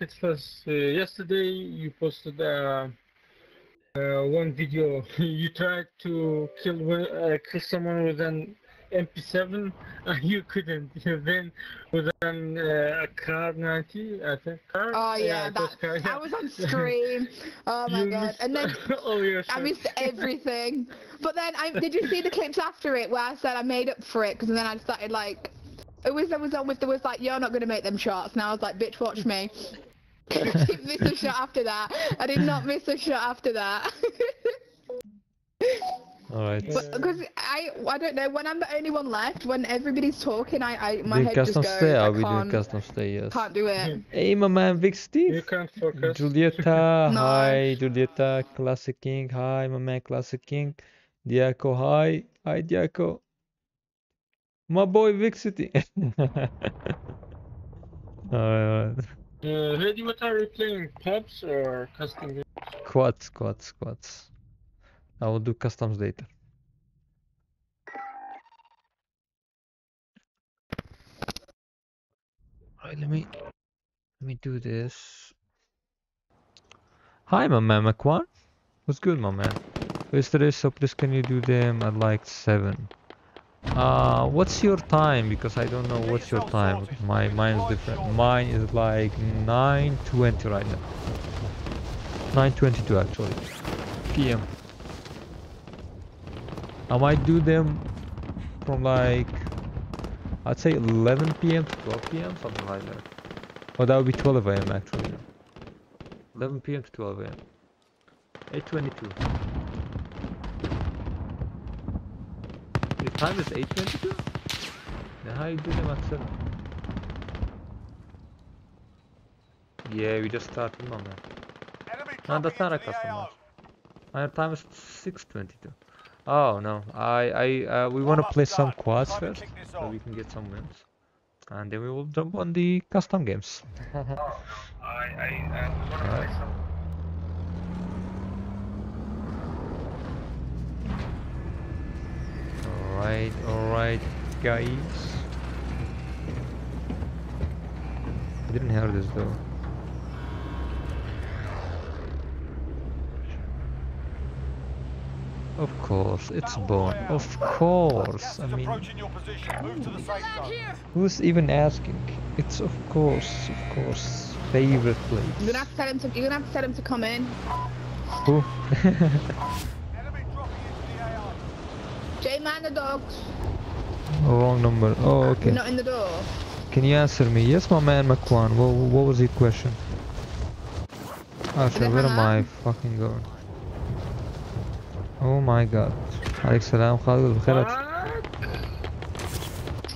it was uh, yesterday you posted uh, uh, one video. you tried to kill uh, kill someone with an MP7 and you couldn't. then with an uh, car 90, I think. Car? Oh yeah, was that car, I yeah. was on stream. Oh my You god! And then all your I missed everything. But then I did you see the clips after it where I said I made up for it because then I started like it was there was on with there was like you're not gonna make them shots and I was like bitch watch me. I didn't miss a shot after that. I did not miss a shot after that. Alright. Because I I don't know when I'm the only one left when everybody's talking I, I my Did head just goes stay? I Are we doing can't, custom stay? Yes. can't do it. Hey, my man, Vic You can't focus. Julieta, No. hi. Julieta, Classic King, hi. My man, Classic King. Diaco, hi. Hi, Diaco. My boy, Vic City. Alright, Uh, what are you playing? Pubs or custom games? quads, quads, quads. I will do customs later. Right, let me let me do this. Hi, my man, Makwan. What's good, my man? Yesterday, so please can you do them at like seven? Uh, what's your time? Because I don't know what's your time. My mine is different. Mine is like 9:20 right now. 9:22 actually. PM. I might do them from like I'd say 11 p.m. to 12 p.m. something like that. Or that would be 12 a.m. actually. 11 p.m. to 12 a.m. 8:22. Your time is 8:22. Then how you do them at 7? Yeah, we just started, my man. No, that's not a custom match. My time is 6:22. Oh no, I I uh, we want to play some quads first, so we can get some wins, and then we will jump on the custom games. I, I, I wanna Alright. some. Alright, alright, guys. I didn't hear this though. Of course, it's Bone. Of course. I mean, approaching your position. Move to the safe zone. who's even asking? It's of course, of course, favorite You're place. gonna have to tell him to you're gonna have to tell him to come in. Who? Enemy dropping into the AO. J man the dogs. Wrong number. Oh, okay. Not in the door. Can you answer me? Yes, my man Makwan. What, what was your question? Asher, where am I fucking going? Oh my god. Alex salam,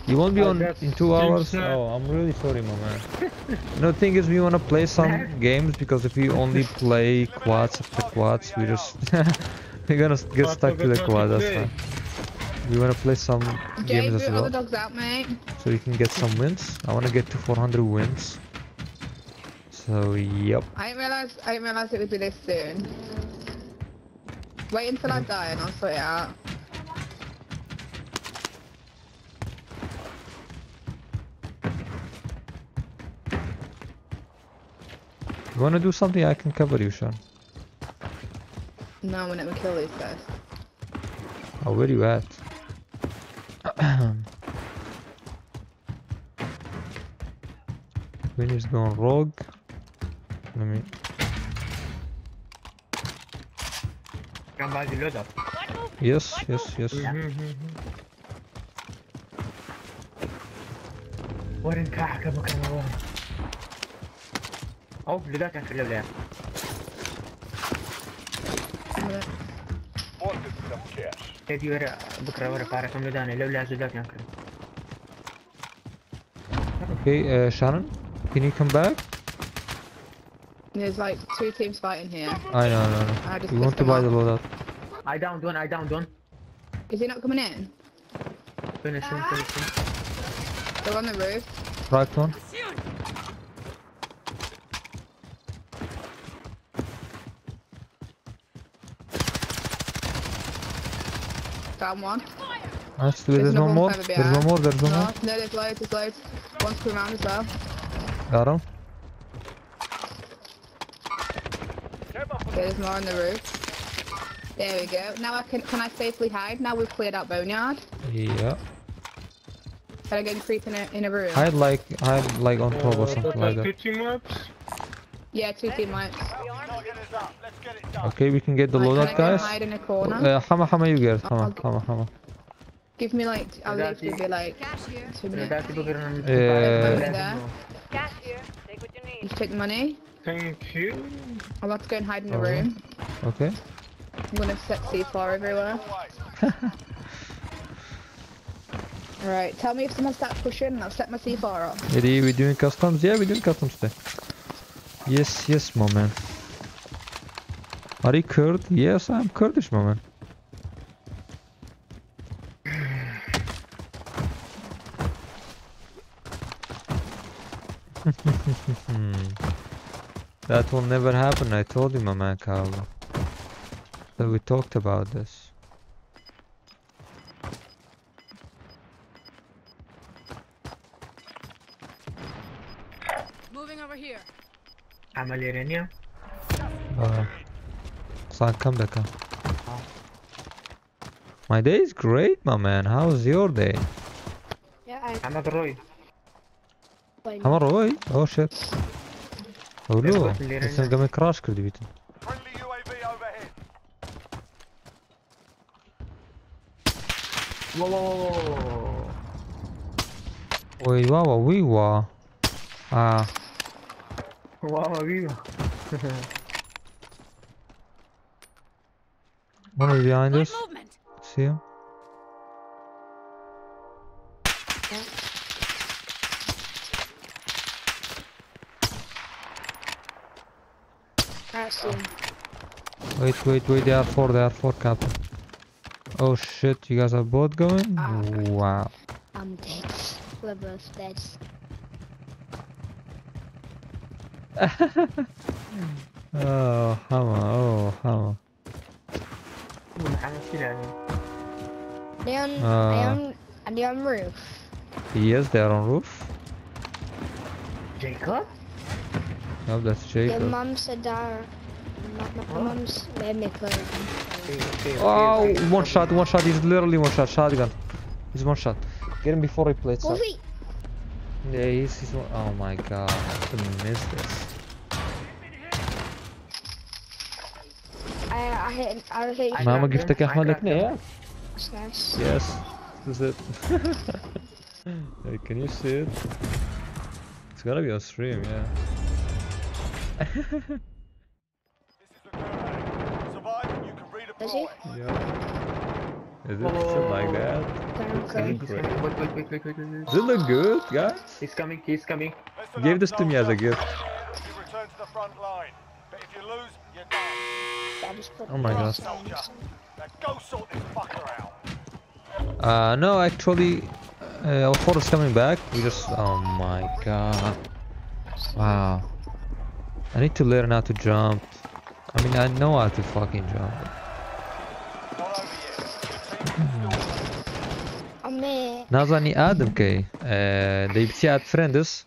You won't be on in two hours? Oh, I'm really sorry, my man. you know, thing is, we want to play some games because if we only play quads after quads, we just. we're gonna get stuck to the quad, that's fine. We want to play some Jay, games as the well, dogs out, mate. so we can get some wins. I want to get to 400 wins. So, yep. I didn't realise I didn't realise it would be this soon. Wait until I mm-hmm. die and I'll sort it out. You want to do something? I can cover you, Sean. No, I'm gonna kill these first. Oh, where are you at? When is going rogue? Let me. Can buy the loader. Yes, yes, yes. وين كاحك مكان وين او لذا كان في الليل I'm gonna- Spotted some cash. تدي ورا بكره ورا فارق من لذا لو لا زودات كان Okay, uh, Shannon, can you come back? There's like two teams fighting here. I know, no, no. I just We pissed want to them buy the off. loadout. I downed one I downed one Is he not coming in? finish him finish him They're on the roof. Cracked one. down one. Ah, Actually, there's, there's one more. There's one more. There's one no, more. No, it's light. It's light. One's coming round, as well. Got him. There's more on the roof. There we go. Now I can can I safely hide? Now we've cleared out boneyard. Yeah. Can I get creeping in a in a room? Hide like hide like on top or something like that. Uh, two team ups. Yeah, two team lights. Target is up. Let's get it done. Okay, we can get the Right, loadout, can I go and guys. hide in a corner? Uh, Hama, Hama, you get it. Hama, I'll- Hama, Hama. Give me like I'll That's leave to be like two minutes. Dati ko ganun. Cash here. Take you take the money. Thank you. I'm about to go and hide in the Oh. room. Okay. I'm gonna set C4 everywhere. Alright, tell me if someone starts pushing and I'll set my C4 off. Eddie, we doing customs? Yeah, we're doing customs today. Yes, yes, my man. Are you Kurd? Yes, I'm Kurdish, my man. that will never happen. I told you, my man. That we talked about this. Moving over here. Amali rin yan. Uh, so come back. Huh? My day is great, my man. How's your day? Yeah, I Amat Roy. play. I'm alright. Oh shit. Oh Let's no. go to Liren It's not gonna crash kırdı bütün. Friendly UAV overhead. Whoa, whoa, whoa, whoa. Wait, wow, wow, wee, wow. Wow, vivo. one is behind Good us. See him? I. Wait, wait, wait. They are four. They are four, Captain. Oh shit! You guys are both going? Ah. Wow. I'm dead. We're both dead. Oh, hammer. Oh, hammer. Nahanap sila. They on, Ah. they on, are they on roof? Yes, they are on roof. Jacob? No, that's Your Jacob. mum said that. My, my Oh. mum's made me close. Okay, okay, okay, Oh, okay. one shot, one shot. He's literally one shot. Shotgun. He's one shot. Get him before he plays up. Wolfie! Yeah, he's, he's one. Oh my god. I couldn't miss this. I, I hit, I hit. Mama got gift them, I Ahmed got ne ya? That's nice. Yes. This is it. Hey, can you see it? It's gotta be on stream, yeah. Is the Gulag. Survive and you can Does he? yeah. Is it, is it like that? Wait, wait, wait, wait, wait, wait. Does it look good, guys? He's coming, he's coming. Give this to me as a gift. You return to the front line. But if you lose, you're done. I just put Oh my glass gosh. on Soldier. Now go sort this fucker out. Uh, no, actually, uh, our force is coming back. We just, oh my god. Wow. I need to learn how to jump. I mean, I know how to fucking jump. Not over yet. Your team is still أمي نازاني آدم كي دي بتساعد فريندس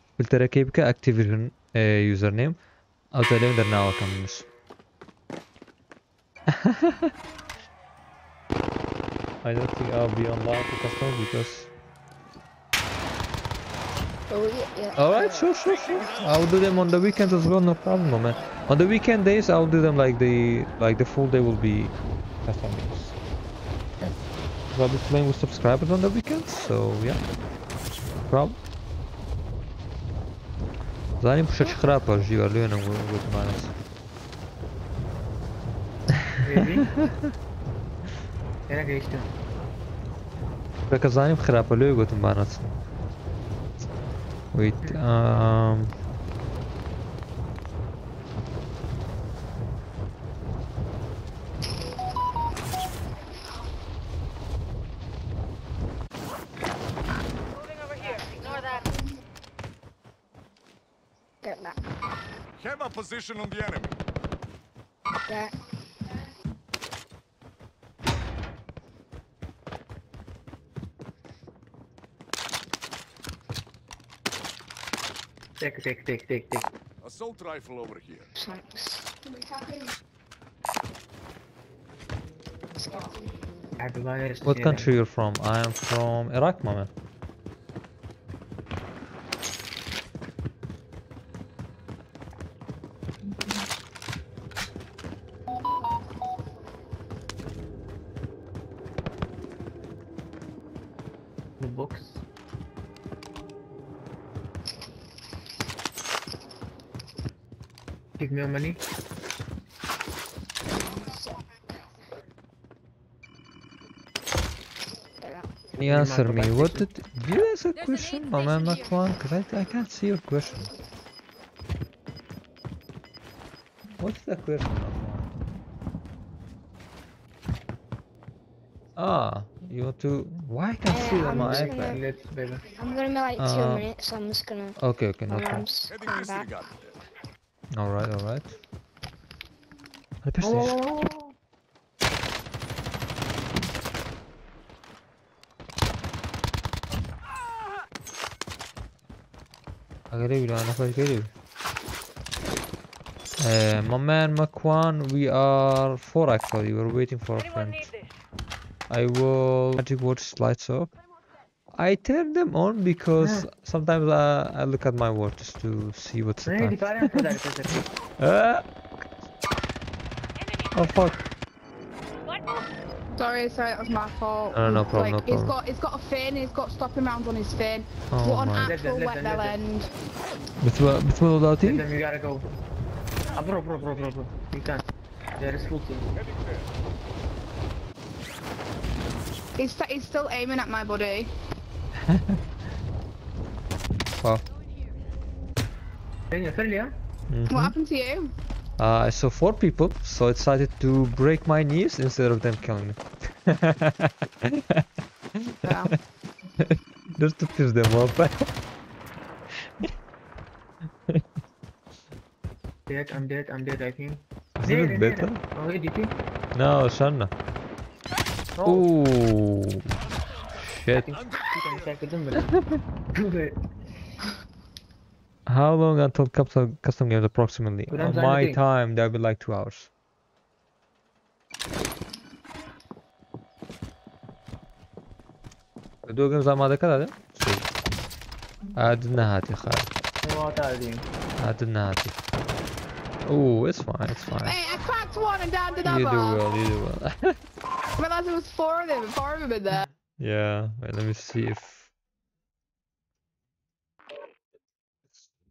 I don't think I'll be online to because Oh, yeah, yeah. Alright, sure, sure, sure. I'll do them on the weekends as well, no problem, man. On the weekend days, I'll do them like the like the full day will be custom games. So I'll be playing with subscribers on the weekends, so yeah. No problem. Zanim chrapa, żyła Leonem Gutmanes. Really? Kaya guys to. Taka zanim chrapa, Leo Gutmanes. Wait, um... Moving over here. Ignore that. Get that. Have a position on the enemy. That. Take, take, take, take, take. Assault rifle over here. Thanks. What country you're from? I am from Iraq, my man. Your money. Can you answer me? What did do you answer a question, my man Makwan? Cause I, I can't see your question. What's the question, Makwan? Ah, you want to? Why I can't see it on I'm my iPad? gonna- Let's. I'm gonna be like two Uh, minutes, so I'm just gonna. Okay, okay, no problem. Mom's coming back. All right, all right. Hadi PlayStation. Geliyor bile, ana kadar geliyor. Uh, my man Makwan, we are four actually. We're waiting for a Anyone friend. need this? I will magic watch lights off. I turn them on because sometimes I I look at my watch to see what's the time. uh, oh fuck. Sorry, sorry, that was my fault. No, no problem, like, no problem. He's got, he's got a fin, he's got stopping rounds on his fin. Oh what an actual wet bell end. بتو... بتو دوتي؟ You gotta go. Ah, bro, bro, bro, bro, bro. You can't. There is looting. He's, he's still aiming at my body. Wow. Then you fell. Mhm. What happened to you? Uh, I saw four people, so I decided to break my knees instead of them killing me. Well, Just to piss them off. Dead, I'm dead, I'm dead, I think. Isn't it better? Oh, hey, DP. No, Shanna. No. Ooh. Shit. think you can attack them, but... How long until custom custom games approximately? Good On answer, my anything. time, that'll be like two hours. دوقم زمان كذا عدنا هاتي خالد What are you? عدنا هاتي Oh, it's fine, it's fine. hey, I cracked one and down You another. do well, you do well. I realised there was four of them, four of them in there. yeah, wait, let me see if.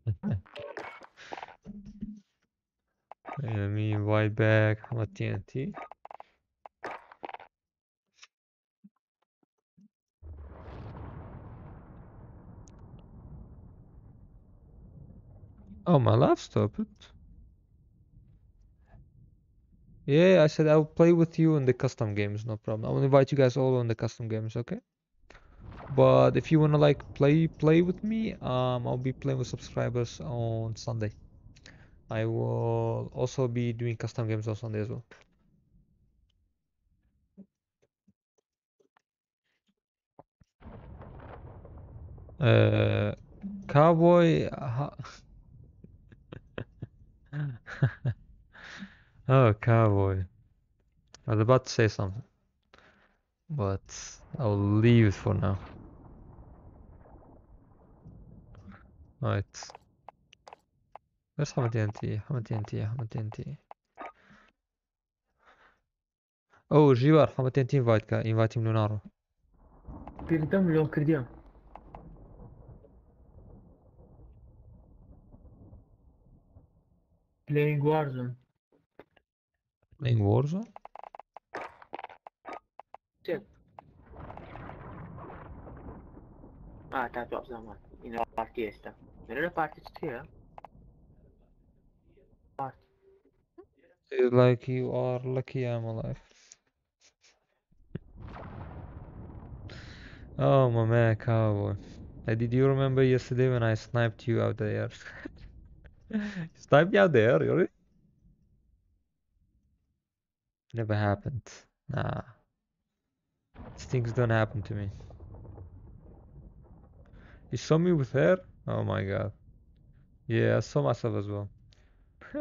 Wait, let me invite back my TNT. Oh, my life stopped. Yeah, I said I'll play with you in the custom games, no problem. I will invite you guys all on the custom games, okay? But if you wanna like play play with me, um, I'll be playing with subscribers on Sunday. I will also be doing custom games on Sunday as well. Uh, cowboy. Oh, cowboy. I was about to say something, but I'll leave it for now. Right. Where's Hammer TNT? Hammer TNT, Hammer TNT. Oh, Jivar, Hammer TNT invite ka, invite him Lunaro. Передам ли он кредит? Playing Warzone. Playing Warzone? Ah, está tu zaman. Yine parti esta. Nerede parti çıkıyor ya? Parti. Like you are lucky I'm alive. Oh, my man, cowboy. Uh, did you remember yesterday when I sniped you out there? sniped me out there, really? Never happened. Nah. These things don't happen to me. You saw me with her? Oh my god. Yeah, I saw myself as well.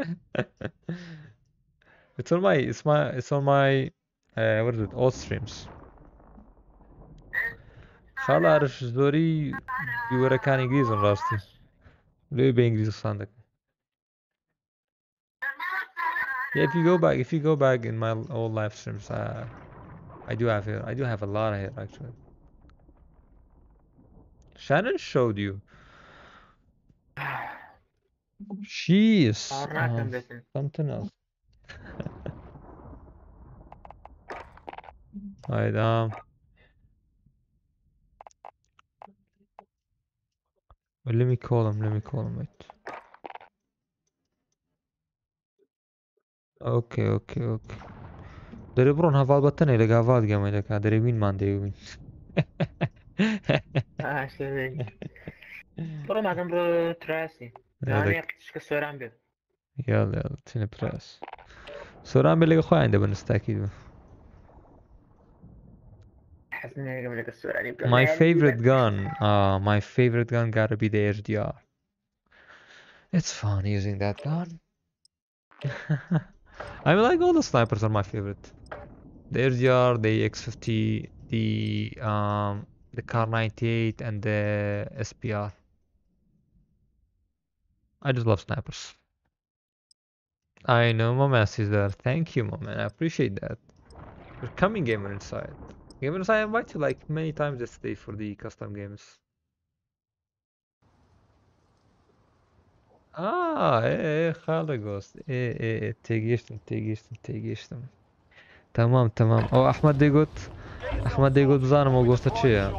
It's on my it's my it's on my uh, what is it? All streams. خاڵ عرش زۆری دووەرەکانی گریزن ڕاستی لێ بە ئینگلیزی قسان دەکەم Yeah, if you go back, if you go back in my old live streams, uh, I do have here. I do have a lot of here actually. Shannon showed you. Jeez. Um, something else. Alright, um. Well, let me call him. Let me call him. Wait. Okay, okay, okay. Dere bron haval battane le gaval gama le ka dere win man de win. Ha şöyle. برو معكم برو تراسي يعني هذاك يقتشك السوران بيو يلا يلا تيني براس سوران بلقى خويا عنده بنستاكيد حسني قبل لك السوراني My favorite gun, uh, my favorite gun gotta be the HDR. It's fun using that gun. I mean, like all the snipers are my favorite. The HDR, the X50, the um, the Kar 98, and the SPR. I just love snipers. I know my man is there. Thank you, my man. I appreciate that. You're coming, gamer inside. Gamer inside, I invite you like many times yesterday for the custom games. Aa, e, e, Harley Ghost. E, e, e, te geçtim, te geçtim, te geçtim. Tamam, tamam. O Ahmet Degut. Ahmet Degut zanım o Ghost'a çı ya.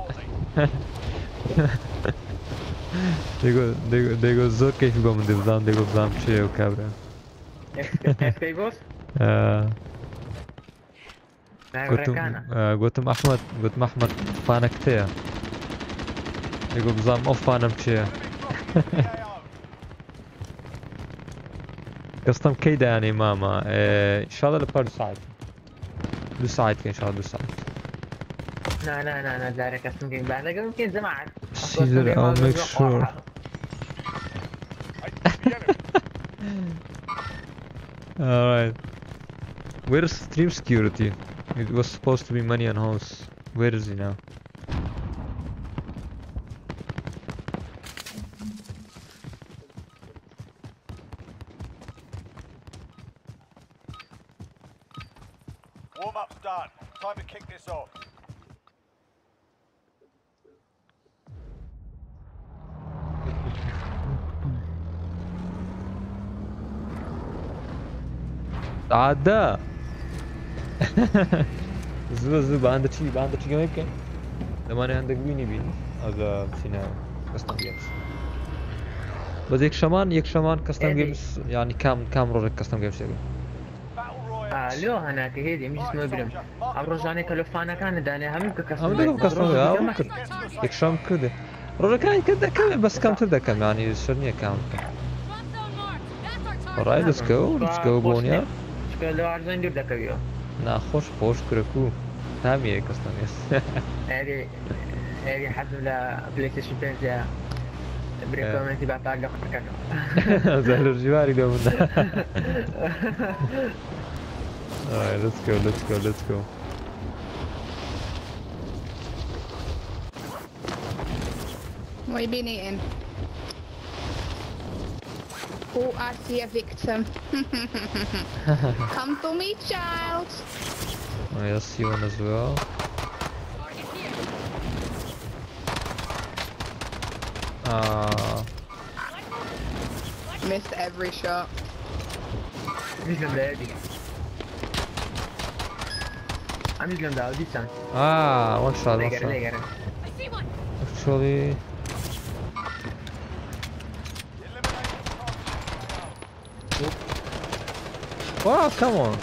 Degut, Degut, Degut zor keyif gomu de zan, Degut zan çı ya o kabra. Ahmet Ghost? گوتم گوتم احمد گوتم احمد فانك تيا يقول بزام اوف فانم تشيا قصتم كي يعني ماما إيه، ان شاء الله لبار دو ساعات دو ساعات ان شاء الله دو ساعات لا لا لا لا دارك اسم جيم بعد يمكن زمان Caesar, I'll make sure. Alright. Where's stream security? It was supposed to be money on house. Where is he now? Sağda. hızlı hızlı ben de çiğ ben de çiğ yemek ki. Zaman yanında güveni bin. Aga sine custom games. Biz ilk şaman ilk şaman custom games yani kam kam rol custom games yapıyor. لۆ هەناکە هێ ئەمیستمە برم ئەم ڕۆژانێک کە لەفانەکانە دانێ هەموو کە کەس یەکشام کردێ ڕۆژەکان کرد دەکەم بەس کەمتر دەکەم یانی سەر نییە کام ڕای دەستکە و ڕستکە و بۆنیە که لو ارزان جور دکه بیا نه خوش خوش کرکو تامی ای کستان یس ایری ایری حدو لا پلیسیشن پینزیا بریکومنتی با پار لخو تکنو زهلو جواری دومن آی لیتس گو لیتس گو لیتس گو وای بینی این who see a victim. Come to me, child. Oh, I see one as well. Ah. Uh. Missed every shot. I'm just. I'm just gonna die this time. Ah, one shot, one shot. Actually... wow, come on.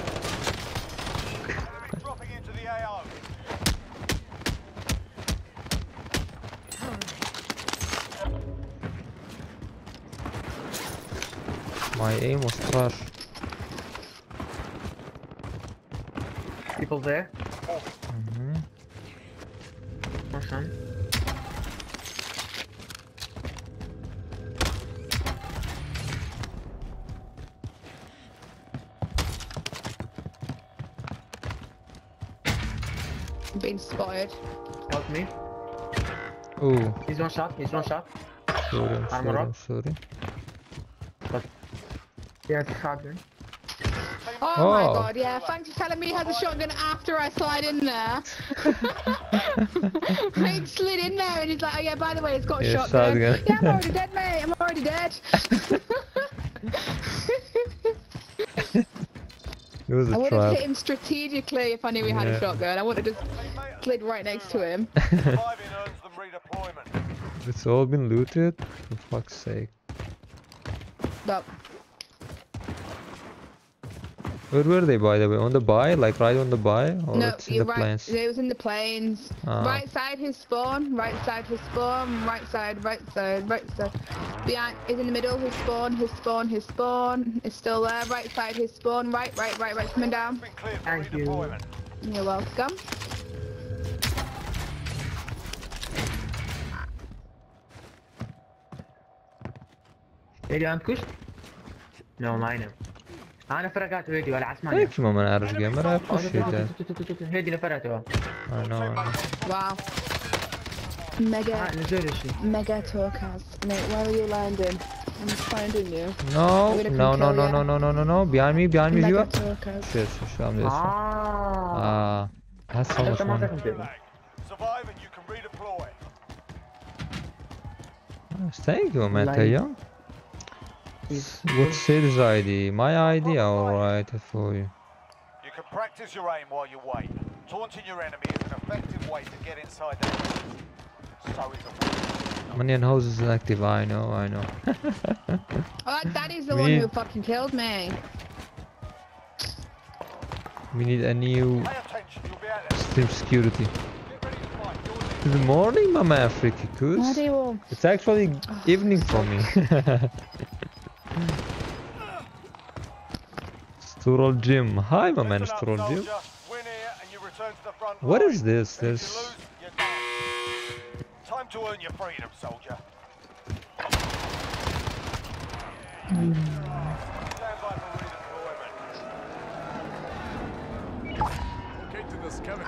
Enemy dropping into the AO. My aim was trash. people there Mhm. awesome Being. Help me. Oh, He's one shot. He's one shot. sorry, I'm Armor sorry, up. I'm sorry. He has a shotgun. Oh, my Oh. god, yeah. Thanks for telling me he has a shotgun after I slide in there. I slid in there and he's like, oh yeah, by the way, it's got a Yeah, shotgun. shotgun. Yeah, I'm already dead, mate. I'm already dead. It was I a would have hit him strategically if I knew he had Yeah. a shotgun. I would have just slid right next to him. surviving earns them redeployment. It's all been looted? For fuck's sake. But where were they, by the way? On the buy? Like right on the buy? Or no, it's in the right, plains? It was in the plains. Ah. Right side his spawn, right side his spawn, right side, right side, right side. Behind is in the middle, his spawn, his spawn, his spawn. Is still there. Right side, his spawn, right, right, right, right, coming down. Thank you. You're welcome. Hey, you push? No, mine. أنا فرقات هيدي ولا عثمان هيك ما نعرف جيمر هيدي فرقته واو. ميجا آه، ميجا توكاس وير يو لاندين ام فايندينج يو نو نو نو نو نو نو نو نو نو بيهايند مي بيهايند مي فيو شو شو شو عم يسوي آه آه هسه هو سفايف ان يو كان ريديبلوي ثانك يو مان تايو Taya. What's his ID? My ID? Alright, for you. You can practice your aim while you wait. Taunting your enemy is an effective way to get inside their base. So is a weapon. Manian house is active. I know, I know. Oh, that, that is the We one need- who fucking killed me. We need a new Pay attention, you'll be out there. stream security. Get ready to fight. You're Good morning, Mama man, Freaky Coos. Bloody well. It's actually evening for me. Stural Gym. Hi, my man, Listen up, Stural Gym. soldier. Win here and you return to the front What line. is this? There's. you lose, you're done. Time to earn your freedom, soldier. Stand by for redeployment. Okay to the scanner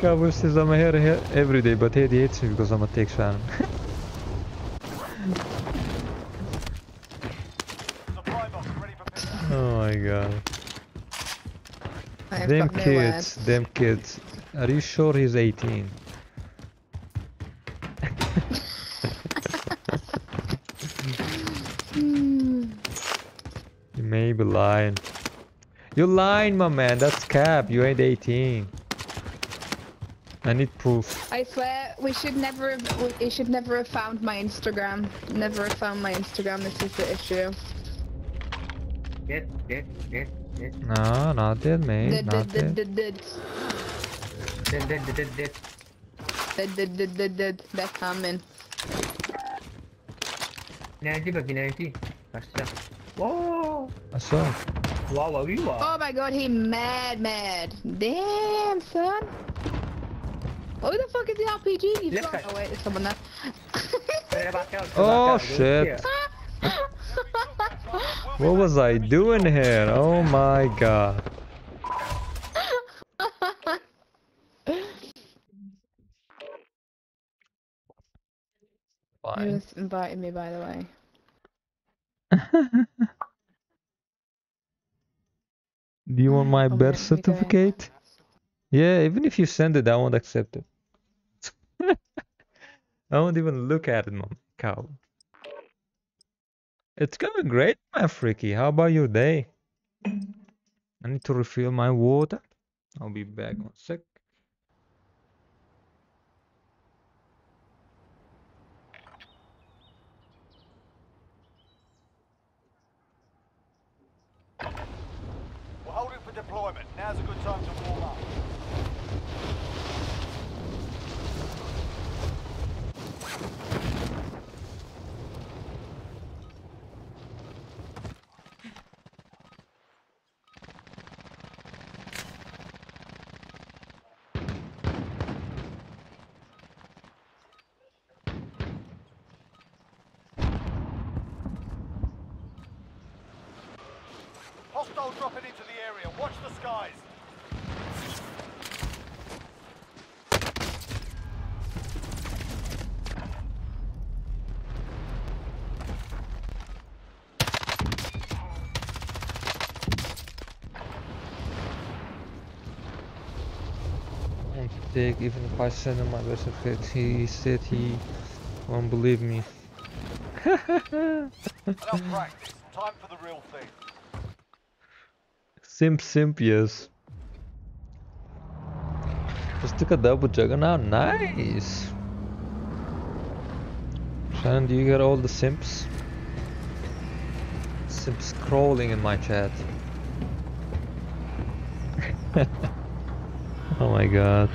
Cowboy says I'm here, here every day, but Eddie hates me because I'm a tech fan. Supply box ready for pickup. oh my god. Have Them kids, words. them kids. Are you sure he's 18? Hmm. You may be lying. You lying, my man. That's cap. You ain't 18. I need proof. I swear, we should never have, you should never have found my Instagram. Never have found my Instagram. This is the issue. Did, did, did. No, not dead, mate. Did, not did, dead. Did, did, did, did, did, did. Did, did, did, did, did. That's common. Energy bagi energy. Pasal. Wow. Asal. You are. Oh my god, he mad, mad. Damn, son. Oh, who the fuck is the RPG? You've oh, wait, it's someone there. oh shit. what was I doing here? Oh my god. Fine. He was inviting me, by the way. Do you want my Oh, birth man, we don't. certificate? Yeah, even if you send it, I won't accept it. I won't even look at it, mom. Cow. It's going great, my freaky. How about your day? I need to refill my water. I'll be back one sec. Deployment. Now's a good time to won't even if I send him my best fit. He said he won't believe me. Enough practice. Time for the real thing. Simp simp yes. Just took a double juggernaut, nice. Shannon, do you get all the simps? Simps crawling in my chat. oh my god.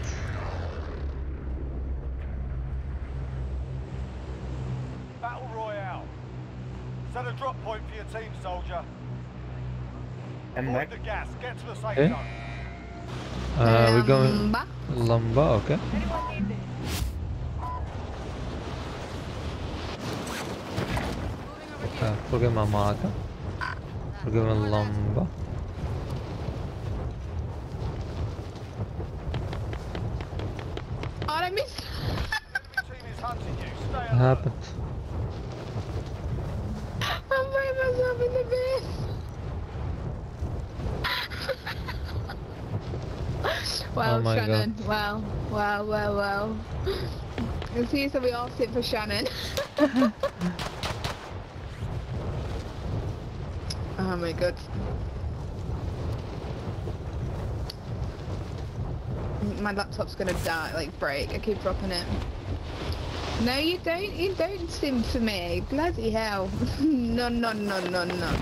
Battle Royale. Set a drop point for your team, soldier. I'm back. the gas. Get to the safe Okay. zone. Uh, we're going Lumba. Lumba, okay. Anyone need this? Moving over here. Uh, forget my marker. Forget my Lumba. Oh, I missed. Team is hunting you. Stay What happened? I'm putting myself in the bin. Wow, Oh my God. Shannon. Wow, wow, wow, wow. You see, so we all sit for Shannon. oh my god. My laptop's gonna die, like break. I keep dropping it. No, you don't. You don't sim for me. Bloody hell. no, no, no, no, no.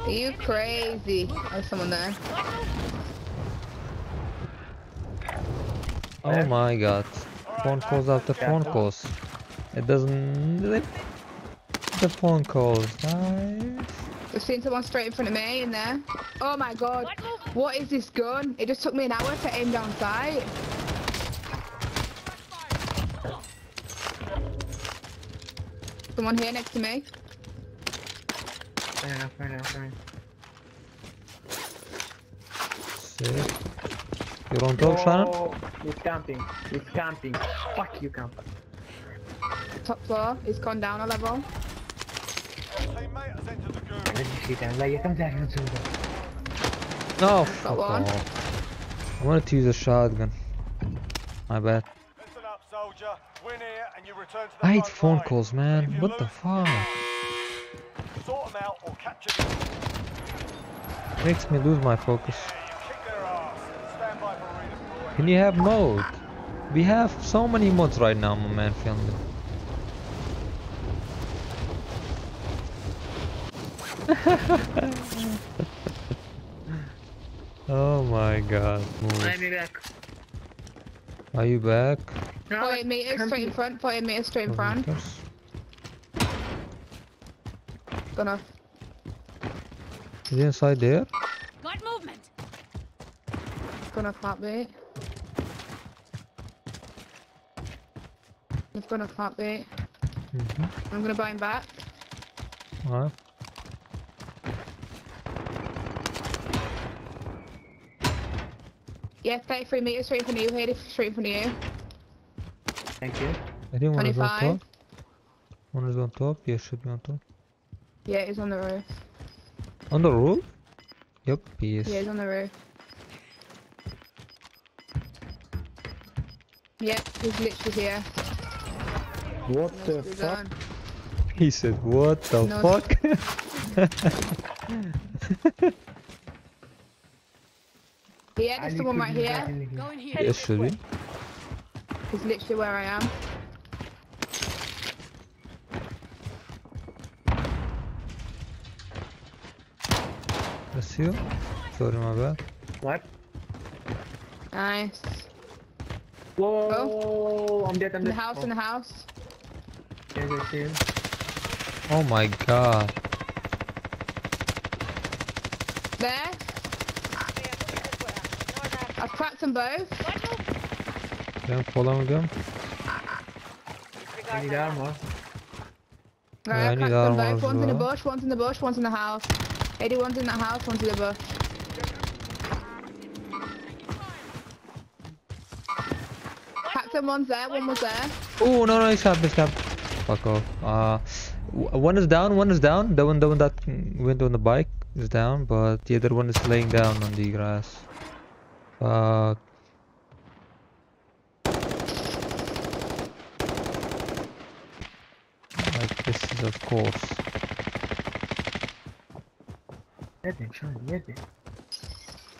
Are you crazy? There's oh, someone there. What move? Oh my god. Phone calls after phone calls. It doesn't... The phone calls. Nice. I've seen someone straight in front of me in there. Oh my god. What is this gun? It just took me an hour to aim down sight. Someone here next to me. Fair enough, fair enough, fair enough. Sick. You're on top, Shannon? He's camping. He's camping. Fuck you, camp. Top floor. He's gone down a level. Your teammate has entered the goo. Let me see that. Like, you come down and shoulder. No, fuck one. off. I wanted to use a shotgun. My bad. Listen up, soldier. Win here and you return to the I hate phone line. calls, man. If you What the fuck? Sort them out or capture them. Makes me lose my focus. Can you have mode? We have so many mods right now, my man, filming. oh my god, Let move. me back. Are you back? No, 40 meters straight in front. 40 meters straight in front. Kilometers? Gonna. Is he inside there? Got movement. Gonna heartbeat. He's gonna heartbeat. Mm-hmm. I'm gonna buy him back. Alright. Yeah, 33 meters straight in front of you. Here, straight in front of you. Thank you. I think one is on 25. top. One is on top. Yeah, should be on top. Yeah, he's on the roof. On the roof? Yep, he is. Yeah, he's on the roof. Yep, he's literally here. What the fuck? done. He said, what the No. fuck? Yeah, there's someone right here. Go in here. yes, should be. He's literally where I am. That's you. Sorry, my bad. What? Nice. Whoa! I'm dead, I'm In dead. the house, in the house. Yes, I. Oh my god. There. I've cracked them both. What move? Then follow them. I need armor. Right, I I've need cracked them both. as One's in the bush, one's in the bush, one's in the house. Anyone's in that house, one's in the bush. Captain, one's there, one was there. Oh no no, he's capped, he's capped. Fuck off. Uh, one is down, one is down. The one, the one that went on the bike is down, but the other one is laying down on the grass. Fuck. Like this is of course. Nerede şu an nerede?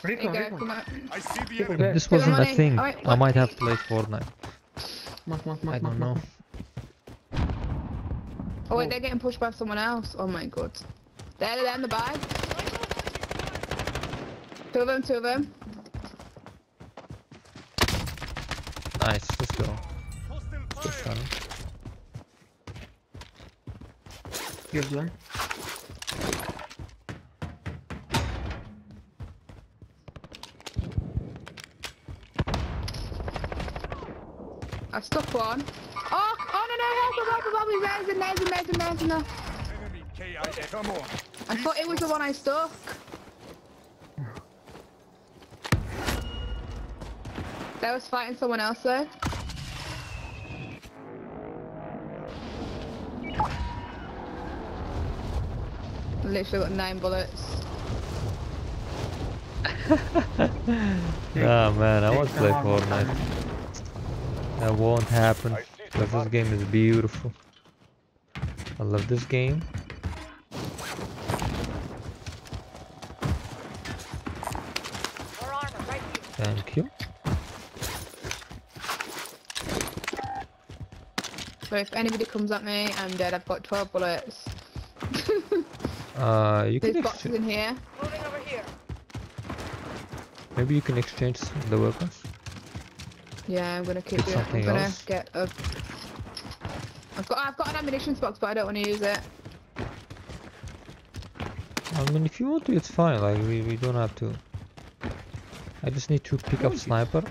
There Recon you go, recon. come on. I see the there. If this wasn't a thing, I might have played Fortnite. Mark mark I don't mark. know. Mark. Oh wait, oh. they're getting pushed by someone else. Oh my god. There, there in the bag. Two of them, two of them. Nice, let's go. Good fire. fun. Good one. I stuck one. I thought it was the one I stuck. That was fighting someone else though. Literally got nine bullets. Ah man, I want to play Fortnite. That won't happen. I Because this game is beautiful. I love this game. More armor, right here. Thank you. So if anybody comes at me, I'm dead. I've got 12 bullets. Uh, you There's can boxes in here. Moving over here. maybe you can exchange the weapons. Yeah, I'm gonna keep Get it. I'm gonna else. get a. I've got an ammunition box, but I don't want to use it. I mean, if you want to, it's fine. Like we, we don't have to. I just need to pick up sniper.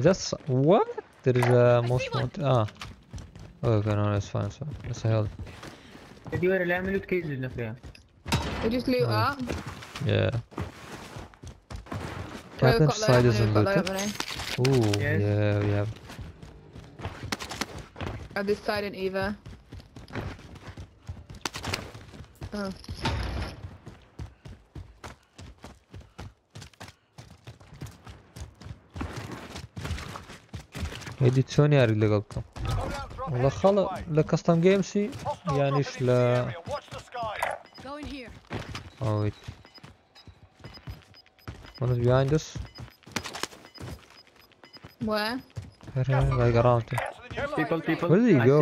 That's what? There is a most want. Ah. Okay, no, it's fine. It's that's a hell. Did you wear a laminate case in the frame? We just loot Oh. up. Yeah. Well, Captain got side isn't money, we've looted. loads of money. Ooh, Yes. yeah, we have. Are this side and Eva? Oh. اديتشوني اريد لقلكم والله خلص لكاستم جيمسي يعنيش ل Oh wait. One is behind us. Where? Here, here, like around here. People, people. where did he I go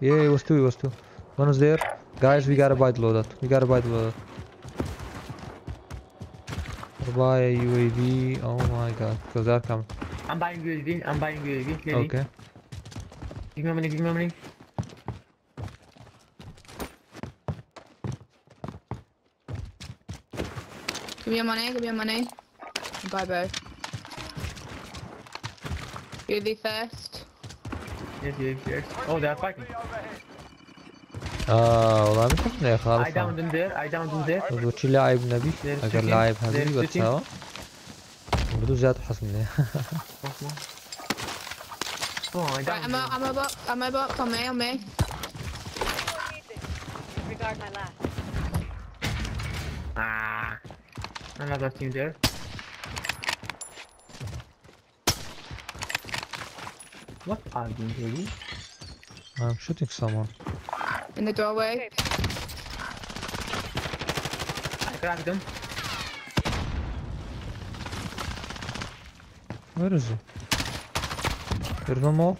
yeah it was two it was two one was there guys we gotta buy the loadout we gotta buy the loadout Gotta buy a UAV oh my god because they're coming I'm buying UAV. I'm buying UAV. Ready? okay Give me money. Give me money. Give me your money, give me your money. Bye bye. UAV first. Yes, yes, yes. Oh, they are fighting. اه والله مش عارف يا I خالص downed them there. I downed them there. بدو شي لاعب نبي They're اگر shooting. لاعب They're هذي shooting. بتساوى بدو زيادة حصلني Come on. Oh, I Right, downed I'm a, them. I'm a box, I'm a box on me, on me. Disregard my last. Ah. Another team there. What are you doing? I'm shooting someone In the doorway. I cracked them. Where is he? There's no more?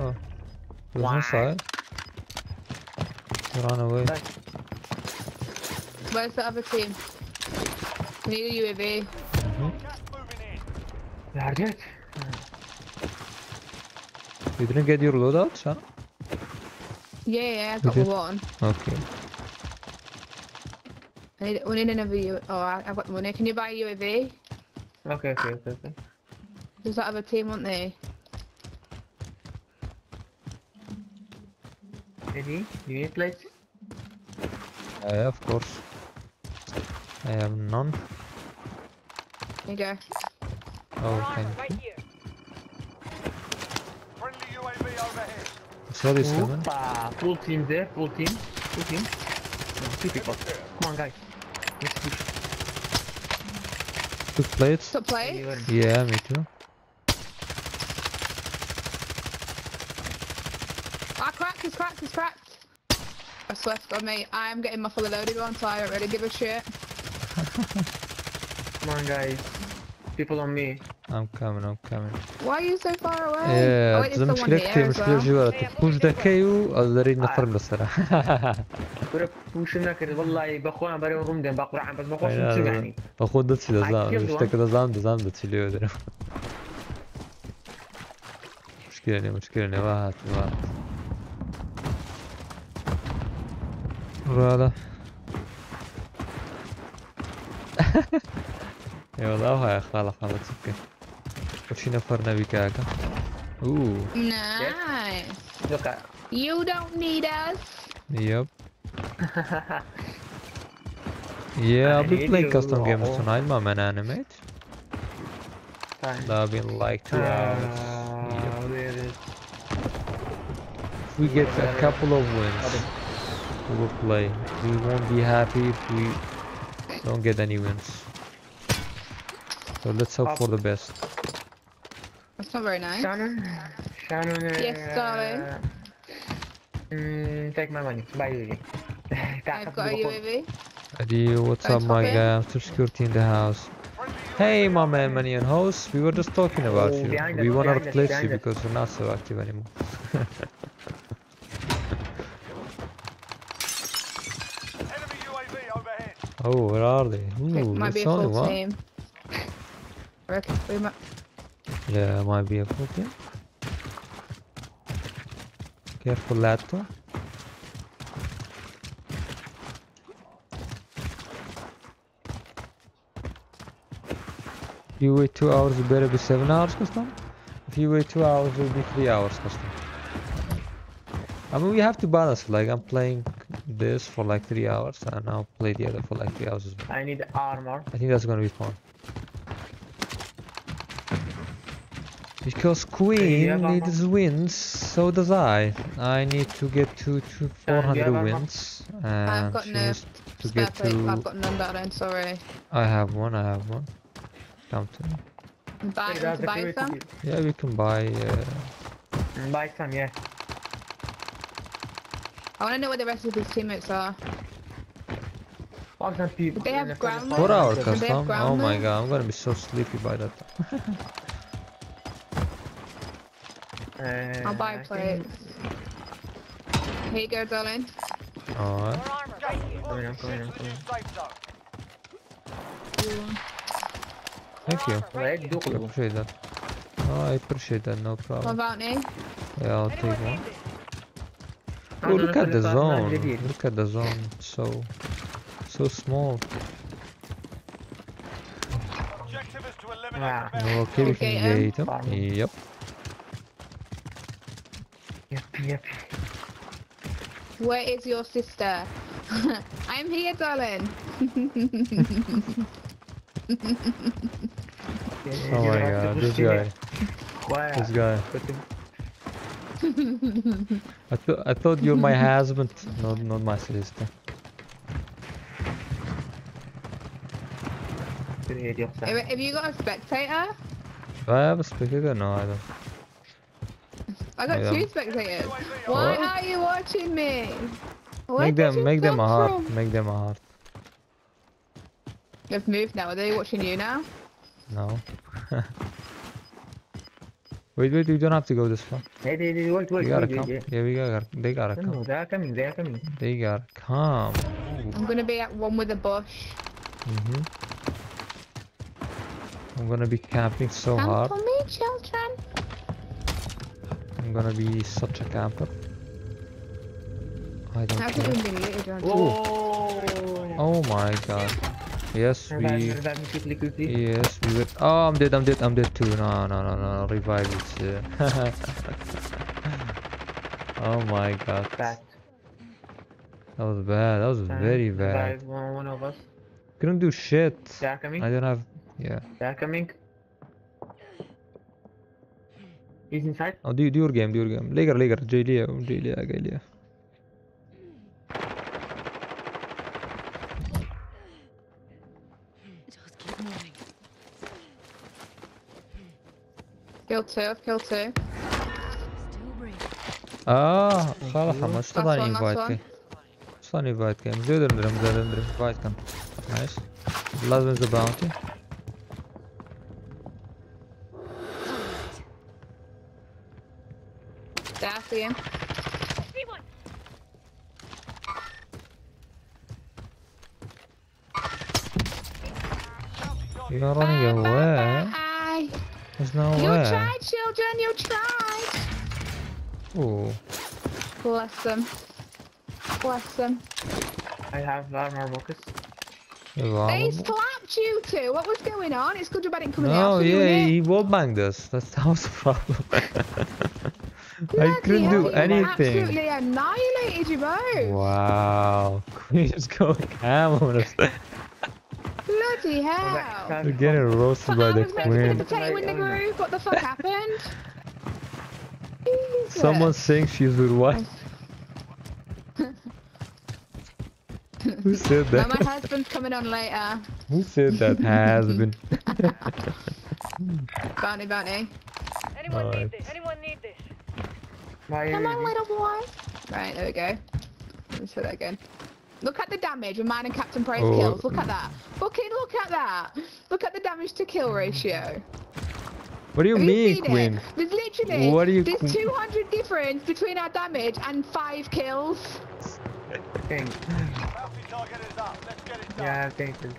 Oh. He was Why? inside. He ran away. Where's the other team? We need a UAV. They. You didn't get your loadouts, huh? Yeah, yeah, I got did? one. Okay. I need, we need another U. Oh, I, I've got the money. Can you buy a UAV? Okay, okay, okay, okay. Does that other team want they? Ready? Do you need plates? Uh, of course. I have none. There you go. Oh, Armor thank right you. here. Friendly UAV overhead. Sorry, Simon. Full team there, full team. Full team. There's two people. Come on, guys. Let's push. Two plates? Top plate. You are- Yeah, me too. Ah, cracked, he's cracked, he's cracked. I swear to God, mate, I am getting my fully loaded one, so I don't really give a shit. Come on, guys people on me. I'm coming, I'm coming. Why are you so far away? Yeah, oh, wait, the مشكلة كثير مشكلة جوا تبوش ذكي وقادرين نفرم الصراحة. كره بوش نكر والله بخوان بريو روم دين باقر عم بس بخوش نتشو يعني. بخو دتشي دزام مش تك دزام دزام دتشي ليو درو. مشكلة ني مشكلة ني واحد واحد. Voilà. يا والله خلاص خلاص اوكي. وش نفر نبي كاكا؟ اوه Nice. look at You don't need us. Yep. Yeah, I'll be I playing need custom you. games tonight, my man animate. fine. That'll be in like two hours. Yep. Uh, where is If we get a couple of wins, we will play. We won't be happy if we don't get any wins. So let's hope for the best. That's not very nice. Shannon? Shannon. Yes, darling. Mm, take my money. Buy you. I've got a UAV. Eddie, what's Don't up, my hop in. guy? After security in the house. Hey, my man, Manny and host. We were just talking about Oh, you. behind We wanna replace you us. because you're not so active anymore. Enemy UAV overhead. Oh, where are they? It might be a only full one. team. I reckon we might. Yeah, might be a full team. Careful, Lato. If you wait two hours, it better be seven hours custom. If you wait two hours, it will be three hours custom. I mean, we have to balance. Like, I'm playing this for like three hours, and I'll play the other for like three hours as well. I need armor. I think that's gonna be fun. Because Queen have needs wins, so does I. I need to get to, to 400 have armor? wins, I've and got she no needs to spare get plate. I've got none darling, sorry. I have one. I have one. Come to me. Buy, Hey, to buy some? Yeah, we can buy. Uh, Mm, Buy some, yeah. I want to know where the rest of his teammates are. Fuck some people. They have ground front. four hour Does they have custom. Oh my god, I'm gonna be so sleepy by that. time. Uh, I'll buy a plate. Here you go, darling. Alright. Thank you. I appreciate that. Oh, I appreciate that, no problem. What about me? Yeah, I'll take one. Oh, look at the zone. Look at the zone. So, so small. Objective is to eliminate okay, we can get him. Yep. Yep, yep. Where is your sister? I'm here, darling. Oh my god, this guy. This guy. I, th I thought you're my husband, not not my sister. Have have you got a spectator? Do I have a spectator? No, I don't. I got Yeah. two spectators. Why What? are you watching me? Where Make did them, you make them a come heart. from? Make them a heart. They've moved now. Are they watching you now? No. wait, wait. We don't have to go this far. Hey, hey, hey, wait, We wait, gotta wait, come. wait. Yeah, we gotta. They gotta No, come. they are coming, they are coming. They gotta come. I'm gonna be at one with a bush. Mm-hmm. I'm gonna be camping so Come hard. for me, children. I'm gonna be such a camper. I don't I've care. even been muted. Oh! Oh my god. Yes, Revive we. revive quickly, quickly. Yes, we will. Oh, I'm dead. I'm dead. I'm dead too. No, no, no, no. Revive it. uh, oh my god. Back. That was bad. That was very bad. Revive one, one of us. Couldn't do shit. They are coming. I don't have. Yeah. They are coming. He's inside. Oh, do, do your game, do your game. Lager, lager. Jailia, Jailia, Jailia. Kill two, I've killed two. Ah, hala hama şu tane invite ki. Şu tane invite ki. Zöderlerim, zöderlerim, invite kan. Nice. Lazım bize bounty. Yeah, I see him. You're running Bye, away. bye, bye. There's no You way. tried, children, you tried. Ooh. Bless them. Bless them. I have armor focus. They slapped you two. What was going on? It's good job I didn't come in the No, house with you, yeah, innit? he wallbanged us. That's that was the problem. I couldn't hell, do you anything. Absolutely annihilated you both. Wow. Queen's going ham on us. Bloody hell. We're getting roasted by I the was meant to be the queen. in the group. What the fuck happened? Jesus. Someone's saying she's with what? Who said No, that? my husband's coming on later. Who said that has been? Bounty, bounty. Anyone Alright. need this? Anyone need this? My Come on, little boy. Right, there we go. Let's say that again. Look at the damage with mine and Captain Price oh. kills. Look at that. Fucking look at that. Look at the damage to kill ratio. What do you Have mean, you Queen? It? There's literally what do you there's 200 difference between our damage and five kills. Thanks. Yeah, thank you.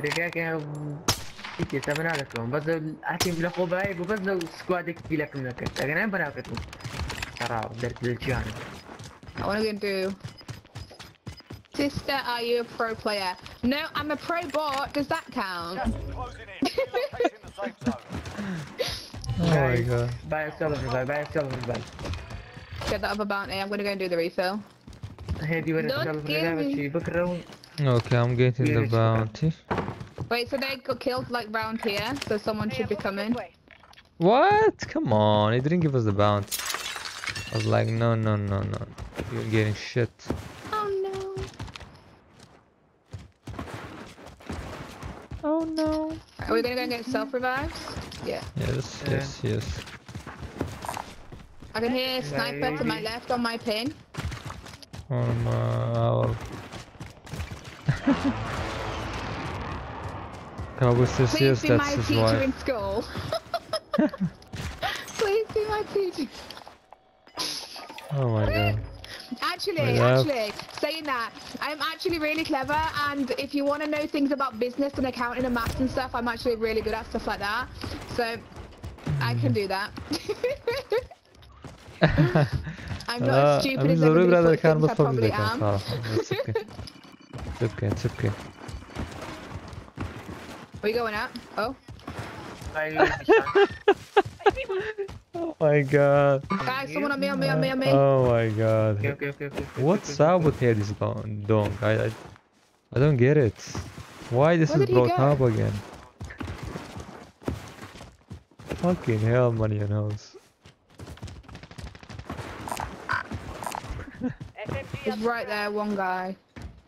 Did you get Okay, ठीक है मैं आ सकता हूँ बस आती लको भाई को बस स्क्वाड एक किला कम ना करता अगर मैं बना सकता हूँ शराब दर्द the जान I'm want to go and do Sister, are you a pro player? No, I'm a pro bot. Does that count? oh my god. Buy a silver bag, buy a silver. Get the other bounty. I'm gonna go and do the refill. Hey, do you want a silver? Okay, I'm getting the bounty. Wait, so they got killed like round here, so someone should be coming. What? Come on, he didn't give us the bounty. I was like, no, no, no, no. You're getting shit. Oh no. Oh no. Are we going to go and get self revives? Yeah. Yes, Yeah. yes, yes. I can hear a sniper to my left on my pin. On uh, our. Cowboy Please be my teacher wife. in school. Please be my teacher. Oh my god. Actually, actually, saying that, I'm actually really clever, and if you want to know things about business and accounting and maths and stuff, I'm actually really good at stuff like that. So, mm. I can do that. I'm not as stupid as everybody thinks I probably am. It's okay, it's okay. Are you going out? Oh. oh my god. Guys, someone on me, on me, on me, on me. Oh my god. Okay, okay, okay, What's up with here this long. I, I, I don't get it. Why this Where is brought up again? Fucking hell, money and house. He's right there, one guy.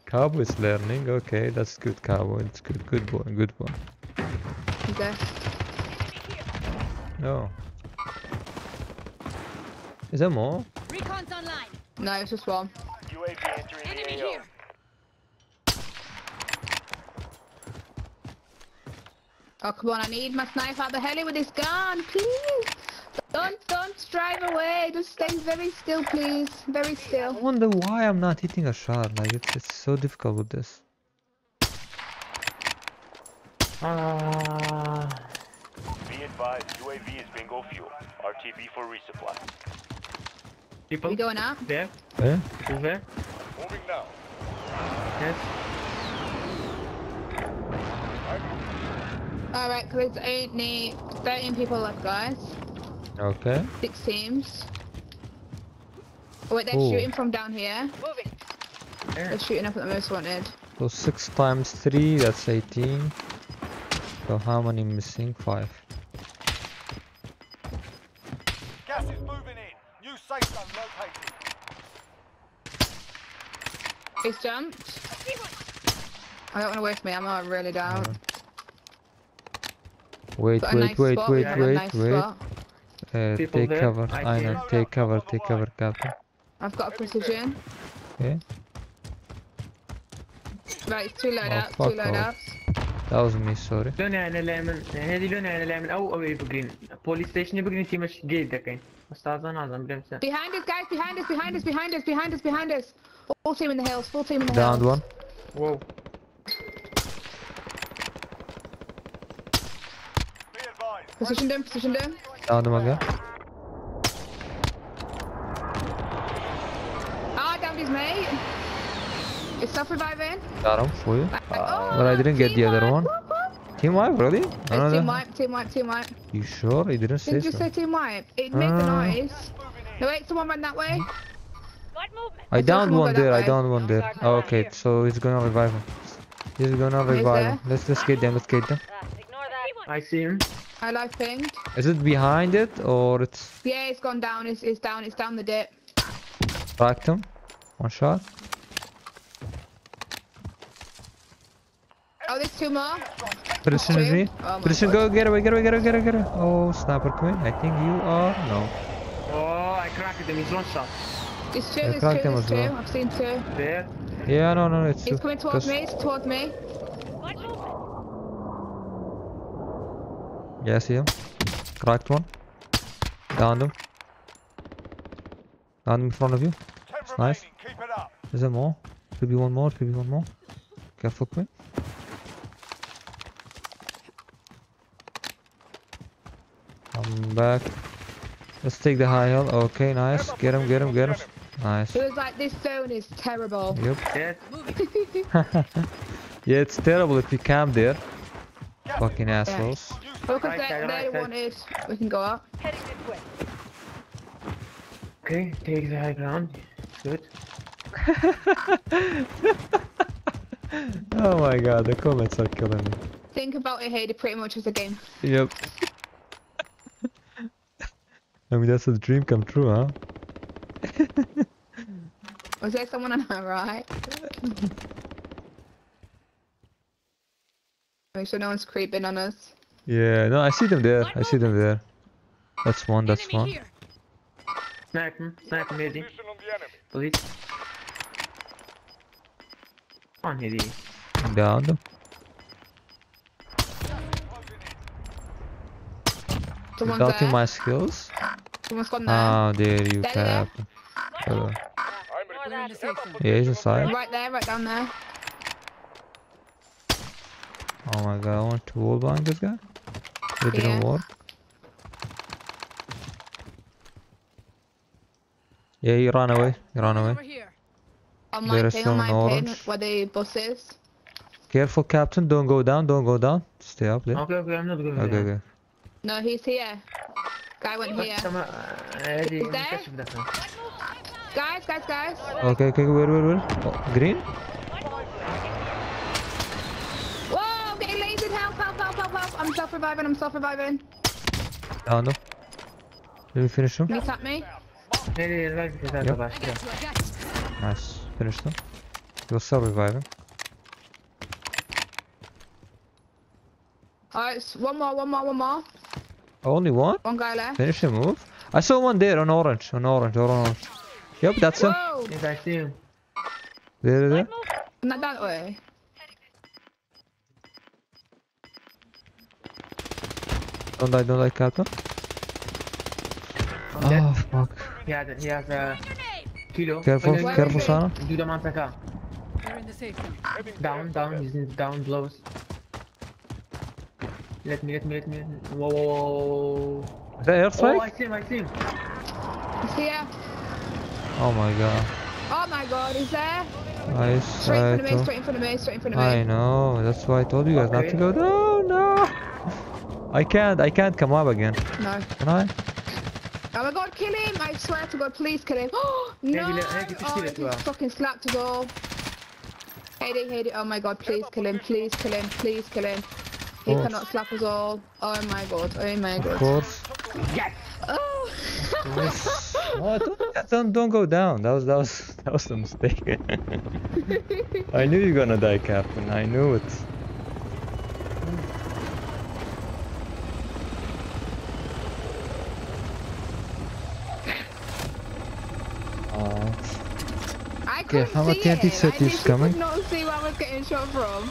Cowboy's learning okay that's good cowboy it's good good boy good boy Okay. there. no is there more Recon's online. No, it's just one. UAV entering Enemy the AO. here. Oh, come on, I need my sniper out the heli with this gun, please. Don't, don't drive away. Just stay very still, please. Very still. I still. wonder why I'm not hitting a shot. Like it's it's so difficult with this. ah Be advised, UAV is bingo fuel. RTB for resupply. people We going out? there Eh? who's there Moving now. yes Alright, because it's only 13 people left, guys. Okay. Six teams. Oh, wait, they're Ooh. shooting from down here. Moving. They're shooting up at the most wanted. So 6 times 3, that's 18. So how many missing? 5. Gas is moving in. New safe zone located. He's jumped. I don't want to waste me ammo, I really don't. Wait, Got a wait, nice wait, spot. wait, wait, nice wait. spot. Uh, People take there? cover. I I see. know. Take cover, take cover, Captain. I've got a precision. Okay. Right, it's two loadouts, fuck two off. loadouts. That was me, sorry. لونها انا اليمن هذه لونها انا اليمن او او يبقين بوليس ستيشن يبقين انت مش جيد دكين استاذ ناظم بلمسه Behind us, guys, behind us, behind us, behind us, behind us, behind us. Full team in the hills, full team in the Downed hills. one. واو Be advised. Positioned him, positioned him. Downed. Ah, downed his mate. Is self reviving. Got him for you. oh, but I didn't get the other team one. wipe, whoop, whoop. Team wipe, really? Another? team wipe, team wipe, team wipe. You sure? He didn't say Didn't you so. say team wipe? It made the Ah. noise. No, wait, someone ran that way. I I saw downed someone one go that there. I way. downed one there. Oh, okay, so he's gonna revive him. He's gonna revive him. Let's let's get them. Let's get them. I see him. I like pink. Is it behind it or it's? Yeah, it's gone down. It's it's down. It's down the dip. Cracked him. One shot. Oh, there's two more. Prison oh, me. Oh Prison, go get away, get away, get away, get away, get away. Oh, sniper queen. I think you are no. Oh, I cracked him. He's one shot. It's two. It's two. It's two. Well. I've seen two. There. Yeah, no, no, it's. He's coming towards me. It's towards me. Yeah, I see him. Cracked one. Downed him. Downed him in front of you. Ten nice. Keep it up. Is there more? Could be one more. Could be one more. Careful, queen. I'm back. Let's take the high hill. Okay, nice. Get him, get him, get him. Nice. It was like this zone is terrible. Yep. yeah, it's terrible if you camp there. Gas Fucking assholes. Because Right they, side, they right side. wanted. We can go up. Heading this way. okay take the high ground good oh my god, the comments are killing me. Think about it, Hader, pretty much as a game. Yep. I mean, that's a dream come true, huh? Was there someone on our right? Make sure no one's creeping on us. Yeah, no, I see them there. I see them there. That's one, that's enemy one. Here. Snipe him, snipe him, Eddie. Please. Come on, Eddie. Down. Someone's Without my skills? Someone's ah, there. How dare you there, tap? Yeah, he's inside. Right there, right down there. Oh my god, I want to wallbang this guy. It yeah. didn't work. Yeah, you ran away. He ran away. On there is someone orange. What they possess. Careful, Captain. Don't go down. Don't go down. Stay up there. Okay, okay, I'm not going okay, down. Okay, No, he's here. Guy went here. There. Guys, guys, guys. Okay, okay, where, where, where? Oh, green? I'm self reviving, I'm self reviving. Oh no! Did we finish him? He tapped me. Yep. Nice. Finished him. He was self reviving. Alright, one more, one more, one more. Only one? One guy left. Finish him, move. I saw one there on orange, on orange, on orange. Yep, that's Whoa. him. Yes, I see him. There, there. Not that way. Don't die, don't die, Captain. I'm dead. Oh, fuck. He has, he has a kilo. Careful, Wait, wait, careful, wait. Sana. Do the mantaka. Down, down, he's in down, blows. Let me, let me, let me. Whoa, whoa, whoa. Is that Oh, I see him, I see him. He's here. Oh my god. Oh my god, he's there. Nice. Straight in I, front of me, straight in front of me, straight in front of I know. That's why I told you guys not to go down. No. I can't. I can't come up again. No. Can I? Oh my god, kill him! I swear to god, please kill him. Oh, No! Heavy, heavy, Oh, kill it, he fucking slapped us all. Hate hate Oh my god, please kill him, please kill him, please kill him. He course. cannot slap us all. Oh my god, oh my Of god. course. Oh! Yes. Oh, don't, don't don't go down. That was that was that was a mistake. I knew you're gonna die, Captain. I knew it. Okay, how see about the it. anti-set I is coming? could not see where I was getting shot from.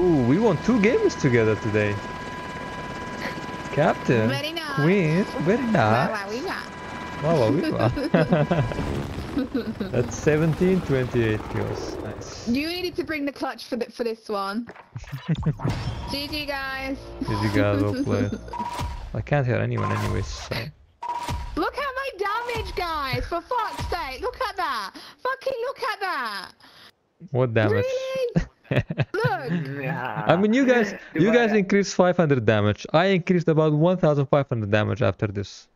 Ooh, we won two games together today. Captain, Very nice. Queen, very nice. wow, we got. Wow, wow, we. That's 17, 28 kills. Nice. You needed to bring the clutch for the, for this one. GG guys. You guys well played? I can't hear anyone anyways, so. Look at my damage, guys. For fuck's sake, look at that. Fucking look at that. What damage? Really? Look. Yeah. I mean, you guys, you guys increased 500 damage. I increased about 1,500 damage after this.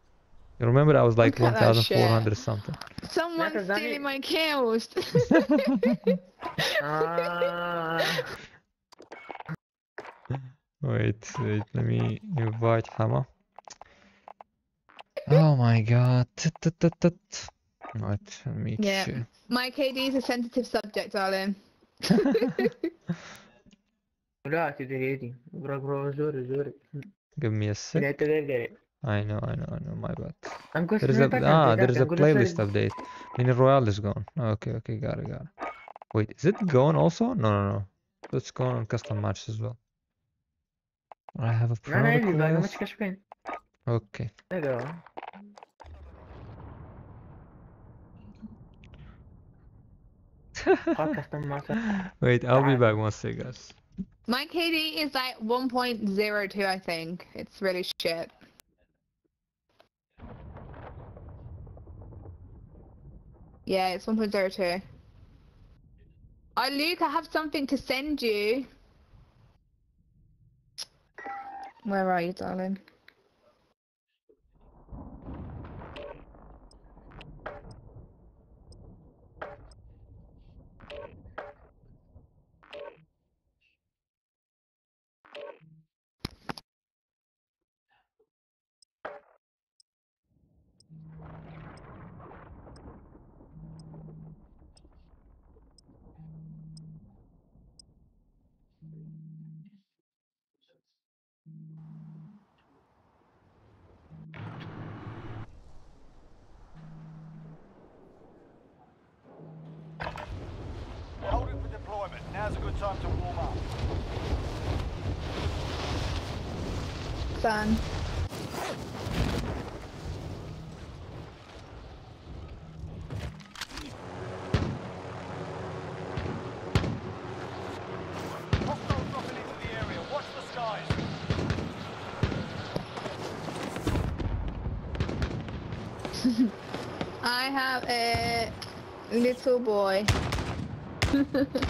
You remember I was like Look at that shit. 1,400 something. Someone's That is only- stealing my kills. Ah, Wait, wait, let me invite Hama Oh my god. Tut, tut, tut, tut. Wait, let me Yeah. check. my KD is a sensitive subject, darling. لا تدري برو برو زوري زوري Give me a sec. لا تقدر I know, I know, I know, my bad. I'm going There is a ah, there is a playlist update. Mini Royale is gone. Okay, okay, got it, got it. Wait, is it gone also? No, no, no. It's gone on custom matches as well. I have a انا عندي Okay. Hello. Wait, I'll be back one second, guys. My KD is like 1.02, I think. It's really shit. Yeah, it's 1.02. Oh, Luke, I have something to send you. Where are you, darling? I have a little boy.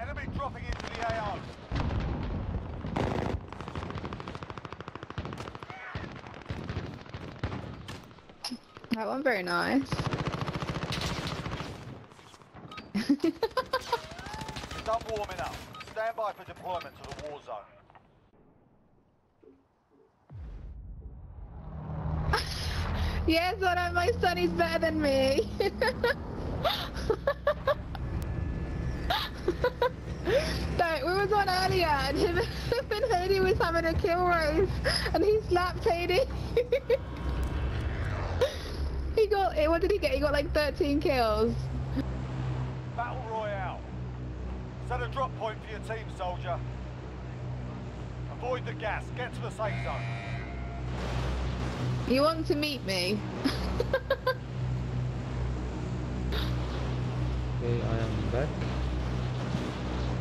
Enemy dropping into the AO. Very nice. Done warming up. Stand by for deployment to the war zone. yes, I know my son is better than me. no, we was on earlier and him and Heade was having a kill race and he slapped Heade. he got, eh, what did he get? He got like 13 kills. Battle Royale. Set a drop point for your team, soldier. Avoid the gas. Get to the safe zone. You want to meet me? Okay, I am back.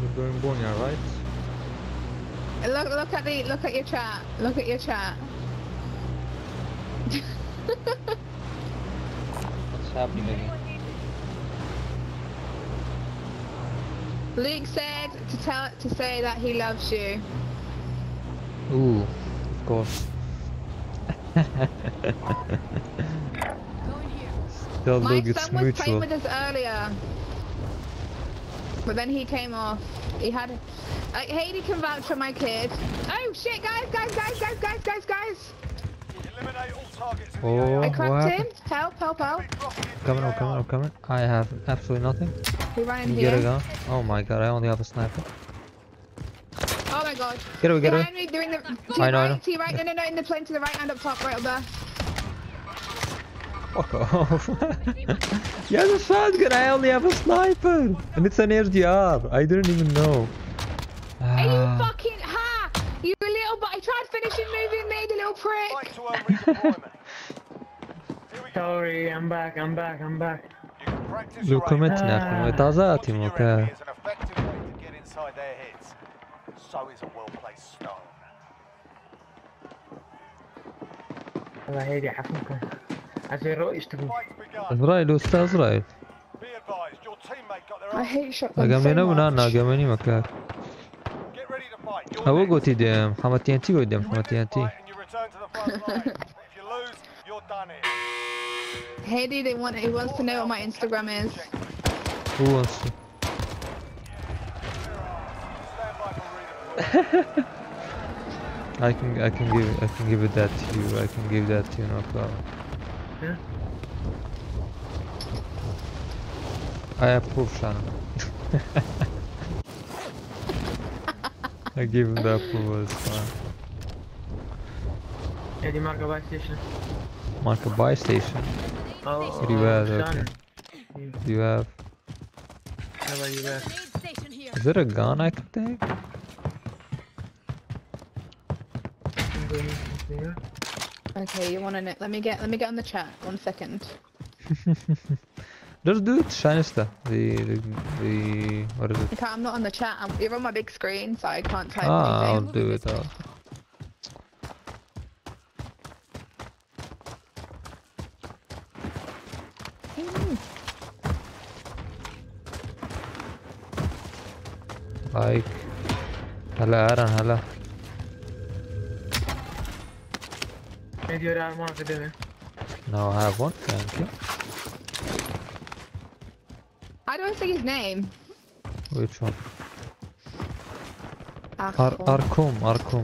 You're going Bonya, right? Look, look at the, look at your chat. Look at your chat. Happening again? Luke said to tell to say that he loves you. Ooh, of course. Still My it's son was playing with us earlier, but then he came off. He had. Uh, Heade can vouch for my kid. Oh shit, guys, guys, guys, guys, guys, guys, guys! Eliminate all targets in the Oh, I cracked him. Help, help, help! Dropping into Coming, I'm coming, I'm coming. I have absolutely nothing. He ran in You get a here. gun? Oh my god, I only have a sniper. Oh my god. Get away, get away. Behind me, doing the. To I your know, I right, know. to your right. No, no, no, in the plane to the right and up top, right up there. Fuck off. yeah, the shotgun, I only have a sniper. And it's an RDR. I didn't even know. Ah, finishing move you made, little prick. Sorry, I'm back, I'm back, I'm back. Look, come at Nakuma. Tazati, Moka. So is a well-placed stone. الله يهدي حفظك عزيرو يشتغل ازرائيل وستا ازرائيل اقامينا ونانا اقاميني مكار I will go to them. How much TNT with them? How much TNT? Hey, dude, it want, he wants to know what my Instagram is. Who wants to? I can I can give I can give it that to you. I can give that to you, no problem. Yeah. I approve, Shannon. I give him the approval, it's fine. Yeah, mark a buy station. Mark a buy station? Oh, what do you have? Uh, okay. What do you have? How about you have? Is there a gun I can take? Okay, you wanna know? Let me get let me get on the chat. One second. Just do it, Shinista. The, the the what is it? Okay, I'm not on the chat. I'm, you're on my big screen, so I can't type Ah, I'll anything. do it. I'll... Like, هلا Aaron هلا. هيدي ورا ماركة دمي Now I have one. Thank you. How do I say his name? Which one? Ar Arkum. Arkum.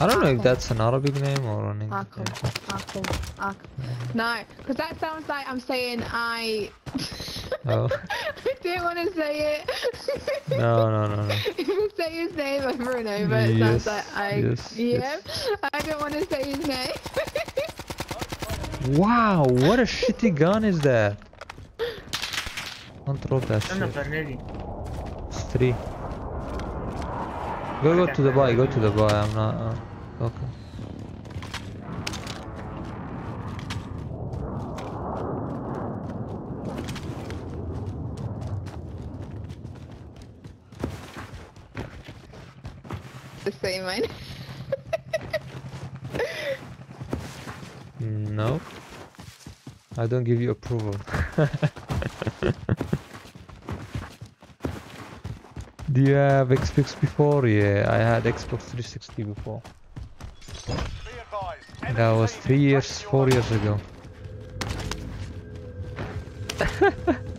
I don't know if that's an Arabic name or an English Arkham. name. Arkham. Arkham. No, because that sounds like I'm saying I. Oh. I didn't want to say it. No, no, no, no. if I say his name over and over, it Yes, sounds like I. yes, yeah. yes. I don't want to say his name. Wow, what a shitty gun is that? Don't drop that shit. It's three. Go, go to the buy, go to the buy. I'm not. Uh, okay. The same mine. no. I don't give you approval. Do you have Xbox before? Yeah, I had Xbox 360 before. Be that was three years, four years ago.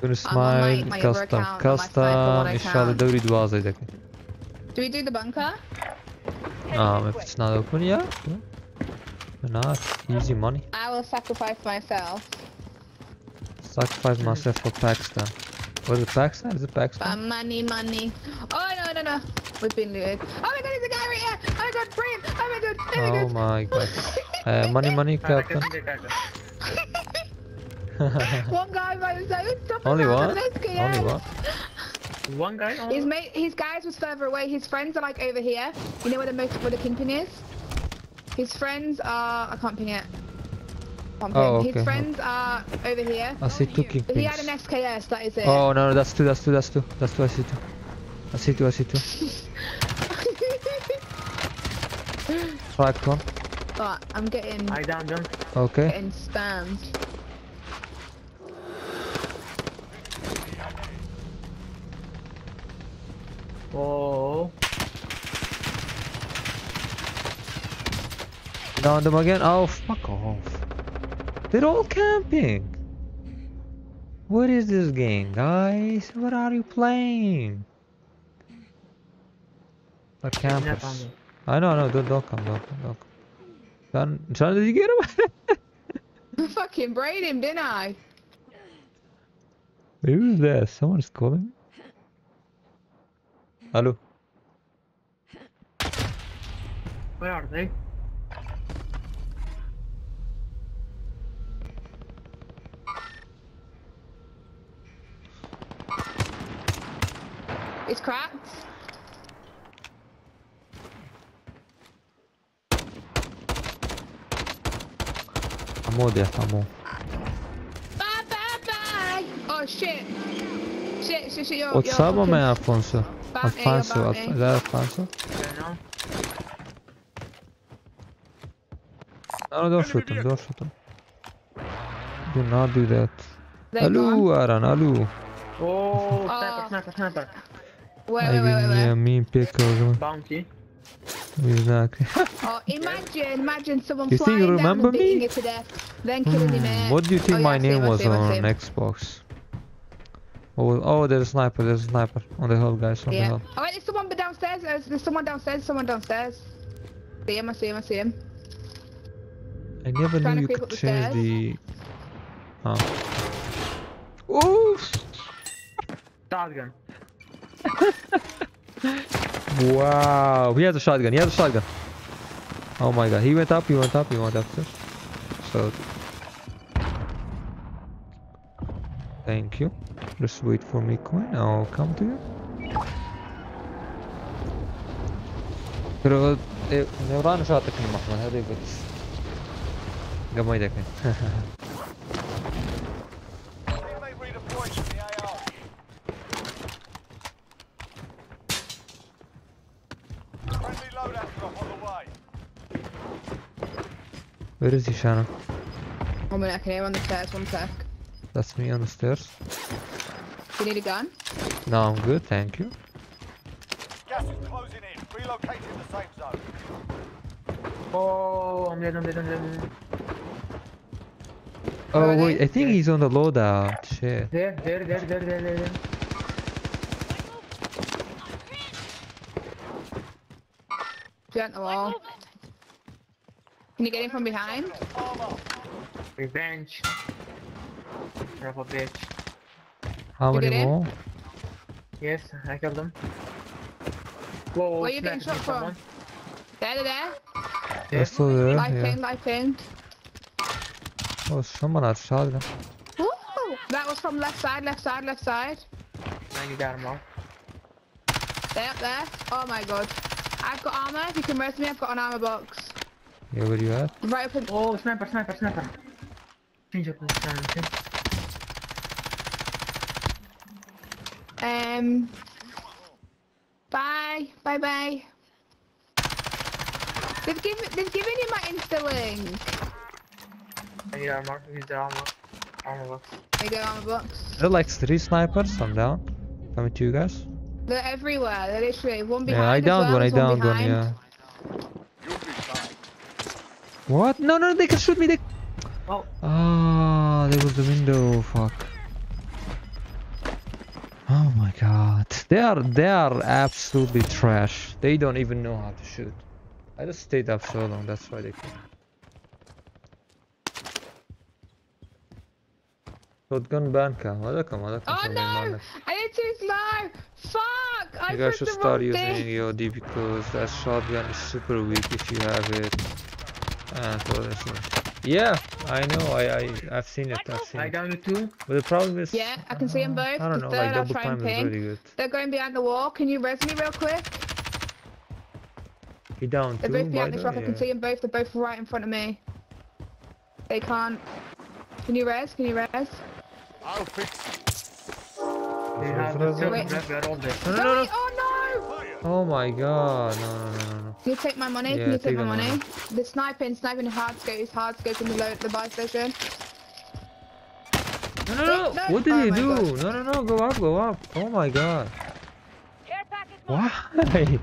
Gonna smile, my, my custom, custom, inşallah devri dua edecek. Do we do the bunker? Um, if it's not open, yeah. yeah. They're not easy money. I will sacrifice myself. Sacrifice myself for Pakistan. For it Pakistan? Is it Pakistan? For money, money. Oh no, no, no. We've been doing. Oh my god, there's a guy right here. Oh my god, brain. Oh my god. Oh my god. Oh my god. uh, money, money, captain. one guy by himself. Only one. Only one. One guy. His mate, his guys was further away. His friends are like over here. You know where the most where the kingpin is? His friends are. I can't ping it. on Oh, okay. His friends are over here. I see two He had an. SKS, that is it. Oh no, no, that's two, that's two, that's two, that's two. I see two. I see two, I see two. Right one. but I'm getting I down them. Okay. getting spammed. Oh. Down them again. Oh, fuck off. They're all camping. What is this game, guys? What are you playing? The Not on campers. I know, no, don't, don't come, don't come, don't come. John, John, did you get him? I fucking braid him, didn't I? Who is that? Someone's calling me? Hello? Where are they? It's cracked. Ammo there, ammo. Bye bye bye. Oh shit. Shit, shit, shit. You're, What's you're up, my man, Alfonso? Bounty, Alfonso, you're is that Alfonso? I don't know. No, no, don't shoot him, don't shoot him. Do not do that. They're gone. Hello, Aran, hello. Oh, sniper, oh. sniper, sniper. Wait, I wait, wait, wait, mean, yeah, wait. mean pickle. Oh, imagine, imagine someone You think flying you down and beating me? you to death, then killing your mate. Hmm, what do you think Oh, my I see name was see on see him. Xbox? Oh, oh, there's a sniper, there's a sniper on the hill, guys, on the Yeah. hill. Oh, wait, there's someone downstairs. There's, there's someone downstairs. Someone downstairs. See him. I see him. I see him. I never knew you could the change stairs. the. Oh. Oof! Shotgun wow. He has a shotgun. He has a shotgun. Oh my god. He went up. He went up. He went up. So. Thank you. Just wait for me coin. I'll come to you. Pero ne uğraşın şu hatta Where is he Shannon? One minute. I can hear him on the stairs. One sec. That's me on the stairs. Do you need a gun? No, I'm good, thank you. Gas is closing in. Relocating the safe zone. Oh, I'm dead, I'm dead, I'm dead. Oh are wait. I think he's on the loadout. Shit. There, there, there, there, there, there, there. Behind the wall. Can you get him from behind? Revenge. Son bitch. How You many get in? more? Yes, I killed him. Whoa, Where you getting shot from? someone. There, there, there. They're still there. Life Yeah. in, life in. Oh, someone had shotgun. Woo! That was from left side, left side, left side. I need armor. There, up there. Oh my god. I've got armor. If you can res me, I've got an armor box. Yeah, where you at? Right up in. Oh, sniper, sniper, sniper. Change your position. change. Um. Bye. Bye bye. They've given they've given you my insta link. I need armor. Use the armor. Armor box. There you go, armor box. There are like three snipers. I'm down. Coming to you guys. They're everywhere. They're literally one behind. Yeah, I as downed well, one. I there's downed one. behind. Yeah. What? No, no, they can shoot me. They. Oh. Ah, there was the window. Fuck. Oh my god. They are they are absolutely trash. They don't even know how to shoot. I just stayed up so long. That's why they. Can. Shotgun banka. Welcome, welcome. Oh no! I did too slow. Fuck! I You guys should start using thing. EOD because that shotgun is super weak if you have it. Ah, and honestly. Yeah, I know, I, I, I've seen it, I've seen I it. down you two. But the problem is... Yeah, I can see 'em both. I don't The know, third, like I'll double try and time is really good. They're going behind the wall. Can you res me real quick? He down They're both behind this rock. I can see them both. They're both right in front of me. They can't. Can you res? Can you res? I'll fix it. They have the Wait. silver, we're all there. No, no, no, no. Oh no! Fire. Oh my god. No, no, no, no, no. Can you take my money? Yeah, Can you take, take my the money? money. The sniping, sniping hard scope is hard scope in the load the buy station. No, no, no. No. What did Oh he my do? God. No, no, no. Go up, go up. Oh my god. Care package marked. Why?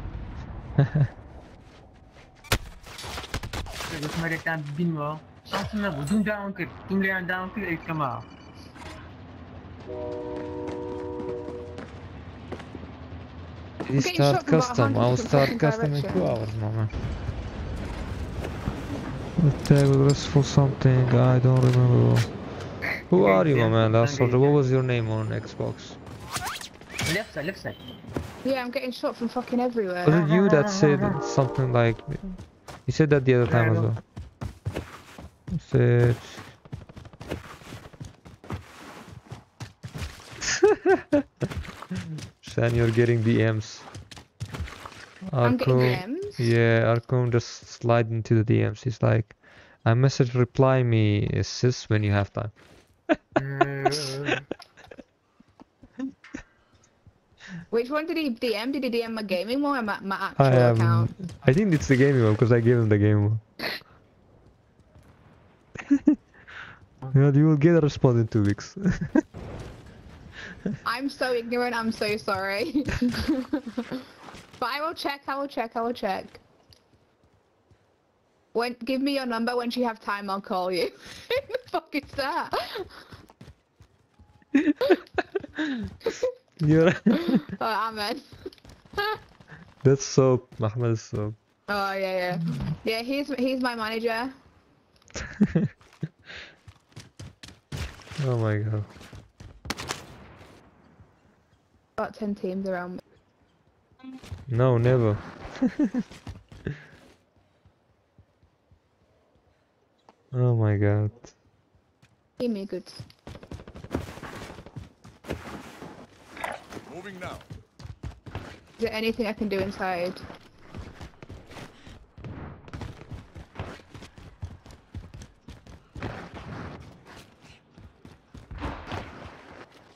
उसमें रहता है बिन वो सांस में वो तुम down कर तुम ले डाउन कर एक कमा we start custom. I'll start custom in two hours, mama. Attack with for something, I don't remember. Who are you, my man, last soldier? What was your name on Xbox? Left side, left side. Yeah, I'm getting shot from fucking everywhere. Was it you that said something like... You said that the other time as well. You said... Shan, you're getting DMs. I'm getting DMs. Yeah, Arcon just slide into the DMs. He's like, I message reply me sis when you have time. Which one did he DM? Did he DM my gaming one or my, my actual I am. account? I think it's the gaming one because I gave him the game one. yeah, you will get a response in two weeks. I'm so ignorant. I'm so sorry. but I will check. I will check. I will check. When give me your number when you have time. I'll call you. Who the fuck is that? You're. oh, Ahmed. That's soap. Mahmoud is soap. Oh yeah, yeah, yeah. He's he's my manager. Oh my god. Got ten teams around me. No, never. oh my god. Give me good. Moving now. Is there anything I can do inside?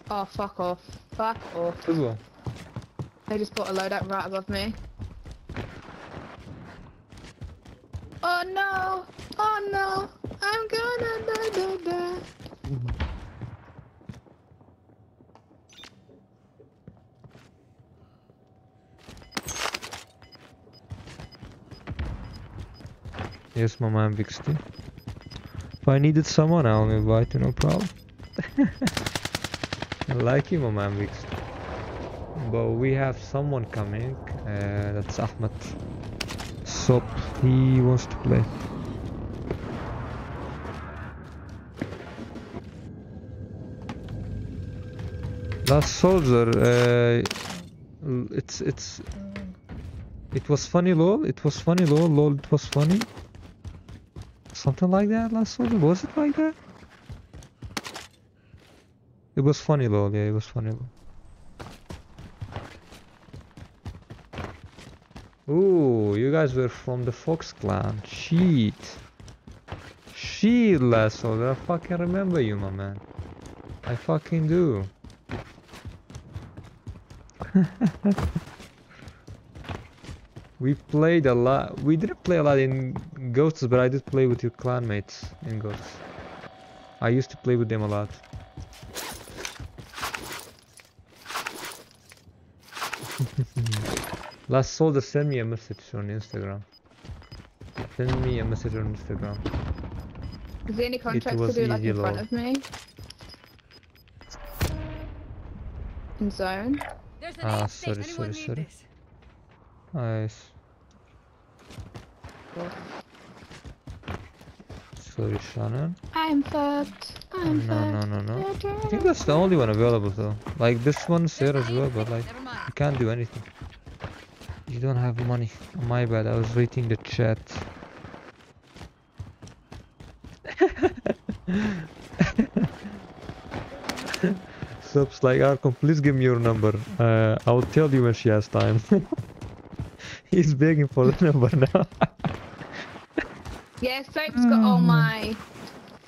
Oh, fuck off. Fuck off. Good one. They just put a loadout right above me. Oh no! Oh no! I'm gonna die, die, die. Yes, Mama, I'm Vixty. If I needed someone, I'll invite you, no problem. Like him, I'm Vixty. But we have someone coming, uh, that's Ahmed. Sop, he wants to play. Last Soldier, uh, it's, it's, it was funny lol, it was funny lol, lol, it was funny. Something like that last soldier? Was it like that? It was funny lol, yeah, it was funny lol. Ooh, you guys were from the Fox clan. Shit. Shit, Lasso. I fucking remember you, my man. I fucking do. We played a lot. We didn't play a lot in Ghosts, but I did play with your clanmates in Ghosts. I used to play with them a lot. Last soldier, send me a message on Instagram. Send me a message on Instagram. Is there any contracts to was do like easy, in front of me? In zone? Ah, aid sorry, sorry, sorry. this? Nice. Sorry, Shannon. I'm fucked. I'm No, no, fucked. no, no. I think that's the only one available though. Like this one's there as well, but like you can't do anything. You don't have money. My bad. I was reading the chat. Subs like Arkham, please give me your number. Uh, I'll tell you when she has time. He's begging for the number now. Yeah, Soap's got all my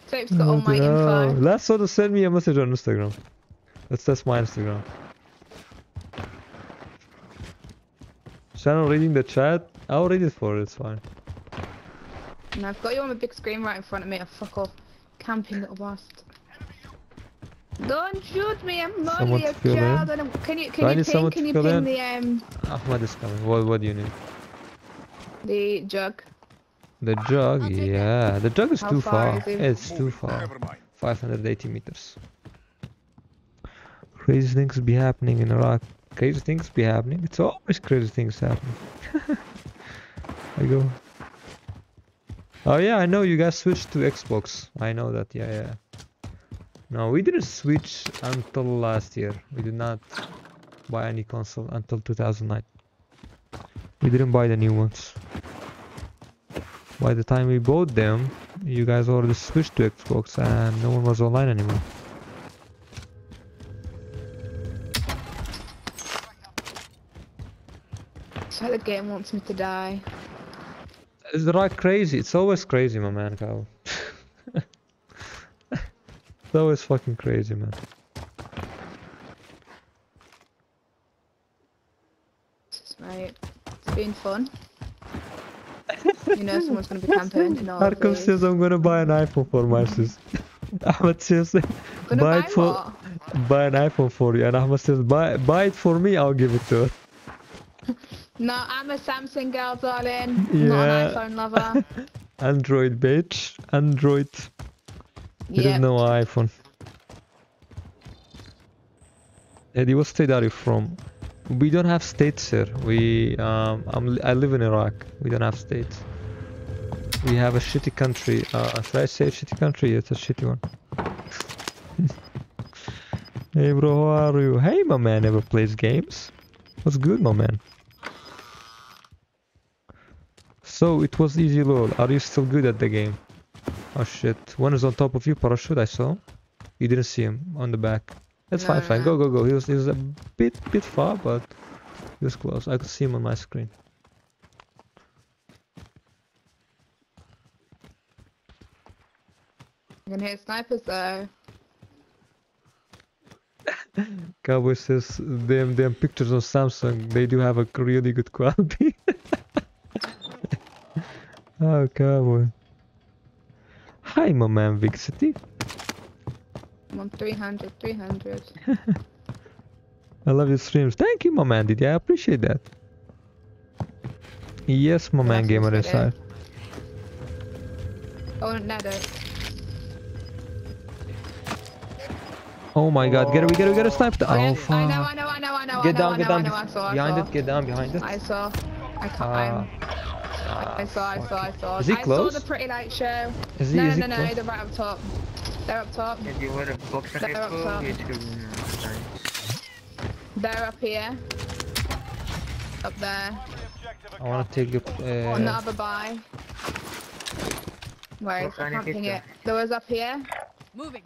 Soap's got all my No. info. Last sort of send me a message on Instagram. That's that's my Instagram. Shannon reading the chat. I'll read it for you, it's fine. And I've got you on the big screen right in front of me. I fuck off. Camping little bastard. Don't shoot me, I'm Someone only a fill in? child. And I'm... Can you can I you ping can you fill ping in? the um Ahmad is coming. What what do you need? the jug? The jug? I'll it. Yeah, the jug is How too far far. is it? It's too far. 580 meters. Crazy things be happening in Iraq. Crazy things be happening. It's always crazy things happening. I go. Oh yeah, I know you guys switched to Xbox. I know that. Yeah, yeah. No, we didn't switch until last year. We did not buy any console until 2009. We didn't buy the new ones. By the time we bought them, you guys already switched to Xbox and no one was online anymore. It's like the game wants me to die. It's right crazy. It's always crazy, my man, Kyle. it's always fucking crazy, man. It's, been fun. you know someone's gonna be camping in all Arkham says I'm gonna buy an iPhone for my sis. Ahmed says buy buy it for what? buy an iPhone for you, and Ahmed says buy buy it for me. I'll give it to her. No, I'm a Samsung girl, darling. Yeah. Not an iPhone lover. Android, bitch. Android. There is yeah. no iPhone. Eddie, what state are you from? We don't have states here. We um I'm, I live in Iraq. We don't have states. We have a shitty country. Uh, should I say shitty country? It's a shitty one. hey bro, how are you? Hey my man, ever plays games? What's good, my man? So it was easy lol. Are you still good at the game? Oh shit. One is on top of you, parachute, I saw. You didn't see him on the back. That's No, fine, no, fine. no. Go, go, go. He was, he was a bit, bit far, but he was close. I could see him on my screen. I can hear snipers though. Cowboy says them, them pictures on Samsung, they do have a really good quality. oh, Cowboy. Hi, my man, Big City. I'm on 300, 300. I love your streams. Thank you, my man, Did I appreciate that. Yes, my man, gamer inside. Oh, no, don't. Oh my god, get it, we gotta, we gotta snipe the. Oh, Oh, I fuck. know, I know, I know, I know, Get I know, down, I get down. I know, I saw, I behind saw. it, get down behind it. I saw. I can't. Ah. I'm, Ah, I saw, I saw, I saw. Is he close? I saw the pretty light show. Is he, no, is no, no, no, they're right up top. They're up top. If you would have booked they're up top. They're up here. Up there. I want to take the. Uh... On the other buy. Where is I it. There was up here. Moving.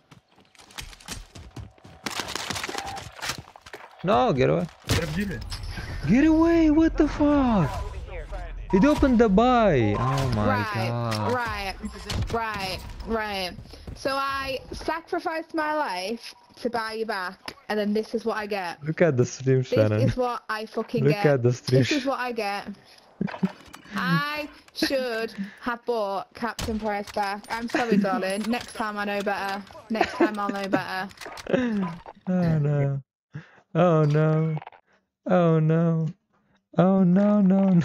No, get away. Get away, what the fuck? It opened the buy. Oh my right, god. right, right, right. Right. So I sacrificed my life to buy you back, and then this is what I get. Look at the stream, This Shannon. is what I fucking Look get. Look at the stream. This is what I get. I should have bought Captain Price back. I'm sorry, darling. Next time I know better. Next time I'll know better. Oh no. Oh no. Oh no. Oh no, no, no.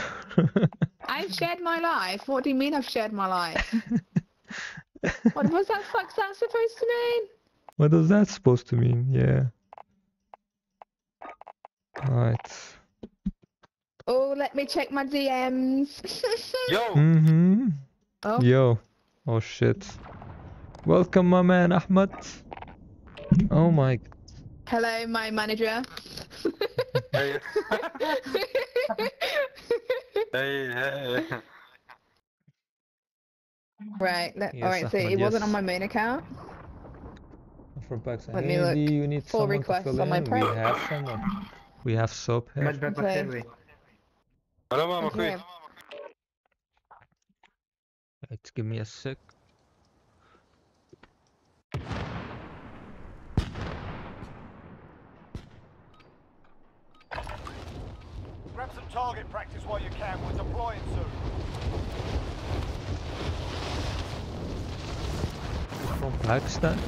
I've shared my life. What do you mean I've shared my life? what was that fuck's that supposed to mean? what was that supposed to mean? Yeah. Alright. Oh, let me check my DMs. Yo, Mm-hmm. oh, Yo. Oh shit. Welcome my man Ahmed. Oh my Hello, my manager. hey. hey, hey. Right, let, yes, all right, so Ahmed, it yes. wasn't on my main account. For bugs. Let me look. You need Full requests on in. my prep. We have someone. We have soap here. Okay. Hello, mama, okay. Let's give me a sec. Grab some target practice while you can. We're deploying soon. From blijven staan.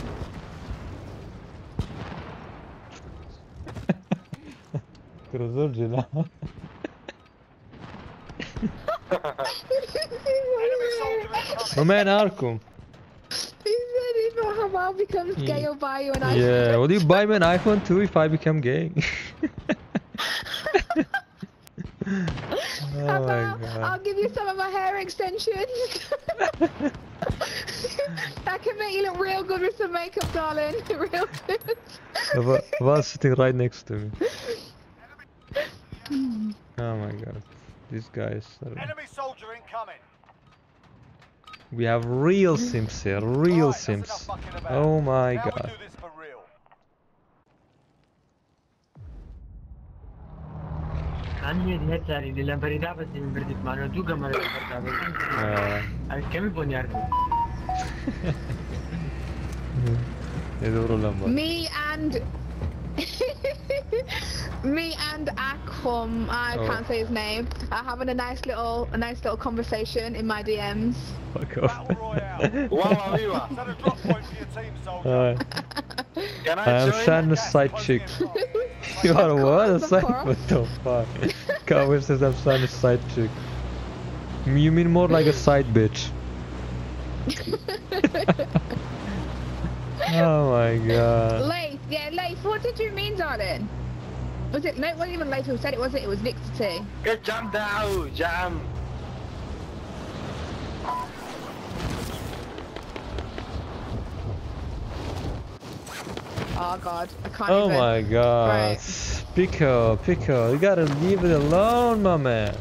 Man Arkum. I become hmm. gay, buy you an iPhone. Yeah, will you buy me an iPhone too if I become gay? oh Hamal, my I'll god. give you some of my hair extensions. I can make you look real good with some makeup, darling. Real good. Wa- was sitting right next to me. Hmm. Oh my god. These guys are... Enemy soldier incoming. We have real sims here, real Right, that's sims. Oh my now we god. Anni di hezzari della verità per si invertit mano tu che me l'hai portato. Al che mi puoi dire? ne dovrò lambare. Me and me and Aquam, I Oh. can't say his name, are having a nice little a nice little conversation in my DMs. Fuck off. Battle Royale. Wow, viva. Set a drop point for your team, soldier. Alright. Can I I am join? the side chick. In fast. You are what? A course, of side? course. What the fuck? Cowboy says I'm Shan's side chick. You mean more like a side bitch. oh my god. Leif, yeah, Leif, what did you mean, darling? Was it, no, it wasn't even Leif who said it, was it? It was Victor T. Get jam down, jam. Oh god, I can't Oh even. my god. Right. Pico, Pico, you gotta leave it alone, my man.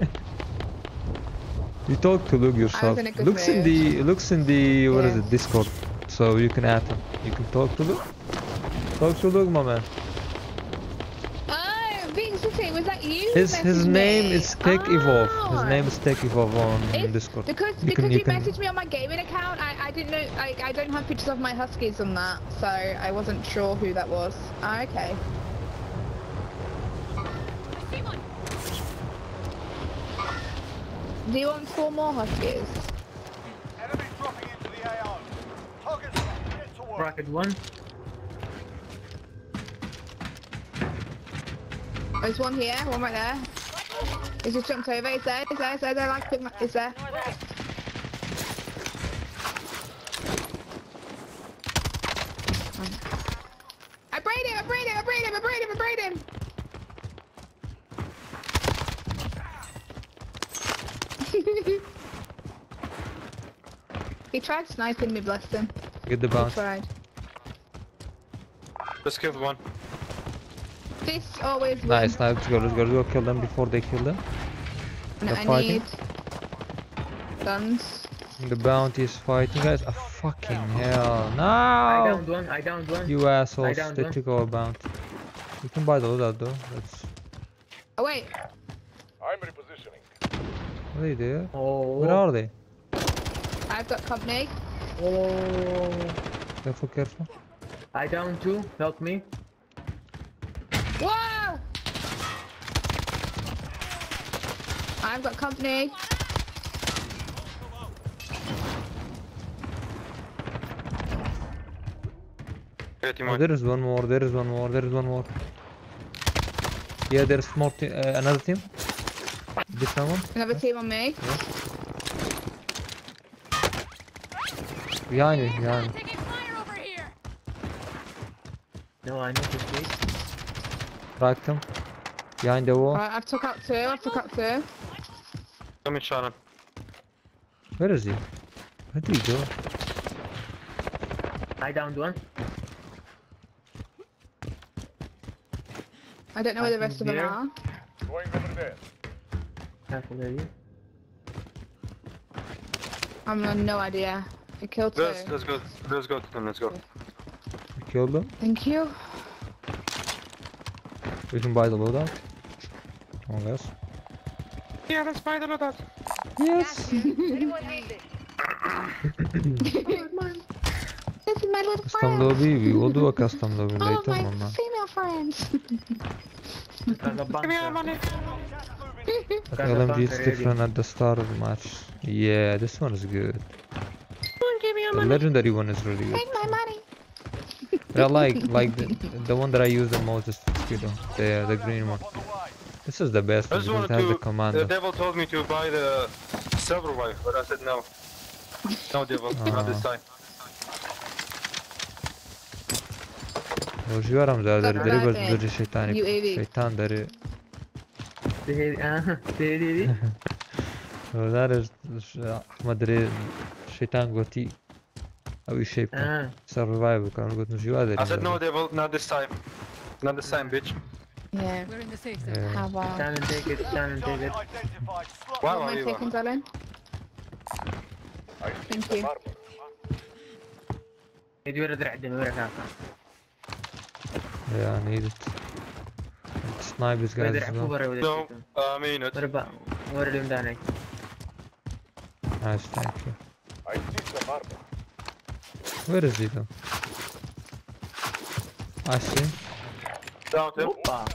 you talk to Luke yourself. good Luke's in the Luke's in the what is Yeah. it, Discord. So you can add him. You can talk to Luke. Talk to Luke, my man. Oh, Victor T, was that you? His his name me? is Tech Evolve. His Oh. name is Tech Evolve on It's Discord. Because You because can- you, you can- messaged me on my gaming account, I, I didn't know I, I don't have pictures of my huskies on that, so I wasn't sure who that was. Ah, okay. Do you want four more huskies? Enemy dropping into the AO. Target. Get to work. Bracket 1. Oh, There's one here, one right there. He's just jumped over. He's there. He's there. He's there. They're like, big he's there. I braid him. I braid him. I braid him. I braid him. I braid him. he tried sniping me, bless him. Get the He bounce. tried. Let's kill the one. This always wins. Nice, nice. Let's go. Let's go. Let's go kill them before they kill them. And They're I fighting. need guns. The bounty is fighting, guys. Oh, fucking hell. No! I No! downed one. I downed one. You assholes. downed They one. took our bounty. You can buy the loadout though. That's. Oh wait, I'm repositioning. What Are they there? Oh. Where are they? I've got company. Oh. Careful, careful. I down two. Help me. Whoa! I've got company. Get him Oh, one. there is one more. There is one more. There is one more. Yeah, there's more. Te- uh, another team. Different one. Another team on me. Behind you. Behind you. Taking fire over here. No, I need to wait. Tracked him. Behind the wall. Alright, I've took out two. I've took out two. Come in, Sharon. Where is he? Where did he go? I downed one. I don't know where the rest of them are. Going over there. Careful, lady. I'm got no idea. I killed two. Let's, let's go. Let's go to them. Let's go. You killed them. Thank you. We can buy the loadout. Come on. Yeah, let's buy the loadout. Yes. This? This is my little Custom friend. lobby. We will do a custom lobby All of later, my Mama. female friends. Casa banca. Casa LMG is different at the start of the match. Yeah, this one is good. The money. legendary one is really good. Take my money. But I like like the, the one that I use the most is the the green one. This is the best. I just wanted to. The, command. the devil told me to buy the silver wife, but I said no. No devil, uh. not this time. Uživaram da, da ribaš dođe šeitani, šeitan da ri... Deri, aha, deri, deri. Udareš, Ahmad ri, šeitan goti. شيطان قوتي او شيء اه سرفايفل كان قلت نجوا I said no, devil, not this time. Not this time, bitch. Yeah. We're in the safe zone. Yeah. How well. stand and take it stand and take it Identified. Slot Wow, What am I Iva. taking, darling? Thank you. يدي ورا درع الدم ورا كاكا Yeah, I need it. Snipe this guy درع as فوق well. ورا No, ورا I mean it. ورا با ورا اليوم داني Nice, thank you. Where is he though? I see. Down him. Opa.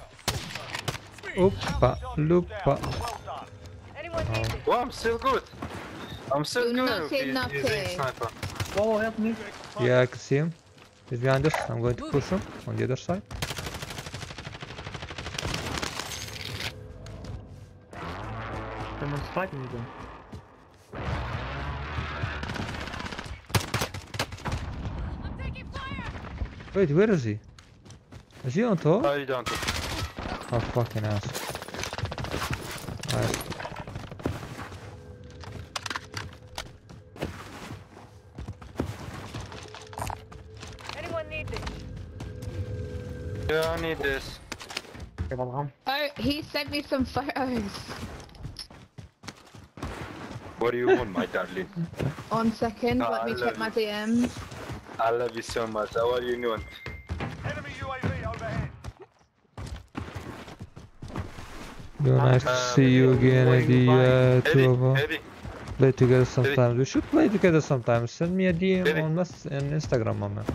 Opa. Loopa. Oh. Well, I'm still good. I'm still good. Nothing, nothing. Sniper. Oh, help me. Yeah, I can see him. He's behind us. I'm going to push him on the other side. Someone's fighting me. Wait, where is he? Is he on top? No, he's on top. Oh, fucking ass. Right. Anyone need this? Yeah, I need this. Oh, he sent me some photos. What do you want, my darling? One second, second, let me check my DMs. I love you so much. How are you want? Enemy UAV overhead. You nice to see you again, what do you Eddie. Uh, two of us. Play together sometimes. We should play together sometimes. Send me a DM Eddie. on, mess on Instagram, my man.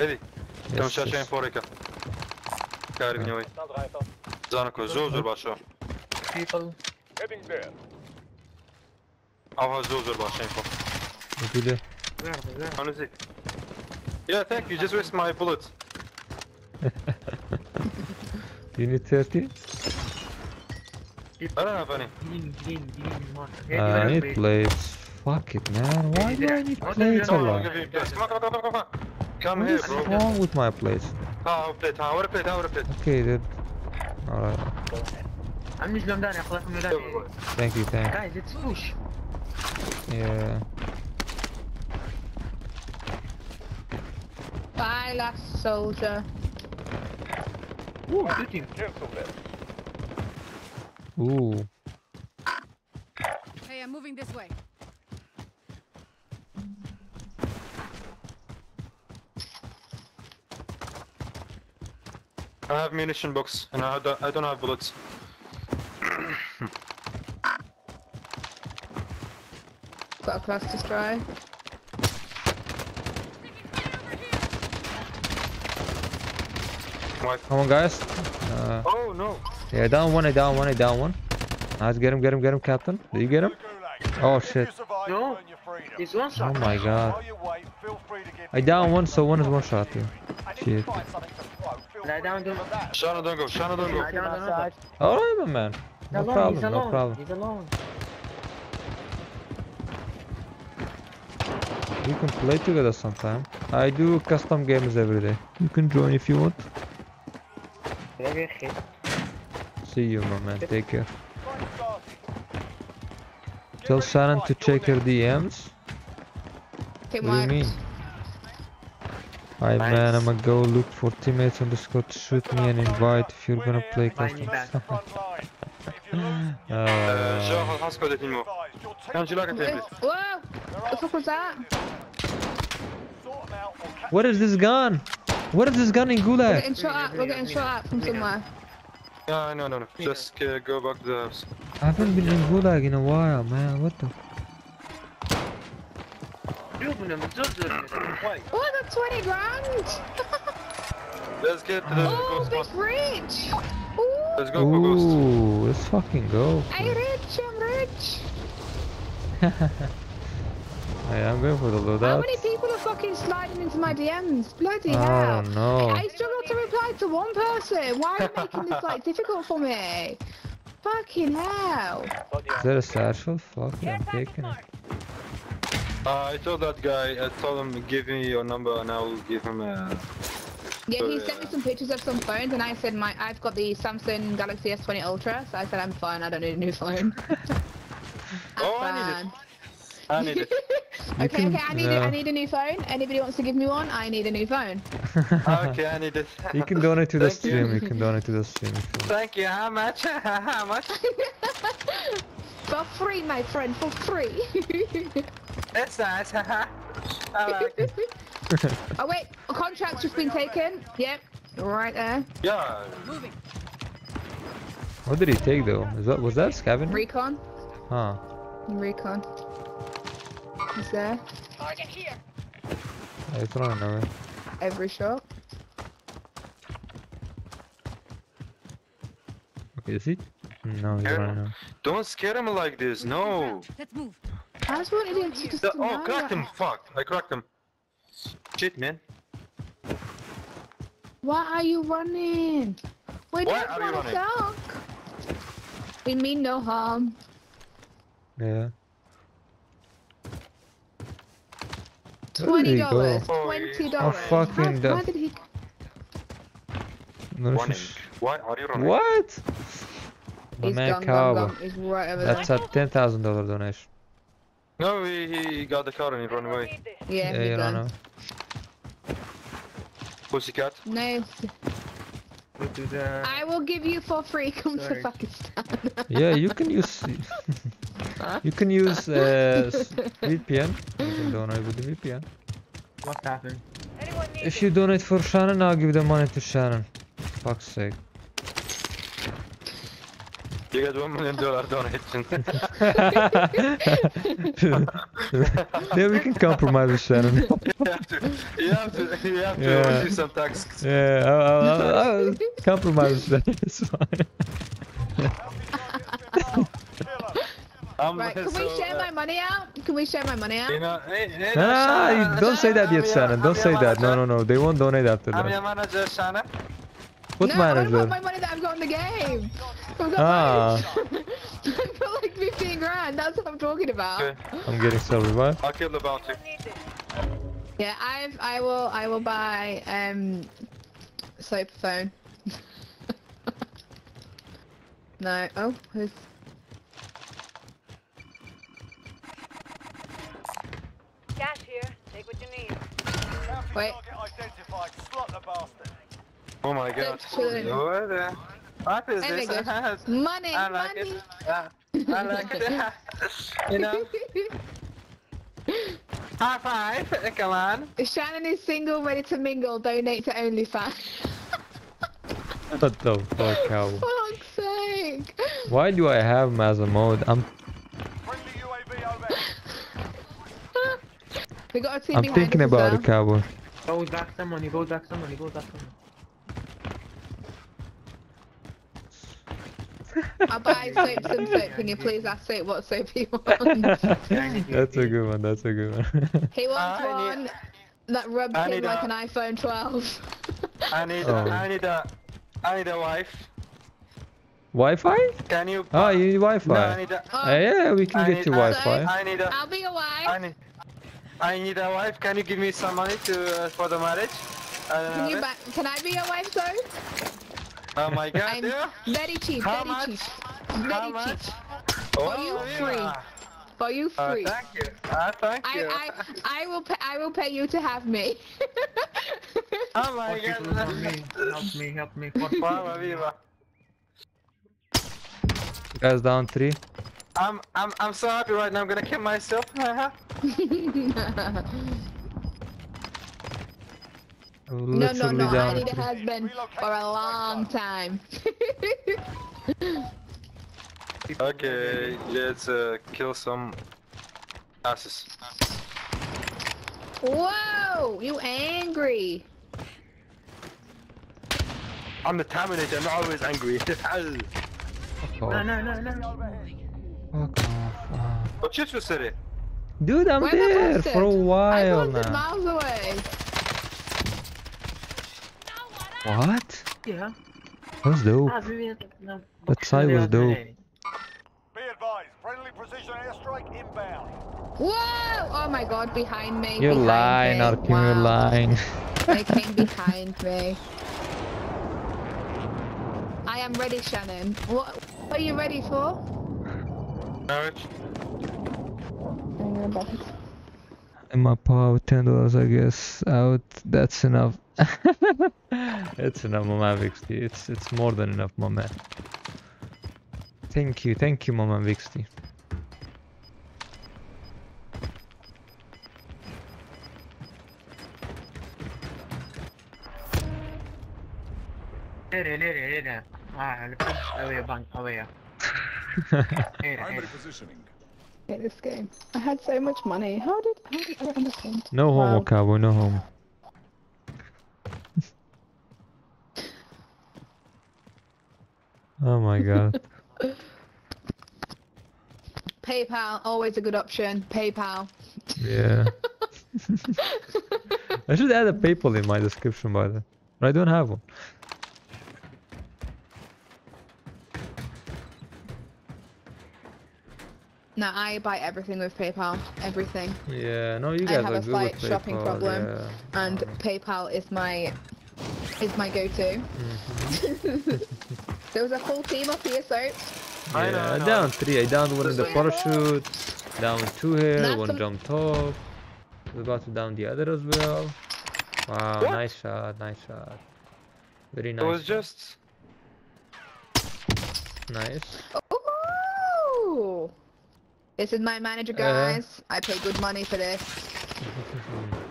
Eddie. Kam Yes, shashen yes. foreka. Kari gnjoj. Zanako, zozur basho. people Aha, zozur bashen po. What you do? Where? Where? How is it? Yeah, thank you. Just waste my bullet. you need 30? I don't have any. Green, green, green mark. Yeah, I need plates. Fuck it, man. Why do I need plates a lot? Come, here, bro. What's wrong with my plates? i Ah, plate. Ah, what a plate. Ah, what a plate. Okay, dude. Alright. I'm just going down. I'm going down. Thank you, thank you. Guys, let's push. Yeah. Bye, last soldier. Ooh, shooting Ooh. Hey, I'm moving this way. I have munition box and I don't, I don't have bullets. Got a class destroy. What? Come on, guys. Uh, Oh no! yeah, down one, I down one, I down one. Nice, get him, get him, get him, Captain. Did you get him? Oh, shit. You No. you earn your freedom. it's one Oh shot my god. While you wait, feel free to give I down one, so one is one shot, yeah. And if Shit. you find something to throw, feel Lie free down, to give don't- them that. Shana don't go, Shana don't go. don't know Alright, my man. No alone, problem, he's no problem. He's alone. We can play together sometime. I do custom games every day. You can join if you want. See you, my man. Take care. Tell Sharon to check her DMs. Okay, what do you mean? Hi nice. man, I'ma go look for teammates on the squad to shoot me and invite if you're gonna play custom. Genre, un squad de Wow! Faut qu'on what is this gun? What is this gun in Gulag? We're getting shot at, we're getting shot at from somewhere. i no, no, no. Just uh, go back to the house. I haven't been in Gulag in a while, man. What the? Oh, I got 20 grand! Let's get to the oh, ghost. Rich! Let's go Ooh, for. Let's fucking go. I'm rich, I'm rich! Yeah, I'm going for the How many people are fucking sliding into my DMs? Bloody I hell. don't know. I struggle to reply to one person. Why are you making this like difficult for me? Fucking hell. Is that a satchel? Fuck it, I'm taking it. Uh, I told that guy, I told him, give me your number and I will give him a... Yeah, he So, sent me some pictures of some phones, and I said my I've got the Samsung Galaxy S20 Ultra, so I said I'm fine. I don't need a new phone. I'm Oh, I need it. Fine. I need it. okay, can- okay, I need yeah. I need a new phone. Anybody wants to give me one? I need a new phone. okay, I need it. You can donate to the Thank stream. You can donate to the stream if you want. Thank you, how much? how much? for free, my friend, for free. That's nice, haha. Like oh wait, a contract's just been taken. Yep, right there. Yeah, What did he take though? Is that was that scavenger? Recon, Huh. recon. Is there Target here. I don't know. every shot? Okay, is he? No, he's Yeah. running now. don't scare him like this, no. Let's move. I just wanted him to just The- oh, cracked that- him, fuck, I cracked him. Shit, man. Why are you running? We Why don't you want to running? talk. We mean no harm. Yeah. Where did Twenty he go? dollars. Oh, Twenty Oh, dollars. fucking How, that- did he? No, Running. sh- Why are you running? What? My He's man gone, gone, Cowboy. gone. He's right over That's a ten thousand dollar donation. No, he, he got the car and he ran away. Need this. there. Yeah, Yeah, he's you don't gone. know. Pussycat. No, Go to the... I will give you for free. Come to Sorry. Pakistan. Yeah, you can use. you can use uh, s- VPN. You can donate with the VPN. What happened? If you donate for Shannon, I'll give the money to Shannon. For Fuck's sake. You got one million dollar donation. yeah, we can compromise with Shannon. you have to, you have to, you have to Yeah. do some tax. yeah, I'll, I'll, I'll, I'll compromise with Shannon. It's fine. Um, right, can so, we share uh, my money out? Can we share my money out? You know, hey, hey, Nah, Shana, you don't say that yet, Shannon. Don't I'm say that. No, manager. no, no. They won't donate after I'm your that. manager, Shana. What no, what about manager? my money that I've got in the game? I've got Ah. like, I've got like 15 grand. That's what I'm talking about. Okay, I'm getting self revive. I'll kill the bounty. need this. Yeah, I've I will I will buy um soap phone. no. Oh, who's Gas here. Take what you need. Bounty Wait. target identified. Slot the bastard. Oh my god. What the? What is There this? go. money? I like money. it. Uh, I like it. you know? High five. Come on. Shannon is single, ready to mingle. Donate to OnlyFans. What the fuck, cow? Fuck's sake. Why do I have him as a mode? I'm Friendly UAV overhead. we got a team I'm thinking about well. it, cowboy. Go back some money, go back some money, go back some money. I'll buy soap some soap. Can you please ask soap what soap he wants? That's a good one. That's a good one. he wants I need- one that rubs I him need like a- an iPhone 12. I need, Oh. I need a, I need a wife. Wi-Fi? Can you? Oh, you need No, I Wi-Fi. need a, Oh, yeah, we can I get need- you I- Wi-Fi. I need a, I'll be your I wife. need, I need a wife. Can you give me some money to uh, for the marriage? I don't Can know you it. buy, Can I be your wife though? Oh my god, I'm yeah. very cheap. How very much? cheap. How Very much? cheap. Oh, you yeah. free. For you Uh, free. thank you. Uh, thank I, you. I I will pay I will pay you to have me. oh my god. help me, help me, help me. What Wow, viva. Guys down three. I'm, I'm, I'm so happy right now. I'm gonna kill myself. no, no, no. I need a husband for a long time. okay, let's uh, kill some asses. Whoa! You angry? I'm the Terminator. I'm always angry. Fuck No, no, no, no. Fuck off. What shit was it? Dude, I'm Where there for a while posted now. miles away. What? Yeah. That was dope. Ah, maybe no. That side was dope. Be advised, friendly precision airstrike inbound. Whoa! Oh my god, behind me. You're behind lying, me. Arkin, you're lying. They came behind me. I am ready, Shannon. What, what are you ready for? Alright. In my power, ten dollars, I guess. Out. That's enough. it's enough, Mama Vixty. It's it's more than enough, my man. Thank you, thank you, Mama Vixty. Lere, lere, lere. Ah, look away, bang, away. Lere, I'm Hate this game. I had so much money. How did how did I don't understand? No homo, Wow. cowboy. No homo. oh my god. PayPal, always a good option. PayPal. Yeah. I should add a PayPal in my description, by the way. But I don't have one. No, I buy everything with PayPal. Everything. Yeah, no, you guys I have are a good slight shopping PayPal, problem, yeah. And PayPal is my is my go-to. Mhm. there was a full team up here, so I know, Yeah, I know. down three. I downed one in the parachute. Down two here. That's one some- jumped off. Was about to down the other as well. Wow, What? nice shot, nice shot. Very nice. It was shot. just. nice. Ooh. This is my manager, Uh. guys. I pay good money for this.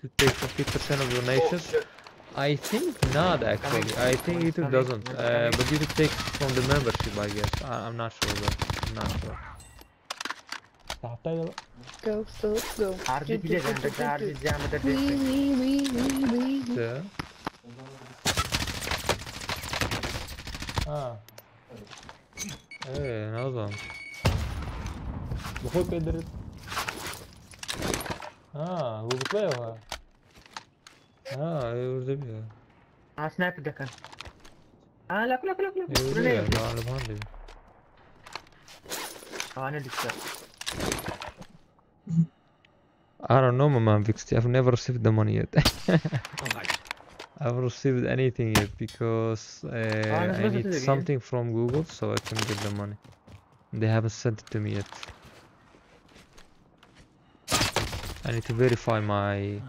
to take 50% of donations? I think not actually. I think YouTube doesn't. Uh, but YouTube takes from the membership, I guess. I, I'm not sure though. I'm not sure. Go, go, go. Harbi bile bende de harbi zahmet Wee, edilsin. wee, wee, wee, Ha. Ee, evet, ne zaman? Bu kadar. Ha, vurdukla ya. Ha, vurdu bir. Ha, snap de kan. Ha, lak lak lak lak. Vurdu ya, lan lan lan. Ana. I don't know my man fixed. I've never saved the money yet. Oh I've received anything yet because uh, I need it is, yeah. something from Google so I can get the money they haven't sent it to me yet I need to verify my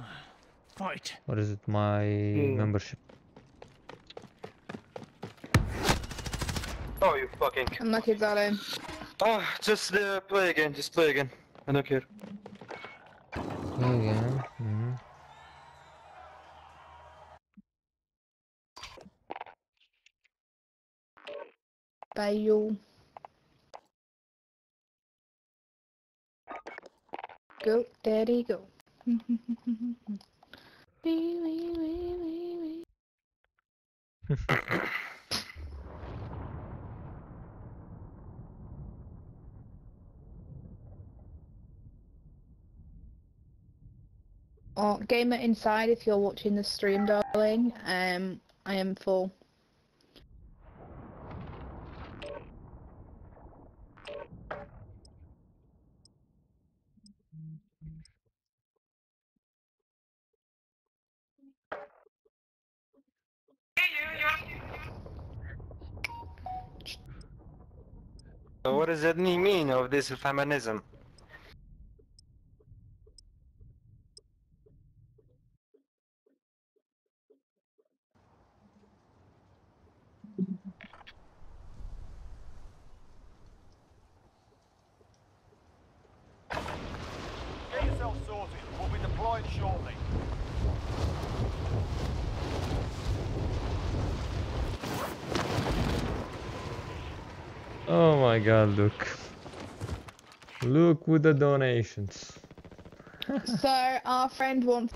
Fight. what is it my membership Oh, you fucking. Unlucky, darling. Ah, just uh, play again. Just play again. I don't care. again mhm. Bye, you. Go, daddy, go. Wee, wee, wee, wee, wee. Oh, gamer inside, if you're watching the stream, darling, um, I am full. So what does that mean of this feminism? Get yourself sorted. We'll be deploying shortly. Oh my god look look with the donations so, our friend wants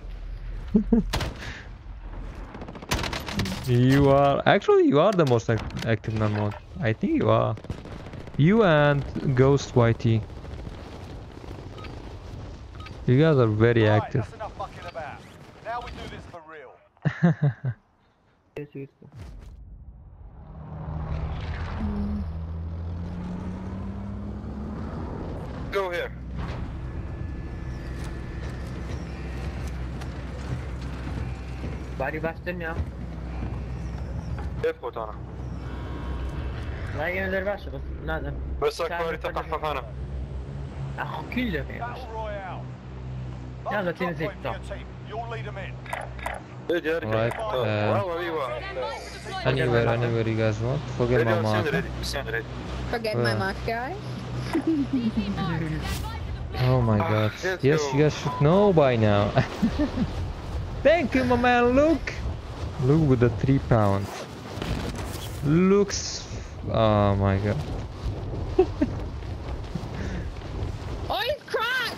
You are actually you are the most act active non-mod. I think you are. You and Ghost YT. You guys are very Right, active. that's enough fucking about. Now we do this for real. Yes, yes Go here. باري bastın ya. كيف فوت انا؟ لا ينزل باشا بس لازم بس كان اكبر مفجر. تقحف انا اخو كله يا Battle Royale. يلا Mark the drop تنزل point for your team. You'll lead them in. ايه يا رجال Right, آه، uh, والله ايوه Anywhere, anywhere you guys want. Forget my mark. Forget my Uh. mark, guys. Oh my ah, god. let's Yes, you guys should know by now. Thank you, my man Luke. Luke with the three pounds. Looks. Oh my god. Oh, he's cracked!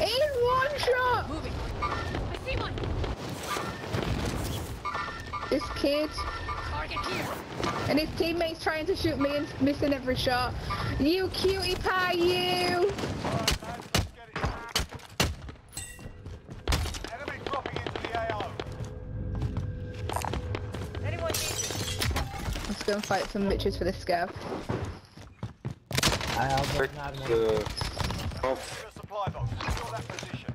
He's one shot! Moving. I see one. This kid Target here. and his teammates trying to shoot me and missing every shot. You cutie pie, you! Enemy dropping into the AO. Anyone need this? Let's go and fight some bitches for this scav. I have Right, one arm. uh, oh, Your supply box. Secure that position.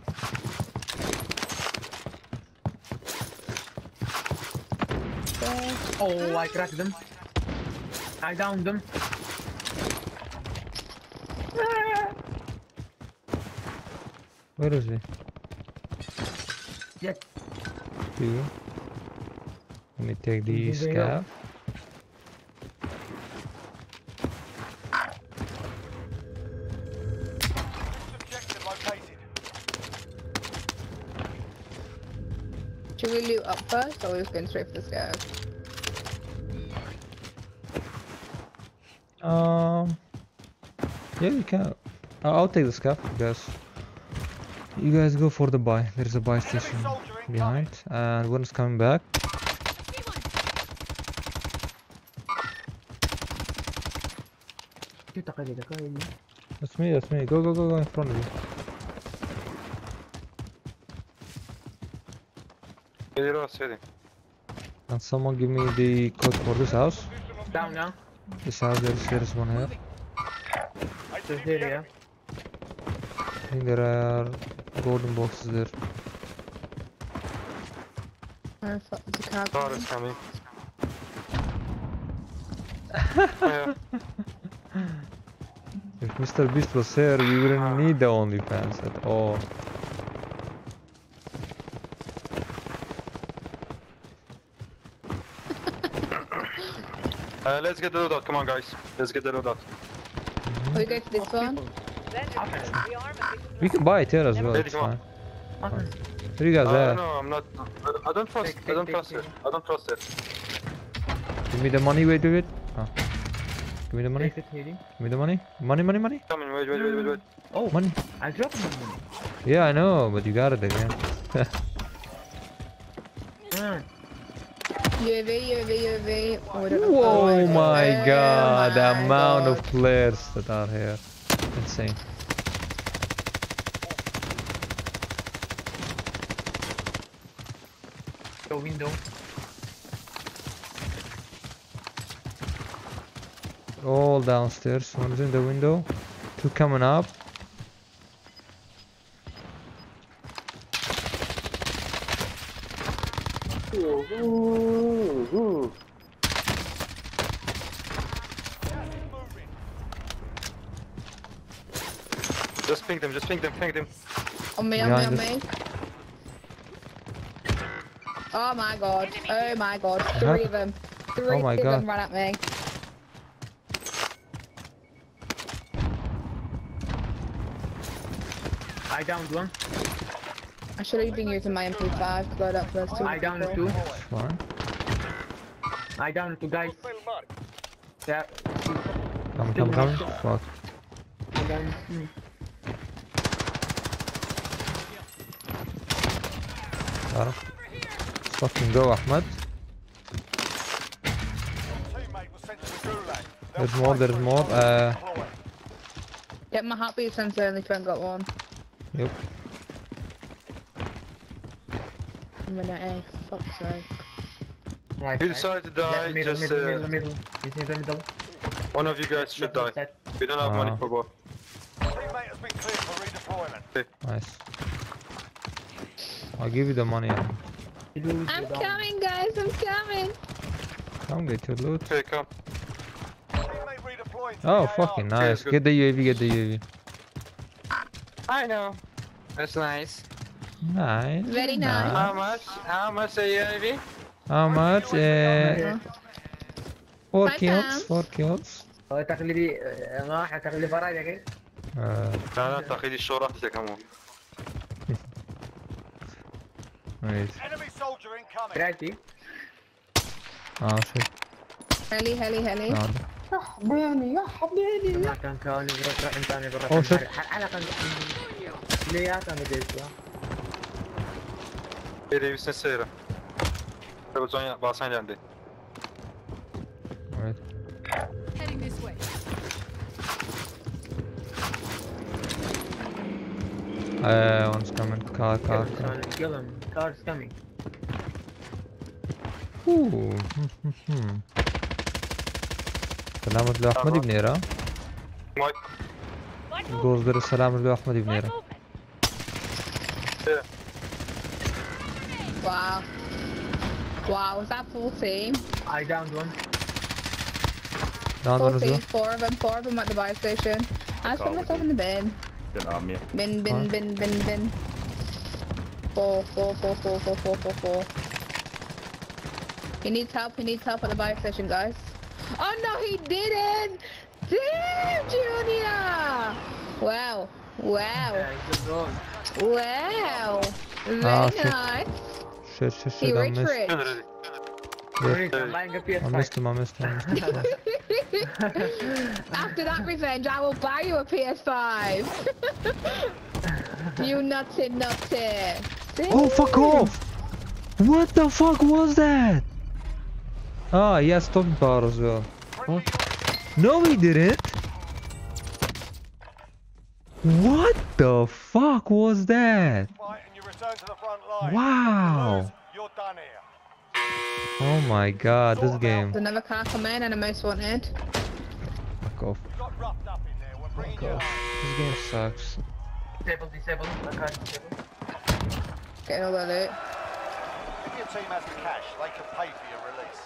Oh, I cracked them. I downed them. Where is he? Yes. Two. Let me take the He's in the hill. scav. Should we loot up first or are we just going straight for the scav? Um. Yeah, you can. I'll take this cap, guys. You guys go for the buy. There's a buy station behind, and when it's coming back. That's me, that's me. Go, go, go, go in front of you. Can someone give me the code for this house? Down now. This house, there's, there's one here. Just there, yeah. I think there are golden boxes there. Where the fuck is the car car is coming yeah. If Mr. Beast was here, we wouldn't need the only OnlyFans at all. Uh, let's get the loadout come on guys let's get the loadout We go to this one. We can buy it here as well. Lady, It's fine. Okay. Where you guys uh, at? no I'm not I- I don't trust Take, I don't take, trust it I don't trust it Give me the money. Wait, wait, wait. Oh. Give me the money. Take it, Healy. Give me the money. Money, money, money. coming wait wait wait wait wait Oh, Money. I dropped my money. Yeah, I know, but you got it again. Ah, UAV, UAV, UAV. Oh, we don't know- Whoa, oh my Oh god, the my amount of players that are here. Insane. the window. All downstairs. One's in the window. Two coming up. Just ping them just ping them ping them On me, on me, on me. Oh my god. Oh my god. Uh-huh. Three of them. Three oh my of God. them ran at me. I downed one. I should have been using my MP5 because I don't first two. I downed two. Fine. I downed two guys. Yeah. Come, come, come. Fuck. I downed two. Got him. Let's fucking go, Ahmed. There's more, there's more. Uh, Yeah, my heartbeat sensor only friend got one. yep. I'm gonna A. Fuck's sake. Right You decided to die, middle, just middle, uh, middle, middle. He's in the middle. one of you guys should die. We don't have money Ah. for both. Teammate has been cleared for redeployment. Nice. I'll give you the money. You lose, I'm you don't. coming, guys. I'm coming. Come get your loot. Okay, come. Teammate redeploying to Oh, the fucking AR. nice. good. Get the UAV, get the UAV. I know. That's nice. Nice. Very nice. How much? How much a UAV? How much? Uh, four Five kills. pounds. Four kills. هو تقليدي آه، ما راح تقليدي فرايد يا كيف؟ Uh, لا لا تاخذي الشورات كمان. nice. Enemy soldier incoming. رايتي Oh shit. Heli, heli, heli. No. ما كان كان يقرا راح انت يقرا Oh, shit. على كان ليه كان بديت ايه دي بس سيرة. بس باصين عندي. Right. Heading this way. Uh, one's coming. Car, car, car. kill him cars coming Ooh. سلامة لو أحمد بنيرة مايك Light جوز در السلام لو أحمد Light بنيرة movement. Wow. Wow, is that full team? I downed one down Full one as team, well four of them, four of them at the buy station. I just put myself in the bin. Bin, bin, What? bin, bin, bin. Full, full, full, full, full, full, full, full. He needs help. He needs help at the buy station, guys. Oh no, he didn't! Damn, Junior! Wow. Wow. Wow. Very ah, nice. Shit, shit, shit, he I missed. I missed him, I missed him. I missed him. After that revenge, I will buy you a PS5. you nutty nutty. Oh fuck off! What the fuck was that? Ah he has talking power as well What? No he didn't! What the fuck was that? Fight Oh my god, this game. There's another car coming and a most wanted. Fuck off. Fuck off. This game sucks. Disabled, disabled. Getting all that loot. If your team has the cash, they can pay for your release.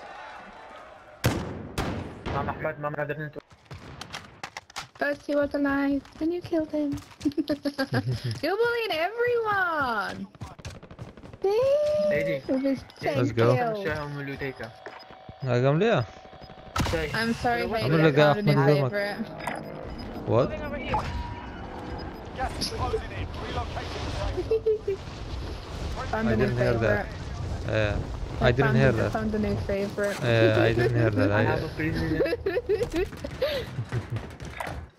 Mom Ahmed, didn't. First he was alive, then you killed him. You're bullying everyone! Lady. Damn, with his Let's 10 go. kills. شاهم لوتيكا Nagam Lea. شيء I'm sorry, I'm Hayden, gonna I go found a new Ahmed Zuma. favourite. What? Moving over here. Gas is closing in. Relocating the safe. Found I a new didn't hear that. favourite. Uh, I didn't found hear a- I that. found a new favourite. Uh, I didn't hear that. I I, have a prisoner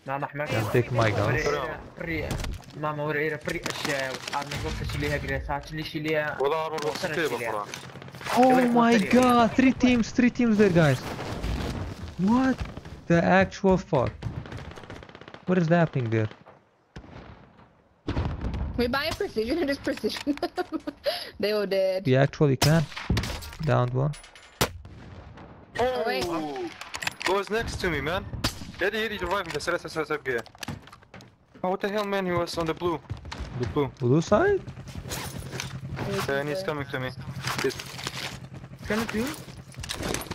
مام احمد can take my guns. بري ماما وريرا بري اشياء وصحابنا قلت شيليها قريسات اللي شيليها والله عمر وصل كذا بفرح. Oh my god, three teams, three teams there, guys. What the actual fuck? What is happening there? we buy a precision and just precision them. they all did. We actually can. Downed one. Oh, wait. Who was next to me, man? Yeah, yeah, he's reviving the Celeste SSFG. Oh, what the hell, man? He was on the blue. The blue. Blue side? Yeah, and he's coming to me. He's... Can it be?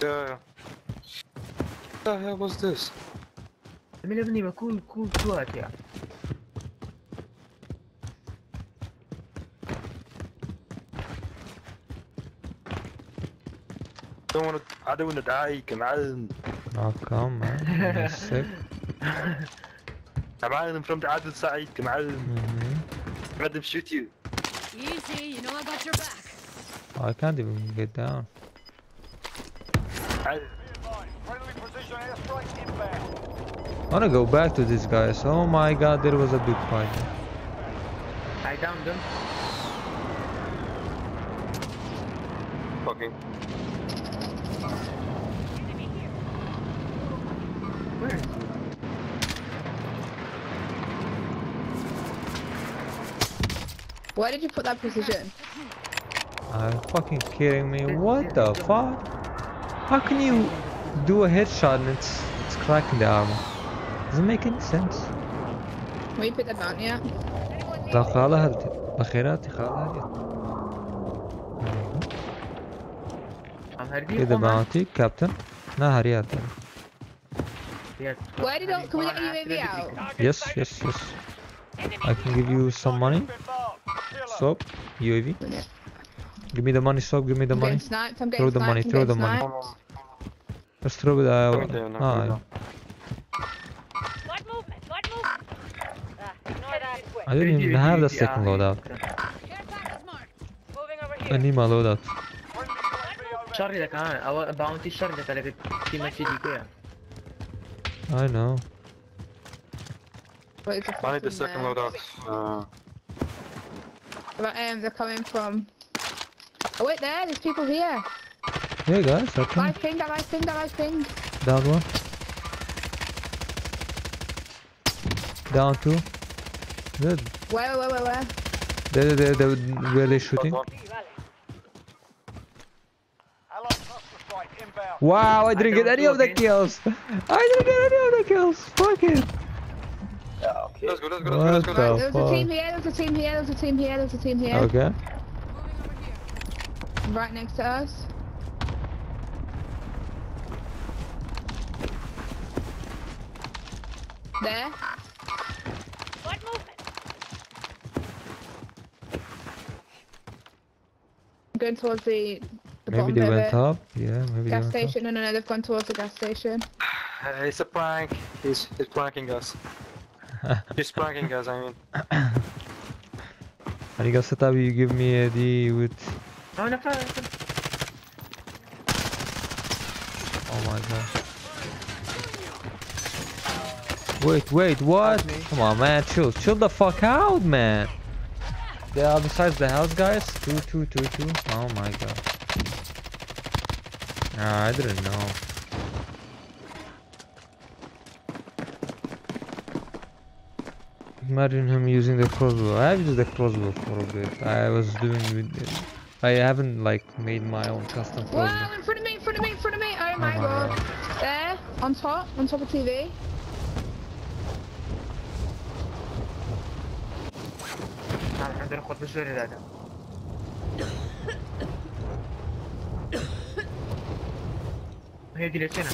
Yeah. What the hell was this? I mean, I'm not cool, cool, cool yeah. here. Don't wanna. I don't wanna die. Come on. Oh, come man. Sick. Come on, I'm from the other side. Come on. hmm Let them shoot you. Easy, you know I got your back. I can't even get down. I, Be advised, Friendly precision airstrike inbound. I wanna go back to these guys. Oh my god, there was a big fight. I downed them fucking. Why did you put that precision? Are you fucking kidding me? What the fuck? How can you do a headshot and it's it's cracking the armor? Doesn't make any sense. Where you put the bounty at? لا خالها بخيراتي خالها عم هردي كده bounty captain لا هريات Where did all, can we get a UAV out? yes yes yes I can give you some money. Soap, UAV. Give me the money, soap. give me the money. Throw the money, throw the sniped. money. Just throw it out. Ah. I didn't even have the second loadout. I need my loadout. Charlie, I bounty Charlie, I know. What is the I need the second there? loadout. Uh, But um, they're coming from. Oh wait, there. There's people here. hey guys I I can pinged. I pinged. I pinged. down one down two good Where? Where? Where? Where? there there there where they shooting Allied cluster strike. Wow, I didn't get any of the kills. I didn't get any of the kills. Fuck it. Let's go, let's go, let's go, let's go. the Right, there a team here. there's a team here. there's a team here. There was a team here. Okay. Right next to us. There. Slight movement. Going towards the. the Maybe they went up. Yeah, maybe they Gas went up. station. No, no, no. They've gone towards the gas station. Uh, it's a prank. He's, he's pranking us. Just planking guys, I mean. And you got Satabi, you give me a D with... Oh, no, no, no, Oh my god. Wait, wait, what? Come on, man, chill. Chill the fuck out, man. They are besides the house, guys. Two, two, two, two. Oh my god. Nah, I didn't know. Imagine him using the crossbow. I have used the crossbow for a bit. I was doing with I haven't like made my own custom crossbow. Whoa! In front of me! In front of me! In front of me! Oh my my god! There, on top, on top of TV. نعم عندنا خط بشوري هذا هي دي ليش هنا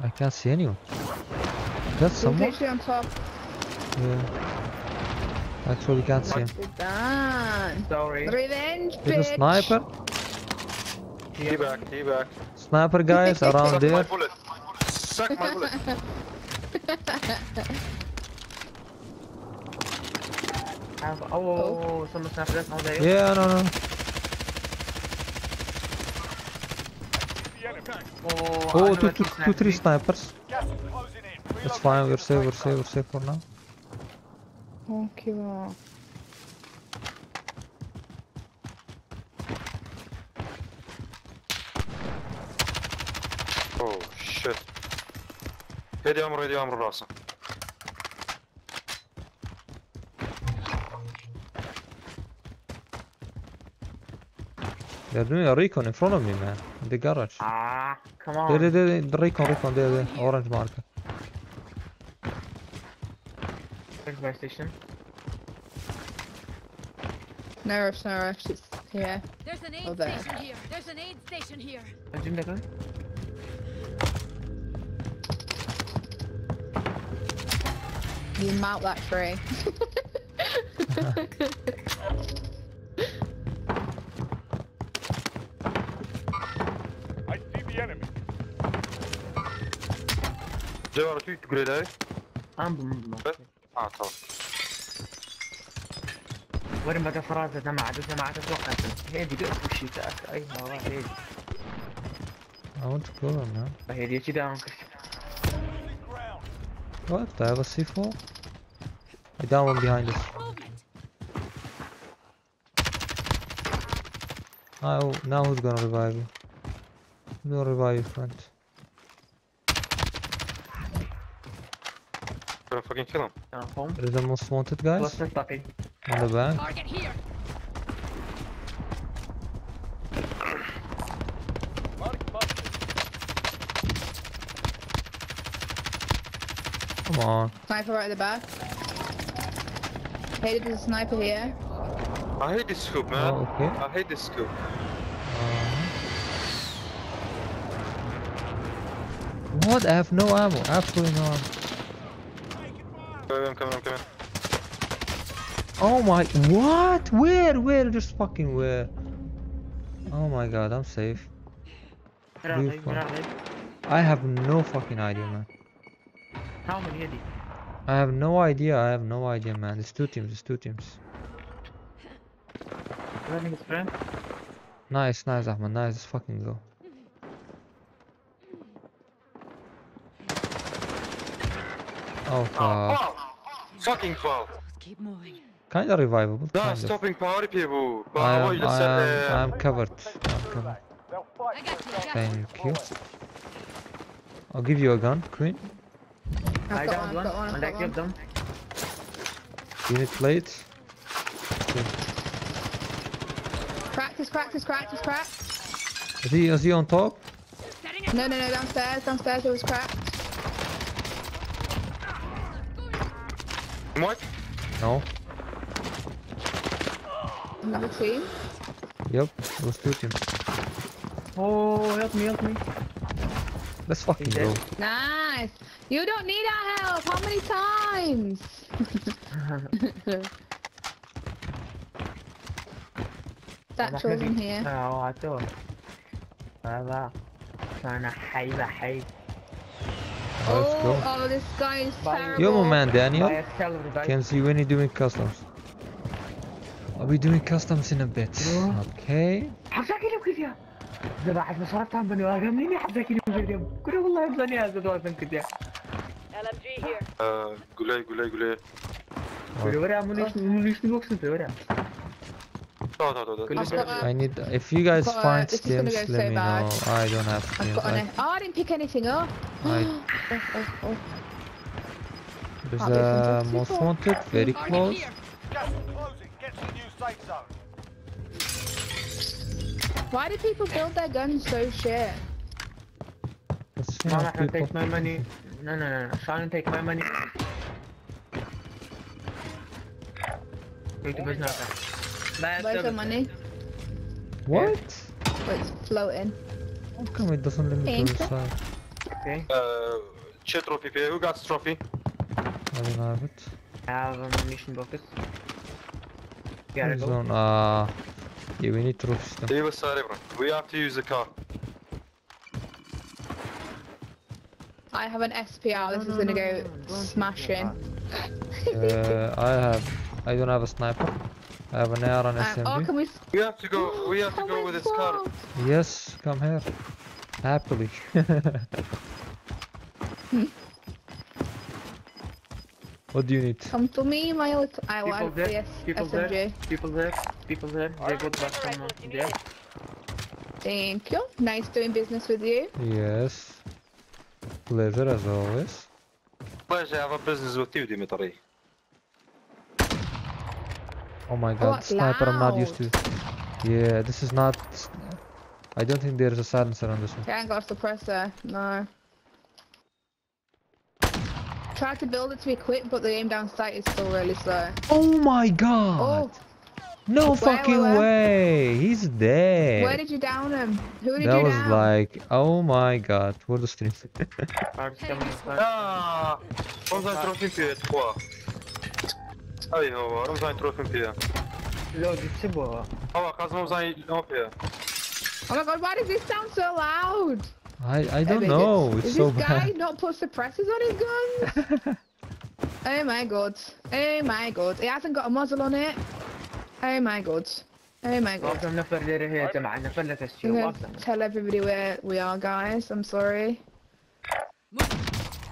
I can't see anyone. That's He's someone? literally on top. Yeah. Actually can't see him. Sorry. Revenge, a sniper. He back, he back. Sniper guys around Suck there. My bullet. Suck my bullet. Oh, oh, oh, oh, someone snapped all day. Oh, yeah, no, no. Oh, oh two, two, two, three snipers. That's fine, we're safe, we're safe, we're safe for now. Anche va. Oh shit. Vedi amro, vedi amro rosa. They're doing a recon in front of me, man. In the garage. Ah, come on. Recon, recon, they, they, orange marker. There's my station. No rush, no rush. Here. There's an aid there. station here. There's an aid station here. You mount that tree. I see the enemy. Do are two to shoot? I'm blue. اه طبعا. وين ما فرازة جماعة جماعة اتوقع هي دي قصة الشتاء اي هواء هي دي I want to kill them, man. هي دي كده ممكن Ground. What? I have a C4? I down one behind us. Movement. Oh, now who's gonna revive you? Who's gonna revive you, friend? Gotta fucking kill him. Home. There's a most wanted, guys. What's the? On the back. Come on. Sniper right at the back. Hey, there's a sniper here. I hate this scoop, man. Oh, okay. I hate this scoop. Uh, what? I have no ammo. Absolutely no ammo. I'm coming, I'm coming. Oh my, what? Where, where, just fucking where? Oh my god, I'm safe. Leave, I have no fucking idea, man. How many I have no idea, I have no idea, man. It's two teams, it's two teams. Running friend. Nice, nice, Ahmed, nice, let's fucking go. Oh, fuck. Oh, oh fucking foul. Keep moving. Kinda revivable. No, Kind of. stopping party people. But I am, you I said, am, uh, I am covered. I'm covered. They'll fight I got for you, I got Thank you. I'll give you a gun, Queen. I've I got downed one, one I've got one, and I I've killed them You need plates? Practice, practice, practice, cracked. Is he, is he on top? No, no, no, downstairs, downstairs, it was cracked. What? No. Another team? Yep, let's do team. Oh, help me, help me. Let's fucking go. Nice. You don't need our help. How many times? That's all in here. No, I don't. Whatever. Trying to hide the hate. Let's Oh, go. oh, this guy is Bye. terrible. Yo, my man, Daniel. By accelerate Can see when you're doing customs. I'll be doing customs in a bit. Okay. حبساكي لو كذا ده بعد ما صرفت عن بني ادم مني حبساكي لو كذا كل والله يبلاني هذا دوازن كذا LMG here. Uh, gulay, gulay, gulay. كل ورا منيش منيش بوكس انت ورا I need. If you guys find a, stims, let so me bad. know. I don't have stims. I've got I, an, oh, I didn't pick anything up. I. Oh, oh, oh. There's a most wanted, very close. Why do people build their guns so shit? Someone can take my money. No, no, no, no. Someone take my money. Wait, the business not Where's the money? What? Oh, it's floating. How come it doesn't let me go inside? Okay, Uh, chat trophy here. Who got trophy? I don't have it. I have a ammunition bucket. Gotta Where's go. on? Uh, yeah, we need to roof system. He was sorry. We have to use the car. I have an SPR. This is gonna go smashing. Uh, I have. I don't have a sniper. I have an AR and Um, oh, SMG. can we? We have to go. We have to Oh go with this car. Yes, come here. Happily. what do you need? Come to me, my little. I People want there, the people there, SMG. people there, people there. They got back from uh, there. Thank you. Nice doing business with you. Yes. Pleasure as always. Pleasure, I have a business with you, Dimitri. Oh my god, that's sniper, I'm not used to. Yeah, this is not. I don't think there's a silencer on this one. I ain't got a suppressor. No. Tried to build it to be quick, but the aim down sight is still really slow. Oh my god! Oh, No Where, fucking where, where? way! He's dead! where did you down him? Who did that you was like, oh my god, what the stream. Cars Aí, o Ramzan entrou com o Pia. Leo, de se boa. Olha lá, caso Ramzan entrou com. Oh my god, why does this sound so loud? I, I don't hey, know, did, it's is this guy not put suppressors on his guns? oh my god, oh my god, he hasn't got a muzzle on it. Oh my god. Oh my god. Tell everybody where we are, guys. I'm sorry.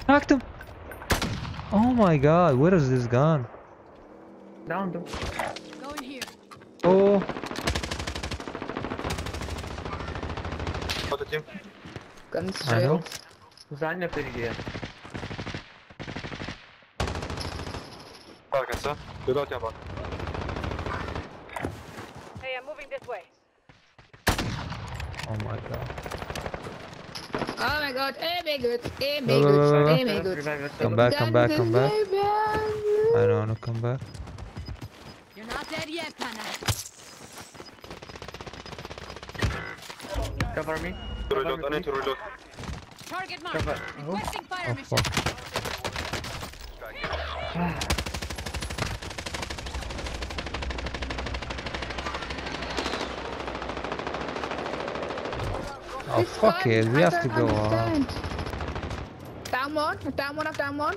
Knocked him. Oh my god, where is this gun? Downed him. Going here. Oh. Got him. Ganz schön. Seine перегер. Arkası. Reload yapar. Hey, I'm moving this way. Oh my god. Oh my god, eh good, eh good, eh good. Come back, come back, come back. I don't wanna come back. You're not dead yet, Pana. Cover me. To reload, I need to reload. Target mark. Cover. Oh. Requesting fire Oh mission. fuck. Oh This fuck gun, it, we I have to don't go on. Down one, I've down one, I've down one.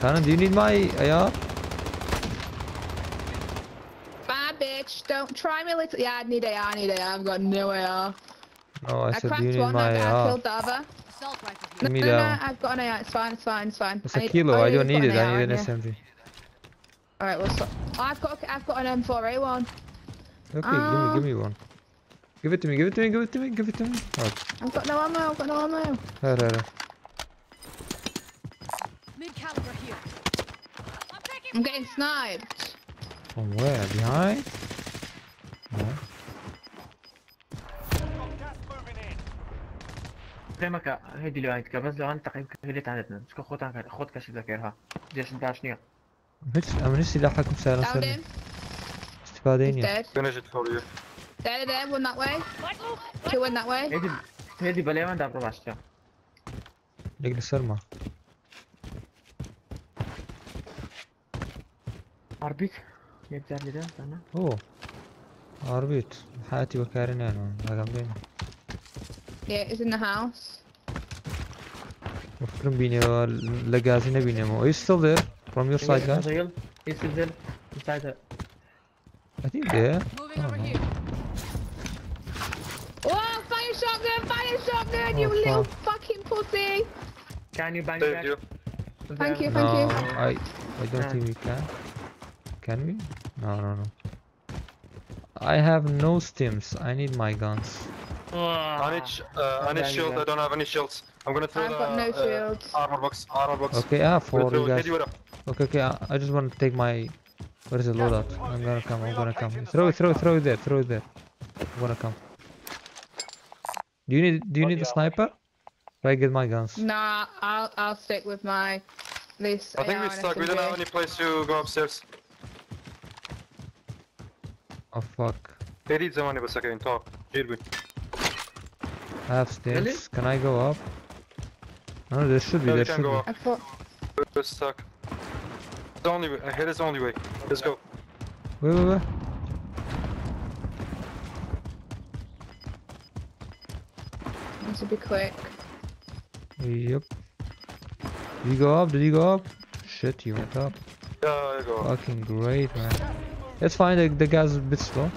Tannen, do you need my uh, AR? Bye. Don't try me, little. Yeah, I need AR, I need AR. I've got no AR. No, I I, said, cracked you need one, I, my I AR? killed the other. Give No, me no, no, that. I've got an AR. It's fine, it's fine, it's fine, it's. I a need- kilo, oh, I don't need it, I need an? SMG. Alright, well, so, oh, I've got, I've got an M4A1. Okay, Ah. give me, give me one. Give it to me, give it to me, give it to me, give it to me. Oh, I've got no ammo, I've got no ammo. right, right, right. Mid caliber here. I'm I'm getting sniped. From where? Behind? قدامك هيدي اللي عندك. بس لو عندك يمكن هي اللي تعدتنا شكون خد خد كاش ذاكرها. دير شدها شنو مش أنا نفسي لاحقكم سنة سنه بعدين يا. فينيش الحريه تعال ده one that way. Two one that way. هيدي هيدي بلاي ما دابر باشتا لقنا سلمى عربيك. يا بتاع ده أنا أوه. عربيت حياتي وكارين انا غامبين Yeah, it's in the house. مفكرين بيني لقازي نبيني مو Are you still there from your side guys? زيل يسزل inside I think there moving over Oh, here. Oh, fire shotgun, fire shotgun, you Oh, little fuck. fucking pussy. can you bang Saved back you. Thank you, No, thank you. I I don't Ah. think we can Can we? No no no I have no stims I need my guns I need, sh- uh, I need shield. I don't have any shields. I'm gonna throw I've the got no uh, shields. armor box, armor box. Okay I have four you guys Hit you with a- Okay okay I, I just want to take my Where is the loadout? I'm gonna come I'm gonna come Throw it throw it throw it there throw it there I'm gonna come Do you need do you need the sniper? If I get my guns Nah, I'll I'll stick with my this. I think we're stuck, we don't have any place to go upstairs. Oh fuck. They read someone بس second top. Here we. I have stairs. Really? Can I go up? No, there should be. No, there should go be. Up. Thought... Stuck. The only way. Here is the only way. Let's go. Wait, wait, wait. This will be quick. Yep. Did you go up? Did you go up? Shit, you went up. Yeah, I go up. Fucking great, man. It's fine, the, the guy's a bit slow.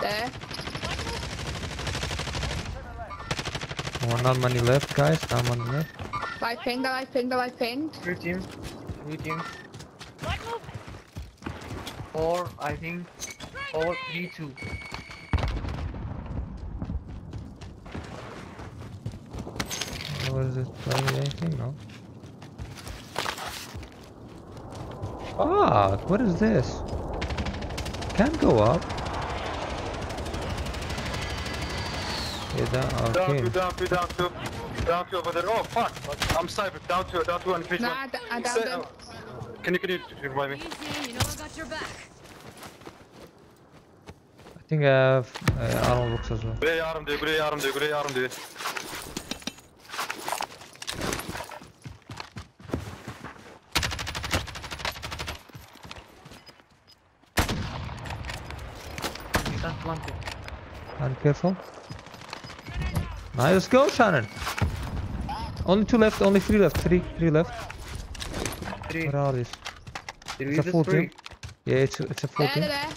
There. One not many left, guys. Not many left. Live pinged, I live pinged, I live pinged. Three teams. Three teams. Four, I think. Four, three, two. What is it? Tell anything? No. Fuck! What is this? Can't go up. Yeah, down. Down Okay. two, down two, down two. Down two over there. Oh, fuck. I'm sniped. Down two, down two, and finish Nah, one. I, d- I Say- downed him. uh, Can you, can you revive me? Easy, you know I got your back. I think I have uh, armor box as well. Buraya yardım diyor, buraya yardım diyor, buraya yardım diyor. You can't. And careful. Nice, let's go, Shannon. Only two left, only three left, three, three left. Three. Where are these? Did It's a just full three? team. Yeah, it's a, it's a full There, team. there, there.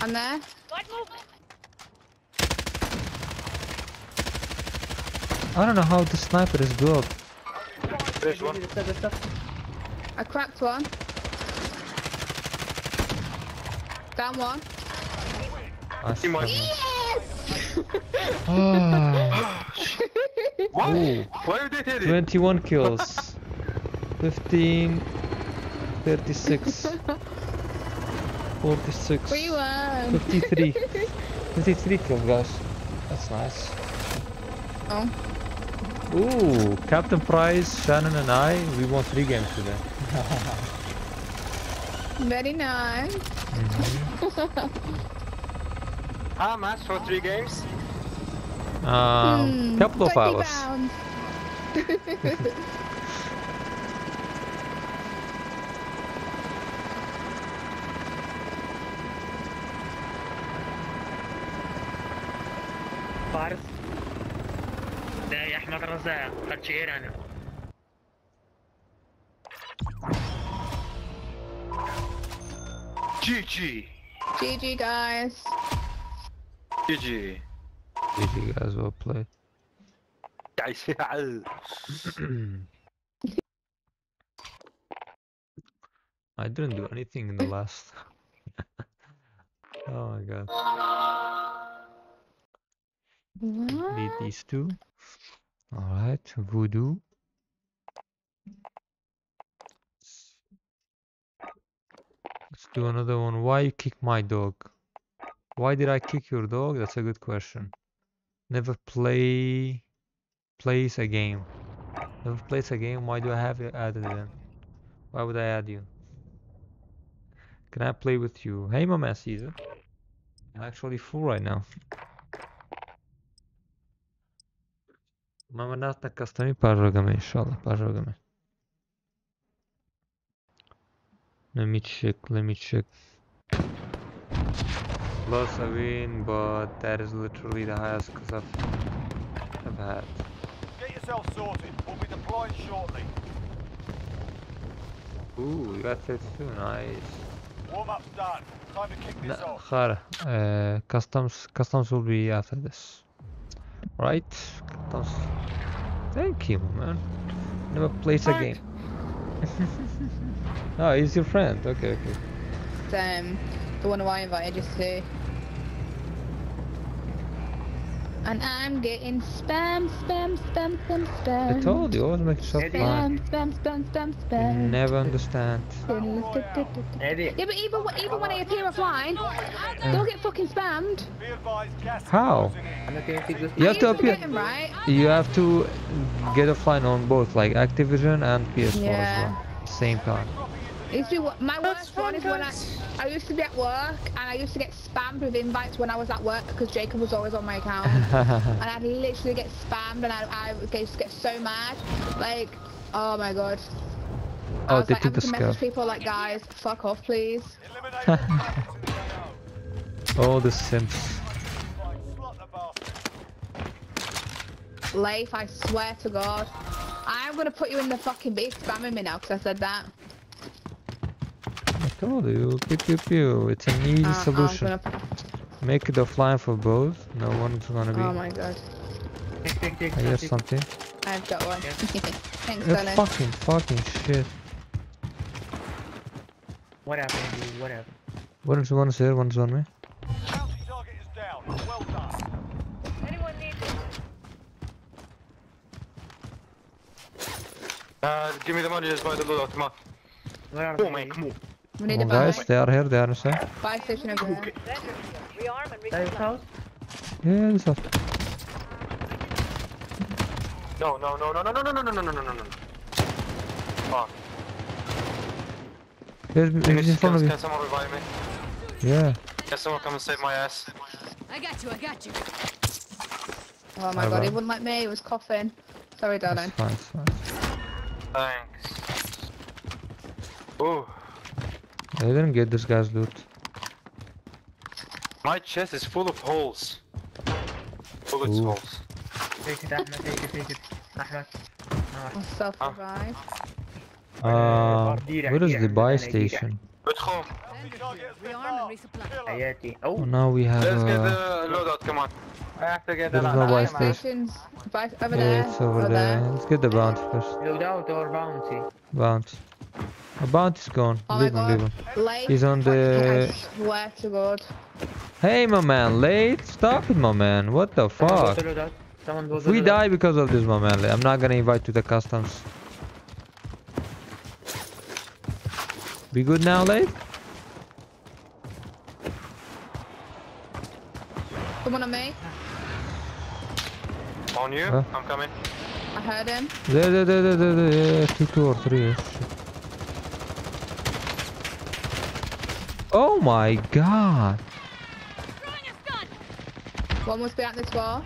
I'm there. I don't know how the sniper is good. Finish one. I cracked one. Down one. Nice. Team wipe. Yes! Ah, What? Ooh. Why did it? 21 kills. 15. 36. 46. We won. 53. 53 kills, guys. That's nice. Oh. Ooh, Captain Price, Shannon, and I, we won three games today. Very nice. How much for three games? Um, Hmm, couple of 20 hours. pounds. فارس ده يا احمد رزاق قد شعير انا GG. GG guys. GG. GG guys, well played. Guys, I didn't do anything in the last. oh my god. Delete these two. Alright, voodoo. do another one. Why you kick my dog? Why did I kick your dog? That's a good question. Never play... Plays a game. Never plays a game? Why do I have you added then? Why would I add you? Can I play with you? Hey, my man, Caesar. I'm actually full right now. Mama natna kastamı parrogame inshallah, parrogame. Let me check, let me check. Lost a win, but that is literally the highest because I've, I've had. Get yourself sorted. We'll be deploying shortly. Ooh, you got 32. Nice. Warm up's done. Time to kick this nah, off. Uh, customs, customs will be after this. Right? Customs. Thank you, man. Never plays a game. Oh, he's your friend. Okay, okay. Um, the one who I invited you to. And I'm getting spam, spam, spam, spam, spam. I told you, always make yourself Eddie. Spam, spam, spam, spam, spam. You never understand. Eddie. Yeah, but even, even when I appear offline, yeah. they'll get fucking spammed. How? You have to appear. You have to get offline on both, like Activision and PS4 yeah. as well. Same time used to be, wo- my worst one is when I, I used to be at work and I used to get spammed with invites when I was at work because Jacob was always on my account. and I'd literally get spammed and I, I would get, get so mad. Like, oh my god. Oh, I Oh, was they like, took the having to message people like, guys, fuck off, please. Eliminate all targets in the AO. all simps Right, slot the bastard. Leif, I swear to God. I'm gonna put you in the fucking beef spamming me now because I said that told you. Pew pew pew. It's an easy uh, solution. Gonna... Make it flying for both. No one's gonna be. Oh my god. I hear something. I've got one. Thanks, Dennis. Fucking fucking shit. What happened? Dude? What happened? One's one's here. One's on me. Well uh, give me the money, just buy the loot out, come on. Where are oh, man, come on. We need Come a on buy. guys they are here they are inside Buy station over here. Vendors here. Rearm and That is resupply. house? yeah this is No, no, no, no, no, no, no, no, no, no, no, no, no, no. Fuck. here's Can, in front of can, you can someone revive me? yeah Can someone come and save my ass? I got you, I got you. Oh my Bye god, he wouldn't let me, he was coughing. Sorry, darling. it's fine it's fine Thanks. Oh, I didn't get this guy's loot. My chest is full of holes. Full of holes. Take it, Ahmed, take it, take it. Ahmed. Self revive. Ah. Uh, uh where is the buy station? Oh. oh, now we have. Let's get uh, the loadout, come on. I have to get no buy station. Buy over yeah, there. it's over, there. Let's get the bounty first. Loadout or bounty? Bounty the bounty's gone Oh my leave him leave him. Late. He's on I the swear to god. Hey, my man, late. Stop it, my man. What the fuck? to load out Someone goes If we die because of this, my man, I'm not gonna invite to the customs. Be good now, Late? Someone on me. On you. Huh? I'm coming. I heard him. There, there, there, there, there, there, two, two or three. shit. Oh my god! One was behind this wall.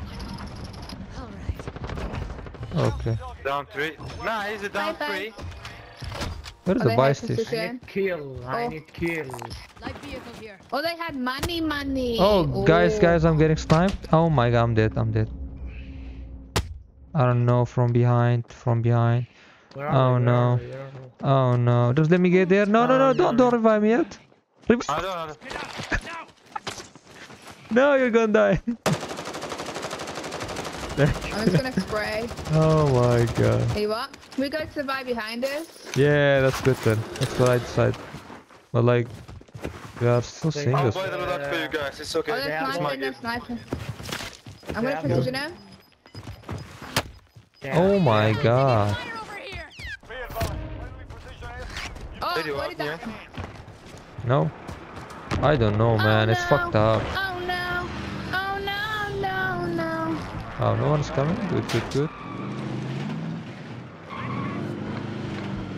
Okay. Down three. Nah, he's a down Bye-bye. three. Where is Are the they buy station? I need kill. I Oh. need kill. Oh, they had money, money. Oh, guys, Oh. guys, I'm getting sniped. Oh my god, I'm dead, I'm dead. I don't know, from behind, from behind. Oh, are we? No. are we? Where are we? Oh no, just let me get there. No, no, no, Oh, don't, no. don't revive me yet. Rev- I don't know. no, you're gonna die. I'm just gonna spray. oh my god. Hey, what? Can we go to the guy behind us? Yeah, that's good then. That's what I decide. But like, we are still They- I'll us. buy the loadout for you guys. It's okay. Oh, they they're have my sniping, they're sniping. I'm gonna have precision him. Yeah. Oh my god. Be advised, friendly precision air. Oh, what did that? Oh, No? I don't know, oh, man. It's no. fucked up. Oh no! Oh no! No! No! Oh, no one's coming? Good, good, good.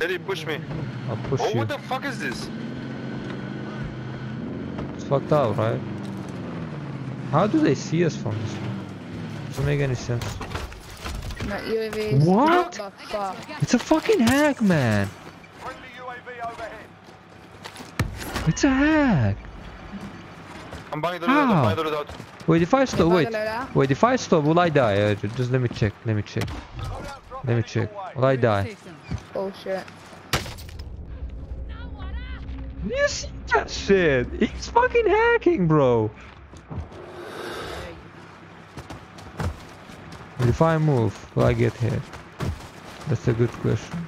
Eddie, push me. I'll push Oh, you. what the fuck is this? It's fucked up, right? How do they see us from this? Doesn't make any sense. Not UAVs. What? the fuck? It's a fucking hack, man. Friendly UAV overhead. It's a hack. I'm buying the How? loadout. I'm buying the loadout. Wait, if I stop, wait, wait, if I stop, will I die? Uh, just let me check, let me check, let me check. Will I die? Bullshit. You see that shit? He's fucking hacking, bro. If I move, will I get hit? That's a good question.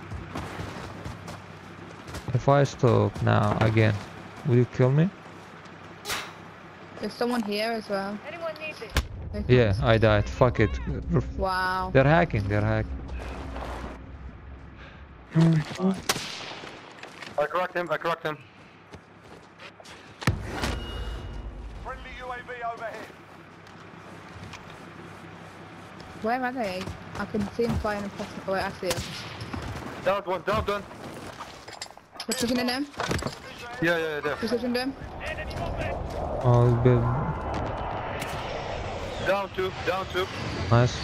If I stop now again, will you kill me? There's someone here as well. Anyone needs it? Yeah, I died. Fuck it. Wow. They're hacking. They're hacking. I cracked him. I cracked him. Friendly UAV overhead. Where are they? I can see him flying across the way. I see him. Down one. Down one. Precision him. Yeah, yeah, yeah. There. Precision him. Oh, good. Down two. Down two. Nice.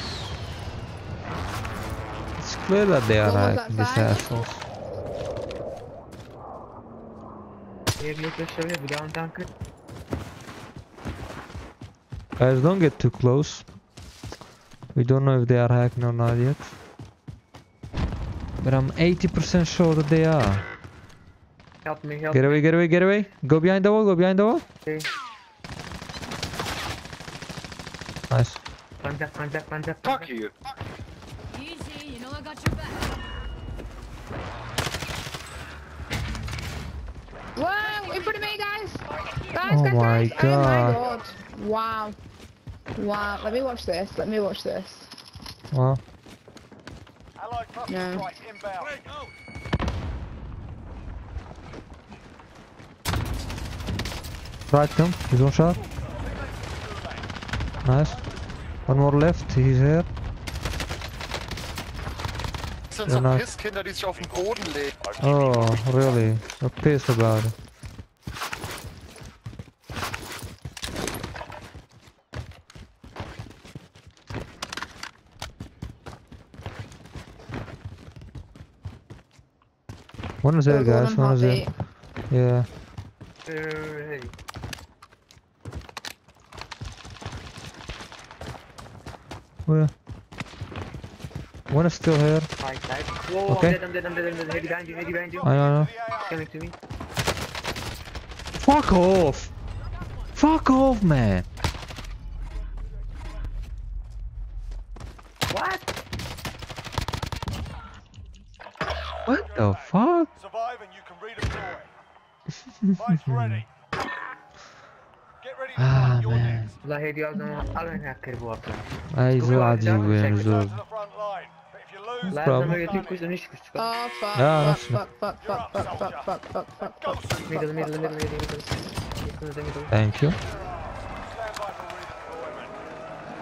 It's clear that they are What was hacking, that these side? assholes. Here, look, let's show you. We down, down, good. Guys, don't get too close. We don't know if they are hacking or not yet. But I'm 80% sure that they are. Help me, help Get away, get away, get away. Go behind the wall, go behind the wall. me. Nice. Contact, contact, contact. Fuck you. Easy, you know I got your back. Whoa! In front of me, guys! Guys, Oh guys, my guys! Oh my God. god! Wow. Wow. Let me watch this. Let me watch this. Well, Allied cluster No. strike inbound. Right him. He's one shot. Nice. One more left. He's here. Das sind so nice. Pisskinder, die sich auf den Boden legen. Oh, really? You're pissed about it. One is there, There guys. one One is there. Yeah. Hey. Where? One is still here. Right side. Whoa, Okay. I'm dead, I'm dead, I'm dead, I'm dead. Heavy behind you, heavy behind you. I don't know. Coming to me. Fuck off! Fuck off, man! What? What the fuck? Survive and you can redeploy. Fight's ready. Ah, ah, man. Lahiriyazım alın hacker bu hafta. Ay zor acıyorum zor. Problem. Oh fuck, yeah, fuck, fuck, fuck, fuck, fuck, fuck, fuck, fuck, fuck, fuck. Middle, middle, middle, middle, middle. Thank you.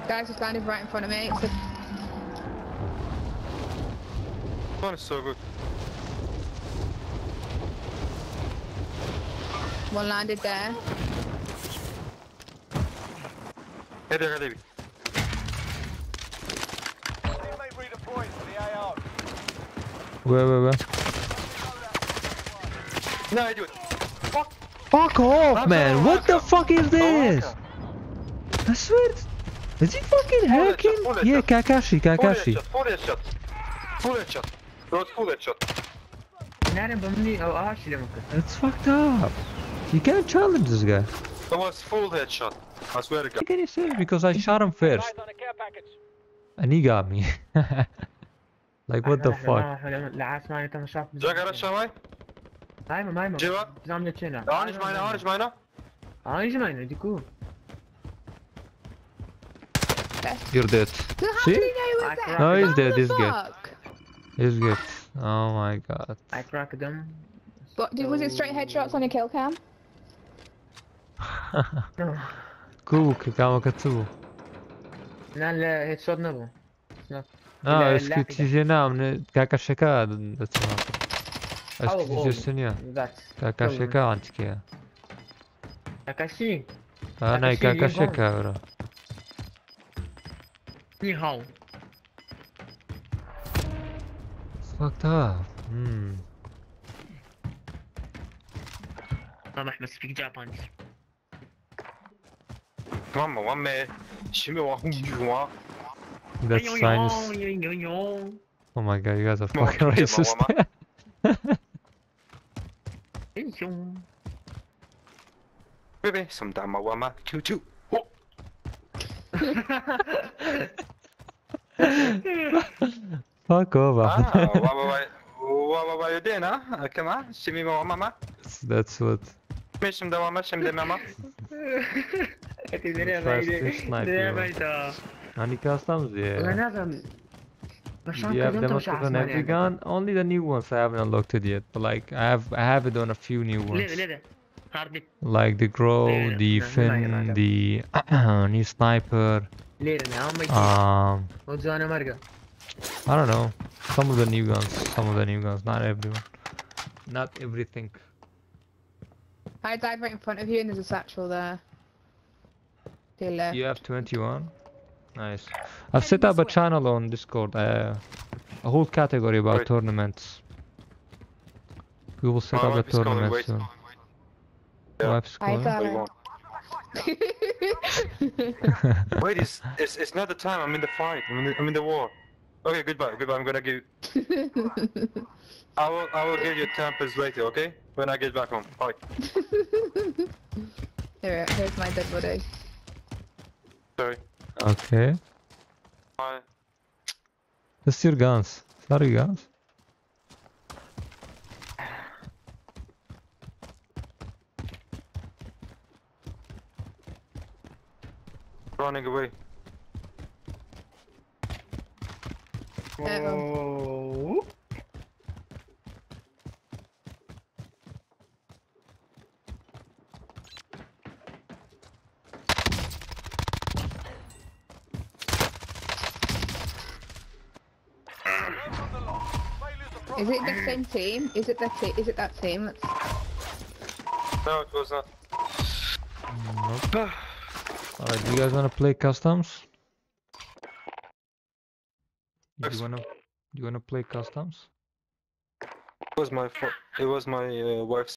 Guys are standing right in front of me. It's One is so good. One landed there. Hey there, head there. Teammate redeployed to the AO. Where, where, where? No, I do it. Fuck. Fuck off, man. What the fuck is this? I swear. Is he fucking hacking? Yeah, Kakashi, Kakashi. Full headshot, full headshot. Full headshot. Full headshot. fucked up. You can't challenge this guy. That was full headshot. I swear to God. How can you say? Because I shot him first. And he got me. like what the fuck? Jack, arăt așa mai? Hai mă, mai mă. Ceva? N-am de cena. Orange miner. orange miner. Orange miner. de cool. You're dead. So how See? Did I was that? No, he's dead. He's good. He's good. Oh my god. I cracked them. But so... was it straight headshots on your kill cam? Cook, calma que é tu. Não, é só de novo. Não, eu esqueci de dizer não, né? Tá cá cá checa, da tua mapa. Acho que oh, dizia o oh, senhor. Cá tá tá cá checa antes que é. Cá cá sim. Ah, não, cá cá checa, bro. Nihão. Fucked up. Hmm. Vamos, mas fica de apanhos. Tamam babam be. Şimdi bakın gidiyor That's Chinese. Oh my god, you guys are fucking racist. Bebe, sometime I want my choo choo. Fuck over. Ah, what, what, what, what, what you doing, huh? Come on, show me my mama. That's what. Şimdi devam et, şimdi demem at. Hadi nereye ben Nereye ben da. And he customs, yeah. Another. You have demonstrators on every gun. Only the new ones I haven't unlocked it yet. But like I have, I have it on a few new ones. Like the Grow, the fin, the new sniper. Um, I don't know. Some of the new guns, some of the new guns, not everyone, not everything. I died right in front of you and there's a satchel there. To your left. You have 21. Nice. I've set up a channel on Discord. Uh, a whole category about Wait. tournaments. We will set My up a wife is calling, tournament wait. soon. Yeah. Wife's I calling. thought- What do you want? Wait, it's, it's it's not the time. I'm in the fight. I'm in the, I'm in the war. Okay, goodbye, goodbye. I'm gonna give. I will I will give you tempers later. Okay, when I get back home. Bye. Here, here's my dead body. Sorry. Okay. Bye. That's your guns. Sorry, guns. Running away. Uh-oh. Is it the same team? Is it that te- Is it that team? That's... No, it was not. Nope. Alright, do you guys wanna play customs? you wanna you wanna play customs? It was my it was my uh, wife's.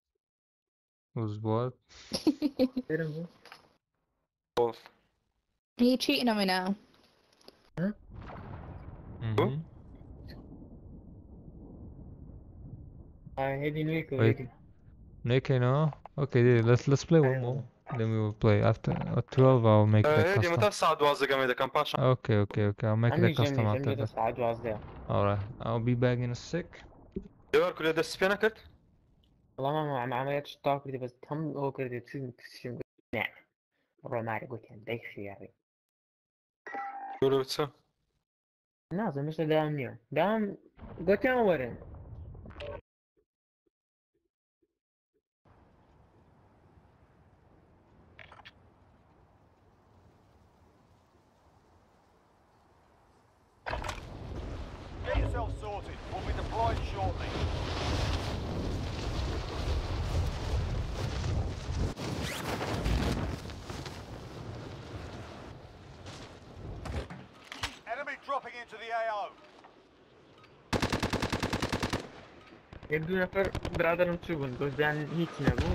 It was what? Both. Are you cheating on me now? Huh? Mm -hmm. I hate been Nick. Naked, no? Okay, let's let's play one more. Then we will play after at 12. I'll make it a هذه custom. متى صعد وازق ميدا كان باشا. Okay, okay, okay. I'll make it عمي a custom جميل after جميل that. تصعد وازده Alright, I'll be back in a sec. دور كل ده سبينا كرت. والله ما ما عمليات شطاك كردي بس هم هو كردي تشوف تشوف نعم والله ما اعرف قلت عندك خياري شو بتسوي؟ نازل مش دام اليوم دام قلت يوم ورن Dropping into the AO. Jakby raper bradarem przybył, bo ja nic nie był.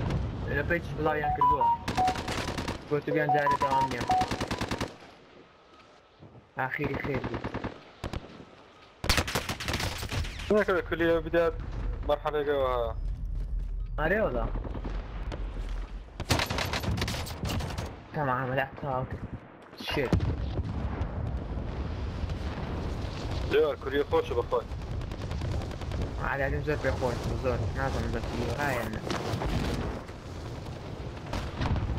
Lepiej ci była jak była. Bo tu wiem, że to mnie. Ahiri khiri. هناك كلية بداية مرحلة جواها أري ولا؟ تمام لا تاوكي شيت ديوار كوريا خوش بخوي على علم زر بخوي زور نازم بكي هاي أنا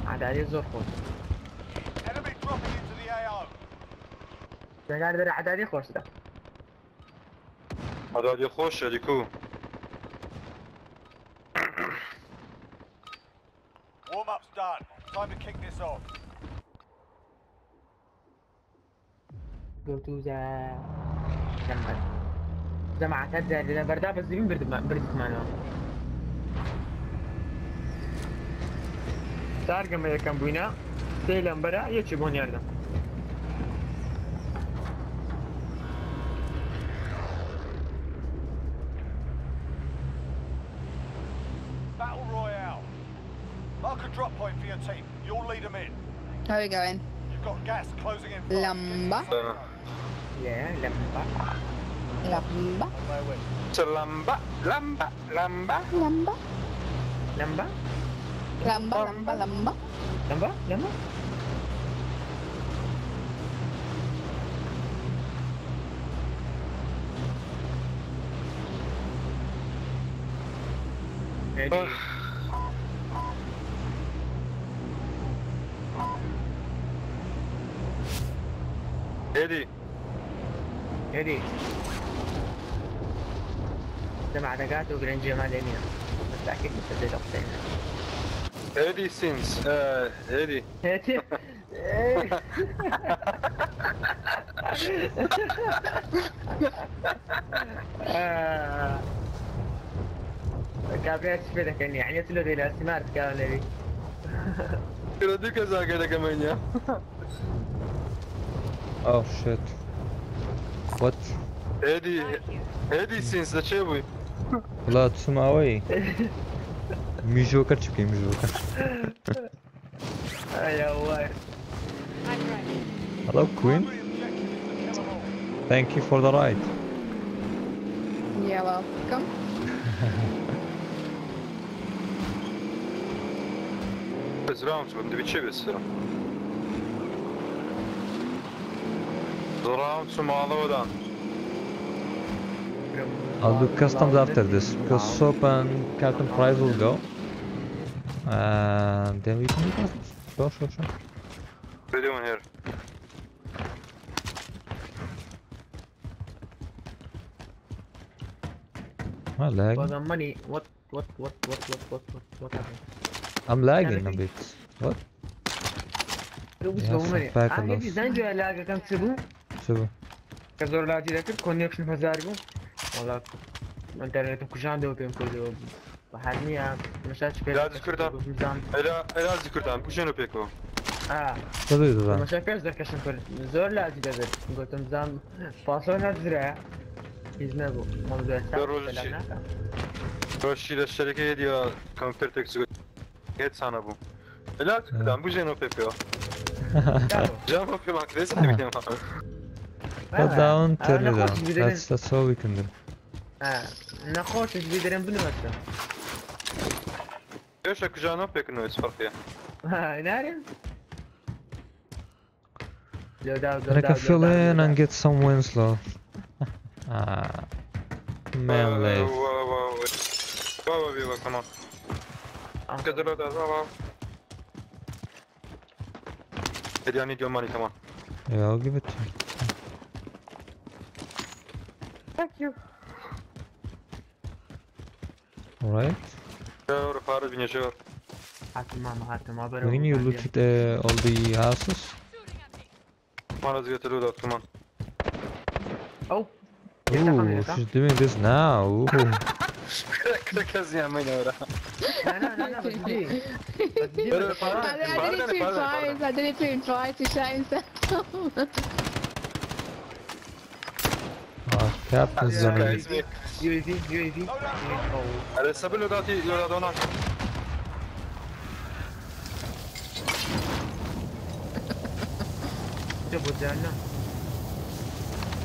على علي زور خوش قاعد برا عاد علي خوش ده عاد علي خوش ديكو Warm جنبك إذا ما اعتدى إذا برداه بس مين برد بردت معنا چار گەمە یەکەم بووینە سێ لەمبەرە یەکی بۆنیان لە are we going? You've got gas closing in. Lumber. Dạ, Lamba. Lamba. Lamba, Lamba, Lamba. Lamba. Lamba. Lamba, Lamba, Lamba. Lamba, Lamba. Ready. Uh. Ready. يدي سمع دقات وجرينجي ما دنيا بس أكيد مسدد أختين هذه سينس. آه هذه آه. كابريت شفتك إني. يعني تلو دي لاسمار كان لي. تلو دي كذا كذا كمان يا اوه oh, شيت What? Eddie, Eddie since začevuj. Vlad, sumavai. Mi joga, tipo, mi joga. Ai, ai. Hello, Queen. Thank you for the ride. Yeah, welcome. Rounds, when do we To I'll do customs after this because soap and Captain Price will go. And then we can do customs. go, sure, sure. What are you doing here? My lag. For the money, what, what, what, what, what, what, what, happened? I'm lagging a bit. What? I'm back. I have designed you a lag. I can't see başladı. Kazorlar direktif connection pazargo. Valla internetim kucağında öpüyorum koyuyorum. Bahar ya? Mesela çıkıyor. Helal zikirden. Helal, helal zikirden. Bu şunu pek o. Ha. Tadıydı lan. Mesela yapıyoruz da kaşın koyuyor. Zorla zikirden. Götümüzden fason hazire. Hizme bu. Monu Doğru şey. Roşi'yle şereke ediyor. Kanker tek zikir. Geç sana bu. Helal zikirden. Bu şunu pek o. Cam yapıyorum. Akresim de bilmiyorum abi. Put down, tear it down. That's, that's all we can do. ناخوش اش بيدرين بنوسه ليش اكو جانو بيك نويس فرقية ها نارين Go down, go I can fill in and get some Winslow. ah, man, late. Whoa, whoa, whoa. Whoa, whoa, whoa, come on. I'm gonna load as well. Eddie, I need your money, come on. Yeah, I'll give it to you. Thank you. Alright. Sure, Farid bin sure. Hatim mama, hatim haber. When you look at uh, all the houses. Oh. Ooh, she's doing this now. Ooh. Crack as yeah, my nora. No, no, no. I didn't try, I didn't try to shine that. Captain's yeah, UAV, UAV.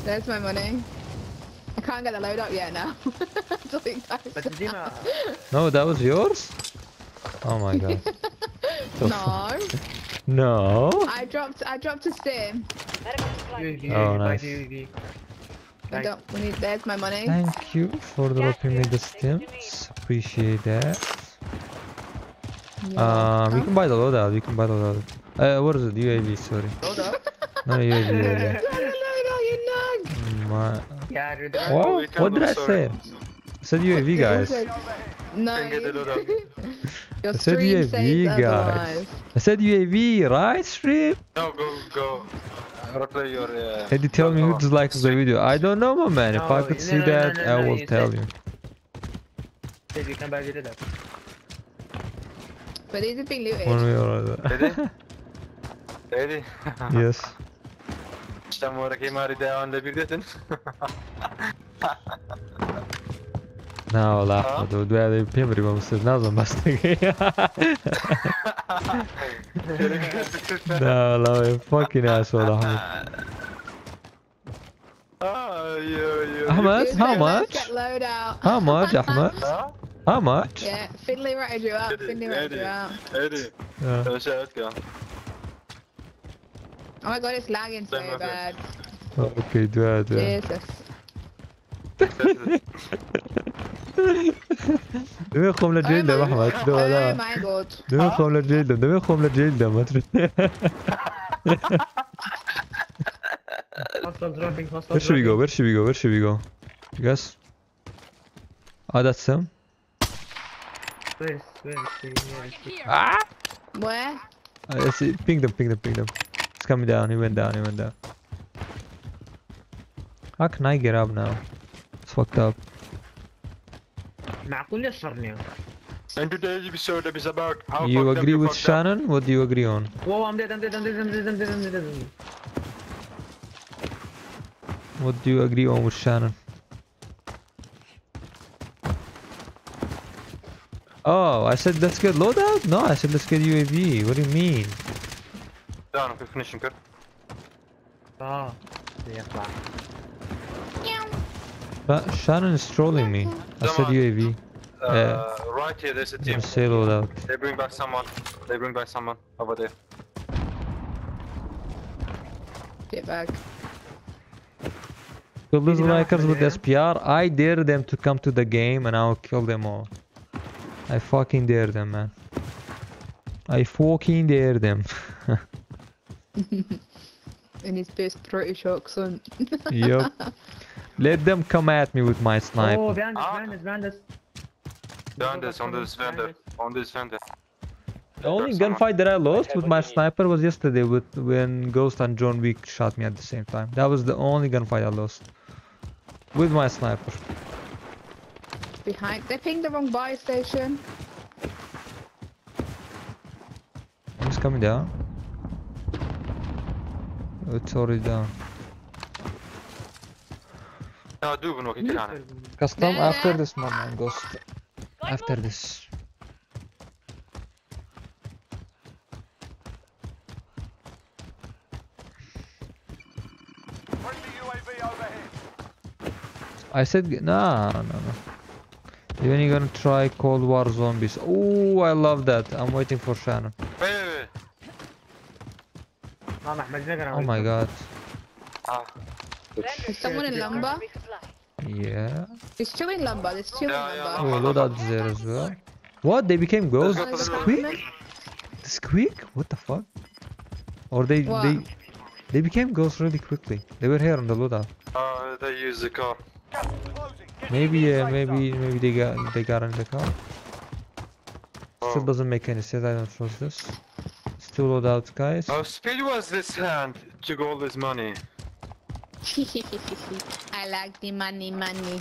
There's my money. I can't get the load up yet now. no, that was yours? Oh my god. no. no. I dropped I dropped a stim. Oh, nice. I don't we need back my money. Thank you for dropping me the stims. Appreciate that. Yeah. Uh, we oh. can buy the loadout. We can buy the loadout. Uh, what is it? UAV, sorry. Loadout? no, UAV. My... Yeah, what? What did I say? I said UAV, guys. No. I said UAV, guys. I said UAV, right, stream? No, go, go. Replay your. Uh, Eddie, tell me who dislikes the video. I don't know, my man. If I could no, see no, no, that, no, I will you tell said- you. You can buy it up But these have been looted. One way or other. Eddie? Eddie? yes. İşte bu araki mari devamlı bir dedin znao lako da udvede pjevrima se nazvam baš. Da, lao je fucking asshole Ahmed. Ahmed, how much? How much Ahmed? How much? Yeah, Finley ratted you out, Finley ratted you out. Eddie, yeah. Oh my god, it's lagging so bad. Okay, do that. Jesus. دماغهم Oh للجلدة my, أحمد دو oh لا my god. دماغهم للجلدة دماغهم للجلدة ما تدري Hostile dropping hostile Where should we go? dropping. Where should we go? Where should we go? You guys? Oh, that's him. Where is where is he? Where is he? Ah! Where? I see. Ping them, ping them, ping them. He's coming down. He went down. He went down. How can I get up now? It's fucked up. معقول يشرني And today's episode is about how You fucked up agree you with fucked up. Shannon? What do you agree on? Whoa I'm dead I'm dead I'm dead I'm dead I'm dead I'm dead I'm dead What do you agree on with Shannon? Oh, I said let's get loadout? No, I said let's get UAV. What do you mean? Down, I'm finishing cut. اه يطلع Sha- Shannon is trolling me. I said Come on. UAV. Uh, Yeah. Right here, there's a team. Gonna say loadout. They bring back someone. They bring back someone over there. Get back. Kill these Did you likers with SPR. I dare them to come to the game and I'll kill them all. I fucking dare them, man. I fucking dare them. In his best British accent. yup. Let them come at me with my sniper. Oh, behind us, behind ah. us, behind us. Behind us, on this vendor, on this vendor. The only gunfight that I lost with my sniper was yesterday with when Ghost and John Wick shot me at the same time. That was the only gunfight I lost. With my sniper. Behind. They pinged the wrong buy station. He's coming down. Uh, it's already down. No, do even walking Tirana. Because come after this, man, and ghost. After this. I said, nah, no, no. Even you're gonna try Cold War Zombies. Oh, I love that. I'm waiting for Shannon. Oh my god. Ah. Someone in Lamba? Resupply. Yeah. It's two in lumber. There's two Yeah, in yeah, lumber. Oh, loadout is there as well. What? They became ghosts? go the Squeak? The squeak? What the fuck? Or they What? they they became ghosts really quickly. They were here on the loadout. Uh, they use the car. Gas is closing. Get Maybe to the uh, maybe maybe they got they got in the car. Still Oh. doesn't make any sense. I don't trust this. Still loadout, guys. How speed was this hand to go all this money? I like the money, money.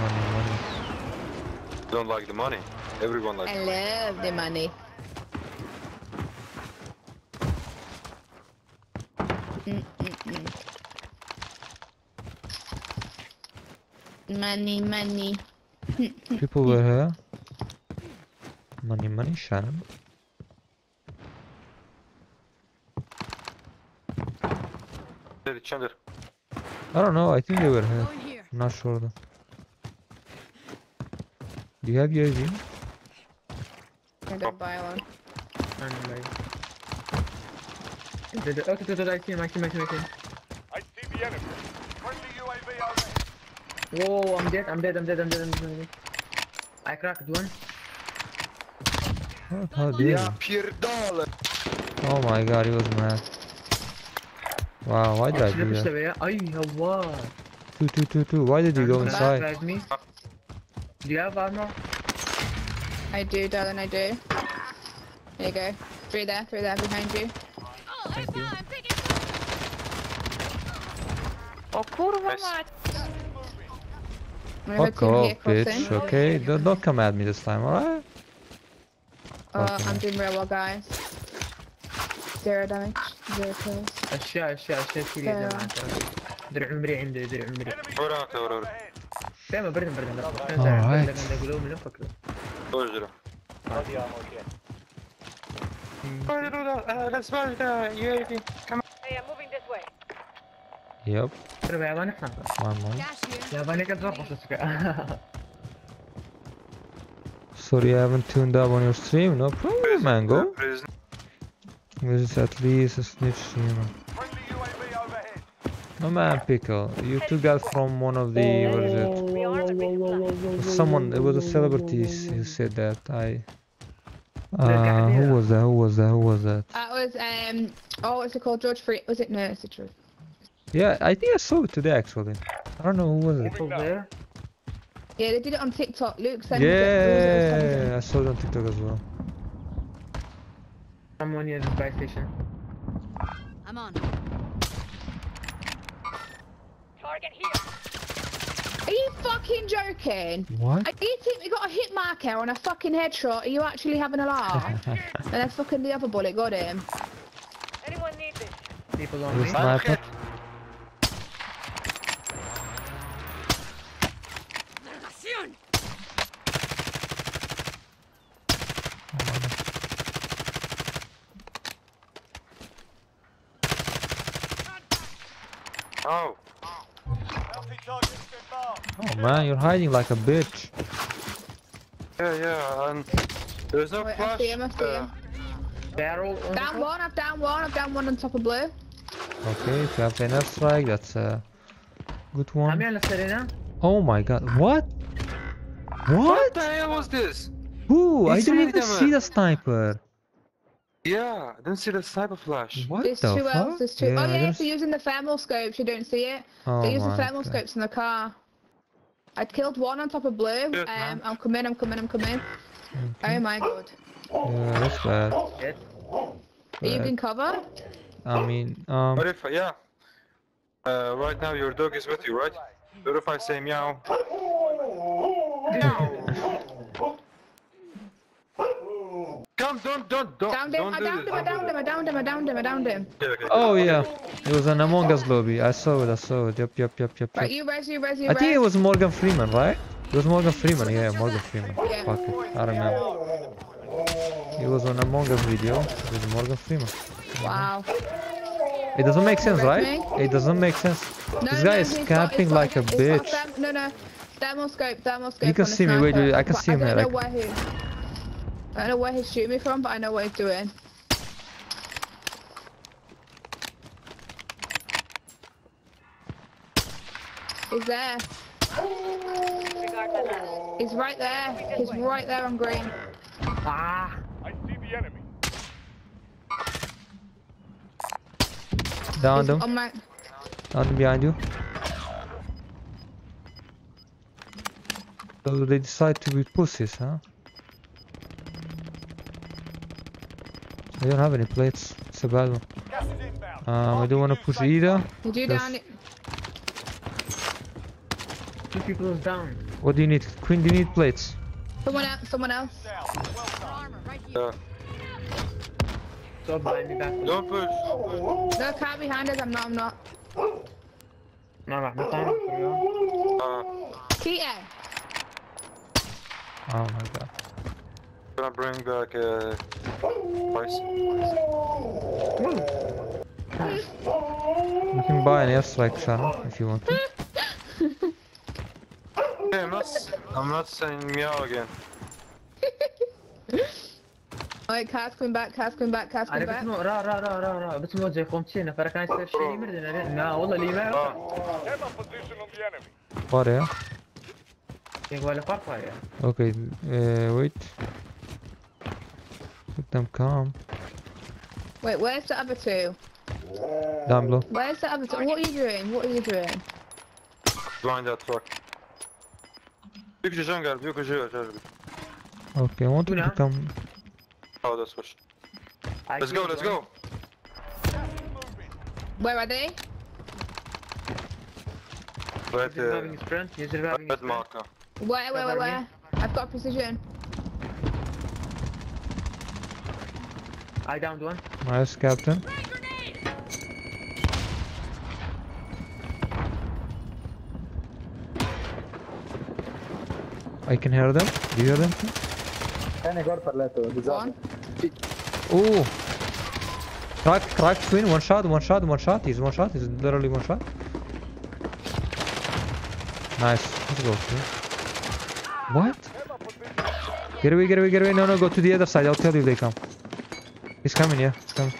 Money, money. Don't like the money. Everyone likes. I love the money. Mm-mm-mm. Money, money. People were here. Money, money, Shannon. David Chandler. I don't know. I think they were here. I'm not sure though. Do you have UAV? I don't buy one. I'm like... Oh, dude, dude, dude, I see him, I see him, I see him, I see him. I see the enemy. Friendly UAV overhead. Whoa, I'm dead, I'm dead, I'm dead, I'm dead, I'm dead. I'm dead. I cracked one. What? How dare you? Oh my god, he was mad. Wow, why did I do that? Ay, Two, two, two, two. Why did you go inside? Do you have armor? I do, darling, I do. There you go. Through there, through there, behind you. Thank you. O kurwa mać! Fuck off, bitch, okay? Don't, don't come at me this time, alright? Uh, okay. I'm doing real well, guys. Zero damage, zero kills. اشياء اشياء أشياء كثير يا. جماعة ترى. درع عمري عنده درع عمري. وراك وراك. دائما برد برد Alright. قلوب من فكره. ارجع. Let's buy the UAV. Come Hey, I'm moving this way. Yep, ترى ياباني more. ياباني ضربه تسكع. Sorry, I haven't tuned up on your stream. No problem, Mango. Prison. This is at least a snitch streamer. Friendly UAV overhead. No man, Pickle. You took that from one of the. What is it? Someone. It was a celebrity who said that. I. Uh, who was that? Who was that? Who was that? That was, um, oh, what's it called? George Free. Was it? No, it's the truth. Yeah, I think I saw it today actually. I don't know who was it. People. Yeah, they did it on TikTok. Luke sent me it. It was- it was something. Yeah, I saw it on TikTok as well. Someone near the buy station. I'm on. Target here. Are you fucking joking? What? Are you think we got a hit marker on a fucking headshot? Are you actually having a laugh? and then fucking the other bullet got him. Anyone need this? People on The me. sniper. Oh. Oh man, you're hiding like a bitch. Yeah, yeah, And there's no Wait, flash. Uh, Barrel. Down one, I've down one, I've down one on top of blue. Okay, if you have the enough strike, that's a good one. Oh my god, what? What? What the hell was this? Who? I didn't even see the sniper. Yeah, I didn't see the sniper flash. What There's the two fuck? else, there's two. Yeah, oh yeah, didn't if you're using the thermal scopes, you don't see it. Oh They use the thermal God. scopes in the car. I killed one on top of blue. Good, Um. I'm coming, I'm coming, I'm coming. Oh my god. Yeah, that's bad. Dead. Are you in cover? I mean, um, What if, yeah. Uh, right now your dog is with you, right? What if I say meow? Meow. Come, don't, don't, don't, Downed him, don't I do downed him, I downed him, I downed him, I downed him, I downed him. Okay, okay. oh yeah, it was an Among Us lobby. I saw it, I saw it. Yep, yep, yep, yep, Right, yep. you res, you res, you I think it was Morgan Freeman, right? It was Morgan Freeman, yeah, Morgan Freeman. Yeah. Fuck it, I remember. It was on Among Us video with Morgan Freeman. Wow. It doesn't make sense, right? me? It doesn't make sense. No, This no, guy is camping he's got- like a bitch. therm- no, no. Thermal scope, thermal scope. You can see me, wait, wait, I can see him I don't know like- where he. I don't know where he's shooting me from, but I know what he's doing. He's there. Disregard my last. He's right there. He's right there on green. Ah. I see the enemy. Down He's them. on my. Down behind you. So they decide to be pussies, huh? I don't have any plates. It's a bad one. Gas is inbound. Um, I don't want to push either. Did you down it? Two people is down. What do you need? Queen, do you need plates? Someone else. Someone else. Down. Well done. Yeah. Behind me back. Don't push. No car behind us. I'm not. I'm not. No, Mahmoud, I'm Uh, Oh my god. gonna bring back uh, price. You can buy an airstrike channel if you want to. Hey, I'm not. s- I'm not saying meow again. Alright, car's coming back. Car's coming back. Car's انا coming back. بسمع را را را را را بسمع زي خمسين نفر كان يصير شيء يمردنا لا والله اللي ما Uh, Get a position on the enemy. What air? يقول فرق يا Okay, uh, wait. Look, them calm. Wait, where's the other two? Down below. Where's the other two? What are you doing? What are you doing? Blind that fuck. Büyük cücen geldi, büyük cücen jungle. Okay, I want to come. Oh, that's what. Let's go, let's go. Where are they? Right, uh, red marker. Where, where, where, where? I've got precision. I downed one Nice, Captain. I can hear them. Do you hear them? too? One. Oh! Crack, crack, twin. One shot, one shot, one shot. He's one shot. He's literally one shot. Nice. Let's go. twin. What? Get away, get away, get away. No, no, go to the other side. I'll tell you if they come. He's coming, yeah, he's coming.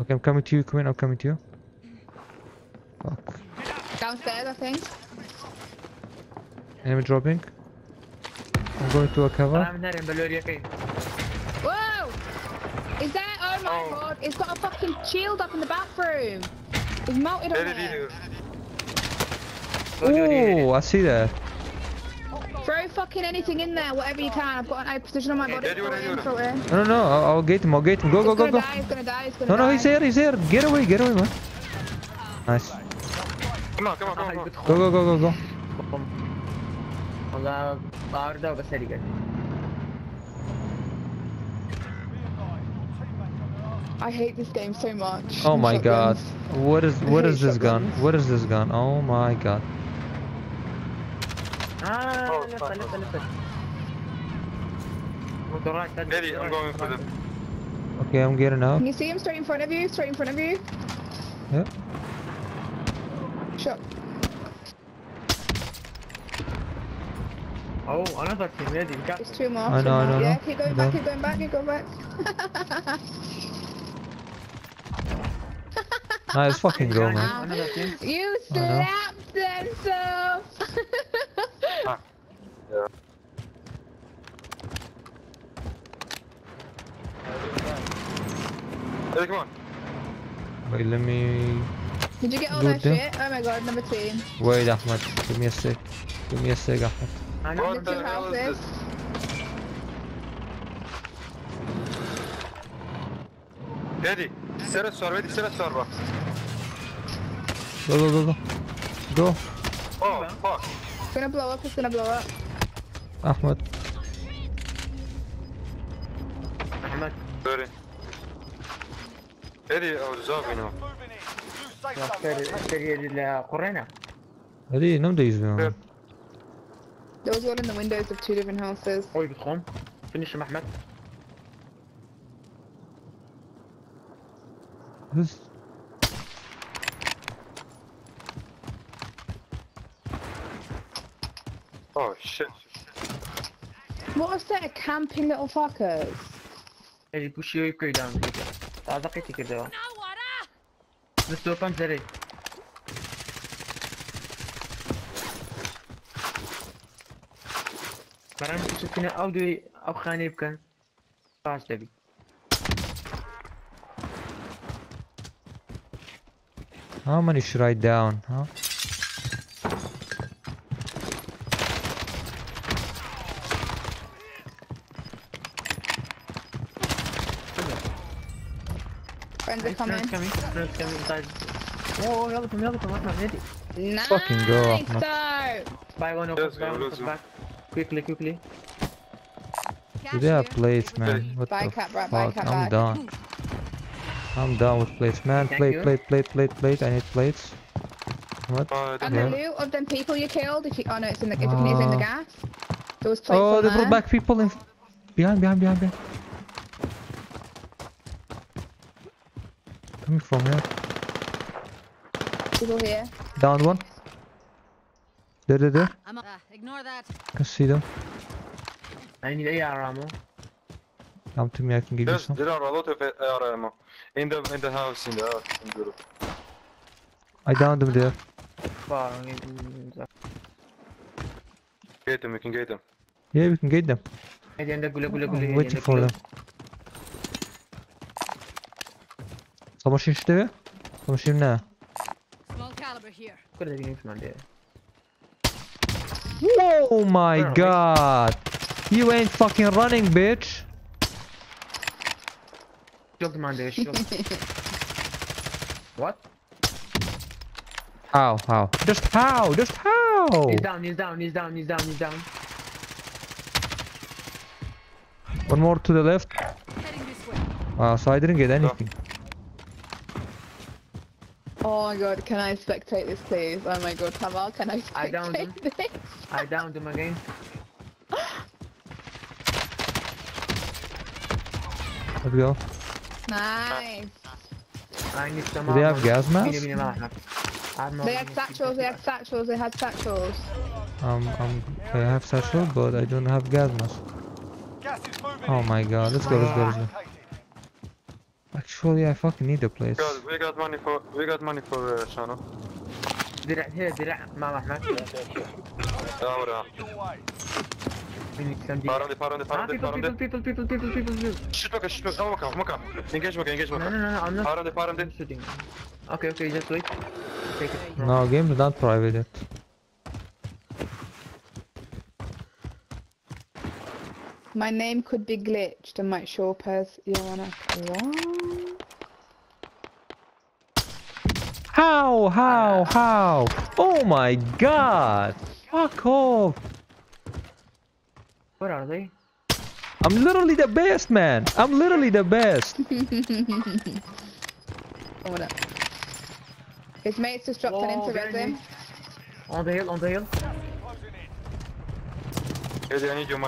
Okay, I'm coming to you, come in, I'm coming to you. Fuck. Downstairs, I think. Enemy dropping. I'm going to a cover. I'm there in below your. Whoa! Is that? Oh my oh. god, it's got a fucking shield up in the bathroom. It's melted on it. Oh, I see that. Throw fucking anything in there, whatever you can. I've got an eye position on my body. Yeah, do it, Throw it do in, it. throw it in. No, no, no. I'll, I'll get him. I'll get him. Go, go, He's go, gonna go. die, he's gonna die, he's gonna No, die. no, he's here. He's here. Get away, get away, man. Nice. Come on, come on, come on. come on. Go, go, go, go, go. والله باردة بس هريقة I hate this game so much. Oh my god. Shotguns. What is what hate is this gun? shotguns. What is this gun? Oh my god. Ah, Daddy, I'm going for them. Okay, I'm getting out. Can you see him straight in front of you? Straight in front of you? Yep. Shot. Oh, another team, yeah, got There's two more. I know, I know. Yeah, keep going back, keep going back, keep going back. nice fucking go, man. You slapped them, so. Eddie, come on. Wait, let me Did you get all Good, that yeah. shit? Oh my god, number team. wait, Ahmed. Give me a sec. Give me a sec, Ahmed. I know. What The the two hell is houses. this? Eddie, سير السؤال Eddie, سير السؤال بقى. Go, go, go, go. Go, Oh, fuck. gonna blow up, it's gonna blow up. احمد احمد سوري اري أو زوفينو اري اري قرينا اري نم دايز بيهم There was one in the windows of two different houses. Oh, you can Finish him, Ahmed. This Oh, shit. What a set of camping little fuckers. اللي بوشي يكوي داون كده أعتقد كده بس لو كان زري برامج تشوفين أو دوي أو خاني بكن خلاص تبي How many should I down, huh? coming. Oh, oh, another another Nice Fucking. Buy one of us, buy one back. Quickly, quickly. Do they have man? What buy the cap, fuck? Buy cap I'm back. done. I'm done with plates, man. Thank plate, you. plate, plate, plate, plate. I need plates. What? Uh, and yeah. the loot of them people you killed. If you, oh no, it's in the. If uh, it's in the uh. gas. There was plates. Oh, they brought back people in. Behind, behind, behind, behind. from here. People here. Down one. There, there, there. I'm uh, ignore that. I can see them. I need AR ammo. Come to me, I can give There's, you some. There are a lot of AR ammo. In the, in the house, in the house, in the. I downed them there. Far, Get them, we can get them. Yeah, we can get them. I'm waiting for them. Someone shoot Stuart? Someone shoot him now. Oh my god! You ain't fucking running, bitch! Shield him under shield. what? How? How? Just how? Just how? He's down, he's down, he's down, he's down, he's down. One more to the left. Uh, so I didn't get anything. Oh my god, can I spectate this please? Oh my god, Tamal, can I spectate I downed him. this? I downed him again. Let's go. Nice. I need some Do they have gas masks? They had satchels, they had satchels, they had satchels. Um, um, I have satchel, but I don't have gas mask. Oh my god, let's go, let's go, let's go. Located. Actually, I fucking need the place. God, we got money for we got money for uh, Shano. درع هي درع ما أحمد. Yeah, ورا. Your way. مين يكسم Far on the far on the far Ah, on the people, far on people, the. people, people, people, people, people. Shoot back, shoot back. Oh, Maka, Maka. My name could be glitched and might show up as Joanna. What? How? How? How? Oh my god! Fuck off! Where are they? I'm literally the best, man! I'm literally the best! Hold up. His mates just dropped an Whoa, into behind resin. On the hill, on the hill. Closing in. Eddie, I need your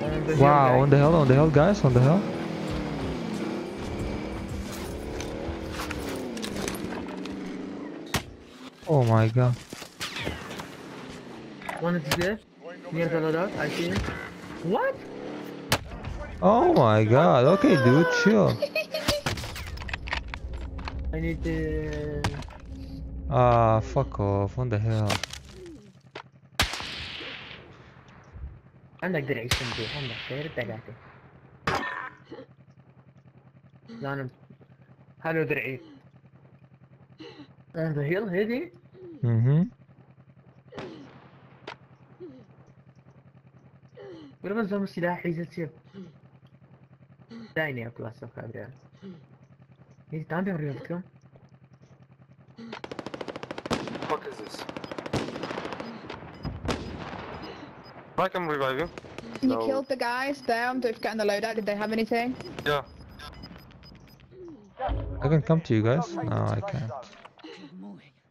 hill, Wow, on the hell, on the hell, guys, on the hell. Oh my god. One is there. Near the loadout. I see him. What? Oh my god, okay dude, chill. I need to... Ah, fuck off, on the hell. أنا أقدر اعيش من أنا خير ثلاثة لا أنا حلو درعي. أنا يلا هدي أها ولما زم سلاح يزل سيف دايني اكل اسف هذا هيك تعال بيوريكم What is this? I can revive you. You killed the guys down. They've gotten the loadout. Did they have anything? Yeah. I can come to you guys. No, I can't.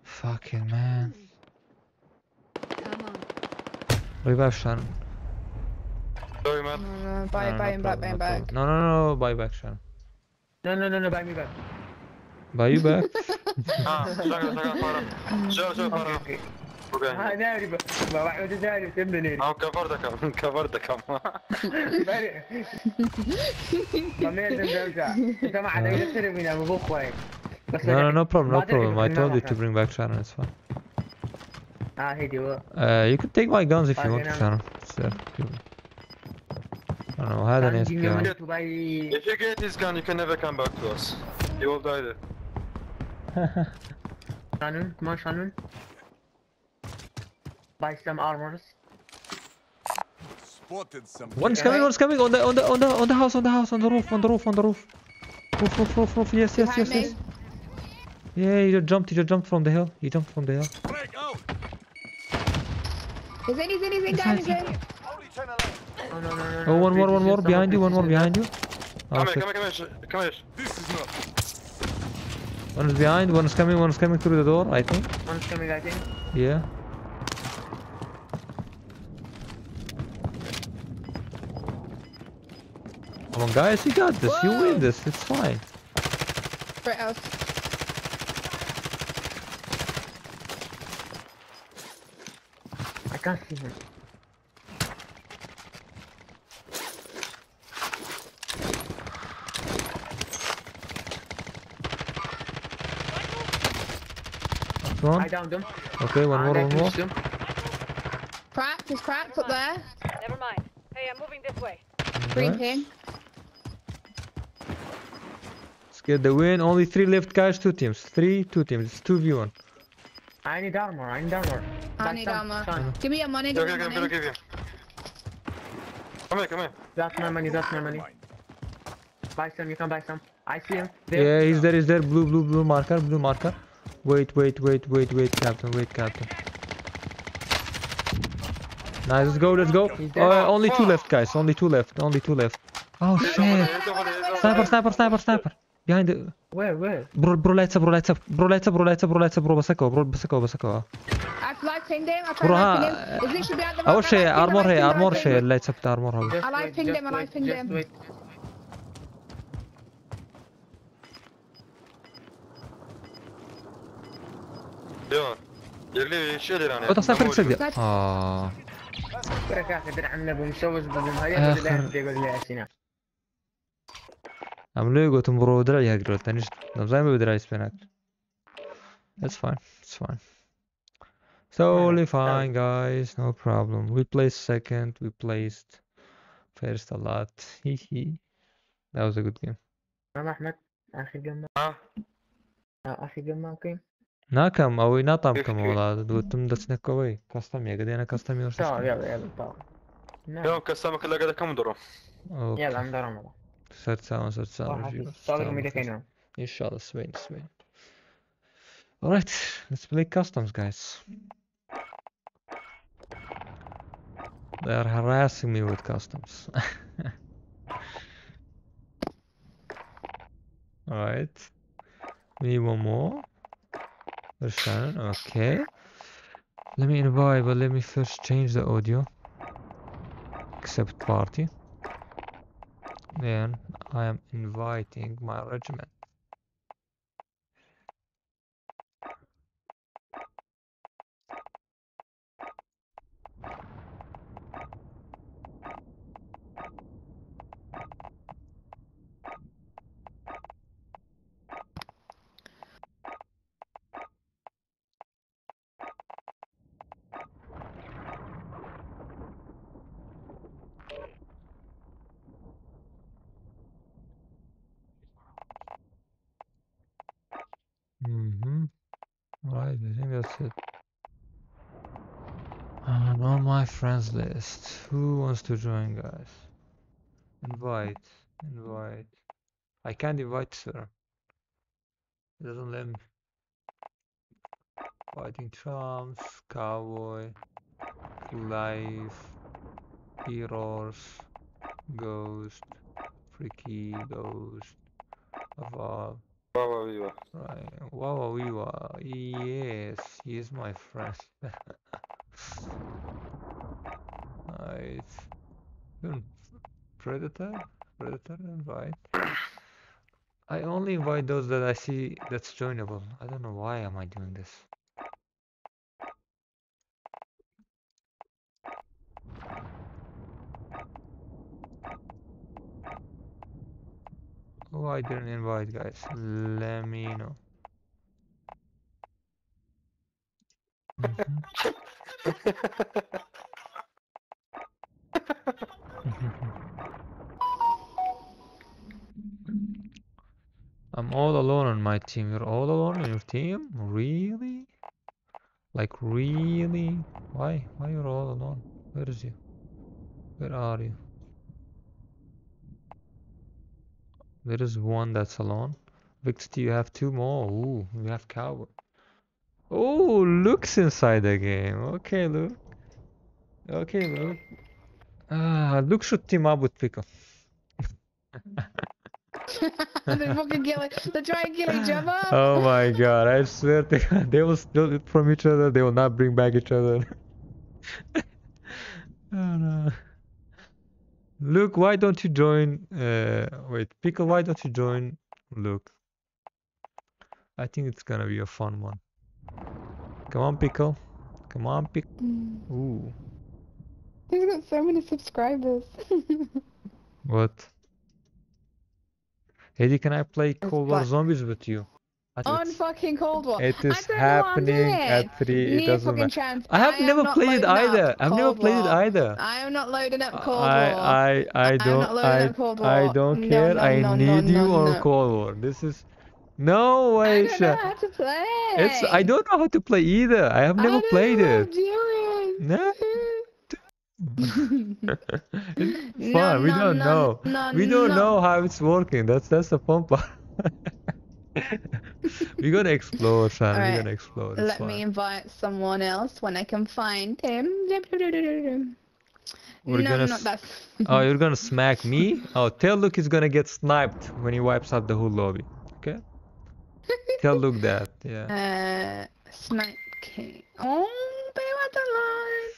Fucking man. Revive Shannon. Sorry, man. No, no, buy, no, buy him back, buy him back. No, no, no, buy back Shannon. No, no, no, no, buy me back. Buy you back? ah, sorry, sorry, sorry. Sure, sure, okay, okay. ها داري ب- ما واحد داري تمني I'm covered كم covered كم. ما ميزن درجة انت ما عاد يصير من ابو خوي بس No, no, no problem, no ما أدري problem. I كيف told you نعرف. to bring back Shannon, it's fine. اه هيدي هو Uh, you can take my guns if you Okay, want to, now- Shannon. It's there. You- I don't know, I had an Can you give me a SPR. minute to buy If you get this gun, you can never come back to us. You will die there. Shannon? Come on, Shannon. Buy some armors. Spotted some. One's coming, one's coming on the on the on the on the house, on the house, on the roof, on the roof, on the roof. Roof, roof, roof, roof. Yes, yes, yes, yes. Yeah, he just jumped, he just jumped from the hill. He jumped from the hill. Break out. Down, he's in. Only ten left. Oh, no, no, no, Oh, no, one more, one more behind you, one more behind you. Oh, Come here, come here, come here, sh- come here. This is not. One is behind, one is coming, one is coming through the door, I think. One's coming, I think. Yeah. Come on, guys, you got this. You win this. It's fine. Right else. I can't see him. Come on. I downed him. Okay, one more, And one more. pushed him. Cracked, there's cracked up there. Never mind. Hey, I'm moving this way. Green Alright. ping. Let's get the win. Only three left, guys. Two teams. Three, two teams. It's 2v1. I need armor, I need armor. I Buy need some, armor. Sean. Give me your money, give me your I'm gonna money. give you. Come here, come here. That's my money, that's my money. Buy some, you can buy some. I see him. Yeah, he's there, he's there. Blue, blue, blue marker, blue marker. Wait, wait, wait, wait, wait, captain, wait, captain. Nice, let's go, let's go. Uh, only two left, guys. Only two left, only two left. Oh He's over there, shit! he's over there, Sniper, sniper, sniper, sniper. بيهايند وير وير برو برو لايت برو لايت برو لايت برو لايت برو لايت برو بسكو برو بسكو بسكو برو ها اول شيء ارمور هي ارمور شيء اللايت اب ارمور هو يا ليش شو اللي راني؟ آه آخر. I'm Lego tomorrow درعي هقدر تنشت نظام بدرعي سبينات That's fine, it's fine. Totally fine guys, no problem. We placed second, we placed first a lot. that was a good game. نعم أحمد آخر جمع آخر جمع كيم ناكم أو ناتم كم والله دوتم دسنك أوي كاستم يا قدينا كاستم يورسس يلا يلا يلا يلا كاستم كلا قد كم درو يلا عم درو Sad sounds, sad sounds. You sound a swing, swing. Alright, let's play customs, guys. They are harassing me with customs. Alright. We need one more. There's Shannon, okay. Let me invite, but let me first change the audio. Accept party. Then I am inviting my regiment. Mm-hmm. Right, I think that's it. I'm on my friends list. Who wants to join, guys? Invite. Invite. I can't invite, sir. It doesn't let me. Fighting Trumps, Cowboy, Life, Heroes, Ghost, Freaky Ghost, Evolve. Wawa Viva. Right, Wawa Viva. Yes, he is my friend. right. Hmm, Predator? Predator invite. I only invite those that I see that's joinable. I don't know why am I doing this. Oh, I didn't invite guys. Let me know. Mhm. I'm all alone on my team. You're all alone on your team? Really? Like really? Why? Why you're all alone? Where is you? Where are you? There is one that's alone. Vixty, you have two more. Ooh, we have Cowboy. Oh, Luke's inside the game. Okay, Luke. Okay, Luke. Luke should team up with Pickle. they're fucking killing. They're trying to kill each other. Oh my god, I swear to God, they will steal it from each other, they will not bring back each other. oh no. Luke, why don't you join? Uh, wait, Pickle, why don't you join Luke? I think it's gonna be a fun one. Come on, Pickle. Come on, Pickle. Mm. Ooh, He's got so many subscribers. what? Eddie, can I play Cold War. Zombies with you? On it's- fucking Cold War. It I is don't know what I'm happening at 3, it doesn't matter. chance. I have am never played it either. I've never played it either. I am not loading up Cold War. I I I don't I I don't No, care. no, I no, need you on. Cold War. This is no way. I don't know how to play. It's I don't know how to play either. I have I never don't played it. what I'm doing. No. It's No. We no, don't no, know. no, We don't no. know how it's working. That's that's the fun part. We're gonna explore, Shan. We're gonna explore. It's Let me invite someone else when I can find him. We're no, gonna not that. Oh, you're gonna smack me? Oh, tell Luke he's gonna get sniped when he wipes out the whole lobby. Okay? Tell Luke that. Yeah. Uh, Snipe King. Oh, they were the line.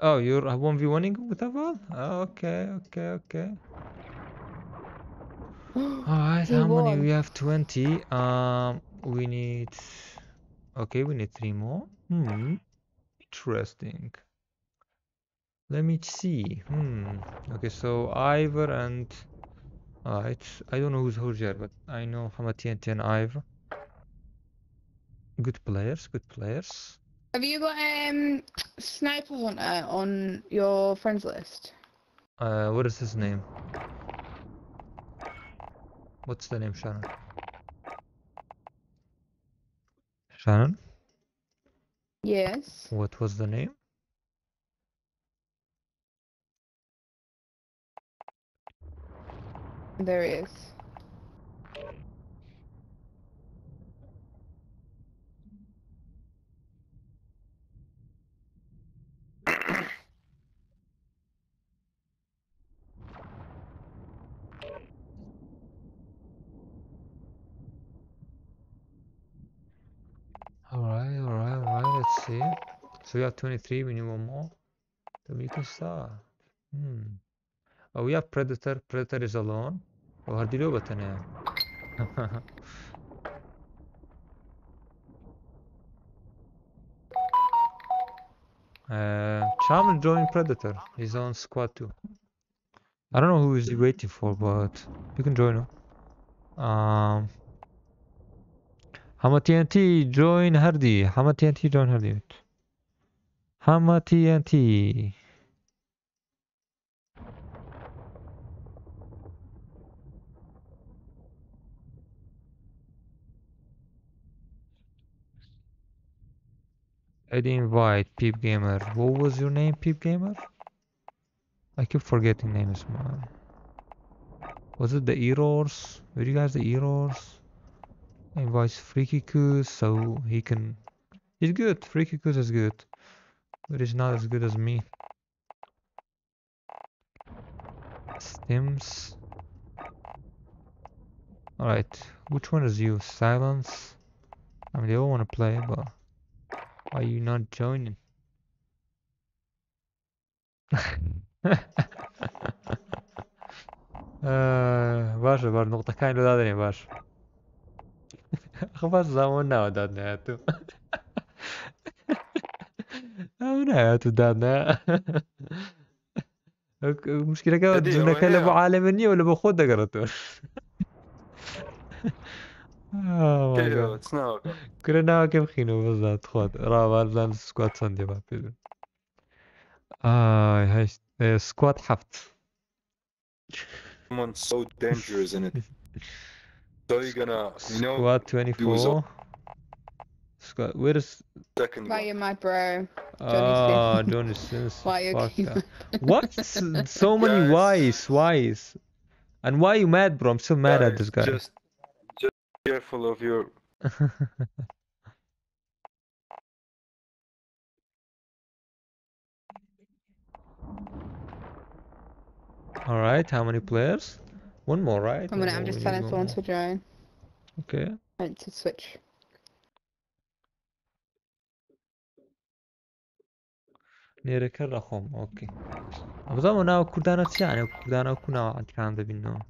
Oh, you're 1v1ing with Aval? Oh, okay, okay, okay. Alright, how many? We have 20. Um, we need. Okay, we need three more. Hmm. Interesting. Let me see. Hmm. Okay, so Ivor and. Alright, I don't know who's Hojer, but I know Hama TNT and Ivor. Good players, good players. Have you got um Sniper Hunter on your friends list? Uh, what is his name? What's the name, Shannon? Shannon? Yes. What was the name? There is. Alright, alright, alright, let's see. So we have 23, we need one more. The we can start. Hmm. Oh, we have Predator. Predator is alone. Oh, Vad you du jobbat henne? uh, Charmer joined Predator. He's on squad too. I don't know who is he waiting for, but you can join him. Um, Hama TNT join Hardy. Hama TNT join Hardy. Hama TNT. I didn't invite Peep Gamer. What was your name, Peep Gamer? I keep forgetting names, man. Was it the errors? Were you guys the errors? invites Frikikus, so he can... He's good, Frikikus is good, but he's not as good as me. Stims. Alright, which one is you? Silence? I mean, they all want to play, but why are you not joining? ee, var var nokta kaynağı da. અખબાર સામો ના દાદ ને હતું من حياته دانا المشكلة كانت انك ابو عالمني ولا بخو دقرته كلنا كيف خينو بالذات خود راه بالذات سكوات ساندي بابي آه هاش سكوات حفت someone so dangerous in it. So you're gonna, you know, Squad 24. Squad. Where is? second Why one. you my bro? Ah, Sins. Johnny Sins. Why you Fuck. What? So many Guys. whys, whys. And why you mad, bro? I'm still mad at this guy. Just, just be careful of your. All right, how many players? One more, right? One minute, Or I'm just telling one someone to join. Okay. And to switch. Nere kerrakhom, okey. Ama now kurdana yani kurdana kuna antikanda binno.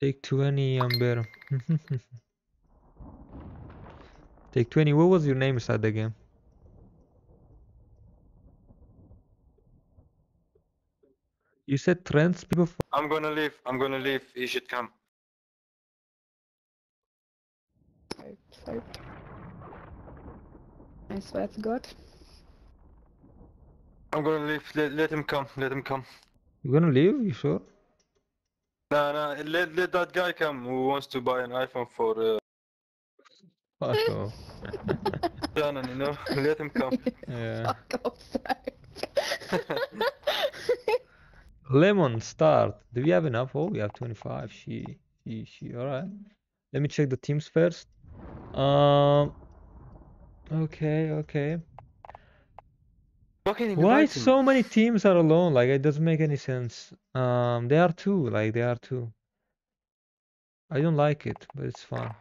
Take 20 Amber. Take 20. What was your name inside the game? You said trends people I'm gonna leave. I'm gonna leave. He should come. So, so. I swear to God. I'm gonna leave. Let, let him come. Let him come. You gonna leave? You sure? No, no. Let, let that guy come who wants to buy an iPhone for uh, Fuck off. Shannon, you know. Let him come. Yeah. Fuck off. Lemon start. Do we have enough? Oh, we have 25. She, she, she. All right. Let me check the teams first. Um. Okay, okay. Why so many teams are alone? Like it doesn't make any sense. Um, they are two. Like they are two. I don't like it, but it's fun.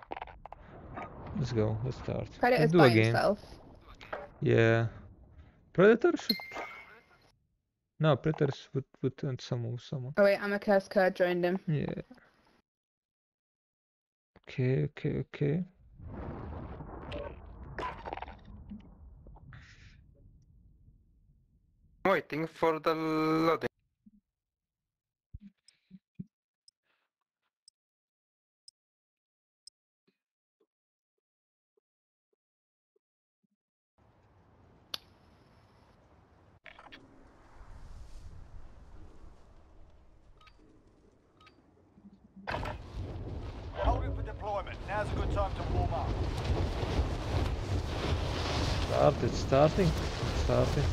Let's go. Let's start. Predator's Let's do by a game. himself. Yeah. Predator should. No, Predator would would turn someone someone. Oh wait, I'm a curse card joined him. Yeah. Okay, okay, okay. Waiting for the loading. Hold it for deployment. Now's a good time to warm up. Start. It's starting. It's starting.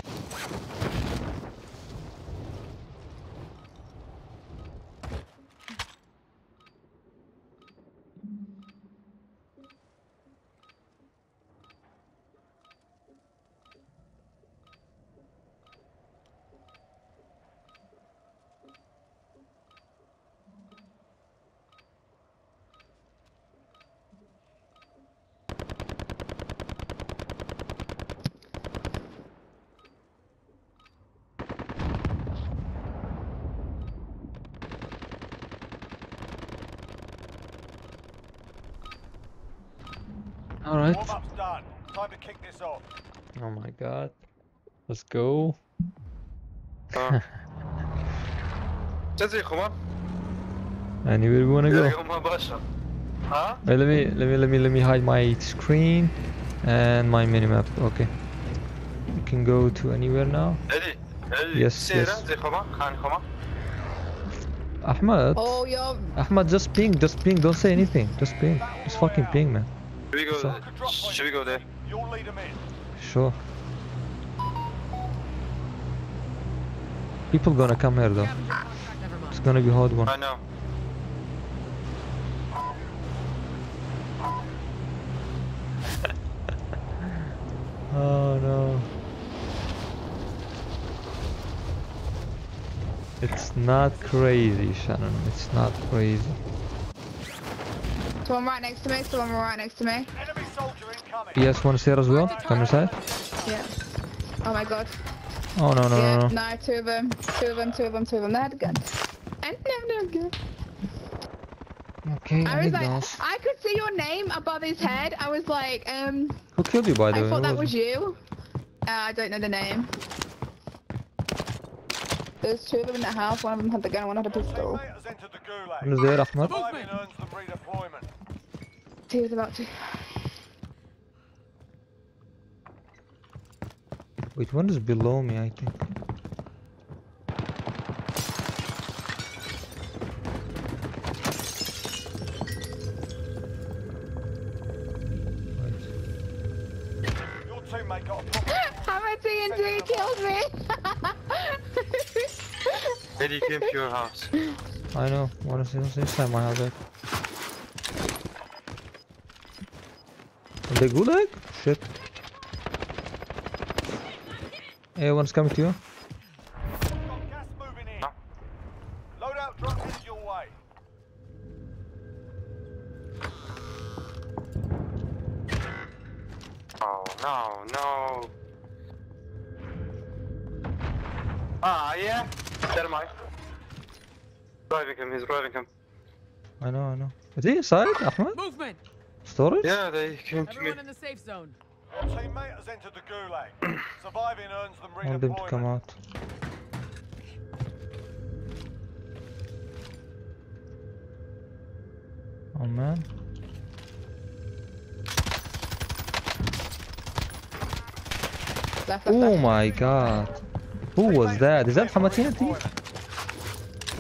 All right. Warm up's done. Oh my god. Let's go. Tamam. Just. And you wanna go. Wait, let me let me let me let me hide my screen and my minimap. Okay. You can go to anywhere now. Yes, yes. Ahmed. Oh, yeah. Ahmed, just ping, just ping. Don't say anything. Just ping. Just fucking ping, man. Should we go? So, should we go there? You'll lead them in. Sure. People gonna come here though. It's gonna be hard one. I know Oh no. It's not crazy, Shannon. It's not crazy. Someone right next to me. Someone right next to me. Enemy soldier incoming. PS one here as well. Come inside. Yeah. Oh my god. Oh no no yeah. no no. No, two of them. Two of them. Two of them. Two of them. They had a gun. And no, no, good. Okay, I I was like, those. I could see your name above his head. I was like, um, Who killed you by the I way? I thought Who that was was you. Uh, I don't know the name. There's two of them in the house. One of them had the gun. One had a pistol. Teammate has entered the gulag. One is there, Ahmad. Surviving earns. He was about to. Wait, one is below me, I think. Wait. Your teammate got a problem. Hama TNT killed me. Eddie came to your house. I know. What is this this time? I have that. Are they gulag? Shit. Everyone's coming to you. Got gas moving in. Loadout drop headed your way. Oh no, no. Ah, yeah. Never mind. Driving him, he's driving him. I know, I know. Is he inside, Ahmed? Movement! Storage? Yeah, they came to me. Everyone in the safe zone. Your teammate has entered the gulag. Surviving earns them I want them to come out. Oh man. left, left, Oh left. my god. Who was that? Is that Hama TNT?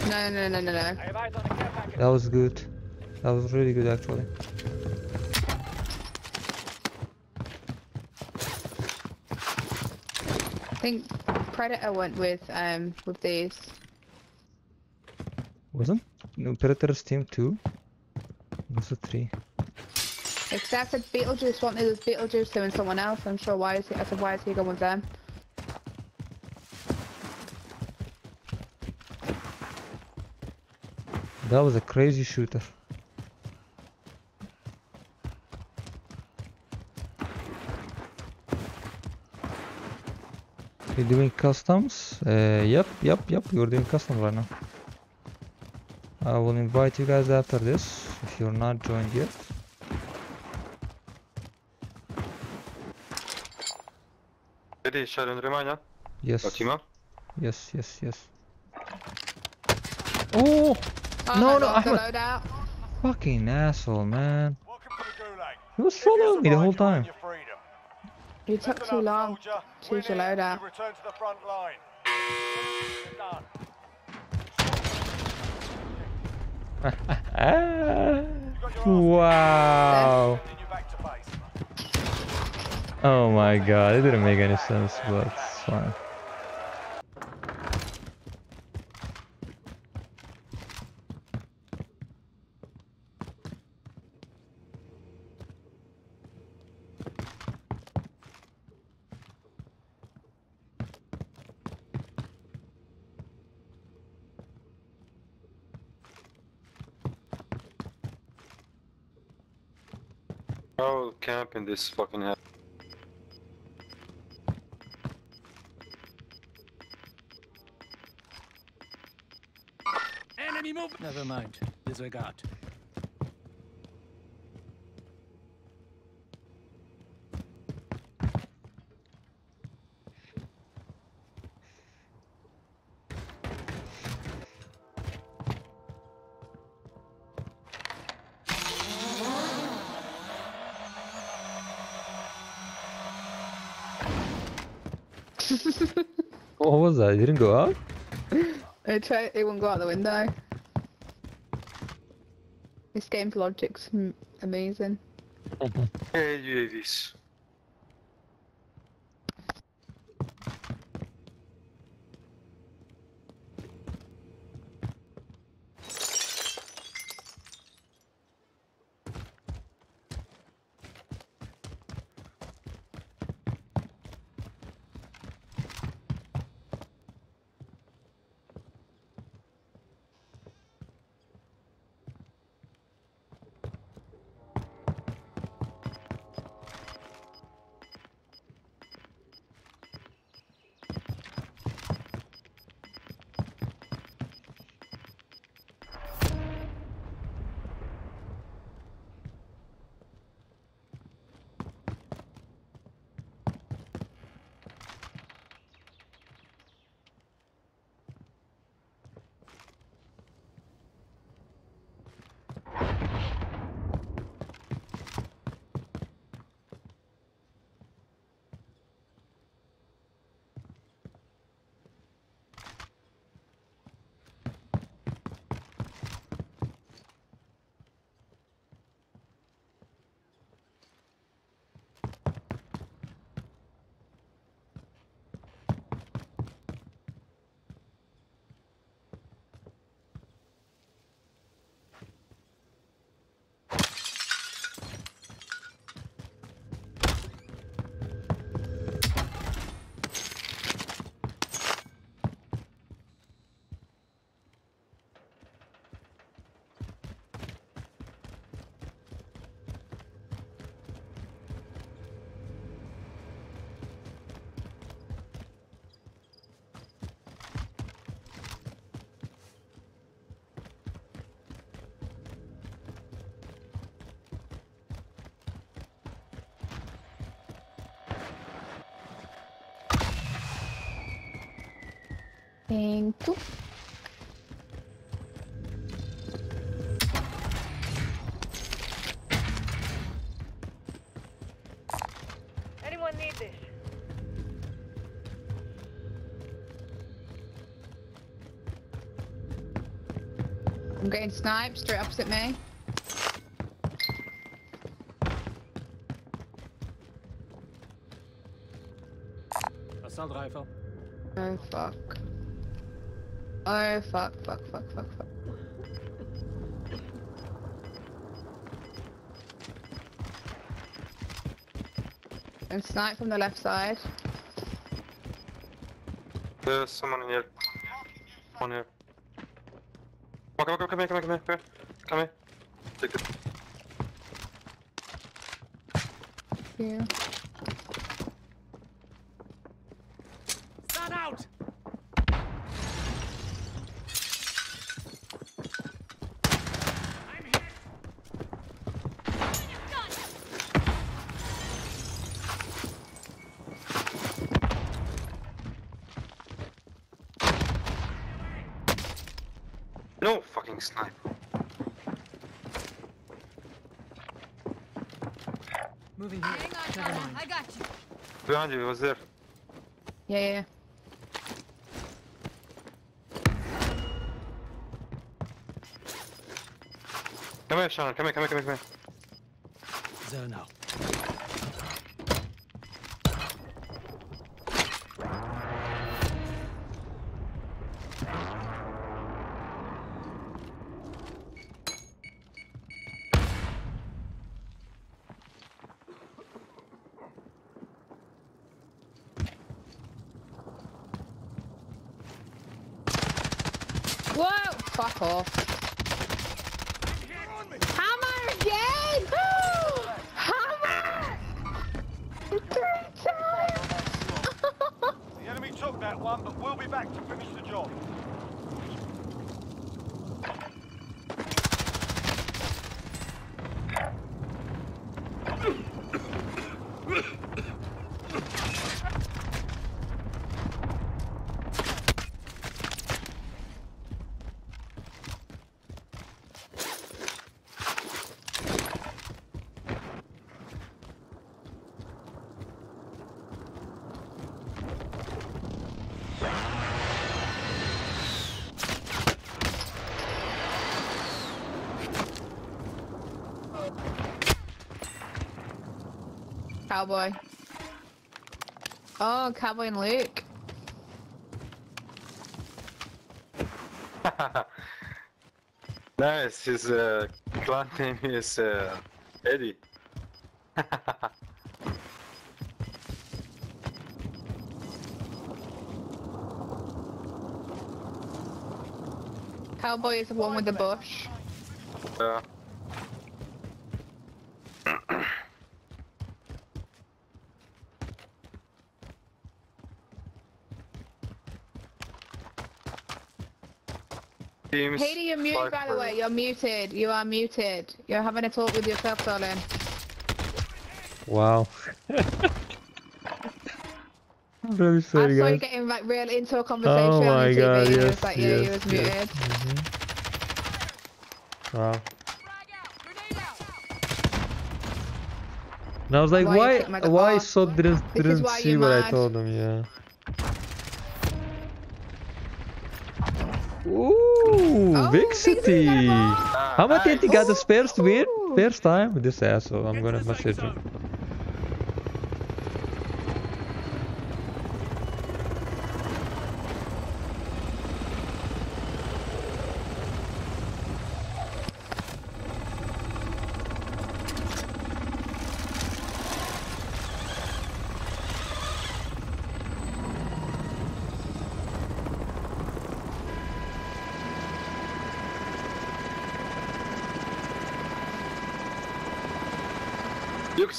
No, no, no, no, no. I have eyes on the care package. That was good. That was really good actually. Think Predator went with um with these. Wasn't? No, Predator's team 2? This is 3. Except said Beetlejuice wanted this Beetlejuice doing someone else. I'm sure why is he I said why is he going with them? That was a crazy shooter. You doing customs? Uh, yep, yep, yep. You're doing customs right now. I will invite you guys after this if you're not joined yet. Eddie, shot in Romania. Yes, Fatima. yes, yes, yes. Oh, Oh No, my no, God, the Ahmed. loadout. fucking asshole, man. Welcome to the. He was following me the whole survive, you time. Your freedom. You took Listen too up, long. Too Choose your Win it, loadout. You return to the front line. Wow. Sending you back to base. Oh my god, it didn't make any sense, but it's fine. I'll camp in this fucking house. Enemy move. Never mind. Disregard. It didn't go out? It, tried, it wouldn't go out the window. This game's logic's amazing. Hey, UAVs. Getting sniped straight opposite me. Assault rifle. Oh fuck. Oh fuck, fuck, fuck, fuck, fuck. And snipe from the left side. There's someone in here. One here. Come on, come here, come here, come here, come here. Come here. Take it. Yeah. Stand out! No fucking snipe. Moving here. Never mind. I got you. Behind you, it was there. Yeah, yeah, yeah. Come here, Sean. Come here, come here, come here, come here. Zone out. Whoa! Fuck off. Hama again! Hama! Three times! The enemy took that one, but we'll be back to finish the job. Cowboy. Oh, Cowboy and Luke. nice, his uh, clan name is uh, Eddie. Cowboy is the one with the bush. Uh, Teams Hater, you're muted five by the way. You're muted. You are muted. You're having a talk with yourself, darling. Wow. I'm really I sorry, saw you getting like real into a conversation Oh on my your TV. god, you yes, was like, yeah, you yes, was yes. muted. mhm. Wow. And I was like, Why why, why oh, so didn't, didn't why see you're what I told him, yeah. Ooh, Oh, Big Big City City! got a ball. How much did he got his first win? First time with this asshole. I'm gonna to the safe message him.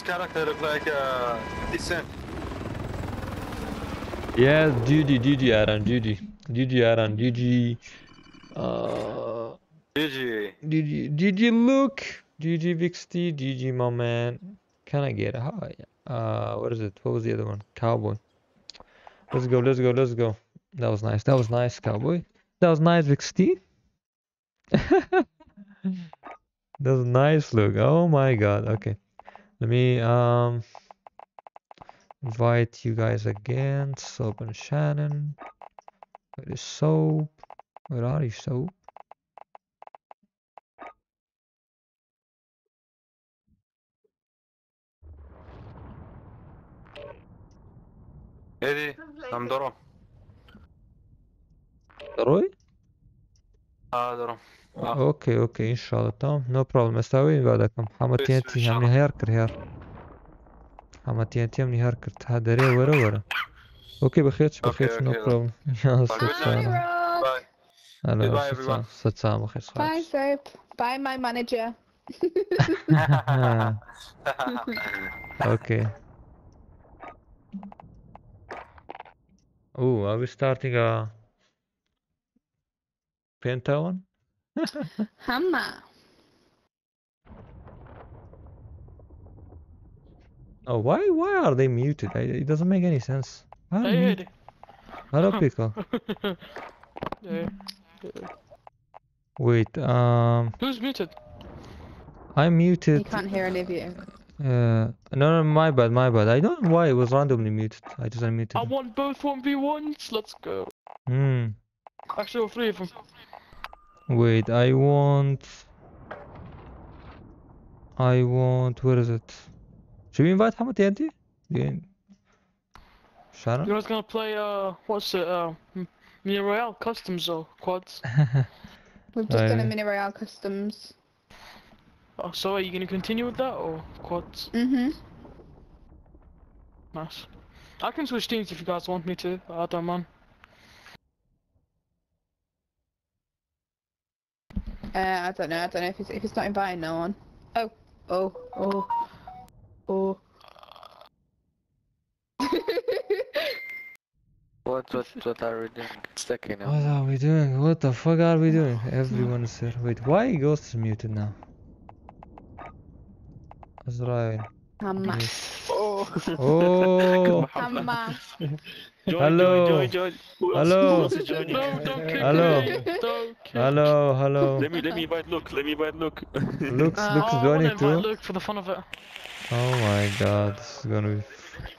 Character look like uh, Descent. Yeah, GG, GG Aaron, GG. GG Aaron, GG. Uh, GG. GG, GG Luke, GG Vixty, GG my man. Can I get a high? Uh, what is it? What was the other one? Cowboy. Let's go, let's go, let's go. That was nice. That was nice, cowboy. That was nice, Vixty. that was nice look. Oh my god. Okay. Let me um invite you guys again. Soap and Shannon. Where is Soap? Where are you, Soap? Eddie, I'm Doro. اوكي اوكي ان شاء الله تمام نو بروبلم استوي بعدكم حما بس تي إن تي شاء همني الله. هيركر هير حما تي تي همني هيركر هذا ري ورا ورا اوكي بخير بخير نو okay, بروبلم يا Have a good سلام Bye, Bye. هلا Goodbye, everyone. سلام بخير Bye, Soap. Bye, my manager. okay Oh, are we starting a Pentagon? Hama. Oh, why why are they muted? I, it doesn't make any sense. Why are Hey, mu- Eddie. Hello, Pico. Yeah. Wait, um, Who's muted? I'm muted. You can't hear any of you. Uh, no, no, my bad, my bad. I don't know why it was randomly muted. I just unmuted. I want both 1v1s. Let's go. Hmm. Actually, all three of them. Wait, I want. I want. Where is it? Should we invite Hamad Yadi? Yeah. Sharon? You guys gonna play, uh, what's it, uh, Mini Royale Customs or Quads? We've just done a mini royale customs. Oh, so are you gonna continue with that or Quads? Mm-hmm. Nice. I can switch teams if you guys want me to. I don't mind. Uh, I don't know. I don't know if it's if it's not inviting no one. Oh, oh, oh, oh. What what what are we doing? It's taking now. What are we doing? What the fuck are we doing? Everyone is here. Wait, why Ghost is muted now? Azrael. Hama. Oh. Oh. Hama. Hello. Join, join, Who Hello. Who else is joining? No, don't kick Hello. me. Don't kick Hello, hello. Let me let me invite Luke. Let me invite Luke. Looks, Uh, looks oh, joining too. Luke for the fun of it. Oh my god, this is gonna be.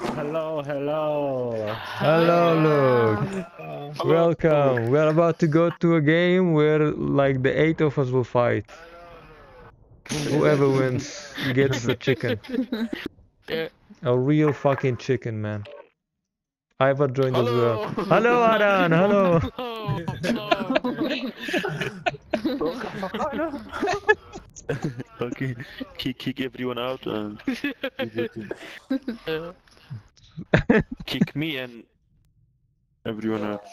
Hello, hello. Hello, Luke. Welcome. We're about to go to a game where like the eight of us will fight. Whoever wins gets the chicken. Yeah. A real fucking chicken, man. Ivor joined as well. Hello, Aran. Hello. okay, kick kick everyone out and kick me and everyone out.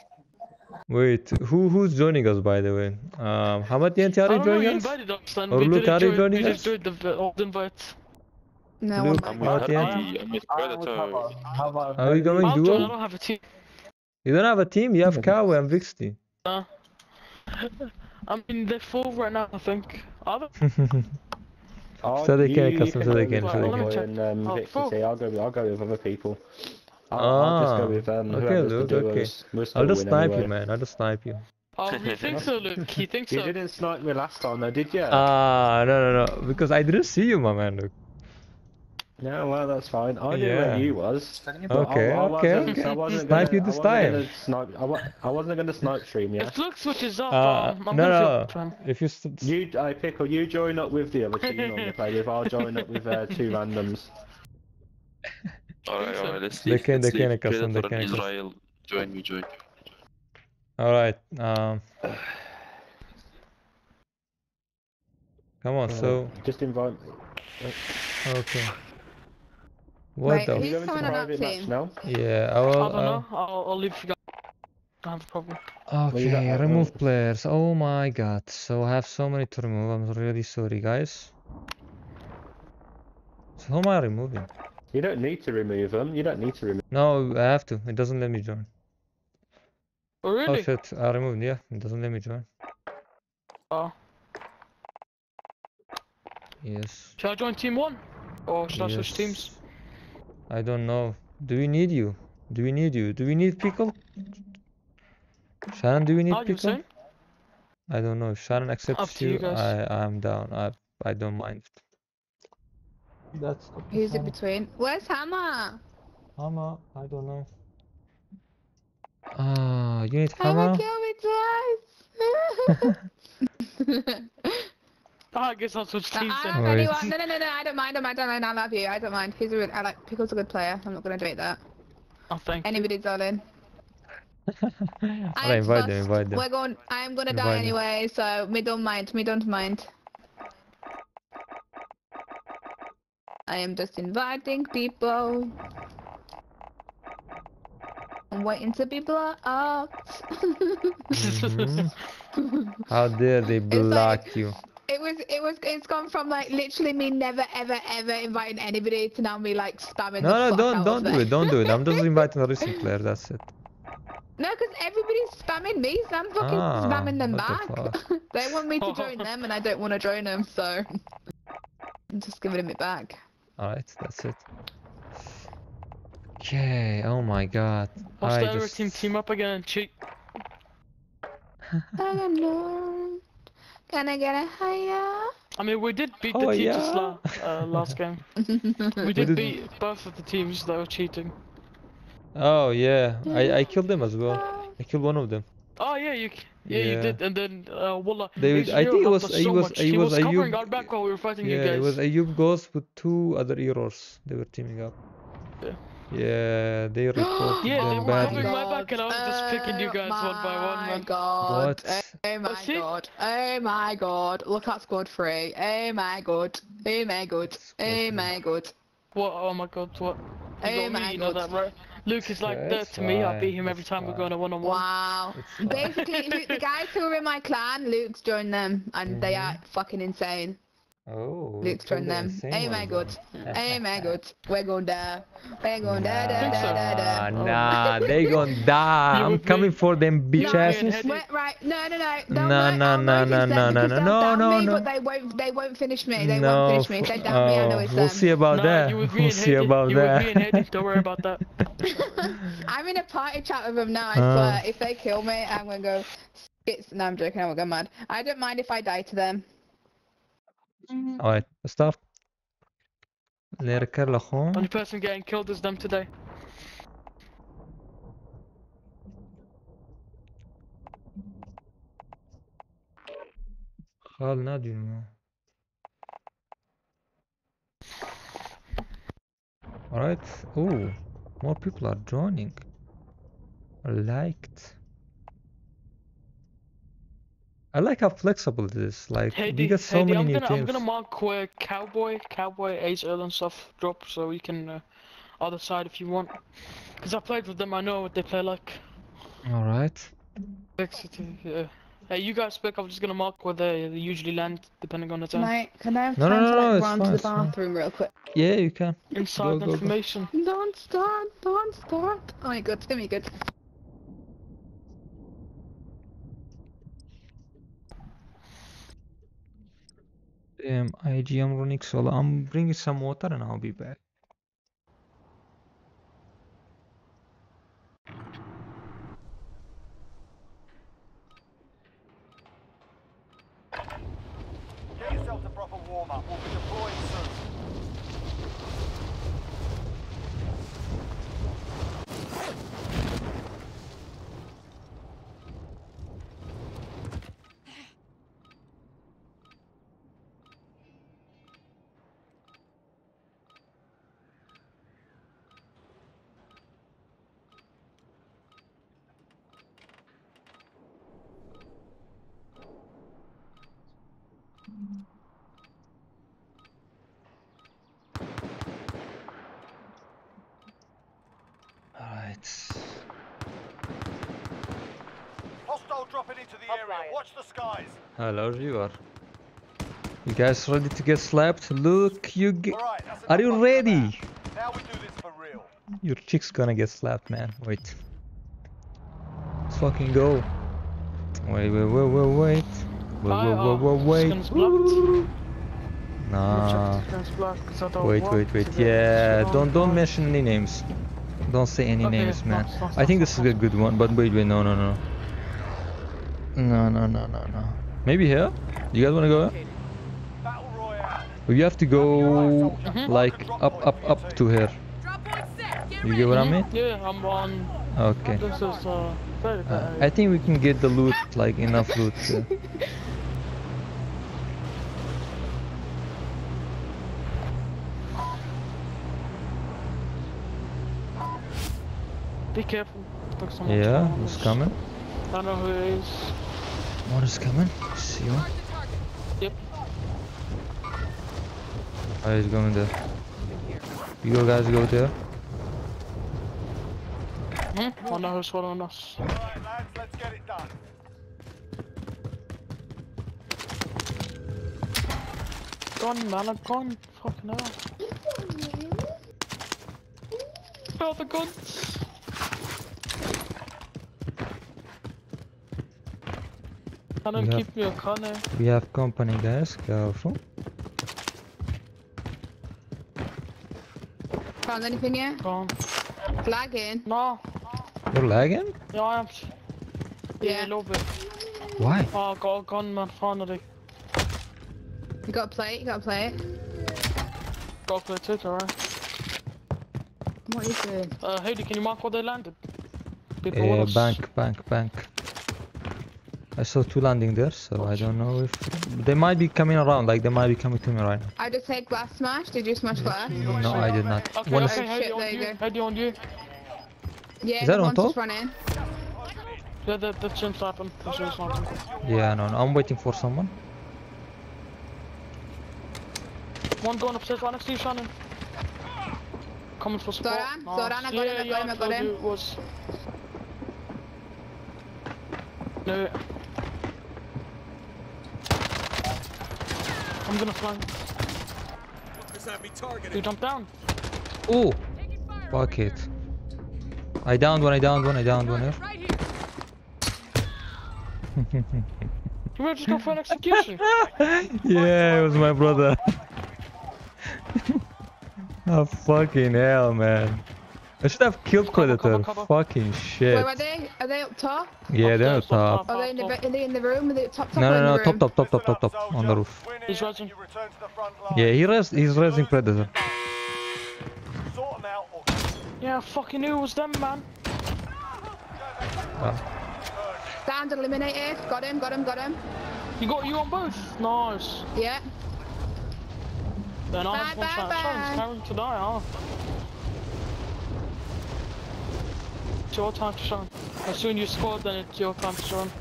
Wait, who who's joining us by the way? Um, Hamad Yanti, I are you don't joining us? invited us and Or we Luke, didn't are you join, joining we just joined the v- old invites. No Luke, I'm one. with Hamad I'm with Predator. Are we going I'll join, I duo? don't have a team. You don't have a team? You have Kawa and Vixty. Uh, I mean, they're full right now, I think. Are they? Oh, So they can you custom, so go they can, so they can. And, um, Oh, Victor, full. I'll go. With, I'll go with other people. I'll, I'll just Ah, go with um, okay, whoever's the Luke, duos. okay. I'll just snipe anyway. you, man. I'll just snipe you. Oh, you think so, Luke? You think You didn't snipe me last time, though, did you? Ah, no, no, no. Because I didn't see you, my man. Look. No, well, that's fine. I knew Yeah. where you was. Okay, I, I okay, wasn't, okay. I wasn't Snipe gonna, you this wasn't time. Snipe, I, wa- I wasn't going to snipe stream, yeah? If Luke switches up, Uh, um, I'm no, no. If you You, I pickle. You join up with the other two you normally play with. I'll join up with uh, two randoms. Alright, alright, let's They leave. can- let's they can leave. custom, they can. Israel. Join me, join me. All right. Um. Come on. So Just invite me. okay. What Wait, the? Are who's you going to coming on that private match team? now? Yeah. I I don't uh, know. I'll, I'll leave you guys. I have a problem. you got- Okay. Remove players. Oh my God. So I have so many to remove. I'm really sorry, guys. So who am I removing? You don't need to remove them. You don't need to remove. No, I have to. It doesn't let me join. Oh, really? Oh shit. I removed. Yeah. It doesn't let me join. Oh. Yes. Should I join team one? Or should I switch teams? Yes. I don't know. Do we need you? Do we need you? Do we need pickle? Sharon, do we need pickle? saying? I don't know. If Sharon accepts to you you. I I'm down. I I don't mind. That's Who's in between? Where's Hama? Hama. I don't know. Ah, you need Hama hammer. killed me twice. Oh, I guess I'll switch teams I then. don't anyone. No, no, no, no. I don't mind him. I don't mind. I love you. I don't mind. He's a good. I like Pickle's a good player. I'm not gonna debate that. Oh, thank you. Anybody's all in. I'm invite them, invite them. We're going. I'm gonna Invite die them. anyway, so me don't mind. Me don't mind. I am just inviting people. I'm waiting to be blocked. Mhm. How dare they block you? It was, it was, it's gone from like literally me never, ever, ever inviting anybody to now me like spamming the No, no, don't, don't do it, don't do it. I'm just inviting a recent player. That's it. No, because everybody's spamming me, so I'm fucking Ah, spamming them back. the they want me to join them, and I don't want to join them, so I'm just giving them it back. Alright, that's it. Okay. Oh my God. Watch I the other just. team team up again and cheat. I don't know. Can I get a higher? I mean, we did beat Oh, the teams yeah. la- uh, last game. We did did- beat both of the teams that were cheating. Oh yeah, I I killed them as well. I killed one of them. Oh yeah, you c- yeah, you did, and then uh, Wallah. They- his I think it was- us it so was- much. it He was was covering Ayub- our back while we were fighting you guys. Yeah, it was Ayub Ghost with two other heroes. They were teaming up. Yeah. Yeah, they reported Yeah, they them were badly. my back, and I was just picking you guys one by one, oh my man. god. What? Oh my see? god. Oh my god. Look at squad three. Oh my god. Oh my god. Oh my god. What? Oh my god, what? You Oh my me, you know god. that, right? Luke is like that That's to me. I beat him every time we go fine. on a one-on-one. Wow. It's fine. Basically, who- the guys who are in my clan, Luke's joined them, and they mm-hmm. are fucking insane. Oh, Luke's so joined the them. insane Oh my god. then. Oh my god. We're going there. We're going there, there, Nah, there, there, there. nah, they gonna die. I'm coming for them bitch No, asses. Right, no, no, no. Don't No, no, no, no, no, no, no, no, no, no. But they won't, they won't finish me. They no, won't finish me. If they f- down me, I know it's we'll them. see about Nah, that. you with me We'll see about You that. me and Heade. Don't worry about that. I'm in a party chat with them now. I Uh. If they kill me, I'm gonna go. It's no, I'm joking. I won't go mad. I don't mind if I die to them. Alright, start. نركر لأخوهم Only person getting killed is them today. خال نادي الماء. Alright. Oh, more people are joining. Liked. I like how flexible it is. Like we got so Heade, many I'm new gonna, I'm gonna mark where Cowboy, Cowboy, Ace Earl and stuff drop, so you can uh, other side if you want. Cause I played with them, I know what they play like. Alright. Flexibility, yeah. Hey, you guys pick. I'm just gonna mark where they, they usually land, depending on the Can time. I? Can I have No, time no, to like it's run fine, to the bathroom real quick? Yeah, you can. Inside Go, go, go. information. Don't start. Don't start. Oh my god, Timmy, good. Um, Damn, IG, I'm running solo. I'm bringing some water and I'll be back. Get proper warm-up. We'll be deploying soon. Alright. Hostile dropping into the area. Watch the skies. Hello, you are. You guys ready to get slapped? Look, you get. All right, that's Are you ready? Now we do this for real. Your chick's gonna get slapped, man. Wait. Let's fucking go. Wait, wait, wait, wait, wait. Wait, wait, wait, wait, wait. Nah. Skin's blocked 'cause I don't Wait, wait, wait. Yeah, don't don't mention any names. Don't say any Okay, names, man. stop, stop, I think this is a good one, but wait, wait, no, no, no. No, no, no, no, no. Maybe here? You guys wanna go here? You have to go like up, up, up to here. You get what I mean? Yeah, I'm on. Okay. This is uh. Uh, I think we can get the loot, like enough loot. uh, Be careful. Yeah, it's coming. I don't know who it is. One is coming. See one. Yep. Oh, he's going there. You go, guys, go there. Hmm? I know who's following us. Let's get it done. Gone, man, I'm gone. Fucking hell. Oh, the guns. I don't keep me a corner. We have company, guys. Careful. Found anything yet? Gone. Lagging. No. You're lagging? Yeah, I am. Yeah, Yeah. a little bit. Why? Oh, I got a gun, man, finally. You got a plate? You got a plate? Got a play too, alright. What is it? Uh, Heade, can you mark where they landed? People Uh, with us. bank, bank, bank. I saw two landing there, so I don't know if they might be coming around. Like they might be coming to me right now. I just had glass smash. Did you smash glass? No, I did not. Okay, One okay, is- shit, on there you you. go. Heade on you. Yeah, Is that on top? running. Yeah, that, that's him slapping. That's him slapping. Yeah, no, no, I'm waiting for someone. One going upstairs right next to you, Shannon. Coming for support. Zoran? Zoran, I got him, I yeah, got yeah, him, I got told him. was. No. I'm gonna flank. You jump down. Oh, fuck it. I downed one. I downed one. I downed one eh? here. You might just go for an execution. yeah, it was my brother. oh fucking hell, man! I should have killed Predator. Fucking shit. Where are they? Are they up top? Yeah, they're on top. Are they in the, are they in the room? Are they top top No, or in no, the no, top, top, top, top, top, top, on the roof. He's rising. Yeah, he res he's raising Predator. Yeah, I fucking knew it was them, man. Ah. Oh. Downed, eliminated. Got him, got him, got him. You got you on both. Nice. Yeah. Then I Bye, have one bye, chance. Shannon's bye. carrying to die, huh? It's your time to shine. As soon as you score, then it's your time to shine.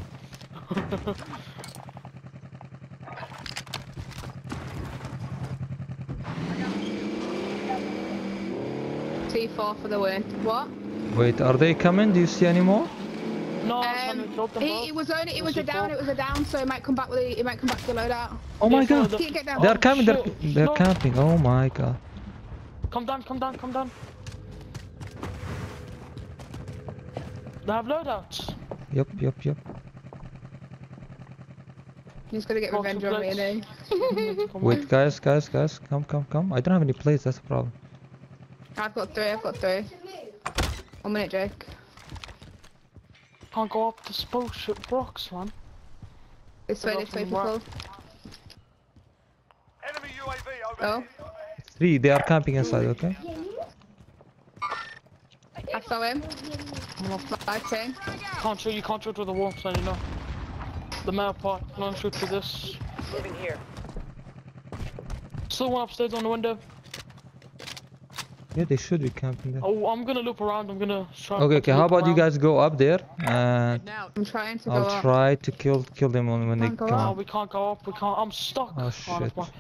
T4 for the win. What? Wait, are they coming? Do you see any more? no, Um, Shannon killed them It, it was only it was a C4. down, it was a down, so it might come back with the, it might come back to the loadout. Oh my god! the- Can't get down. They're coming. They're shit. they're No. camping. Oh my god. Come down, come down, come down. They have loadouts. Yep, yep, yep. He's gonna get Got revenge on me, plates. he? Wait, guys, guys, guys, come, come, come. I don't have any plates. That's the problem. I've got three, I've got three. One minute, Jake. Can't go up the bullshit rocks, man. This way, Go this way, from people. Enemy UAV over Oh, Three. They are camping inside. Okay. I saw him. I'm off. Live chain. Can't shoot, you can't shoot through the wall, so you know. The male part, you don't shoot through this. Moving here. Still one upstairs on the window. Yeah, they should be camping there. Oh, I'm gonna loop around, I'm gonna try Okay, okay. How loop about you guys go up there and I'm trying to go I'll up. try to kill kill them when, when they Can't go come. No, up. we can't go up, we can't, I'm stuck. Oh shit! that's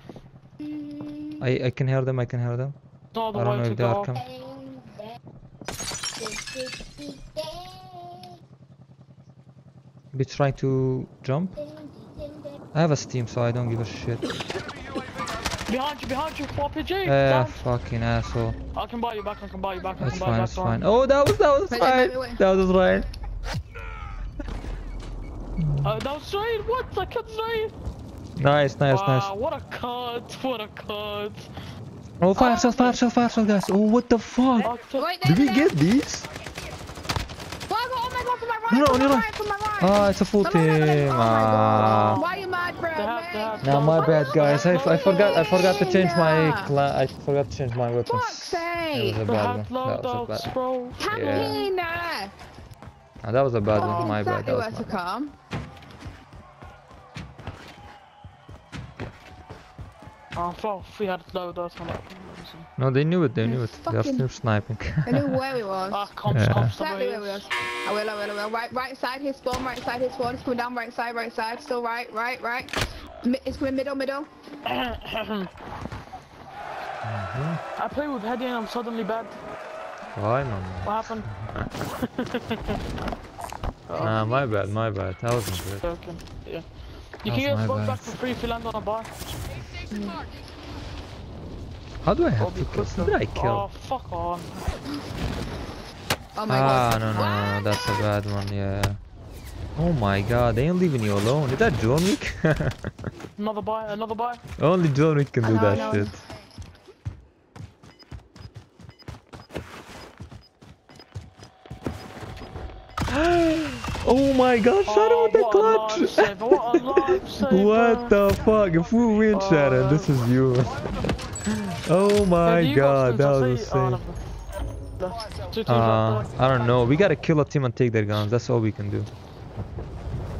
I I can hear them. I can hear them. No other I don't know if they are coming. Be trying to jump. I have a steam, so I don't give a shit. Behind you, behind you, RPG! Uh, down. fucking asshole. I can buy you back, I can buy you back, I That's can buy fine. you That's back. fine. Oh, that was that was Wait, wait, fine. wait, wait. That was right. Uh, that was straight, what? I kept straight! Nice, nice, wow, nice. what a cut, what a cut. Oh, fire shot, fire shot, fire shot, guys. Oh, what the fuck? Oh, Wait, Did we there. get these? Well, I got, oh my god, to my No, no, my no. right, from my right. Ah, it's a full Come on, have a team. look. Oh my Ah. god. Why are you mad, bro? They have, they have. Nah, my bad, guys. I, I forgot. I forgot to change my I forgot to change my weapons. Fuck's That was a bad one. That was a bad. bro. Campaign. Ah, that was a bad one. My bad. That was my bad. Come. Oh, fuck, we had loadouts on that. No, they knew it. They knew it. They're still sniping. I knew where we was. Ah, comps, Yeah. comps, the Exactly where we was. I ah, will, I will, I will. Right, right side, his spawn, right side, his spawn. It's coming down, right side, right side. Still right, right, right. Mi- It's coming middle, middle. I play with Heade and I'm suddenly bad. Why, man? What happened? Nah, my bad. My bad. That wasn't good. Joking. Yeah. You That can get was my both bad. back for free if you land on a bar. How do I Or have be two kills? Did I kill? Oh, fuck on. Oh my ah, god. no, no, no, that's a bad one, yeah. Oh my god, they ain't leaving you alone. Is that John Wick? Another buy, another buy. Only John Wick can do know, that know. shit. oh my god, Shadow with the what a clutch! lifesaver, what a what the fuck? If we win, Sharon, this is you. oh my you god, that was oh, insane. no. That's two teams Uh. I don't know. We gotta kill a team and take their guns. That's all we can do.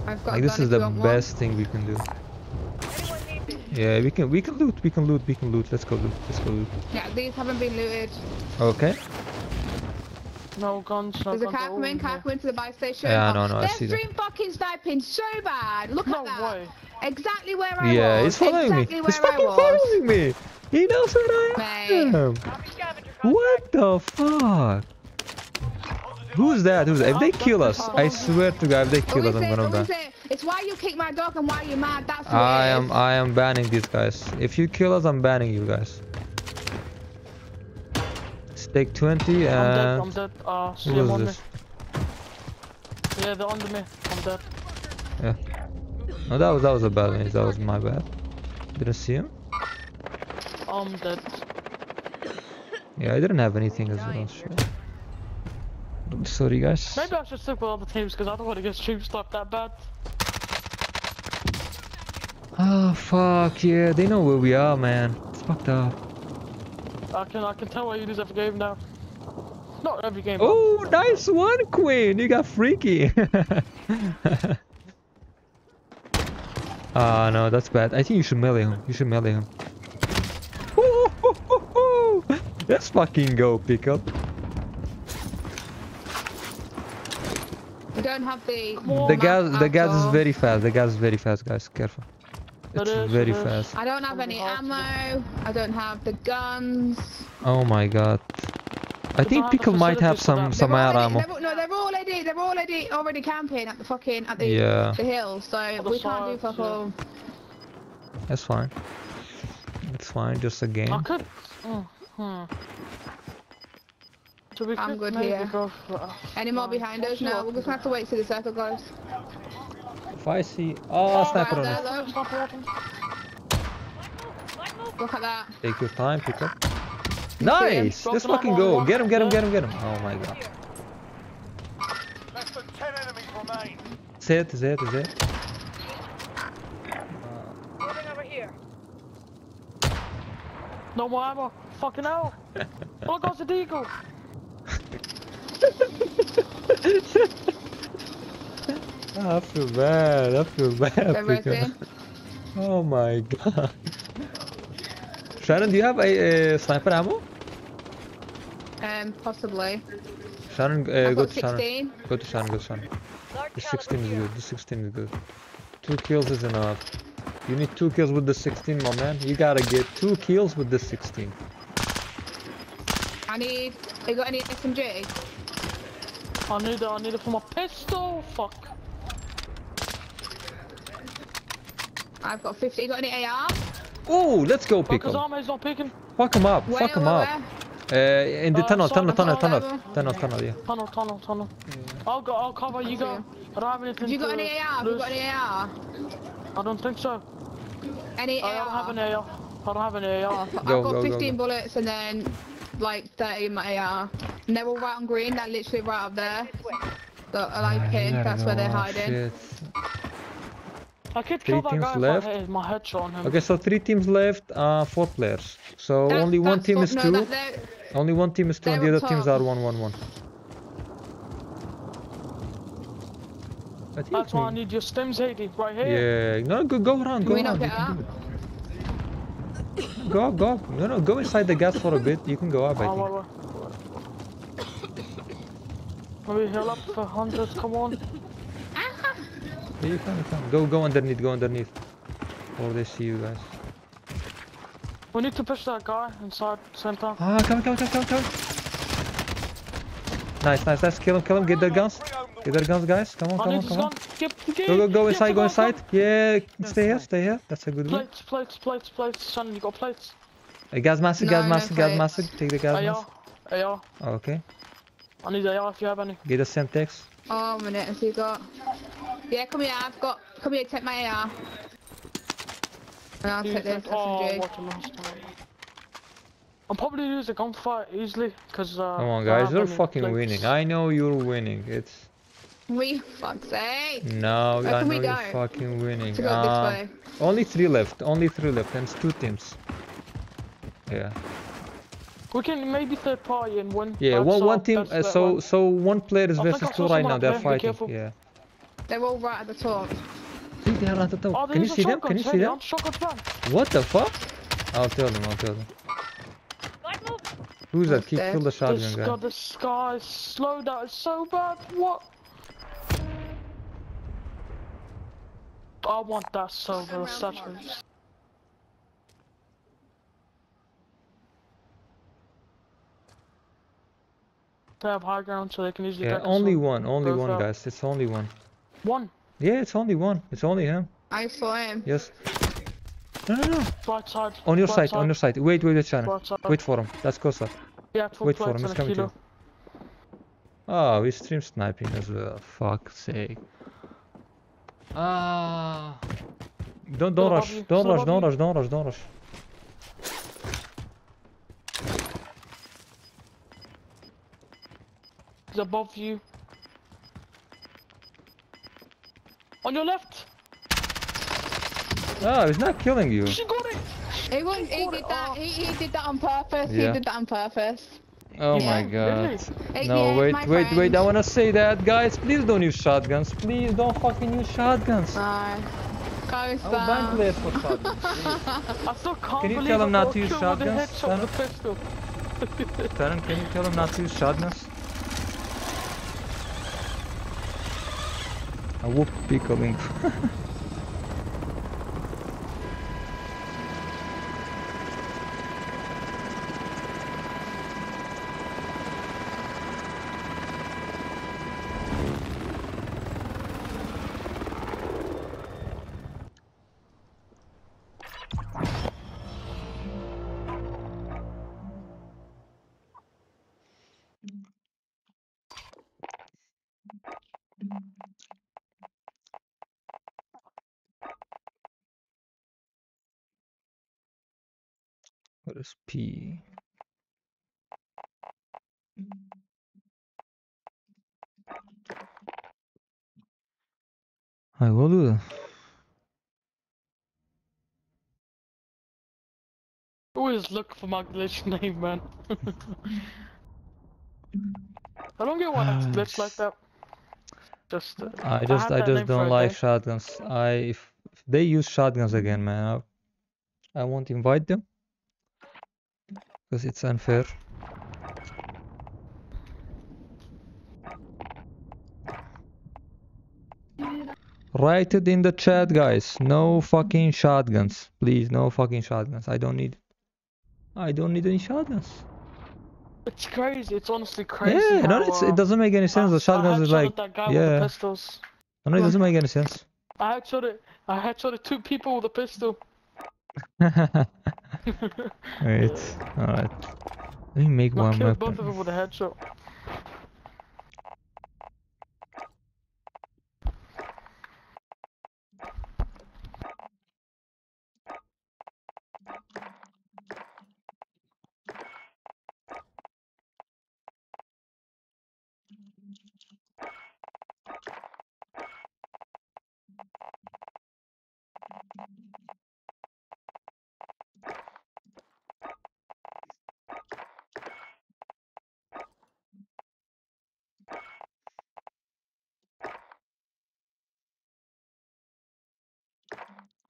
I've got Like this is the want one. best thing we can do. Yeah, we can we can loot, we can loot, we can loot. Let's go loot. Let's go loot. Yeah, these haven't been looted. Okay. No guns, no There's a guns. car at all coming, car coming to the buy station. Yeah, no, no, I They're see that. stream fucking sniping so bad. Look No at that. way. Exactly where I Yeah, was. he's following exactly me. Where He's fucking was. following me. He knows where I Mate. am. What the fuck? Who's that? Who's that? If they kill us, I swear to God, if they kill us, I'm gonna Who ban. is? It's why you kick my dog and why you mad. That's what I it am is. I am banning these guys. If you kill us, I'm banning you guys. Stake 20 I'm dead, I'm and dead. Uh, see who him was on me. this? Yeah, they're under me. I'm dead. Yeah. No, that was that was a bad one. That was my bad. Didn't see him. I'm dead. Yeah, I didn't have anything as well. Shit. Sorry, guys. Maybe I should stick with other teams because I don't want to get stream stuck that bad. Oh fuck yeah, they know where we are, man. It's fucked up. I can I can tell why you lose every game now. Not every game. Oh, nice one, Queen. You got freaky. Ah, no, that's bad. I think you should melee him. You should melee him. Let's fucking go, pickup. We don't have the. The gas, the gas is very fast. The gas is very fast, guys. Careful. It It's very fast. I don't have any ammo. I don't have the guns. Oh my god. I think have Pickle might have some some They're air already- ammo. they're- no, they're already they're already already camping at the fucking at the Yeah. the hill, so the we can't do sides, fuck yeah. all. That's fine. It's fine. Just a game. I could. Oh, hmm. So we I'm could good here. Go for, uh, Any more behind us? No, we're just gonna have to wait till the circle goes. If I see, oh, sniper on there, it. look. Look at that. Take your time, Pickle. Nice. Drop Let's fucking go. one. Get him. Get him. Get him. Get him. Oh my god. Less than 10 enemies remain. Zed, Zed, Zed. Moving over here. No more ammo. Fucking hell. Look, goes the deagle. I feel bad. I feel bad. They're Oh my god. Sharon, do you have a, uh sniper ammo? Um, possibly. Sharon, uh, go got to Sharon. 16. Go to Sharon. Go to Sharon. Large The caliber 16 is good. The 16 is good. Two kills is enough. You need two kills with the 16, my man. You gotta get two kills with the 16. I need. You got any SMG? I need. I need it for my pistol. Fuck. I've got 50. You got any AR? Oh, let's go, Fuck, his Pickle. not picking. Fuck him up. Where, Fuck him where, up. Uh, in the Uh, tunnel, sorry, tunnel, tunnel, tunnel tunnel, level. tunnel, tunnel, yeah. Tunnel, tunnel, tunnel. I'll go. I'll cover. You go. I don't have anything. Have you got any AR? Have you lose. got any AR? I don't think so. Any I AR? don't have an AR. I don't have an AR. Oh, I've Go, got go, go, 15 go. bullets and then like 30 in my AR. And they're all right on green. They're literally right up there. The like pin, that's where they're hiding. shit. I could Three kill that teams guy left. if I hit my headshot on him. Okay, so three teams left, uh, four players. So That- only one team what- is no, two. that- Only one team is two, and the other up teams top. are one, one, one. I think That's why I need your stims, Heade, right here. Yeah, no, go go around, Can go we not around. You get can. Go, go. No, no, go inside the gas for a bit. You can go up, I Oh, think. wait, wait. Maybe heal up for 100, come on. Yeah, you can, you can. Go, go underneath, go underneath. Or they see you guys. We need to push that guy inside center. Ah, come, come, come, come, come. Nice, nice, nice. Kill him, kill him. Get their guns. Get their guns, guys. Come on, come on, come on. Get, get, Go, go, go inside, go inside. Yeah, stay here, stay here. That's a good one. Plates, plates, plates, plates. Son, you got plates. Uh, gas mask, No, gas no mask, gas plates. mask. Take the gas AR, mask. AR. Okay. I need AR if you have any. Get a Semtex. Oh, a minute, has he got? Yeah, come here, I've got. Come here, take my AR. And I'll take this Oh, SMG. what a lost. I'll probably lose a gunfight easily, because uh, Come on, guys. have You're fucking plates. winning. I know you're winning. It's. We fuck's sake. No, Where I can know we you're go? fucking winning. To go Uh, this way. Only three left. Only three left, and it's two teams. Yeah. We can maybe third party and win. Yeah. That's One one team. Uh, so win. so one player is I versus two right now. They're there, fighting. careful. Yeah. They're all right at the top. See, they are at the top. Oh, Can you see them? Can you see them? on shotgun plan. What the fuck? I'll tell them. I'll tell them. Who's that? Kill, kill the shotgun This guy. guy, this guy is slow That is so bad. What? I want that silver statue. They have high ground so they can easily Yeah. get us Only one. Only one, out. guys. It's only one. One. Yeah, it's only one. It's only him. I saw him. Yes. No, no, no. Right side. On your right side. On your side. Wait, wait, wait, Shannon. Right. Wait for him. Let's go, sir. Yeah, 12 Wait for him. and He's a coming to you. Oh, we stream sniping as well. Fuck's sake. Ah. Don't don't Still rush. Don't rush. Don't rush. Don't rush. Don't rush. He's above you. On your left. Ah, he's not killing you. She got it. He, won, he did that. He, he did that on purpose. Yeah. He did that on purpose. Oh Yeah, my god. really? No, yeah, wait, my wait, wait. I wanna say that, guys. Please don't use shotguns. Please don't fucking use shotguns. No. Go I will ban down. players for shotguns. I still can't Can you tell I him not to use killed with a shotguns, headshot with. Taran, can you tell him not to use shotguns? I will be coming. What P? I will do that. Always look for my glitch name, man. I don't get why that's glitch like that. Just. Uh, I just had I just don't like shotguns. I if, if they use shotguns again, man, I, I won't invite them because it's unfair. Write it in the chat, guys. No fucking shotguns, please. No fucking shotguns. I don't need. I don't need any shotguns. It's crazy. It's honestly crazy. Yeah, no, how, it's, uh, it doesn't make any sense. The shotguns is like, that guy with the yeah. pistols. No, it doesn't make any sense. I headshotted. I headshotted two people with a pistol. Wait, alright. Uh, let me make one killed both of them with a headshot.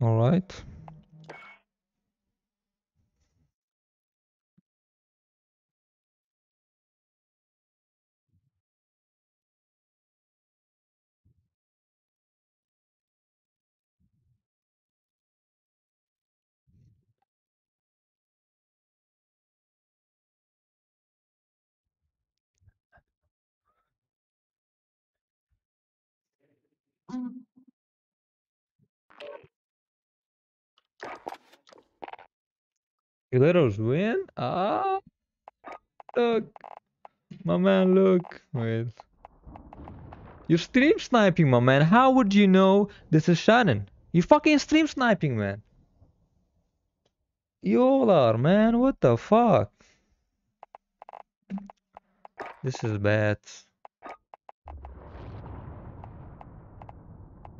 all right. Let us win? Ah, look, my man, look. Wait, you're stream sniping, my man. How would you know this is Shannon? You fucking stream sniping, man. You all are, man. What the fuck? This is bad.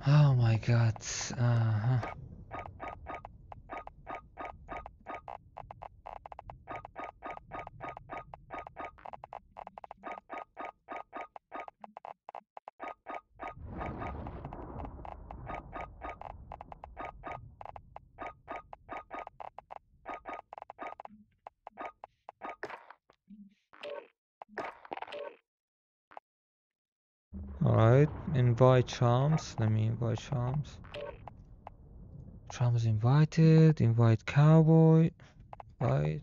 Oh my god. Uh-huh. Alright, invite Charms. Let me invite Charms. Charms invited. Invite Cowboy. Right.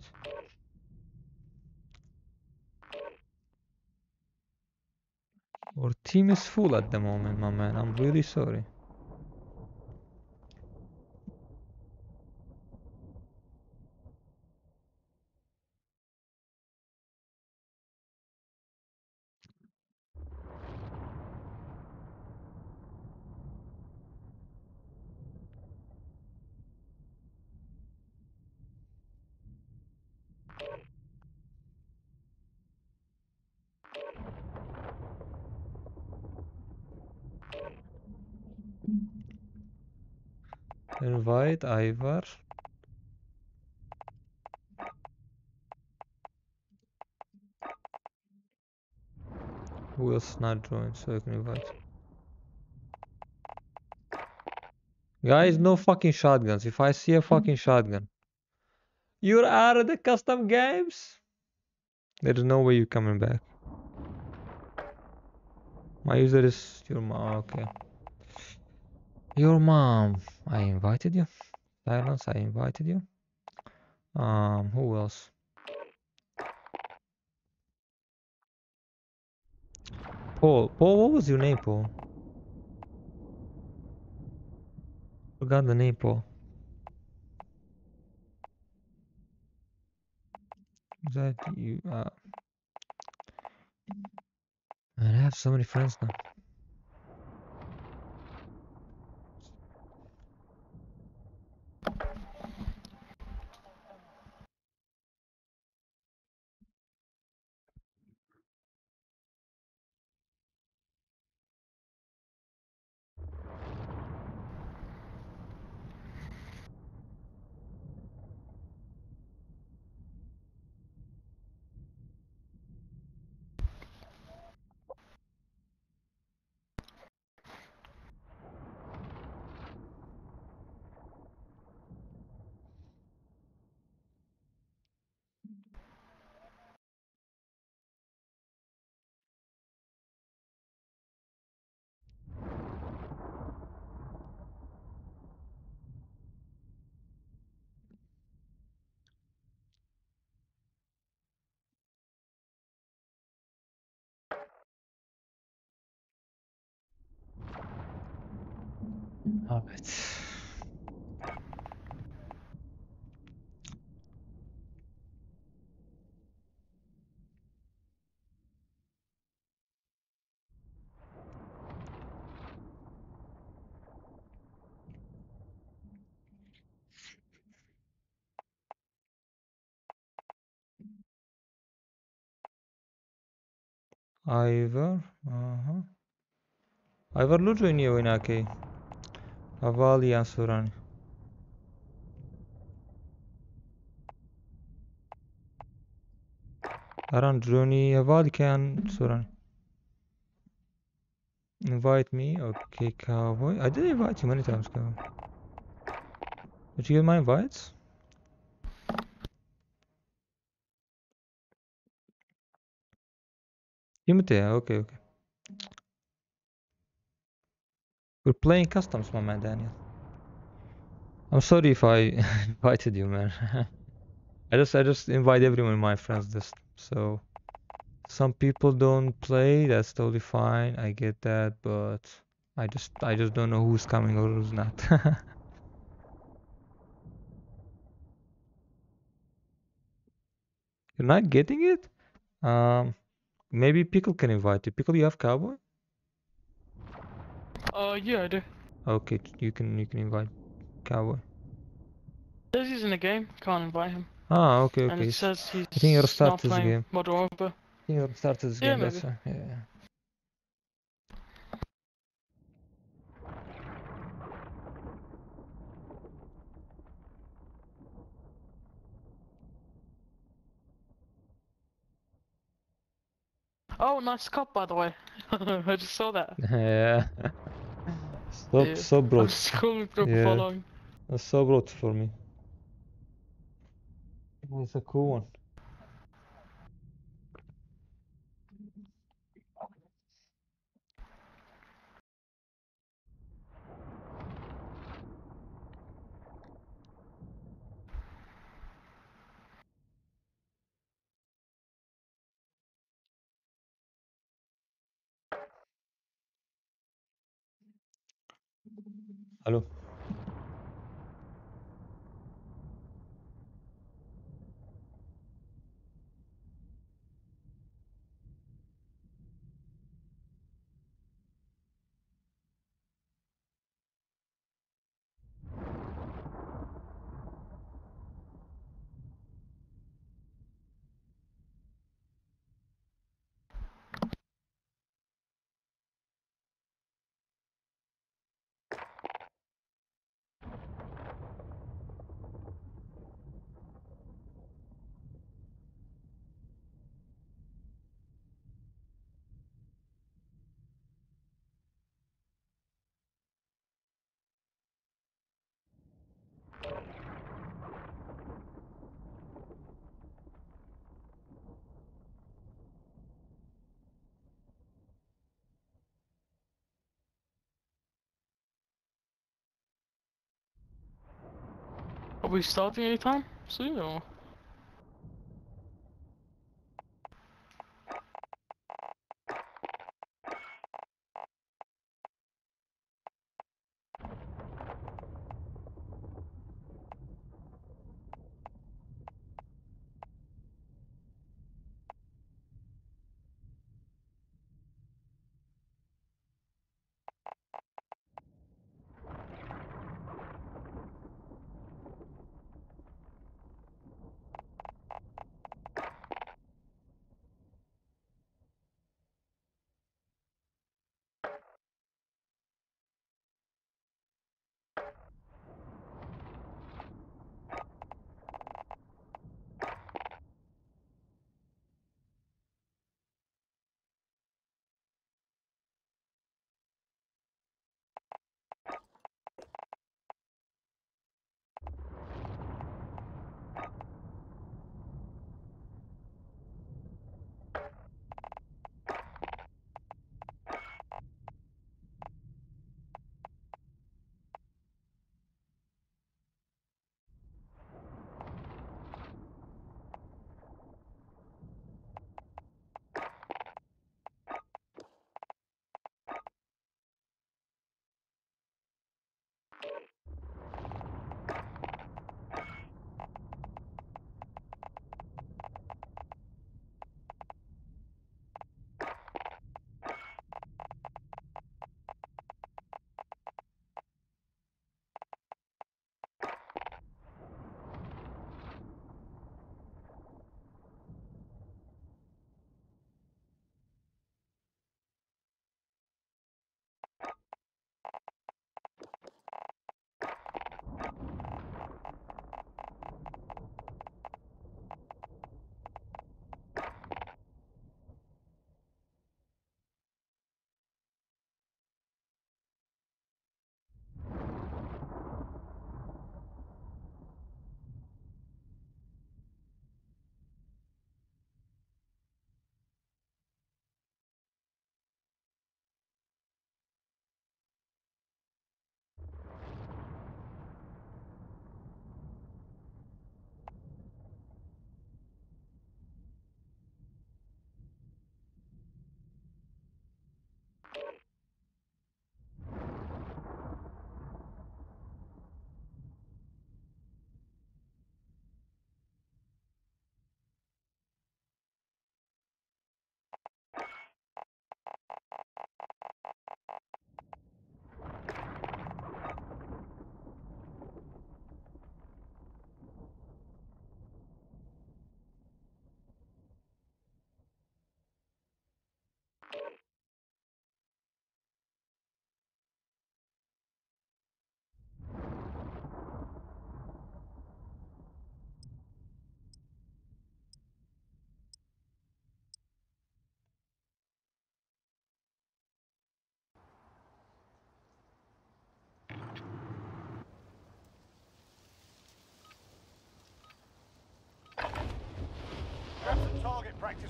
Our team is full at the moment, my man. I'm really sorry. Invite Ivar. Who not joined so I can invite? Guys, no fucking shotguns. If I see a fucking shotgun, you're out of the custom games. There's no way you're coming back. My user is your mom. Okay. Your mom. I invited you. Silence. I invited you. Um. Who else? Paul. Paul. What was your name, Paul? Forgot the name, Paul. Is that you? Uh, I have so many friends now. Evet. Ivor, aha. Uh-huh. Ivor lu joiniye oyna ke. Havali Asurani. Aran Droni Havali can Surani. Invite me, okay, cowboy. I did invite you many times, cowboy. Did you get my invites? Okay, okay. We're playing customs, my man Daniel. I'm sorry if I invited you, man. I just I just invite everyone my friends list. So some people don't play, that's totally fine. I get that, but I just I just don't know who's coming or who's not. You're not getting it? Um maybe Pickle can invite you. Pickle you have cowboy? Uh, yeah, I do. Okay, you can you can invite cowboy. Says he's in the game. Can't invite him. Ah, okay, okay. And it says he's I think not start this game. Modern Warfare. I think you're start this Yeah, game, that's maybe. why. Yeah. Oh, nice cop, by the way. I just saw that. Yeah. So Yeah. so I'm broad. scrolling Yeah. following. That's so broad for me. It's a cool one. Hello. Are we starting anytime soon or?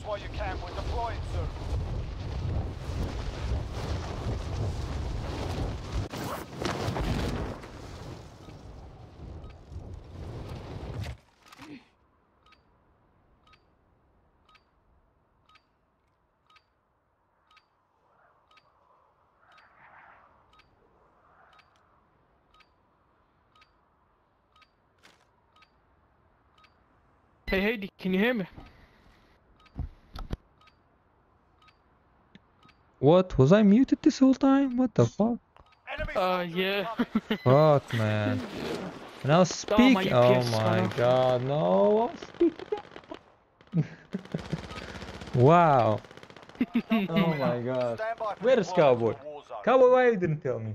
While you can. We're deploying soon. Hey, Heade, can you hear me? What? Was I muted this whole time? What the fuck? Uh, yeah. Fuck, man. Now speak. my Oh my god, no. Speak. wow. Oh my god. Where is Cowboy? Cowboy, why you didn't tell me?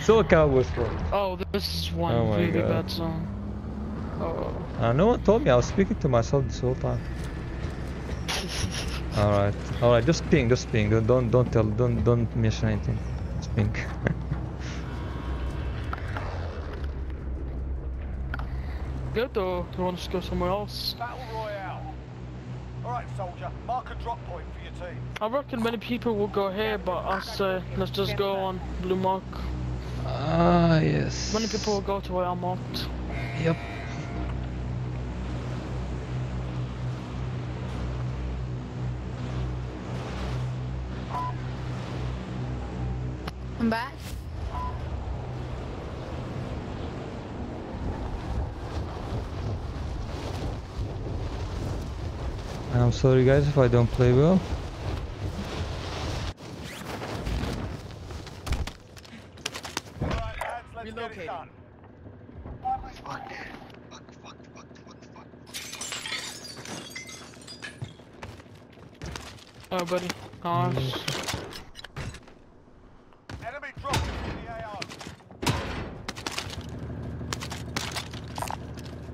so Cowboy's from. Oh, this is one Oh really God. bad song. Oh. Uh, no one told me. I was speaking to myself this whole time. All right, all right. Just ping, just ping. Don't, don't, don't tell. Don't, don't mention anything. Just ping. Good, or do you want us to go somewhere else? Battle Royale. Alright, soldier. Mark a drop point for your team. I reckon many people will go here, but I say let's just go on Blue Mark. Ah, yes. Many people will go to where I'm marked. Yep. Sorry, guys, if I don't play well. Let's get it done. Oh, buddy. Nice. Enemy dropping in the AO.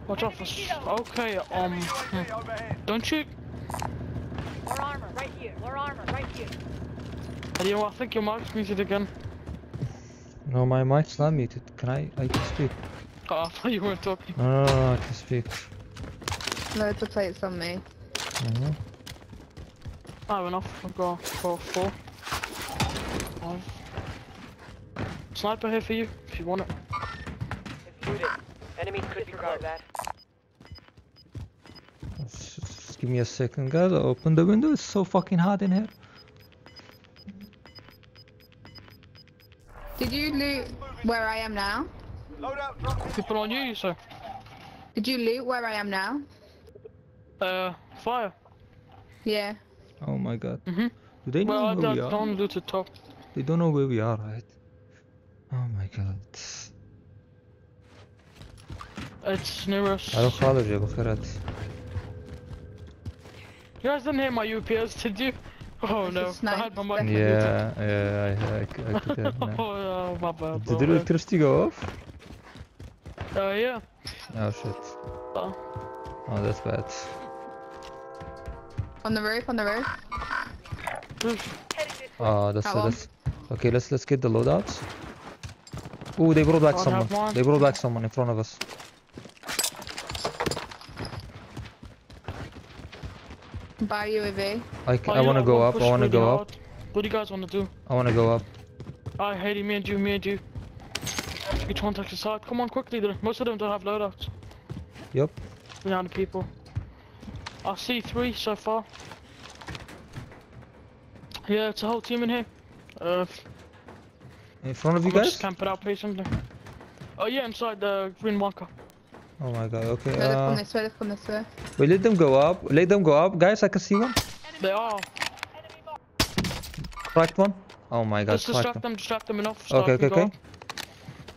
Watch out for. s- Okay, um. hmm. Don't shoot. More armor, right here. More armor, right here. And you know, what, I think your mic's muted again. No, my mic's not muted. Can I? I can speak. Oh, I thought you weren't talking. No, no, no, I can speak. Loads of plates on me. Mhm. I have enough. I've got four, four. Five. Sniper here for you, if you want it. Muted. Enemy could be close. that. Just, just give me a second, guys. I'll open the window. It's so fucking hot in here. Did you loot where I am now? People on you, sir. Did you loot where I am now? Uh, fire. Yeah. Oh my god. Mm -hmm. Do they well, know where we are? Well, I don't loot the top. They don't know where we are, right? Oh my god. It's near us. I don't follow you, look at it. You guys didn't hit my UPS, did you? Oh It's no, a I snipe. had my mic muted. Yeah, yeah, I, I, c- I could have. oh, now. yeah, my bad. Did my the bad. electricity go off? Uh, yeah. Oh shit. Oh. Oh, that's bad. On the roof, on the roof. Oh, that's That that's. Okay, let's let's get the loadouts. Oh, they brought back someone. They brought back someone in front of us. Buy UAV. I, c- Oh, I want to go up. I want to really go up. What do you guys want to do? I want to go up. I hate it, me and you, me and you. Each one takes a side. Come on, quickly. then. Most of them don't have loadouts. Yep. Behind the people. I see three so far. Yeah, it's a whole team in here. Uh, In front of you I'm gonna guys. just camp it out patiently. Oh yeah, inside the green bunker. Oh my god. Okay. Let's come Uh, this way, let's come this way. wait. Let them go up. Let them go up, guys. I can see one. They are. Cracked one. Oh my god. Let's distract one. them, distract them enough. so I Okay, okay, can go okay.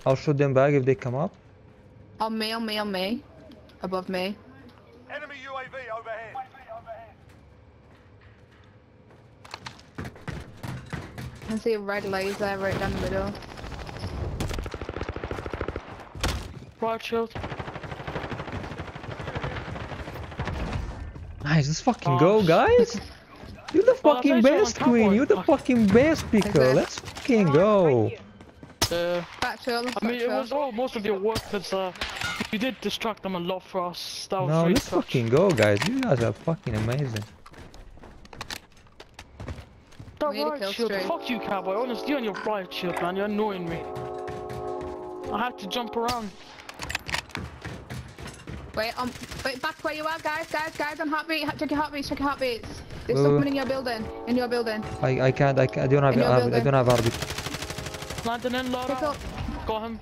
I'll shoot them back if they come up. On me, on me, on me. Above me. Enemy UAV overhead. I can see a red laser right down the middle. Right shield. Nice. Let's fucking Oh, go, guys. You're the Well, fucking thought you were best, queen. You're the fucking best, Pico. Let's fucking go. Uh, Back factual. I mean, it was all most of your work because uh, you did distract them a lot for us. That was No, really let's clutch. fucking go, guys. You guys are fucking amazing. That We need a riot shield. streak. Fuck you, cowboy. Honestly, you and your riot shield, man. You're annoying me. I had to jump around. Wait, um, wait, back where you are, guys, guys, guys, on heartbeat. Check your heartbeats, check your heartbeats. There's Wait, someone wait. in your building, in your building. I I can't I, can't, I don't have In your I, I don't have heartbeat. Landing in, load Pick out. up. Got him.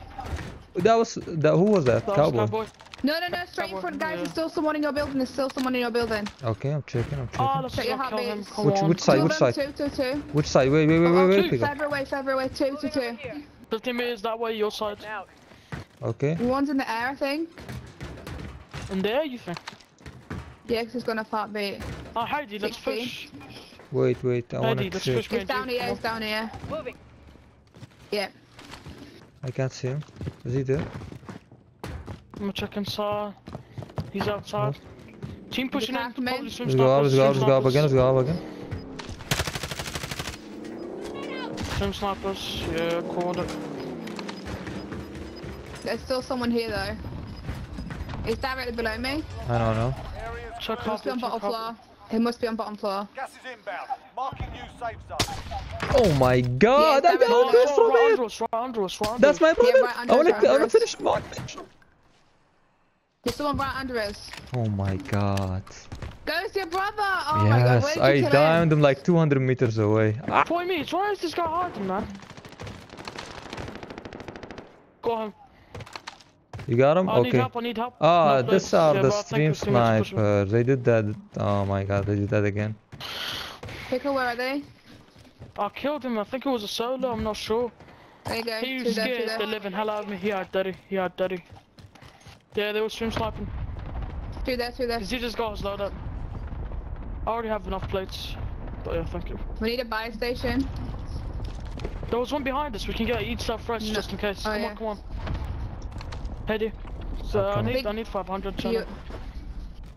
That was that. Who was that? That Cowboy. cowboy. No, no, no, straight in Cowboy, front, guys. yeah. There's still someone in your building. There's still someone in your building. Okay, I'm checking. I'm checking. Oh, let's Check your go kill him. heartbeats. Come Which- which side? Two Which side? Two, two, two. Which side? Wait, wait, wait, wait, wait. Pick up. Further away, further away. Two, two, two. 50 meters that way, your side. Okay. One's in the air, I think. In there, you think? Yeah, 'cause he's gonna heartbeat. Oh, Heade, let's 16. push. Wait, wait. I Heade, wanna let's check. push me. It's down here, it's down here. Moving. Yeah. I can't see him. Is he there? I'm gonna check inside. He's outside. Team pushing out can't come in. Probably swim Let's go up. Let's go up. Let's go up again. Let's go up again. Swim snipers. Yeah, called it. There's still someone here, though. It's directly below me. I don't know. Check He must be on bottom floor. He must be on bottom floor. Gas is inbound. Marking new safe zone. Oh my god! I Yeah, got a kill from right it. under us, right under right under That's my brother. right under I wanna us, right I wanna finish my finish. There's someone right under us. Oh my god. Goes your brother! Oh my god, yes, I kill him? downed him like 200 meters away. Ah, Point me, where is this guy hiding, man? Got him. You got him? I need Okay. help, I need help. Ah, No, these please. are Yeah, the but I think stream it's too much pushing. snipers. They did that. Oh my god, they did that again. Pickle, where are they? I killed him, I think it was a solo, I'm not sure. There you go. He Two was scared, there. the living hell out of me. He had daddy, he had daddy. Yeah, they were stream sniping. Two there, two there. Cause he just got us loaded. I already have enough plates. But yeah, thank you. We need a buy station. There was one behind us, we can get each stuff fresh No. just in case. Oh, come yeah. on, come on. Heade. So I need I need 500 You, channel.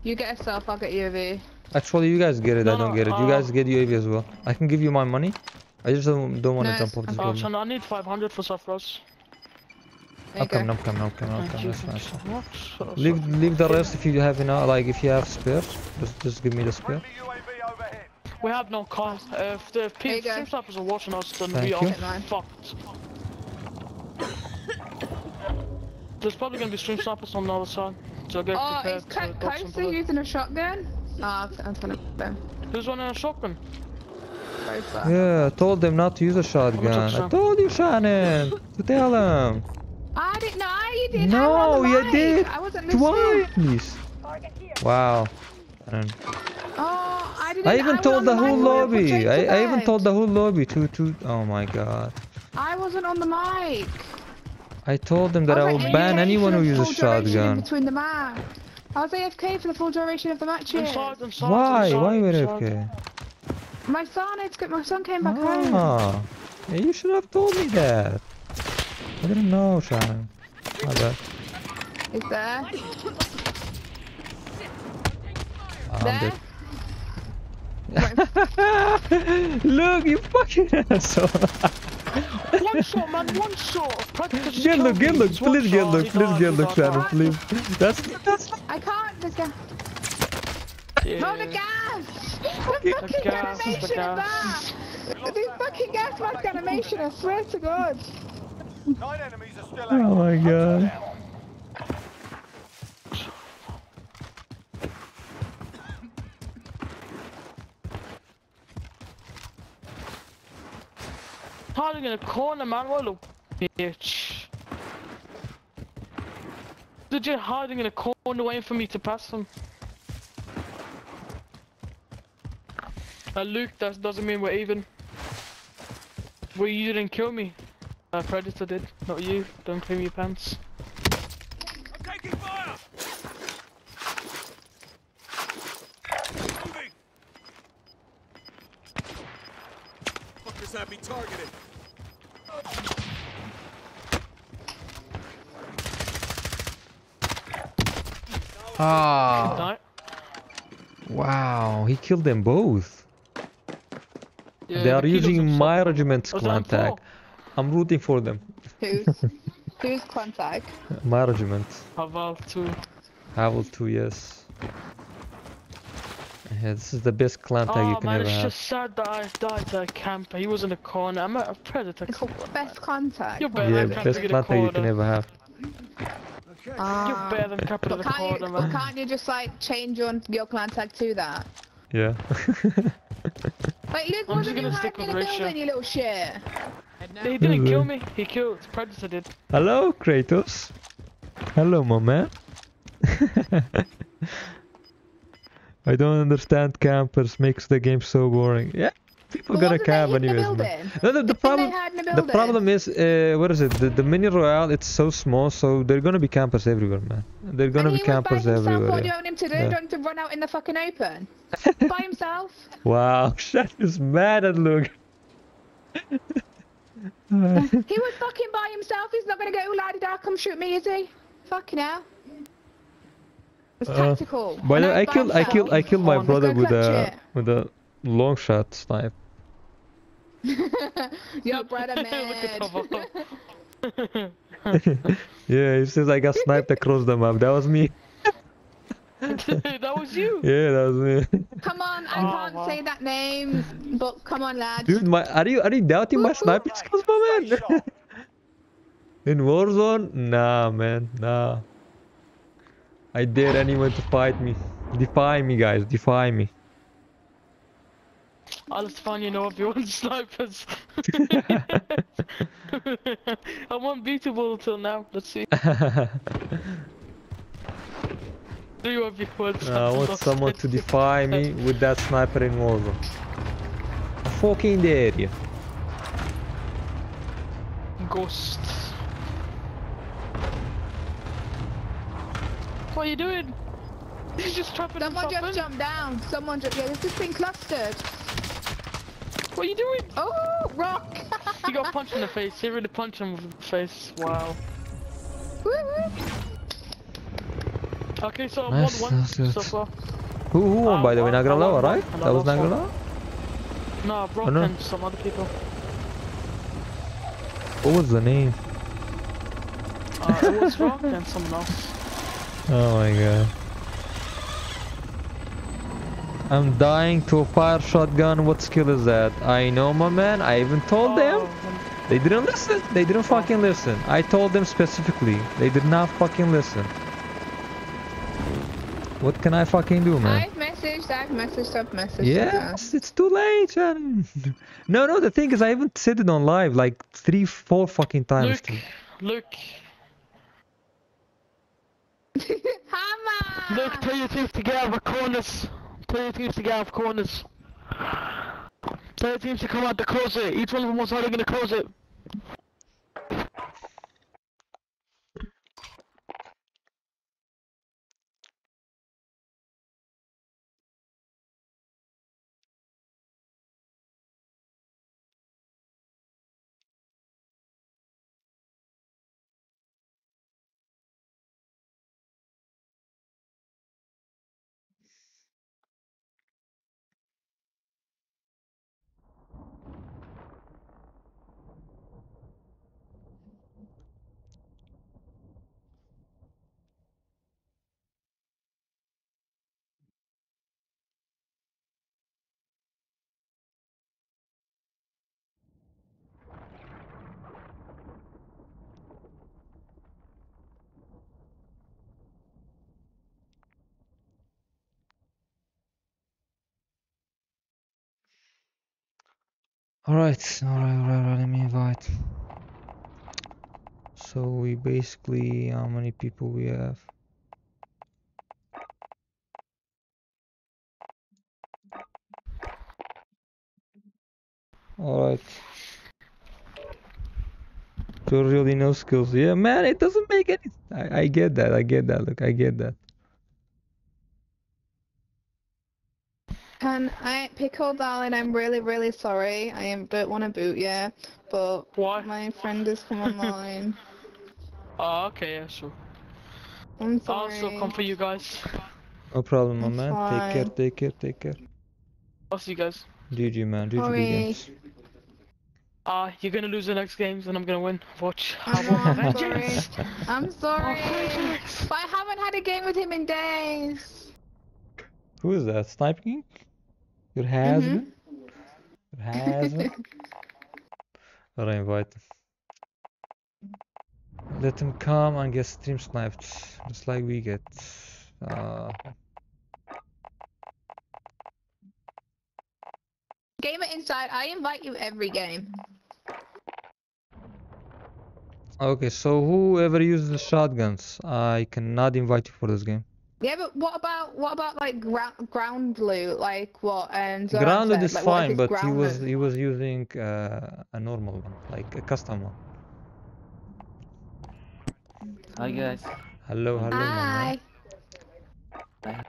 you get a self, I'll get you a V. Actually, you guys get it. I don't no, get it. You uh, guys get UAV as well. I can give you my money. I just don't, don't want to No, jump off this building. channel, I need 500 for Safros. There I'm you go. coming, I'm coming, I'm coming, I'm coming. That's fine. thank that's you fine. so much. So- Leave, so- leave the rest if you have enough. Like if you have spares, just, just give me the spare. Friendly UAV overhead. We have no cars. Uh, if the There you people, go. stream are watching us, then Thank we you. are Hit mine. fucked. There's probably gonna be stream snipers on the other side, so get Oh, prepared is to Co- dodge some Coaster bullets. using a shotgun? Ah, I'm gonna them. Who's running a shotgun? Yeah, I told them not to use a shotgun. I told you, Shannon, to tell him. I didn't know you did. I No, was you mic. did. I wasn't listening. Twice. Wow. Shannon. Oh, I didn't. I even was told on the whole when we put lobby. I, I even told the whole lobby to to. Oh my god. I wasn't on the mic. I told them that I was will ban anyone who uses full shotgun. Between the match. I was AFK for the full duration of the matches. Inside, inside, Why? inside, Why were inside. okay? My son, it's good. My son came back home. Ah, yeah, you should have told me that. I didn't know, Shannon. My bad. Is there? I'm There? Look, you fucking asshole. One shot, man, one shot. Practice Get look, get look, It's one please get shot, look, please get he look, died. Shannon, please. That's that's I can't. This guy. Yeah. Oh, the gas! The fucking gas, the animation of gas. that! The fucking gas mask animation, I swear to God. Nine enemies are still out. Oh my god. Hiding in a corner, man. What a little bitch. Legit hiding in a corner waiting for me to pass him. Uh, Luke, that doesn't mean we're even. Well, you didn't kill me. Uh, Predator did, not you. Don't claim your pants. I'm taking fire. Fuckers have me targeted. Ah, wow, he killed them both. Yeah, they are the kid was using my regiment's Was clan tag. I'm rooting for them. Who's? Who's contact? My regiment. Haval too. Havel 2, yes. Yeah, this is the best clan tag you Oh can man, ever it's just sad that I died to a camper. He was in a corner. I'm a predator. Come on, Best contact. You're better Yeah, than best Captain in the clan tag you can corner. ever have. Ah. You're better than Captain in But the can't you, corner, but man. can't you just like change your your clan tag to that? Yeah. Like Luke I'm just wasn't you gonna stick hiding in with a building, you little shit. He didn't kill me. He killed Predator did. Hello, Kratos. Hello, my man. I don't understand campers. Makes the game so boring. Yeah, people gonna wasn't camp anyways, man. No, the Didn't problem, they hide in a the problem is, uh, what is it? The, the mini royale, it's so small, so they're gonna be campers everywhere, man. They're gonna and be he was by campers everywhere. What do you want him to do? Yeah. Do you want him to run out in the fucking open? by himself? Wow, Shat is mad at Luke. he was fucking by himself. He's not gonna go, la da, come shoot me, is he? Fucking hell. It's Uh, tactical. By the way, I killed, I killed, I killed my brother with a it. with a long shot snipe. Your brother mad. yeah, he says I got sniped across the map. That was me. that was you. Yeah, that was me. come on, I Oh, can't say that name, but come on, lads. Dude, my are you are you doubting my sniping skills, my man? In Warzone? Nah, man, nah. I dare anyone to fight me. Defy me, guys. Defy me. I'll find you know everyone's snipers. I'm unbeatable till now. Let's see. Do you have your words? I want someone to defy me with that sniper in Warzone. I fucking dare you. Ghost. What are you doing? He's just trapping Someone himself just in. jumped down. Someone just, yeah, this has been clustered. What are you doing? Oh, rock. He got punched in the face. He really punched him in the face. Wow. Woo woo. Okay, so Nice, one one so far. Who, who won, Uh, by the way? one- Nagralawa, right? That was lost one. Nagralawa? No, Brock Oh, no. and some other people. What was the name? Uh, it was Rock and someone else. Oh my god. I'm dying to a fire shotgun. What skill is that? I know, my man. I even told Oh, them. They didn't listen. They didn't fucking listen. I told them specifically. They did not fucking listen. What can I fucking do, man? I've messaged, I've messaged, I've messaged. Yes, it's too late, man. No, no, the thing is, I haven't said it on live like three, four fucking times. Luke, Luke. Hammer! Luke, tell your teams to get out of the corners. Tell your teams to get out of corners. Tell your teams to come out the closet. Each one of them was how they're gonna close Alright, alright, alright, let me invite. So we basically, how many people we have? Alright. So really no skills. Yeah, man, it doesn't make any. I, I get that. I get that. Look, I get that. Can I, Pickle Darling, I'm really, really sorry. I am, don't want to boot you, but Why? my friend has come online. Oh, okay, yeah, sure. I'm ah, sorry. I'll sorry. still come for you guys. No problem, my It's man. Take care, take care, take care. I'll see you guys. GG, man. GG, Sorry. games. Ah, you're gonna lose the next games and I'm gonna win. Watch. I I'm, sorry. I'm sorry. Oh, but I haven't had a game with him in days. Who is that? Sniping? Your husband? Mm-hmm. Your husband? Alright, invite him. Let him come and get stream sniped, just like we get. Uh, Gamer Inside, I invite you every game. okay, so whoever uses the shotguns, I cannot invite you for this game. Yeah, but what about what about like ground ground loot? Like what? Um, Zoran Grounded said? is like, fine, his but he was loot? he was using uh, a normal one, like a custom one. Hi guys. Hello, hello, my. Hi.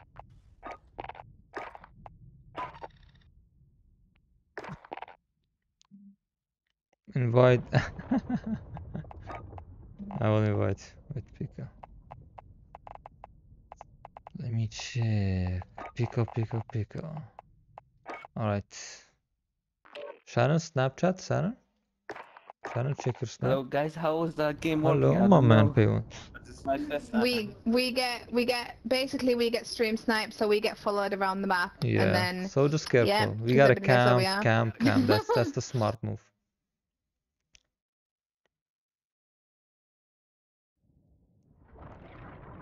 Invite. I will invite. with Pika. Let me check. Pika, Pika, Pika. Alright. Shannon, Snapchat, Shannon? Shannon, check your snap. Hello guys, how was that game Hello, working? My don't man, know. Payone. This is my first time. We we get we get basically we get stream sniped, so we get followed around the map, Yeah, and then so just careful. yeah, we gotta everybody knows where camp, camp, camp. That's that's the smart move.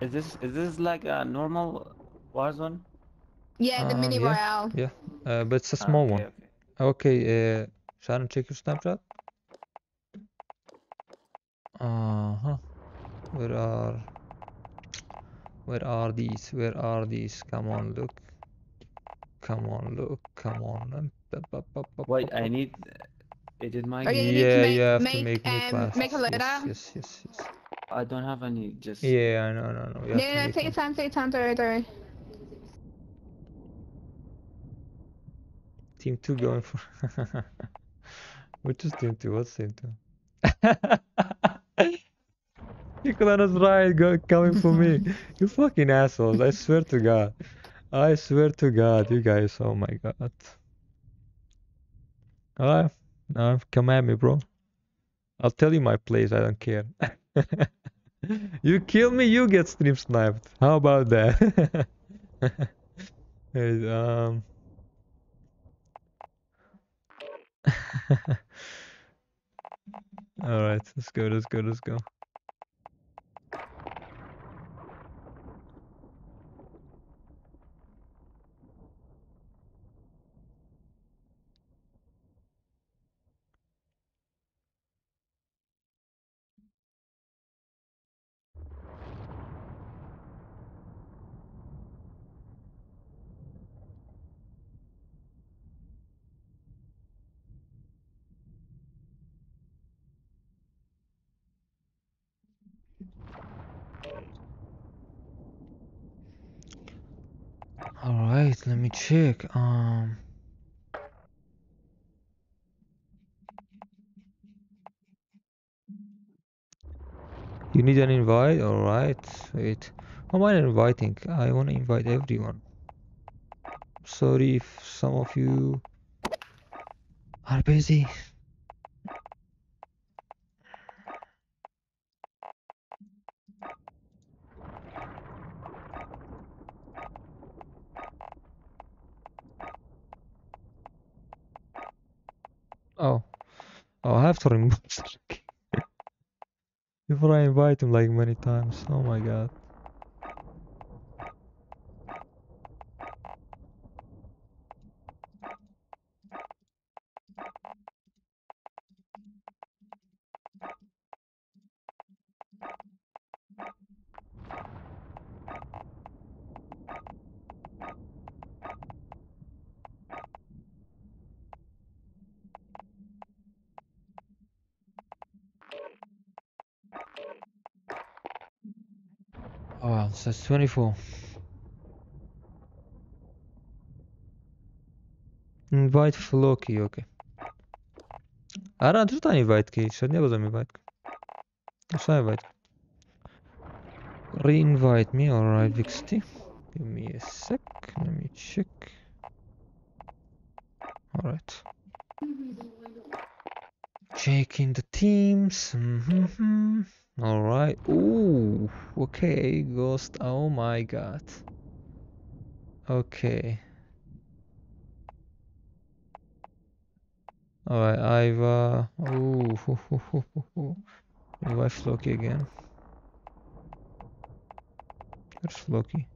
Is this is this like a normal Warzone? yeah, the Uh, mini yeah, royale. Yeah, uh, but it's a Ah, small okay, one. okay. Okay, uh, Sharon, check your Snapchat. Uh huh. Where are where are these? Where are these? Come on, look. Come on, look. Come on. Um, Wait, pa- I need edit my Oh, yeah, you need Yeah, make, you have to make, make new um, classes. make a loader. Yes, yes, yes, yes. I don't have any just Yeah, I know, no, no. You have No, no, no, make take your time, take your time, don't worry, don't worry. Team two going for. Which is team two? What's team two? Nicolana's right, go, coming for me. You fucking assholes! I swear to God. I swear to God, you guys. Oh my God. Alright, uh, come at me, bro. I'll tell you my place. I don't care. you kill me, you get stream sniped. How about that? Um. All right, let's go, let's go, let's go. All check. Um. You need an invite? Alright, wait. Am I inviting? I want to invite everyone. Sorry if some of you are busy. Oh. To remove Before I invite him like many times. Oh my god. So it's 24. Invite Floki, okay. Ara, co to invite key? Średnio rozumiem invite. Co invite? Re-invite me, alright, Vixty. Give me a sec, let me check. Alright. Checking the teams. hmm All right. Ooh. Okay. Ghost. Oh my god. Okay. All right. I've uh. Ooh. Hoo, hoo, hoo. Revive Floki again. There's Floki.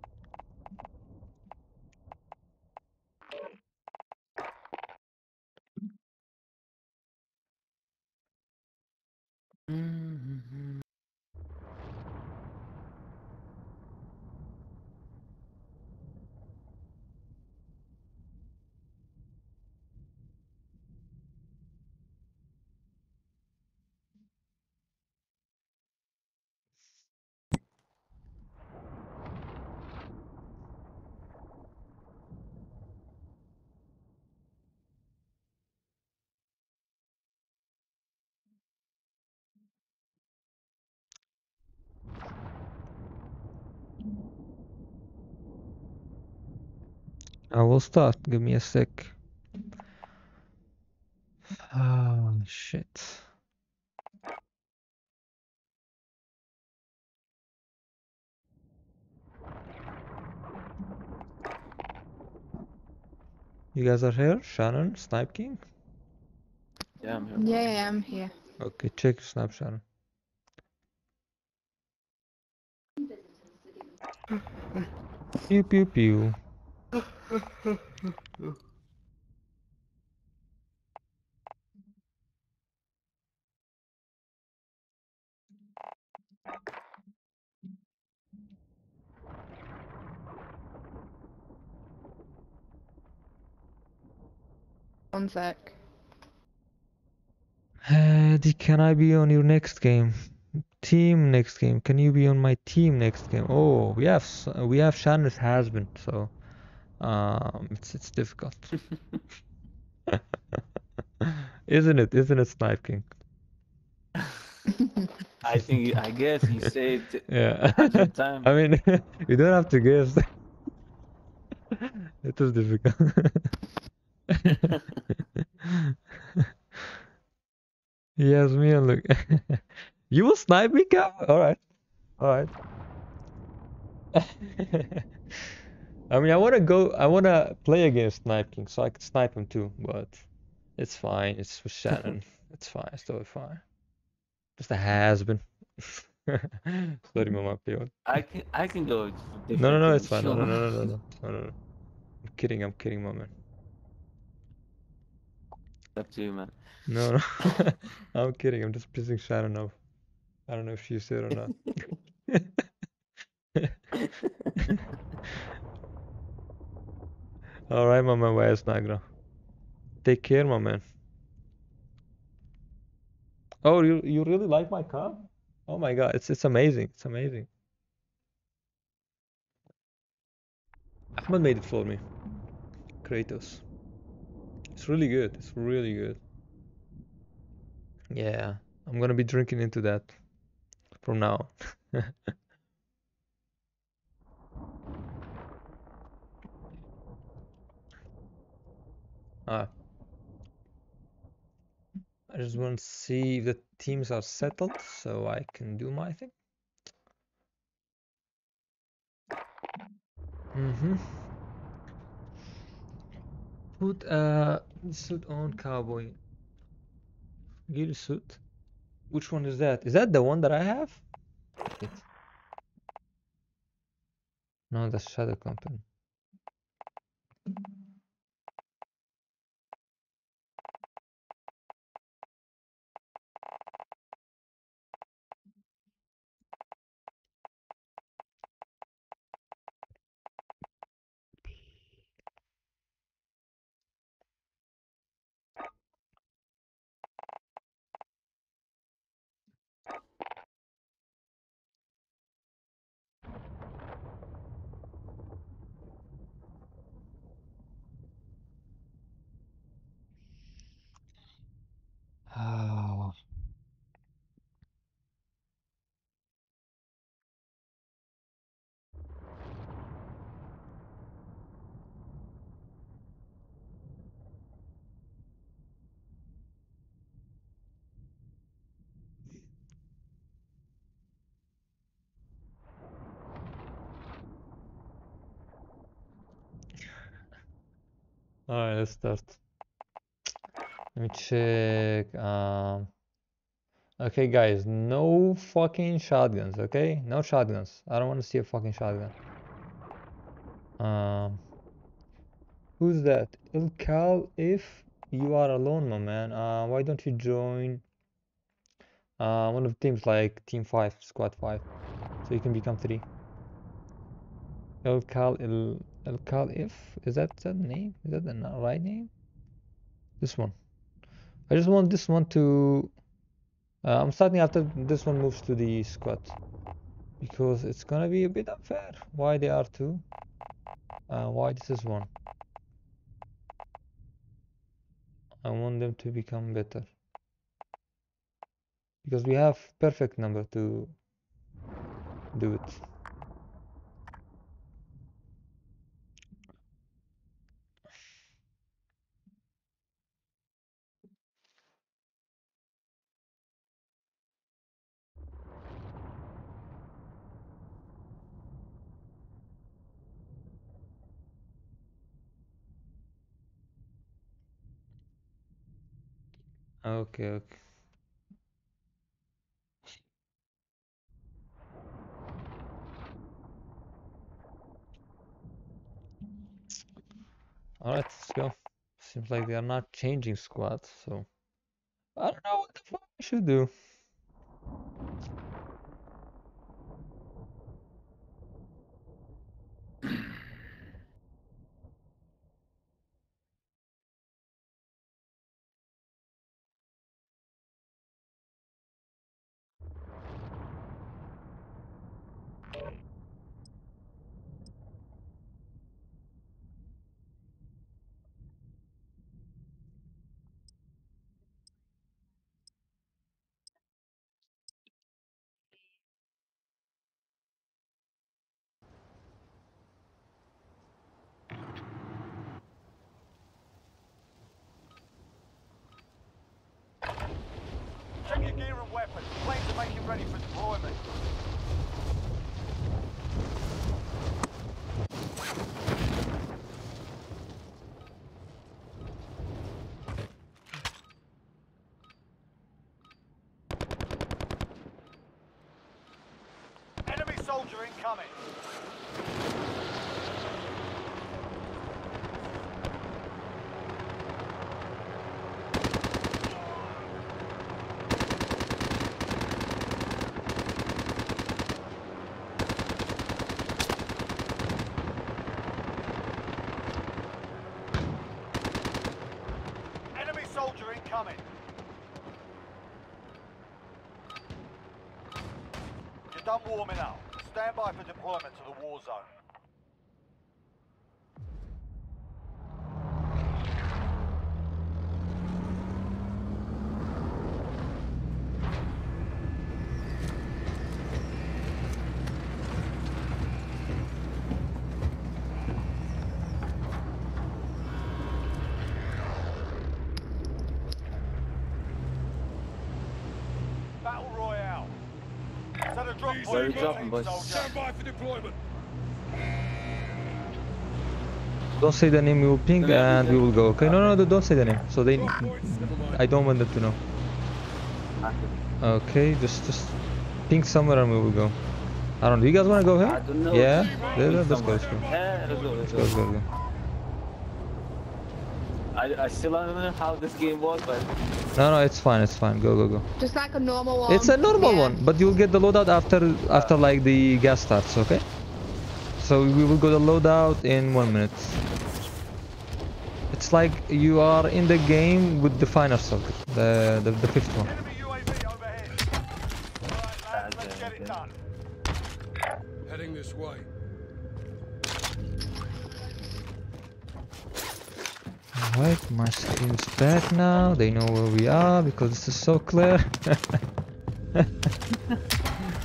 I will start. Give me a sec. Oh shit. You guys are here? Shannon, Snipe King? Yeah, I'm here. Yeah, yeah, I'm here. Okay, check your snap, Shannon. Pew pew pew. One sec. Eddie, can I be on your next game? Team next game. Can you be on my team next game? Oh, we have we have Shannon's husband, so um, it's it's difficult, isn't it? Isn't it, Snipe King? I think I guess he said Yeah. at the time. I mean, we don't have to guess. it was difficult. yes, me and look. you will snipe me, Cap? Alright. Alright. I mean, I want to go, I want to play against Snipe King so I can snipe him too, but it's fine. It's with Shannon. it's fine. It's totally fine. Just a has-been. Sorry, Mama Peon. I can I can go. No, no, no, it's fine. No, no, no, no, no, no, no, no, no. I'm kidding. I'm kidding, my man. It's up to you, man. No, no. I'm kidding. I'm just pissing Shannon off. I don't know if she's it or not. All right, my man. Where's Nagra? Take care, my man. Oh, you you really like my car? Oh my God, it's it's amazing. It's amazing. Ahmed made it for me. Kratos. It's really good. It's really good. Yeah, I'm gonna be drinking into that from now. Ah. I just want to see if the teams are settled so I can do my thing. Mm-hmm. Put a suit on cowboy. Gear suit. Which one is that? Is that the one that I have? It. No, that's Shadow Company. Alright, let's start. Let me check. Um, okay, guys, no fucking shotguns, okay? No shotguns. I don't want to see a fucking shotgun. Um, who's that? Ilkal, if you are alone, my man, uh, why don't you join uh, one of the teams like Team 5, Squad 5, so you can become 3. Ilkal, Il, Ilkal, if? Is that the name? Is that the right name? This one. I just want this one to... Uh, I'm starting after this one moves to the squad. Because it's gonna be a bit unfair. Why they are two? Uh, why this is one? I want them to become better. Because we have perfect number to do it. Okay, okay. Alright, let's go. Seems like they are not changing squads, so I don't know what the fuck I should do. Warming up. Stand by for deployment to the war zone. Battle Royale. Set a drop Where point we dropping, boys? Stand by for deployment. Don't say the name, we will ping and we will go. Okay, no, no, no, don't say the name. So they, I don't want them to know. Okay, just, just ping somewhere and we will go. I don't know. Do you guys want to go I here? don't know. Yeah, Ping yeah, let's go, let's go. somewhere. Yeah, let's go, let's Let's go, let's go. go, let's go. I, I still don't know how this game works, but No, no, it's fine, it's fine. Go, go, go. Just like a normal one. It's a normal Yeah. one, but you'll get the loadout after, after uh. like the gas starts, okay? So we will go the loadout in one minute. It's like you are in the game with the final circle, the, the, the fifth one. My screen's back now. They know where we are because this is so clear.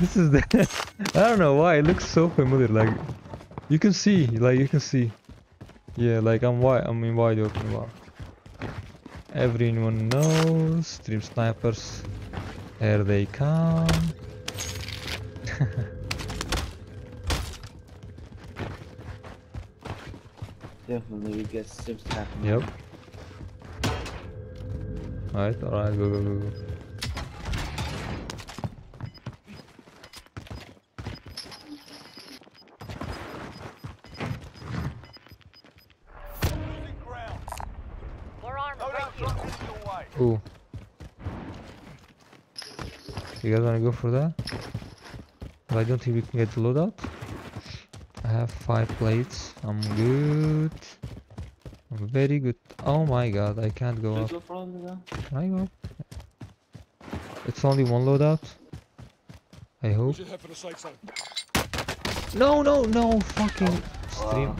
this is the. I don't know why it looks so familiar. Like you can see, like you can see. Yeah, like I'm wide. I'm in wide open. Wow. Everyone knows. Stream snipers. Here they come. Definitely, we get sim snap. Yep. Alright, alright, go, go, go, go. More armor right here. Ooh. You guys wanna go for that? But I don't think we can get the loadout. I have five plates. I'm good. I'm very good. Oh my god, I can't go You up. go Can I go up? It's only one loadout. I hope. for the safe zone. No, no, no, fucking stream.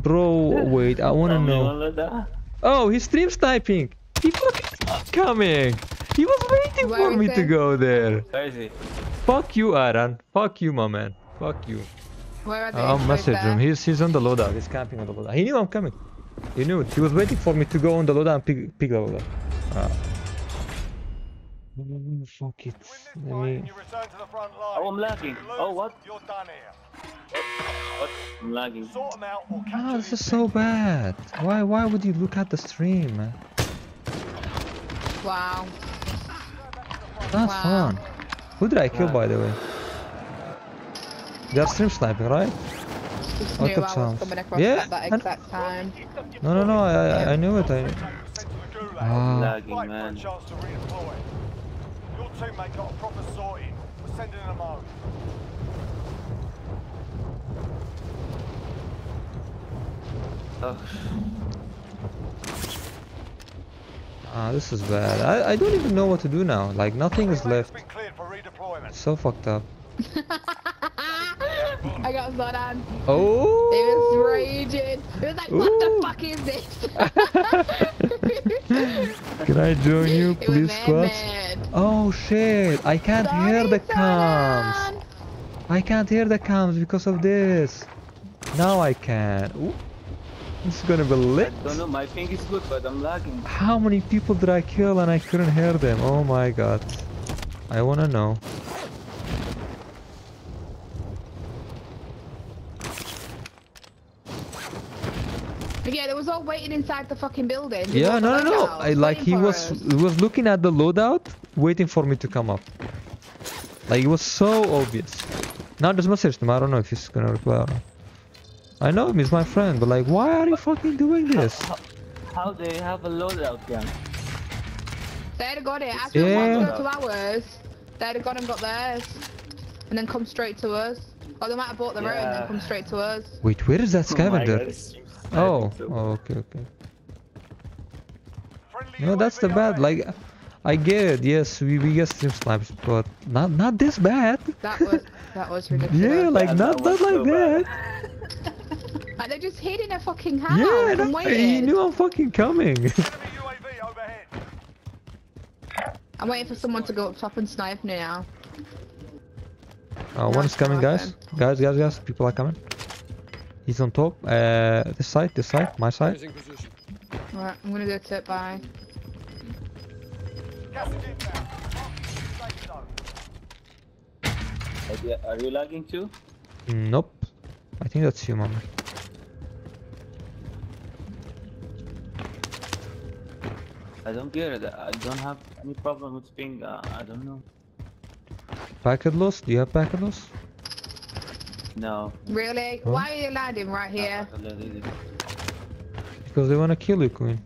Bro, wait, I wanna know. Oh, he's stream sniping. He fucking coming. He was waiting Where for is me to go there. Crazy. Fuck you, Aran. Fuck you, my man. Fuck you. Where are they? I'll Right message there. him. He's he's on the loadout. He's camping on the loadout. He knew I'm coming. He knew it. He was waiting for me to go on the loadout and pick pick the loadout. Ah. Mm, Fuck it. Let me. You return to the front line. Oh, I'm lagging. Oh, what? You're done here. What? I'm lagging. Sort them out or Ah, capture this is so bad. Why why would you look at the stream, man? Wow. Not Wow. fun. Who did I kill, by the way? They're stream sniping, right? Just Out knew of I was sounds. coming across Yeah, at that and- exact time. No, no, no. I I, I knew it. I. Ah. Lagging, a man. chance to redeploy. Your teammate got a proper sorting. We're sending them home. Oh, Ah, this is bad. I I don't even know what to do now. Like nothing is left. Been cleared for redeployment. So fucked up. I got Zodan. Oh. He was raging. He was like, what the fuck is this? Can I join you, please, mad, squad? Oh shit! I can't hear the comms. I can't hear the comms because of this. Now I can. Ooh. This is gonna be lit. don't know. My ping is good, but I'm lagging. How many people did I kill and I couldn't hear them? Oh my god. I wanna know. Yeah, they was all waiting inside the fucking building. They Yeah, no, no, no. I like he was us. was looking at the loadout, waiting for me to come up. Like it was so obvious. Now just messaged him. I don't know if he's gonna reply or not. I know him. He's my friend, but like, why are you fucking doing this? How they have a loadout gun? They'd have got it. After Yeah. yeah. go to ours, they'd have gone and got theirs. And then come straight to us. Or they might have bought their own and then come straight to us. Wait, where is that Oh scavenger? God, it's- Oh, oh, okay, okay. No, that's the bad. Like, I get it. Yes, we, we get stream snipes, but not not this bad. That was that was ridiculous. Yeah, like That- not that not like so that. Like, they just hid in a fucking house Yeah, and no, he knew I'm fucking coming. I'm waiting for someone to go up top and snipe me now. Oh, one is coming, guys. Guys, guys, guys. People are coming. He's on top. Uh, this side, this side, my side. Alright, I'm gonna go to it by. Are you, are you lagging too? Nope. I think that's you, man. I don't get it. I don't have any problem with ping. Uh, I don't know. Packet loss? Do you have packet loss? No. Really? Huh? Why are you landing right here? Because they wanna kill you, Queen.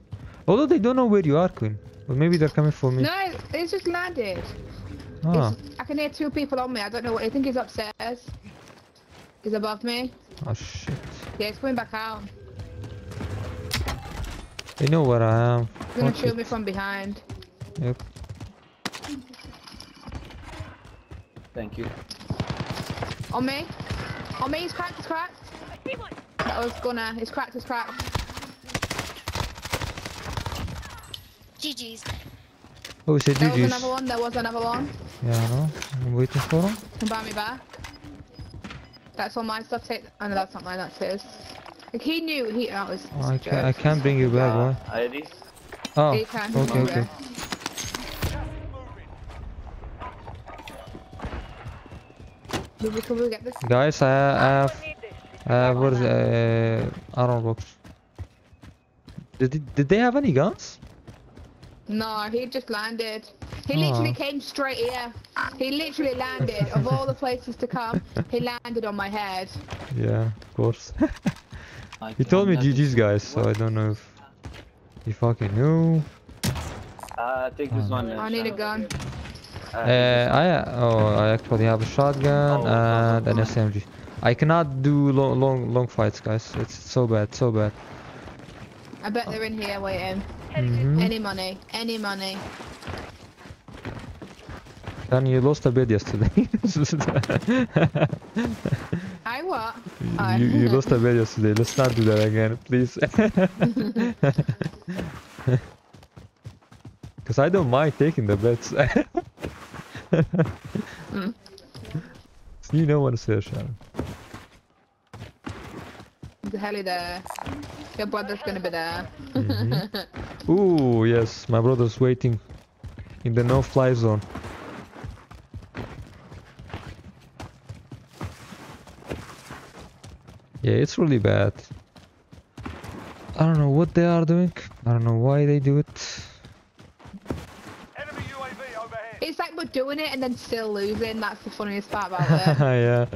Although they don't know where you are, Queen. But maybe they're coming for me. No, it's just landed. Ah. It's- I can hear two people on me. I don't know what. I think he's upstairs. He's above me. Oh shit. Yeah, he's coming back out. They know where I am. He's gonna Fuck shoot me from behind. Yep. Thank you. On me. On me. He's cracked. He's cracked. That was gonna. He's cracked. He's cracked. GG's. Oh, we said There was GG's. another one. There was another one. Yeah, I know. I'm waiting for him. Come buy me back. That's all my stuff. Take. Oh no, that's not mine. That's his. Like he knew. He. That was. Oh, I can't. I can't bring you back. Why? ID? Oh. He can, Okay. okay. Maybe can we get this? Guys, I have Uh, what is it? Uh, Iron box. Did, it- did they have any guns? No, he just landed. He Aw. literally came straight here. He literally landed. of all the places to come, he landed on my head. Yeah, of course. He told me cannot- GG's guys, so I don't know if he fucking knew. Uh, take this one. I need a gun. Uh, Uh, I oh I actually have a shotgun Oh, and an SMG. I cannot do long long long fights, guys. It's so bad, so bad. I bet they're in here waiting. Mhm. Any money, any money. And you lost a bit yesterday. I what? Oh. you, you lost a bit yesterday. Let's not do that again, please. Because I don't mind taking the bets. Mm. you know what to say, Sharon. The hell is there? Your brother's gonna be there. Mhm. Ooh, yes, my brother's waiting in the no-fly zone. Yeah, it's really bad. I don't know what they are doing. I don't know why they do it. it's like we're doing it and then still losing. That's the funniest part about it. yeah.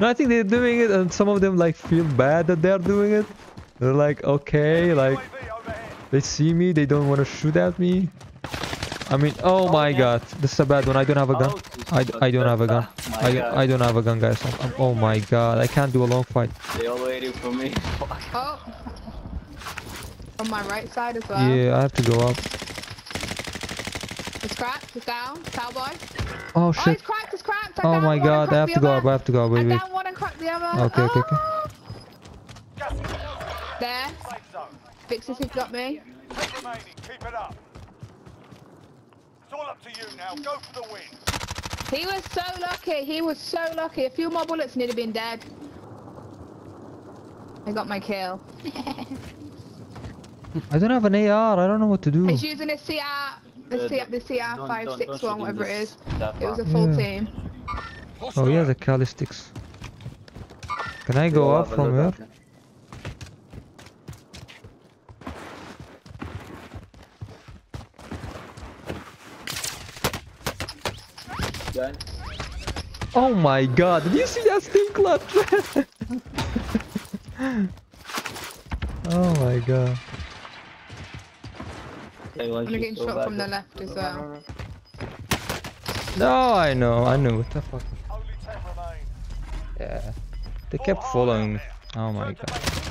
no, I think they're doing it, and some of them like feel bad that they're doing it. They're like, okay, like they see me, they don't want to shoot at me. I mean, oh my god, this is a bad one. I don't have a gun. I, I don't have a gun. I, I don't have a gun, guys. I'm, I'm- oh my god, I can't do a long fight. They all waiting for me. Oh. On my right side as well. Yeah, I have to go up. Cracked. It's down. Cowboy. Oh Oh, shit. it's cracked. It's cracked. I Oh my god, I have to go up. I have to go up. Wait, I downed one and cracked the other. Okay, okay, okay. Oh. There. Fixes has got me. Remaining. Keep it up. It's all up to you now. Go for the win. He was so lucky. He was so lucky. A few more bullets and he'd have been dead. I got my kill. I don't have an AR. I don't know what to do. He's using a CR, the, CR, the CR don't- five don't- six don't one, whatever it this- is. that It was a full Yeah. team. Oh yeah, the Kali Sticks. Can I go Go up from look here? at it. Gun. Oh my god, did you see that sting clutch? oh my god. They want I'm you getting so shot bad. from the left as well. No, I know, I know. What the fuck? Only ten remain. Yeah. They kept following me. Oh my god.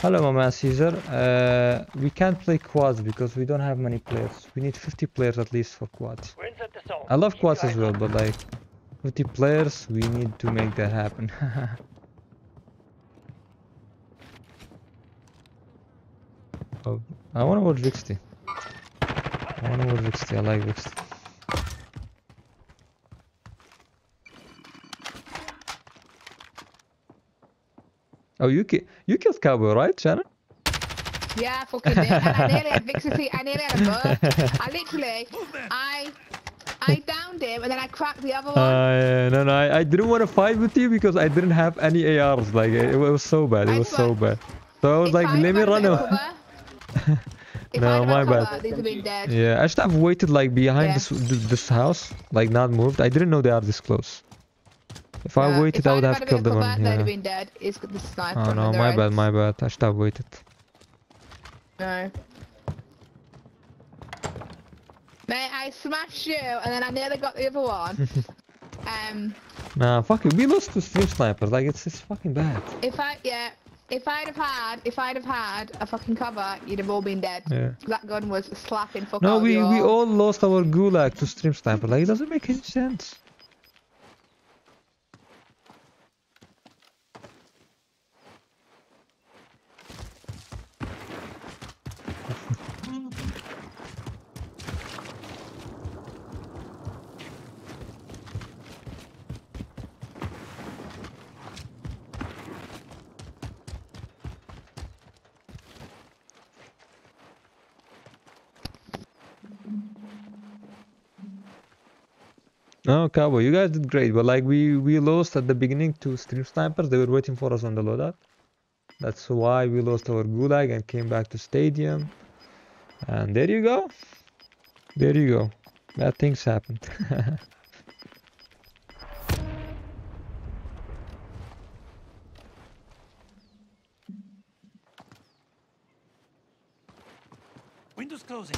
Hello, Mama Caesar. Uh, we can't play quads because we don't have many players. We need 50 players at least for quads. We're inside the zone. I love quads as well, but like 50 players, we need to make that happen. I wanna watch Vixty. I wanna watch Vixty. I like Vixty. Oh, you ki you killed Cowboy, right, Shannon? Yeah, I fucking did. And I nearly had Vixie, I nearly had a burst. I literally, I, I downed him and then I cracked the other one. Uh, no, no, I, I didn't want to fight with you because I didn't have any ARs. Like it, it was so bad. It was so bad. So I was If like, let me run had No, my bad. cover, These have been dead. Yeah, I should have waited like behind Yeah. this this house, like not moved. I didn't know they are this close. If I waited, if I I'd have killed them. They'd Yeah. been dead. It's the sniper Oh no, my right. bad, my bad. I should have waited. No. Mate, I smashed you and then I nearly got the other one. um, Nah, fuck it. We lost to stream snipers. Like it's it's fucking bad. if I, yeah, if I'd have had, if I'd have had a fucking cover, you'd have all been dead. Yeah. That gun was slapping fuck No, we we all. all lost our gulag to stream sniper. Like it doesn't make any sense. No, Cowboy, you guys did great, but like we we lost at the beginning to Stream Snipers. They were waiting for us on the loadout. That's why we lost our gulag and came back to stadium. And there you go. There you go. Bad things happened. Windows closing.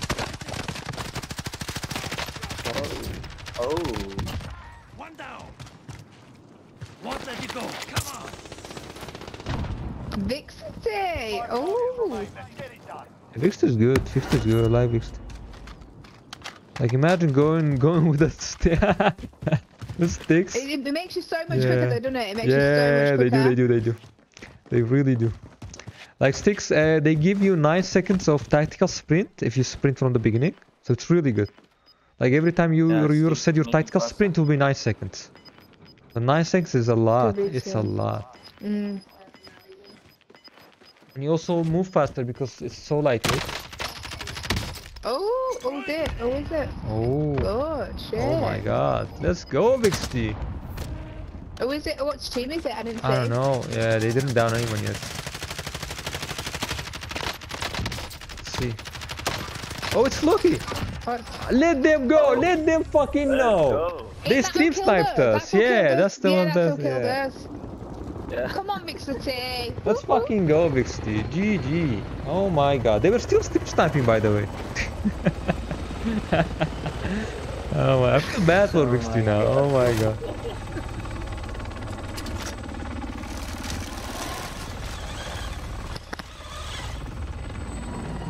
Oh. One down. Won't let you go. Come on. Vixty! Oh! Vixty is good. Vixty is good. I like Vixty. Like imagine going going with the st the sticks. It, it makes you so much quicker though, doesn't it? It makes yeah, you so much they quicker. do, they do, they do. They really do. Like sticks, uh, they give you 9 seconds of tactical sprint if you sprint from the beginning. So it's really good. Like every time you Yeah, you sticks set your make it tactical sprint will be 9 seconds. The 9 seconds is a lot. It's a lot. Mm. And you also move faster because it's so lightweight. Oh, oh dear. Oh, is it? Oh. Oh, shit. Oh my god. Let's go, Vixty. Oh, is it? What team is it? I didn't see. I don't know. Yeah, they didn't down anyone yet. Let's see. Oh, it's Lucky. What? Let them go. Let them fucking know. They Is that stream who killed sniped us? us. Yeah, that's the yeah, one that's that. Yeah. us. Yeah. Come on, Vixty. Let's fucking go, Vixty. GG. Oh my god. They were still stream sniping, by the way. oh my. I feel bad for Vixty now. Oh my god.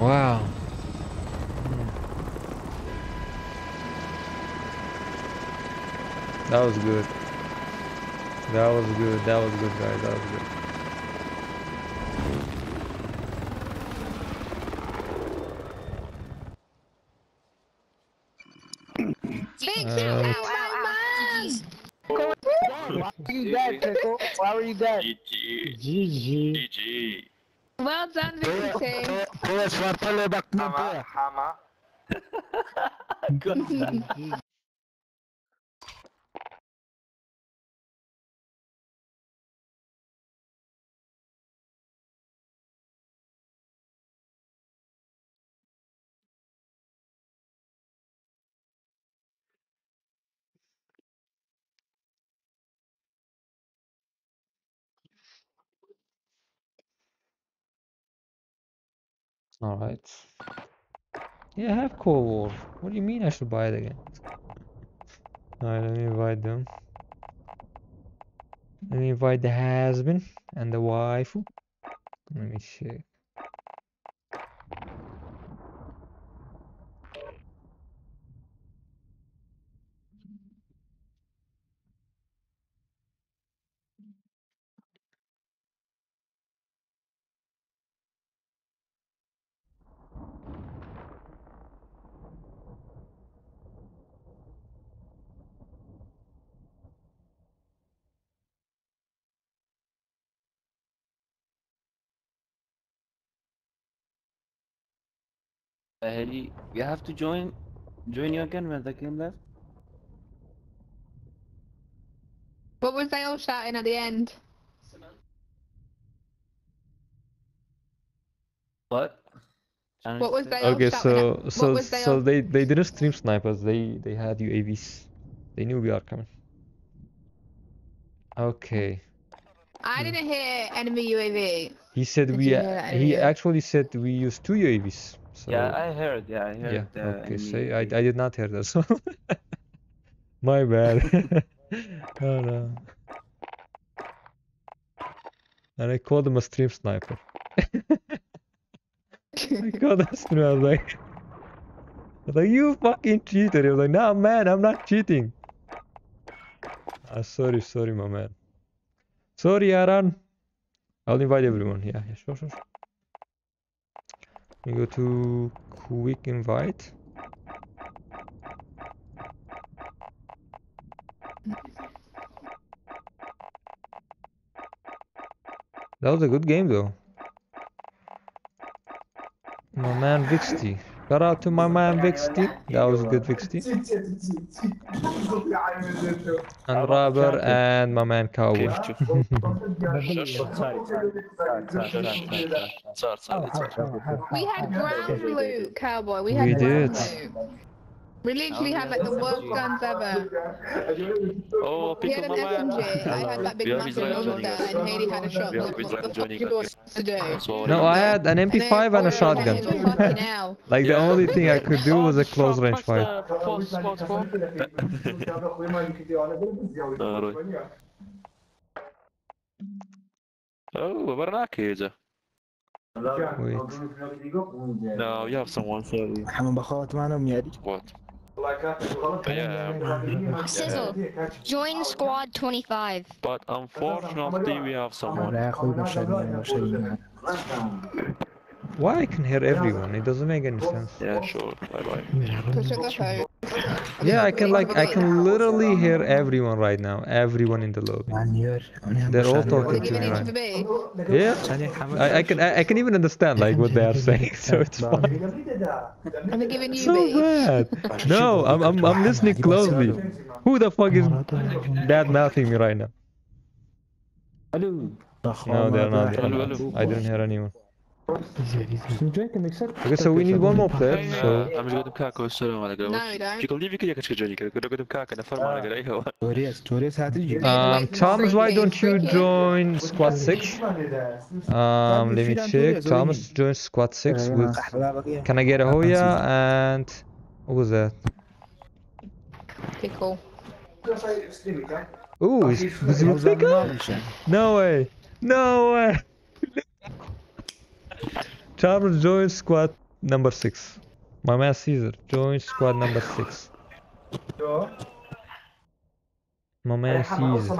Wow. That was good. That was good. That was good, guys. That was good. Uh, Why were you dead, Pickle? Why were you dead? GG. GG. Well done, Vixty. Kaya swapalo back mo Hama, hama. Alright. Yeah, I have Cold War. What do you mean I should buy it again? Alright, let me invite them. Let me invite the husband and the wife. Let me check. Heli, you have to join, join you again when the game left. What was they all shouting at the end? What? What was they all Okay, shouting so at? so was they so all... they they didn't stream snipers. They they had UAVs. They knew we are coming. Okay. I didn't hear enemy UAV. He said Did we you a- hear that he actually said we used two UAVs. So Yeah, I heard. Yeah, I heard. yeah. uh, Okay, say I I did not hear that. So my bad. oh no. And I called him a stream sniper. I called him a stream. I was like, I was like, you fucking cheater. He was like, nah, man, I'm not cheating. Ah, sorry, sorry, my man. Sorry, Aaron. I'll invite everyone. Yeah, yeah, sure, sure, sure. We go to quick invite. That was a good game though. My man Vixty. Shout out to my man Vixty. That was a good Vixty. And Robert and my man Cowboy. We had ground loot, cowboy. We had We ground did. loot. We literally oh, had like the worst guns ever. Oh, we had an SMG, I had that big massive over there, and Haley had a shotgun. Like, what the fuck you to do? No, I had an MP5 and a shotgun. like the only thing I could do was a close range fight. Oh, what an arcade. Wait. No, you have someone, for I'm What? Yeah. Sizzle, join squad 25. But unfortunately, we have someone. Why I can hear everyone? It doesn't make any sense. Yeah, sure. Bye bye. Push up the phone. Yeah, I can like I can literally hear everyone right now. Everyone in the lobby. They're all talking to me right. of a B. Yeah, I, I can I, I can even understand like what they are saying, so it's fine. And they're giving you So B. bad. No, I'm I'm I'm listening closely. Who the fuck is bad mouthing me right now? No, they're not. they're not. I didn't hear anyone. Okay, so we need one more player. So ამრიგად მქაკო სულ მაგა. Because if you can get Johnny, go to you. Um Thomas, why don't you join squad 6? Um let me check. Thomas join squad 6 with Can I get a Hoya and what was that? Pickle. Ooh, is, it Pickle? No way. No way. Charles joins squad number 6. My man Caesar joins squad number 6. My man Caesar.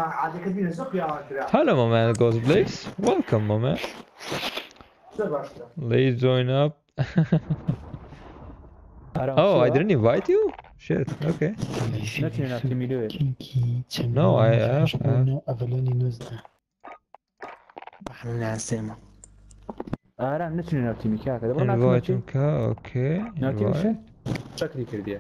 Hello my man Ghost Blaze. Welcome my man. Please join up. Oh, I didn't invite you? Shit, okay. No, I have. آرا نچینە ناو تیمی کاکە ئۆکێ چەکری کردی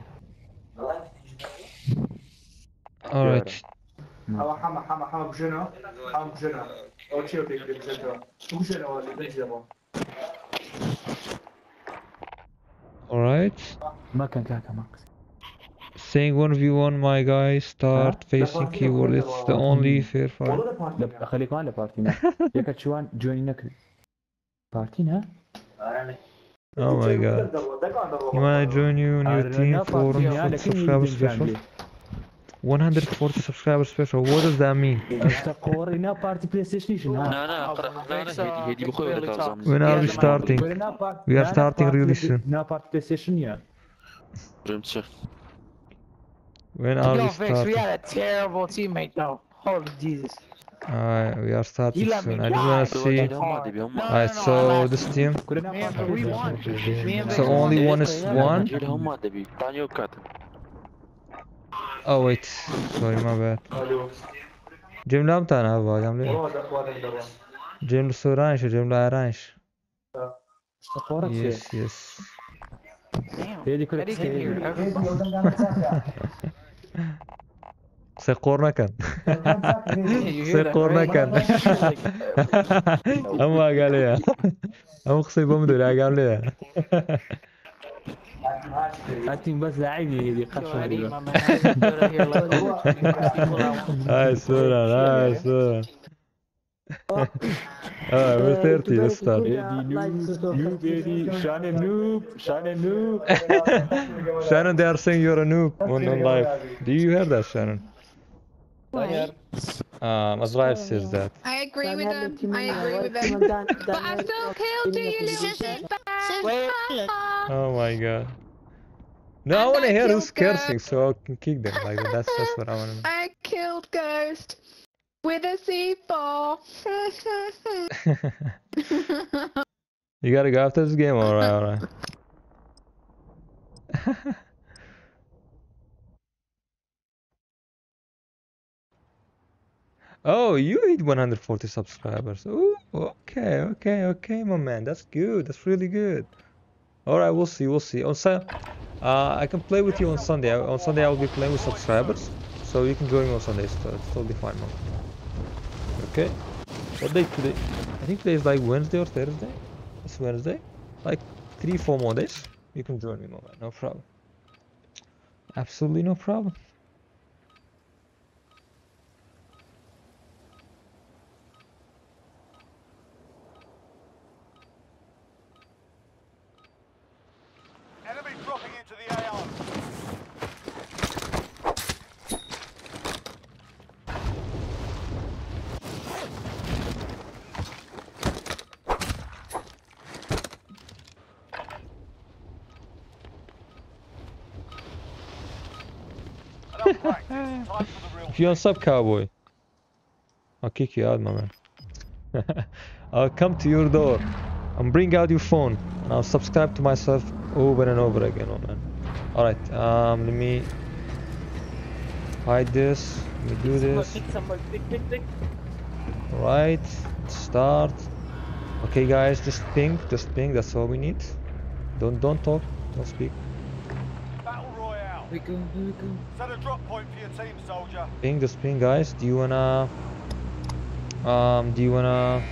Alright. Makwan kaka max. Saying 1v1 my guy start facing keyword it's the only fair fight. Party now! Oh my god. You wanna join you new team for for subscribers special? 140 subscribers special. What does that mean? We're not party PlayStation yet. When are we starting? We are starting really soon. We're not party PlayStation yet. When are we starting? We had a terrible teammate though. Holy Jesus. All right, we are starting soon. I just wanna see. Alright, so this team. So only one is one. Oh wait, sorry, my bad. Cemle yaptan abi bu adam değil mi? Cemle soran şu, Yes, yes. Damn, how did you get here? سيقورنا كان سيقورنا كان أما قال يا اما خصي بمدو لا قال لي اتين بس لاعب يجي قشر هاي سورة هاي سورة آه مثيرتي يا أستاذ نوب شان نوب شان نوب Shannon, they are saying you're a noob on, on live. Do you hear that, Shannon? Um Azrael says that I agree with them. I agree with them. but I still killed you, you little shit bag. oh my god. No I want to hear who's cursing so I can kick them. Like that's just what I want to know I killed Ghost with a C4. you gotta go after this game alright alright Oh, you hit 140 subscribers. Ooh, okay, okay, okay, my man. That's good. That's really good. All right, we'll see. We'll see. Sun, uh, I can play with you on Sunday. On Sunday, I will be playing with subscribers, so you can join me on Sundays. So it's totally fine, man. Okay. What day today? I think today is like Wednesday or Thursday. It's Wednesday. Like three, four more days. You can join me, my man. No problem. Absolutely no problem. Enemy dropping into the AO. Enough practice. Time for the real you're on sub cowboy, I'll kick you out, my man. I'll come to your door and bring out your phone and I'll subscribe to myself over and over again, my man. Alright, um, let me hide this. Let me do this. Alright, start. Okay, guys, just ping, just ping. That's all we need. Don't don't talk, don't speak. Battle royale. We go, we go. Set a drop point for your team, soldier. Ping, just ping, guys. Do you wanna? Um, do you wanna?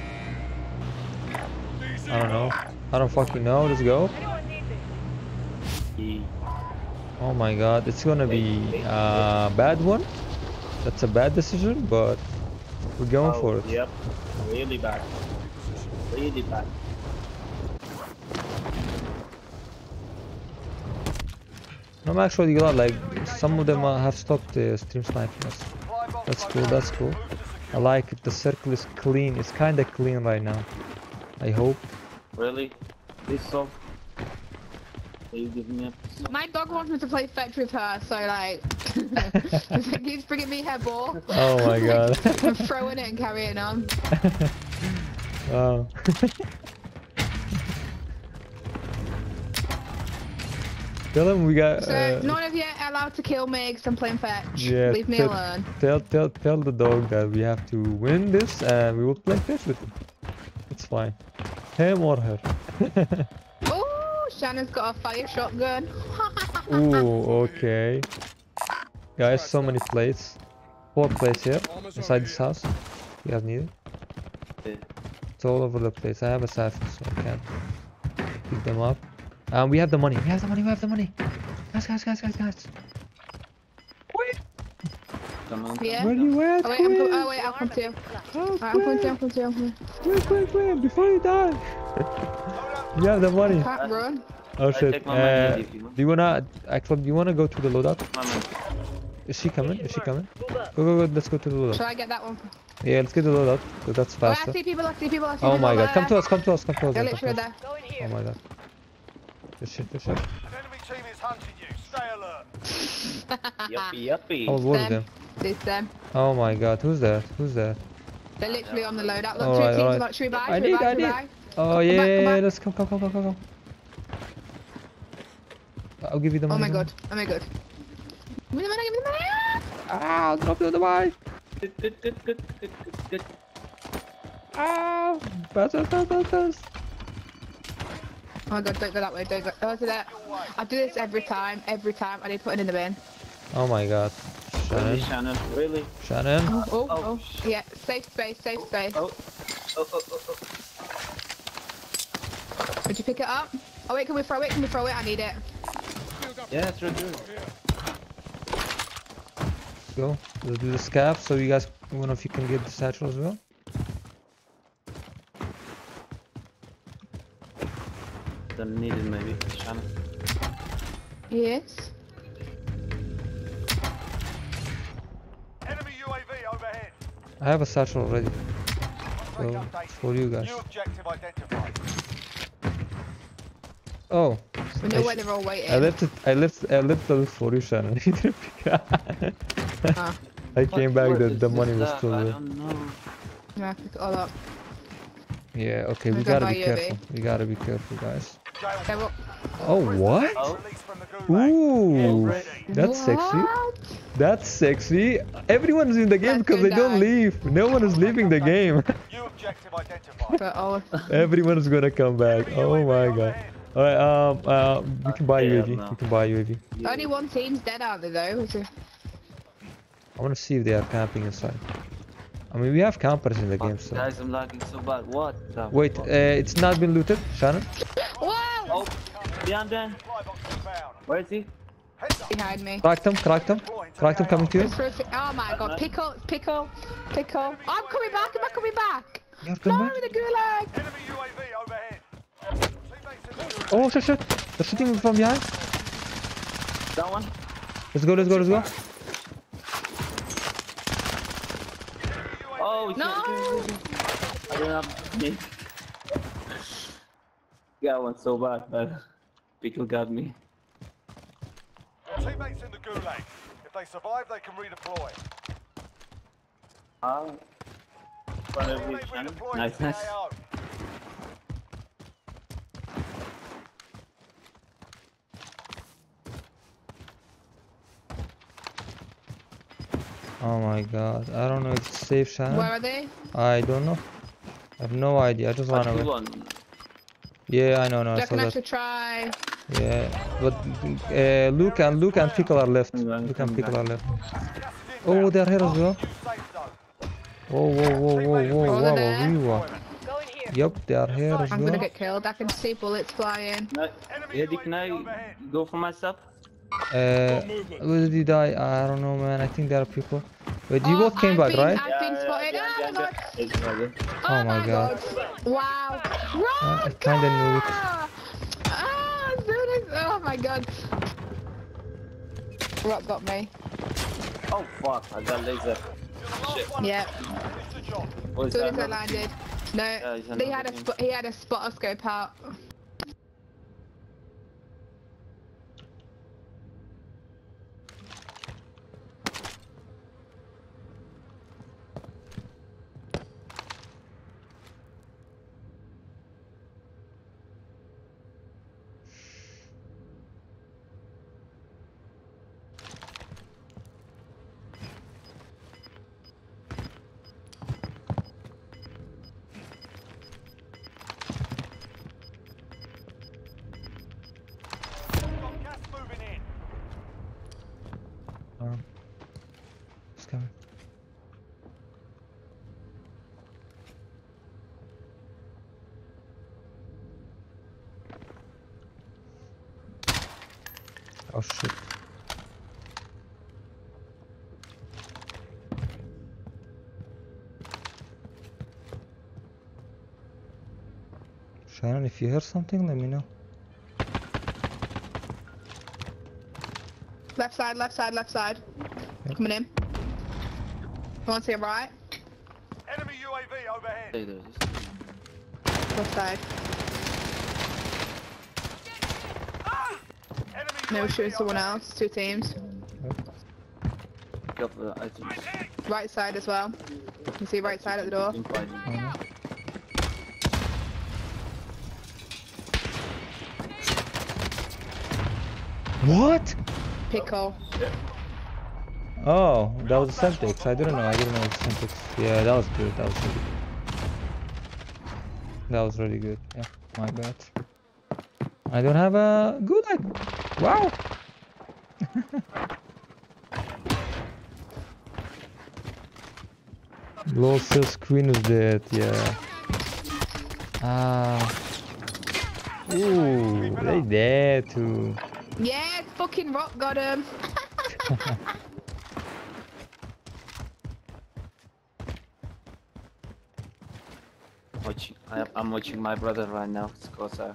I don't know. I don't fucking know. Let's go. Oh my god, it's gonna be a bad one. That's a bad decision, but we're going Oh, for it. Yep. Really bad. Really bad. I'm actually glad, like, some of them uh, have stopped uh, stream sniping us. That's cool, that's cool. I like it, the circle is clean, it's kinda clean right now. I hope. Really? This so? Will you give me My dog wants me to play fetch with her, so like, he's bringing me her ball. Oh my god. I'm throwing it and carrying on. Wow. Tell him we got. So Uh, none of you are allowed to kill me because I'm playing fetch. yeah, Leave me alone. Tell, tell, tell the dog that we have to win this and we will play fetch with him. It's fine. Him or her. Ooh, Shannon's got a fire shotgun. Ooh, okay. Guys, so many plates. Four plates here, inside this house. You guys need it? It's all over the place. I have a siphon, so I can pick them up. Um, we have the money. We have the money. We have the money. Guys, guys, guys, guys, guys. Come on. Yeah. Where you at? Oh wait, I'm Quick? oh wait, I'll come too. Alright, I'm coming too. I'm coming too. I'm coming. Quick, quick, quick, before you die. you have the money. Can't run. Oh shit. take my money Uh, if you want. do you wanna, actually, do you wanna go to the loadout? Is she coming? Is she coming? Go, go, go. Let's go to the Shall loadout. I get that one? Yeah, let's get the loadout. 'cause that's Oh, I faster. see people. I see people. I see Oh people. my god, come to us, come to us, come to us. They're man, come to literally there. Oh my god. Good shit, good shit. An enemy team is hunting you. Stay alert. Yuppie, yuppie. How old is them? It's them. Oh my god, who's that? Who's that? They're literally on the loadout. Look, Alright, two teams. alright. Look, should we buy? I Should we need, buy? I need. buy? Oh Come yeah, back, come yeah, back. let's come, come, come, come, come, come. I'll give you the money. Oh my god. Oh my god. Give me the money. Give me the money. Ah, I'll drop you the money. Ah, faster, faster, faster. Oh my god, don't go that way, don't go. Oh, to that. I do this every time, every time. I need to put it in the bin. Oh my god. Really, Shannon. Shannon? Really? Shannon. Oh, oh, oh. oh. Yeah, safe space, safe space. Oh, oh, oh, oh, oh. Would you pick it up? Oh wait, can we throw it? Can we throw it? I need it. Yeah, it's right there. Let's go. Let's do the scav so you guys, one of you can get the satchel as well. Don't need it maybe, Shannon. Yes. Enemy UAV overhead. I have a satchel already. So, for you guys. New objective identified. Oh. We know where they're all waiting. I left it. I left. I left the loot for you, Shannon. You didn't pick up. Ah. I came back. What The is the money was stuff? still I there. don't know. Yeah, pick it all up. Yeah. Okay. We I'm gonna gotta be you a careful. We gotta be careful, guys. Okay, well, Oh what? Ooh, that's sexy. That's sexy. Everyone's in the game because they don't leave. No one is leaving the game. New objective identified. but oh, Everyone's gonna come back. Oh my god. Alright, um, uh, we can buy Yeah, UAV. We can buy UAV. Only one team's dead, aren't they, though? I want to see if they are camping inside. I mean, we have campers in the game, so. Guys, I'm lagging so bad. What? the Wait, uh, it's not been looted, Shannon. Whoa! Oh, behind there. Where is he? Behind me. Cracked him, cracked him, cracked him coming to you. It's for a fi- Oh my god, pickle, pickle, pickle. I'm coming back, I'm I coming back? You're No, coming back? the gulag! Oh shit, shit! They're shooting from behind. That one? Let's go, let's go, let's go. Oh, No! shit. I don't have me. That one so bad, man. Pickle got me. Your teammates in the gulag. If they survive, they can redeploy. Ah. Front of. Nice, Oh my god, I don't know if it's safe, Shannon. Where are they? I don't know. I have no idea. I just ran But away. one. Yeah, I know, no, I saw that. should try. Yeah, but uh, Luke and Luke and Pickle are left. Luke and Pickle are left. Oh, they're here as well. Whoa, whoa, whoa, whoa, whoa, Oh, they're wow, we were. Yep, they are here as I'm gonna get killed. I can see bullets flying. No, Eddie, can I go for myself? Uh, where did he die? I don't know, man. I think there are people. Wait, you both came I've back, been, right? I've been. Oh my god. It's all. Oh my. Wow. I, I kinda knew it. Ah, as oh my god. Rock got me. Oh fuck, I got laser. Shit. Yeah. Oh, As soon as I landed. No, Yeah, he's he had a team. sp- he had a spotter scope out. Um, it's coming. Oh shit. Shannon, if you hear something, let me know. Left side, left side, left side. Coming in. One to your right. Enemy UAV overhead. Stay there, Left side. Ah! No, shooting someone else. Two teams. Pick the items. Right side as well. You see right side at the door. What? Pickle. Oh, that was a Semtex. I didn't know. I didn't know it was Semtex. Yeah, that was good. That was really good. That was really good. Yeah, my bad. I don't have a good leg. Wow. Low still screen is dead. Yeah. Ah. Ooh, they there too. Yeah, fucking rock got him. Watching, I, I'm watching my brother right now. It's Corsair. Uh,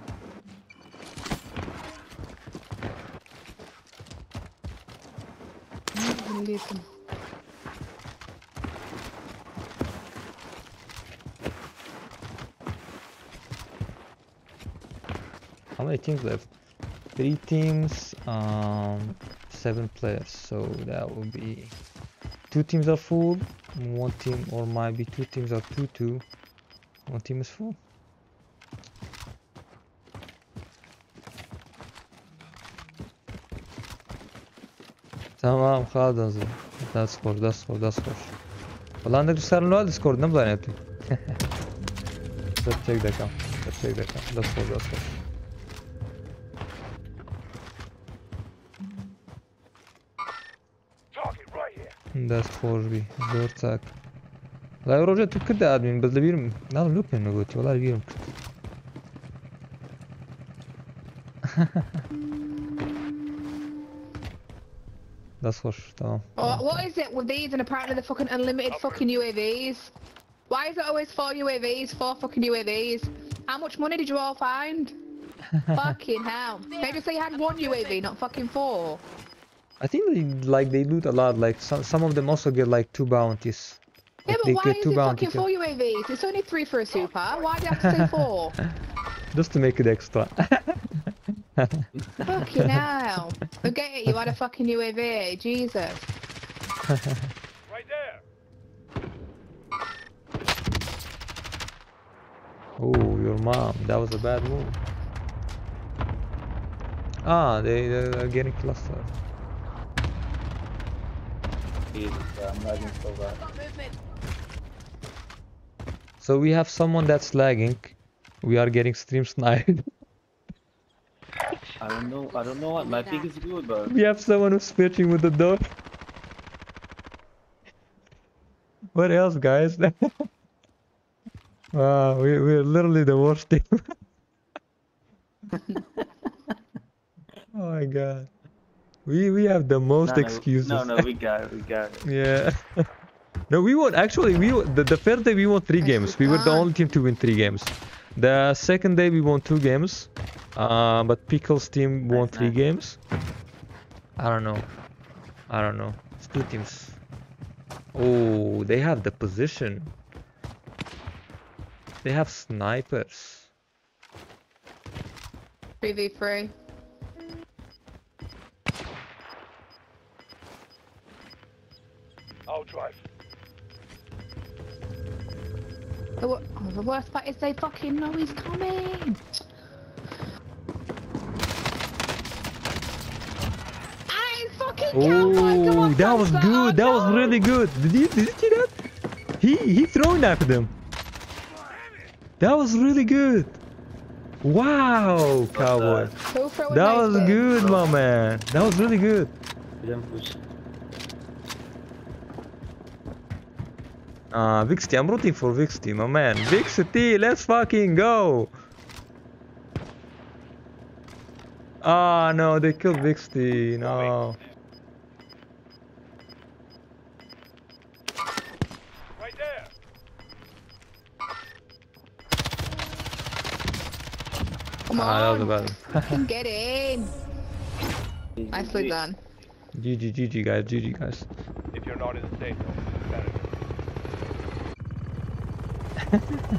How many teams left? Three teams, um, seven players so that will be two teams are full one team or might be two teams are two two one team is full Tamam kaldı That's skor, that's skor, that's skor. Hollanda'da Ronaldo skordu ne bu zannettim. Yapacak dakikam. Yapacak dakikam. That's skor, that's skor. That's oh, what is it with these and apparently the fucking unlimited fucking UAVs? Why is it always four UAVs, four fucking UAVs? How much money did you all find? fucking hell. Maybe say you had one UAV, not fucking four. I think they like they loot a lot. Like some some of them also get like two bounties. Yeah, Like, but they why get is two it fucking four kills. UAVs? It's only three for a super. Why do you have to say four? Just to make it extra. fucking hell. Forget it, you had a fucking UAV. Jesus. Right there. Oh, your mom. That was a bad move. Ah, they they're getting clustered. Jesus, I'm lagging so bad. So we have someone that's lagging. We are getting stream sniped. I don't know. I don't know what my ping is good, but we have someone who's switching with the door. What else, guys? wow, we we're literally the worst team. oh my god. We we have the most no, no, excuses. No, no, we got it. We got it. Yeah. no, we won. Actually, we won, the, the first day we won three games. We were the only team to win three games. The second day we won two games. Uh, but Pickles team won three games. I don't know. I don't know. It's two teams. Oh, they have the position. They have snipers. 3v3. I'll drive. The, oh, the worst part is they fucking know he's coming. I fucking Oh, that was good. That was really good. Did you did you see that? He he thrown after them. That was really good. Wow, cowboy. Go for it, That was good, my man. That was really good. Didn't push. Uh, Vixty, I'm rooting for Vixty, my man. Vixty, let's fucking go. Ah, no, they killed Vixty. No. Come Ah, that was a on. bad get in. Nicely done. GG, GG, guys, GG, guys. If you're not in the safe zone, better.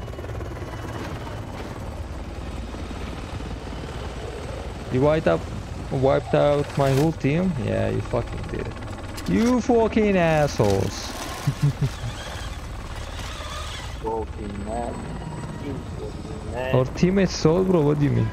You wiped up, wiped out my whole team? Yeah, you fucking did. You fucking assholes. Fucking. You fucking mad. Teammates sold, bro. What do you mean?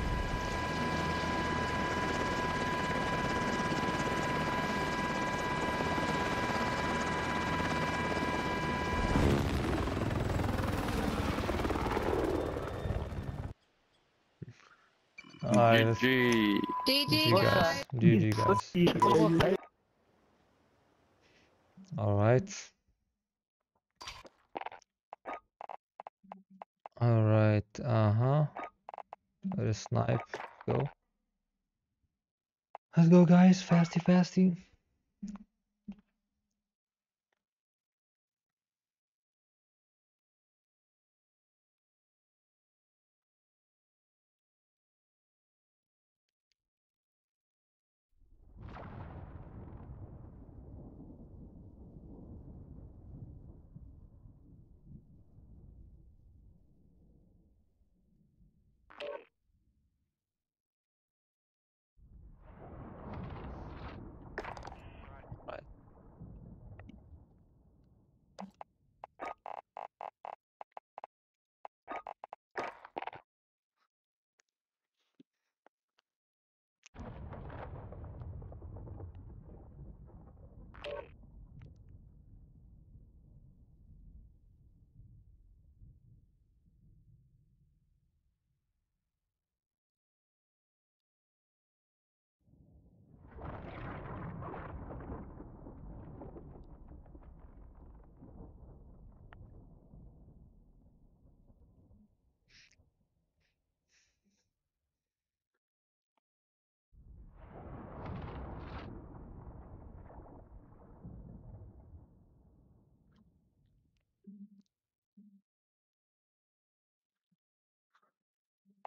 Let's- GG. GG, GG guys. GG guys. Alright. Alright, uh-huh. Let us snipe. Go. Let's go guys, fasty fasty.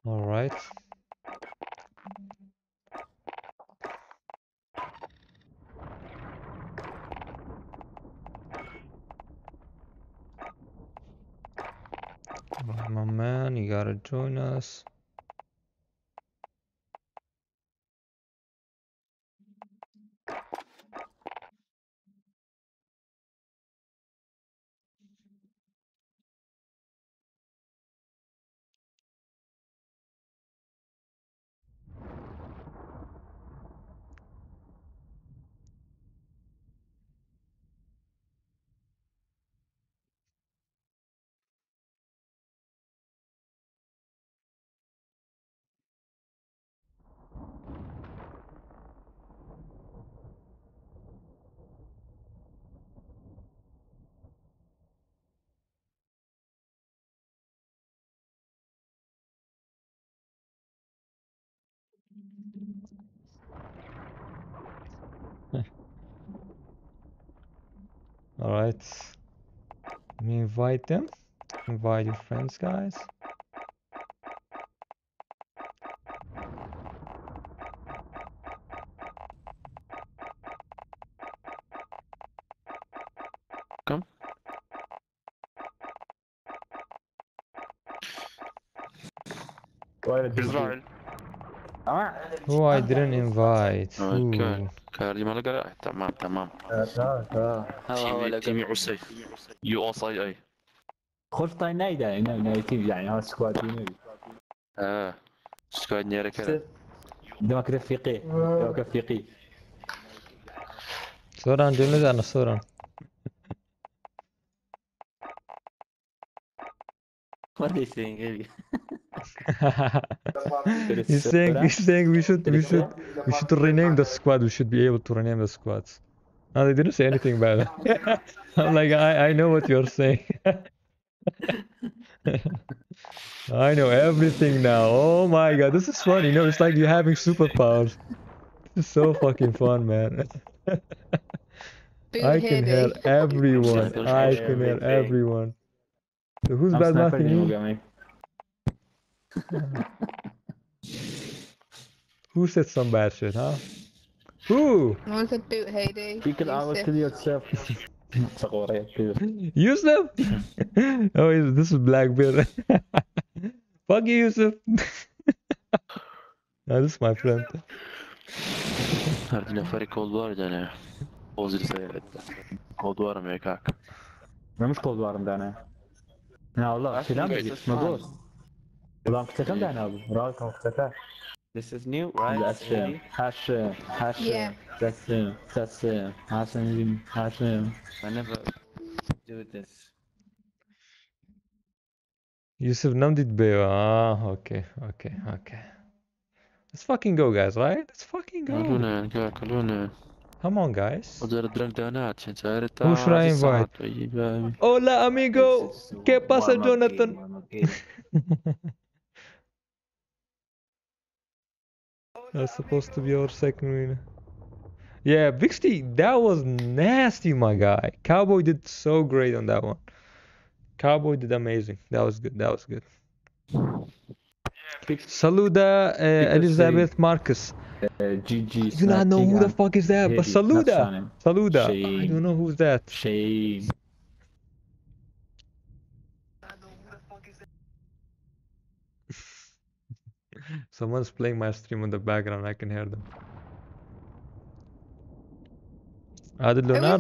All right. My man, you gotta join us. Alright. Let me invite them. Invite your friends, guys. Come. Israel. Who oh, I didn't invite. Okay. Ooh. كريم على قرع تمام تمام. آه، آه، آه. تيمي عسي يو اس أي. اي خلطة نايدة نايتين يعني هذا سكواد ينبي آه سكواد نيرا كذا دمك رفيقي دمك رفيقي سوران جنود أنا سوران. ما ليش he's saying he's saying we should we should we should rename the squad. We should be able to rename the squads. No, they didn't say anything bad. I'm like I I know what you're saying. I know everything now. Oh my god, this is funny. You know, it's like you're having superpowers. This is so fucking fun, man. I can hear everyone. I can hear everyone. So who's bad sniper mouthing game, you? Who said some bad shit, huh? Who? No one said boot Heyday. You can always kill yourself. Yusuf! oh, this is Blackbeard. Fuck you, Yusuf! no, this is my friend. Her neferi Cold War dene. Ozil seyretti. Cold War mı kanka? Neymiş Cold War'ın dene? Ne Allah filan mı? Magos. This is new, right? That's him. Hashem. Hashem. Yeah. That's him. That's I never do this. Yusuf Namdit Beo. Ah, okay, okay, okay. Let's fucking go, guys, right? Let's fucking go. Come on, guys. Who should I invite? Hola, amigo. ¿Qué pasa, Jonathan? That's supposed to be our second winner. Yeah, Vixty, that was nasty, my guy. Cowboy did so great on that one. Cowboy did amazing. That was good. That was good. Saluda uh, Elizabeth Marcus. GG I do not know who the fuck is that, but Saluda. Saluda. I don't know who's that. Shame. Someone's playing my stream in the background. I can hear them.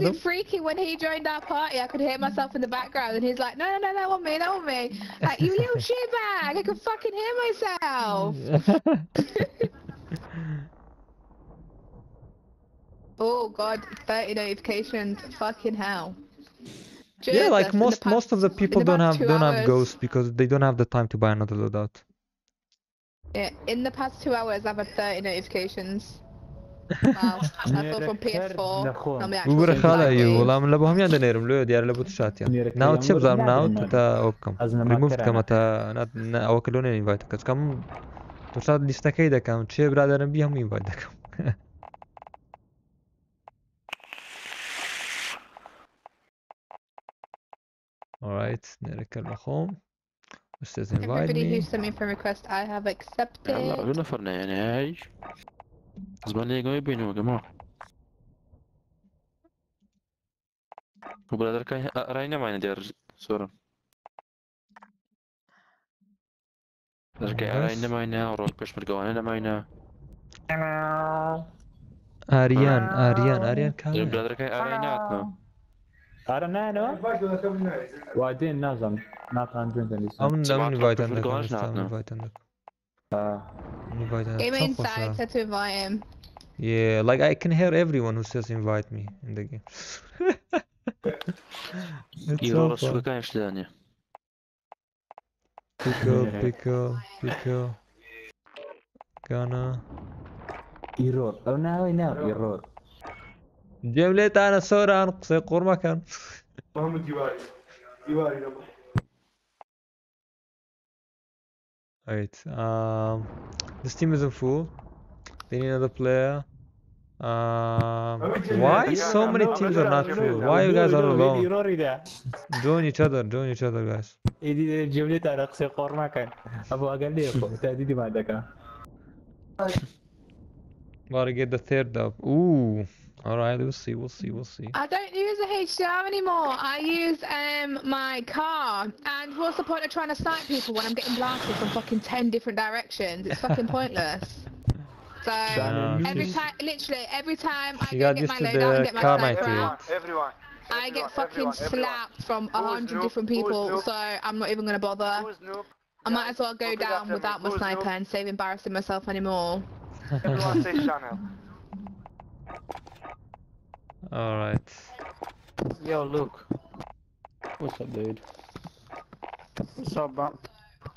It was freaky when he joined our party. I could hear myself in the background, and he's like, "No, no, no, that wasn't me, that wasn't me." Like, you little shitbag! I could fucking hear myself. oh god, thirty notifications. Fucking hell. Yeah, like Jesus, in the most most of the people the don't have don't have ghosts because they don't have the time to buy another loadout. Yeah, in the past two hours, I've had thirty notifications. Wow, I thought from PS4. Not my actual Ugre khala live ju, game. la mla boham janë nerëm lë diar lë but shat ja. Na ut çep zam na ut ta okam. Remove kama ta na na awkalone invite kas kam to sad lista kejda kam çe brother bi ham invite kam. Alright, نركب الخوم Who says invite Everybody who me? sent me for request, I have يلا accepted. قلنا فرنا يعني عايش زمان يقوم يبينوا يا جماعة وبرادر كاي راينا معنا دير صورة رجع راينا معنا وروح بيش مرقوانا معنا آريان آريان آريان كامل برادر كاي راينا عطنا I don't know. Well, I didn't know them. Not 100 Am not invite nu I'm der weiter Uh, Game inside, set to invite him. Yeah, like I can hear everyone who says invite me in the game. Его расскажи, конечно, Даня. Pickle, pickle, pickle. Gonna. Error. Oh, now I know. Error. جيم لي أنا سورا نقصي قور ما كان. اللهم ديواري ديواري لما. ايت ام ذا ستيم از فول they need another player. Um why so many teams are not full? why you guys are alone? join each other join each other guys. ايدي جيب لي طارق سي قور ما كان. أبو قال لي تهديدي ما عندك بار جيت ذا ثيرد اب اوه Alright, we'll see, we'll see, we'll see. I don't use a HDR anymore. I use um my Kar. And what's the point of trying to snipe people when I'm getting blasted from fucking ten different directions? It's fucking pointless. So Yeah. every time, literally every time I go got get my to loadout and get my Kar sniper might out, Everyone. I get fucking slapped from a hundred different people. So I'm not even gonna bother. I might as well go down without my sniper and save embarrassing myself anymore. Everyone say channel. Alright. Yo, Luke. What's up dude What's up, bro?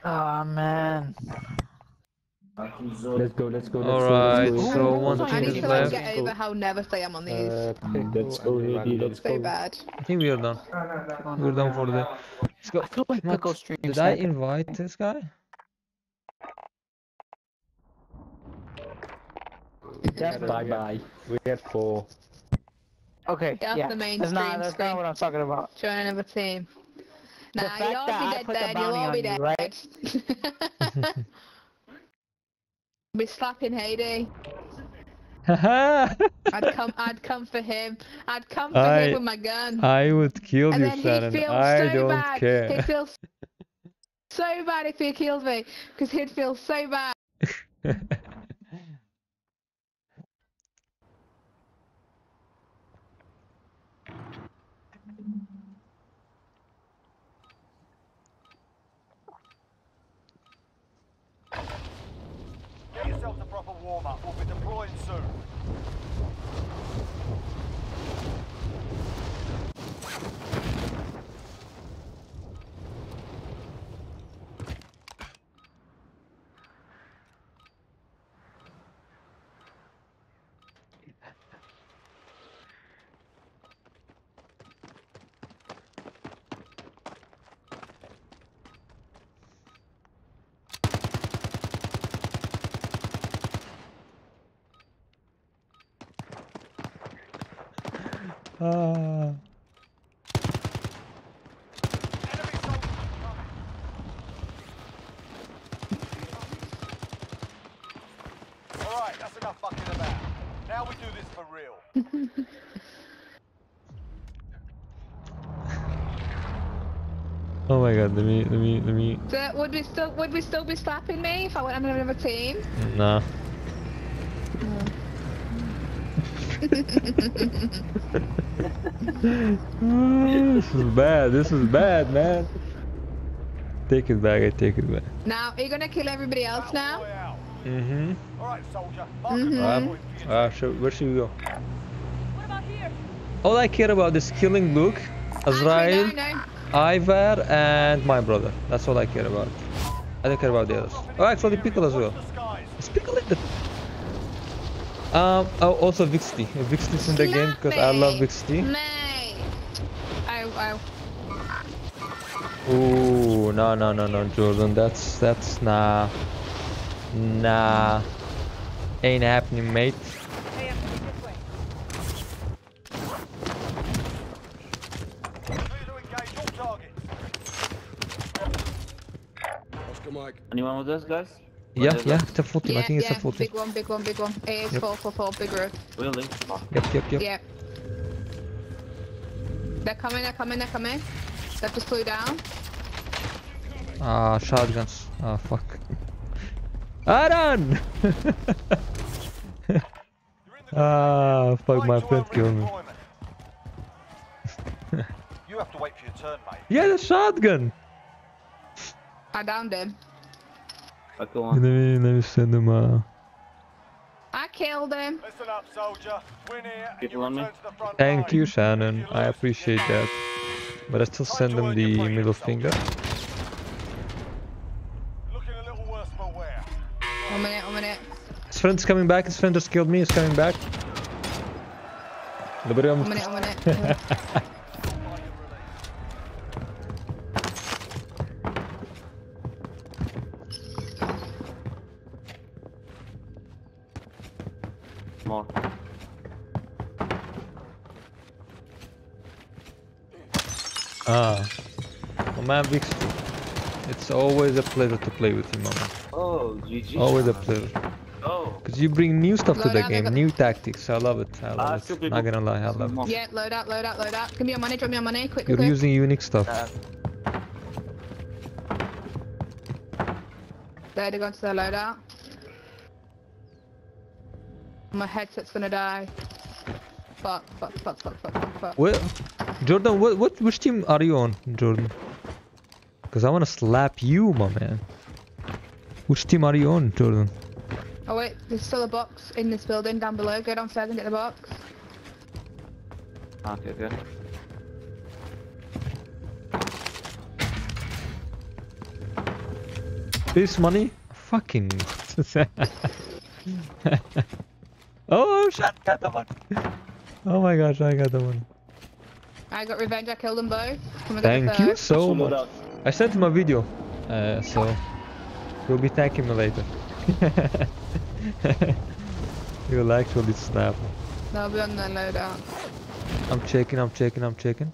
Oh, man. Let's go let's go let's Alright, go, let's so go. one I team need is to like, left. get over how never say I'm on these. Uh, let's go Eddie let's so go bad. I think we are done. We're done for the. Let's go. I feel like Matt, Pickle stream Did I invite this guy? bye bye we're four Okay, Get off yeah. the main that's not, that's screen. not what I'm talking about. Join another team. The Nah, fact you'll all that I be dead put the then, you'll bounty all be on you, dead. right? be slapping Heade. Haha! I'd come I'd come for him. I'd come for I- him with my gun. I would kill and you, Shannon. I so don't bad. He'd feel so bad if he killed me. Because he'd feel so bad. Get yourself the proper warm up. We'll be deploying soon. Ah. Alright, that's enough fucking about. Now we do this for real. Oh my god, let me, let me. So would we still would we still be slapping me if I went on another team? Nah. this is bad, this is bad, man. Take it back, I take it back. now, are you gonna kill everybody else now? Mm-hmm. Alright, soldier. Mhm. Uh, should, where should we go? What about here? All I care about is killing Luke, Azrael, No, no. Ivar, and my brother. That's all I care about. I don't care about the others. Oh, actually, Pickle as well. Is Pickle in the... Um, oh, also Vixty. Vixty's in the game because I love Vixty. Oh, oh. Ooh, no, no, no, no, Jordan. That's, that's, nah. Nah. Ain't happening, mate. Like. Anyone with us, guys? Yeah, yeah, it's a full team. I Yeah, think it's a full team. big one, big one, big one. It is Yep. four, four, four, big roof. Really? Yep, yep, yep. Yeah. They're coming, they're coming, they're coming. They've just flew down. Ah, shotguns. Ah, fuck. Aaron! ah, fuck, my friend killed me. You have to wait for your turn, mate. Yeah, the shotgun! I downed him. Okay, Let me, let me send him uh I killed him. Listen up, soldier. Win here. and People you on me? return to the front Thank line. you, Shannon. I appreciate that. But I still send him the middle finger. Looking a little worse for wear. One minute, one minute. His friend's coming back. His friend just killed me. He's coming back. Добре, One minute, one minute. My man Vixty. It's always a pleasure to play with you, mama. Oh, GG. Always a pleasure. Oh. Because you bring new stuff to the out, game, got- new tactics. I love it. I love still it. Not gonna lie, I love it. Yeah, load out, load out, load out. Give me your money, drop me your money, quick, quick, You're quick. using unique stuff. There, they're going to their loadout. My headset's gonna die. Fuck, fuck, fuck, fuck, fuck, fuck, fuck. Well, Jordan, what, what, which team are you on, Jordan? Because I want to slap you, my man. Which team are you on, Jordan? Oh wait, there's still a box in this building down below. Go downstairs and get the box. Ah, okay, good. This money? Fucking. oh, shit, got the money. Oh my gosh, I got the one. I got revenge, I killed them both. Come and get the Thank you so much. I sent him a video, uh, so he'll be thanking me later. You'll actually snap. They'll be on their loadout. I'm checking, I'm checking, I'm checking.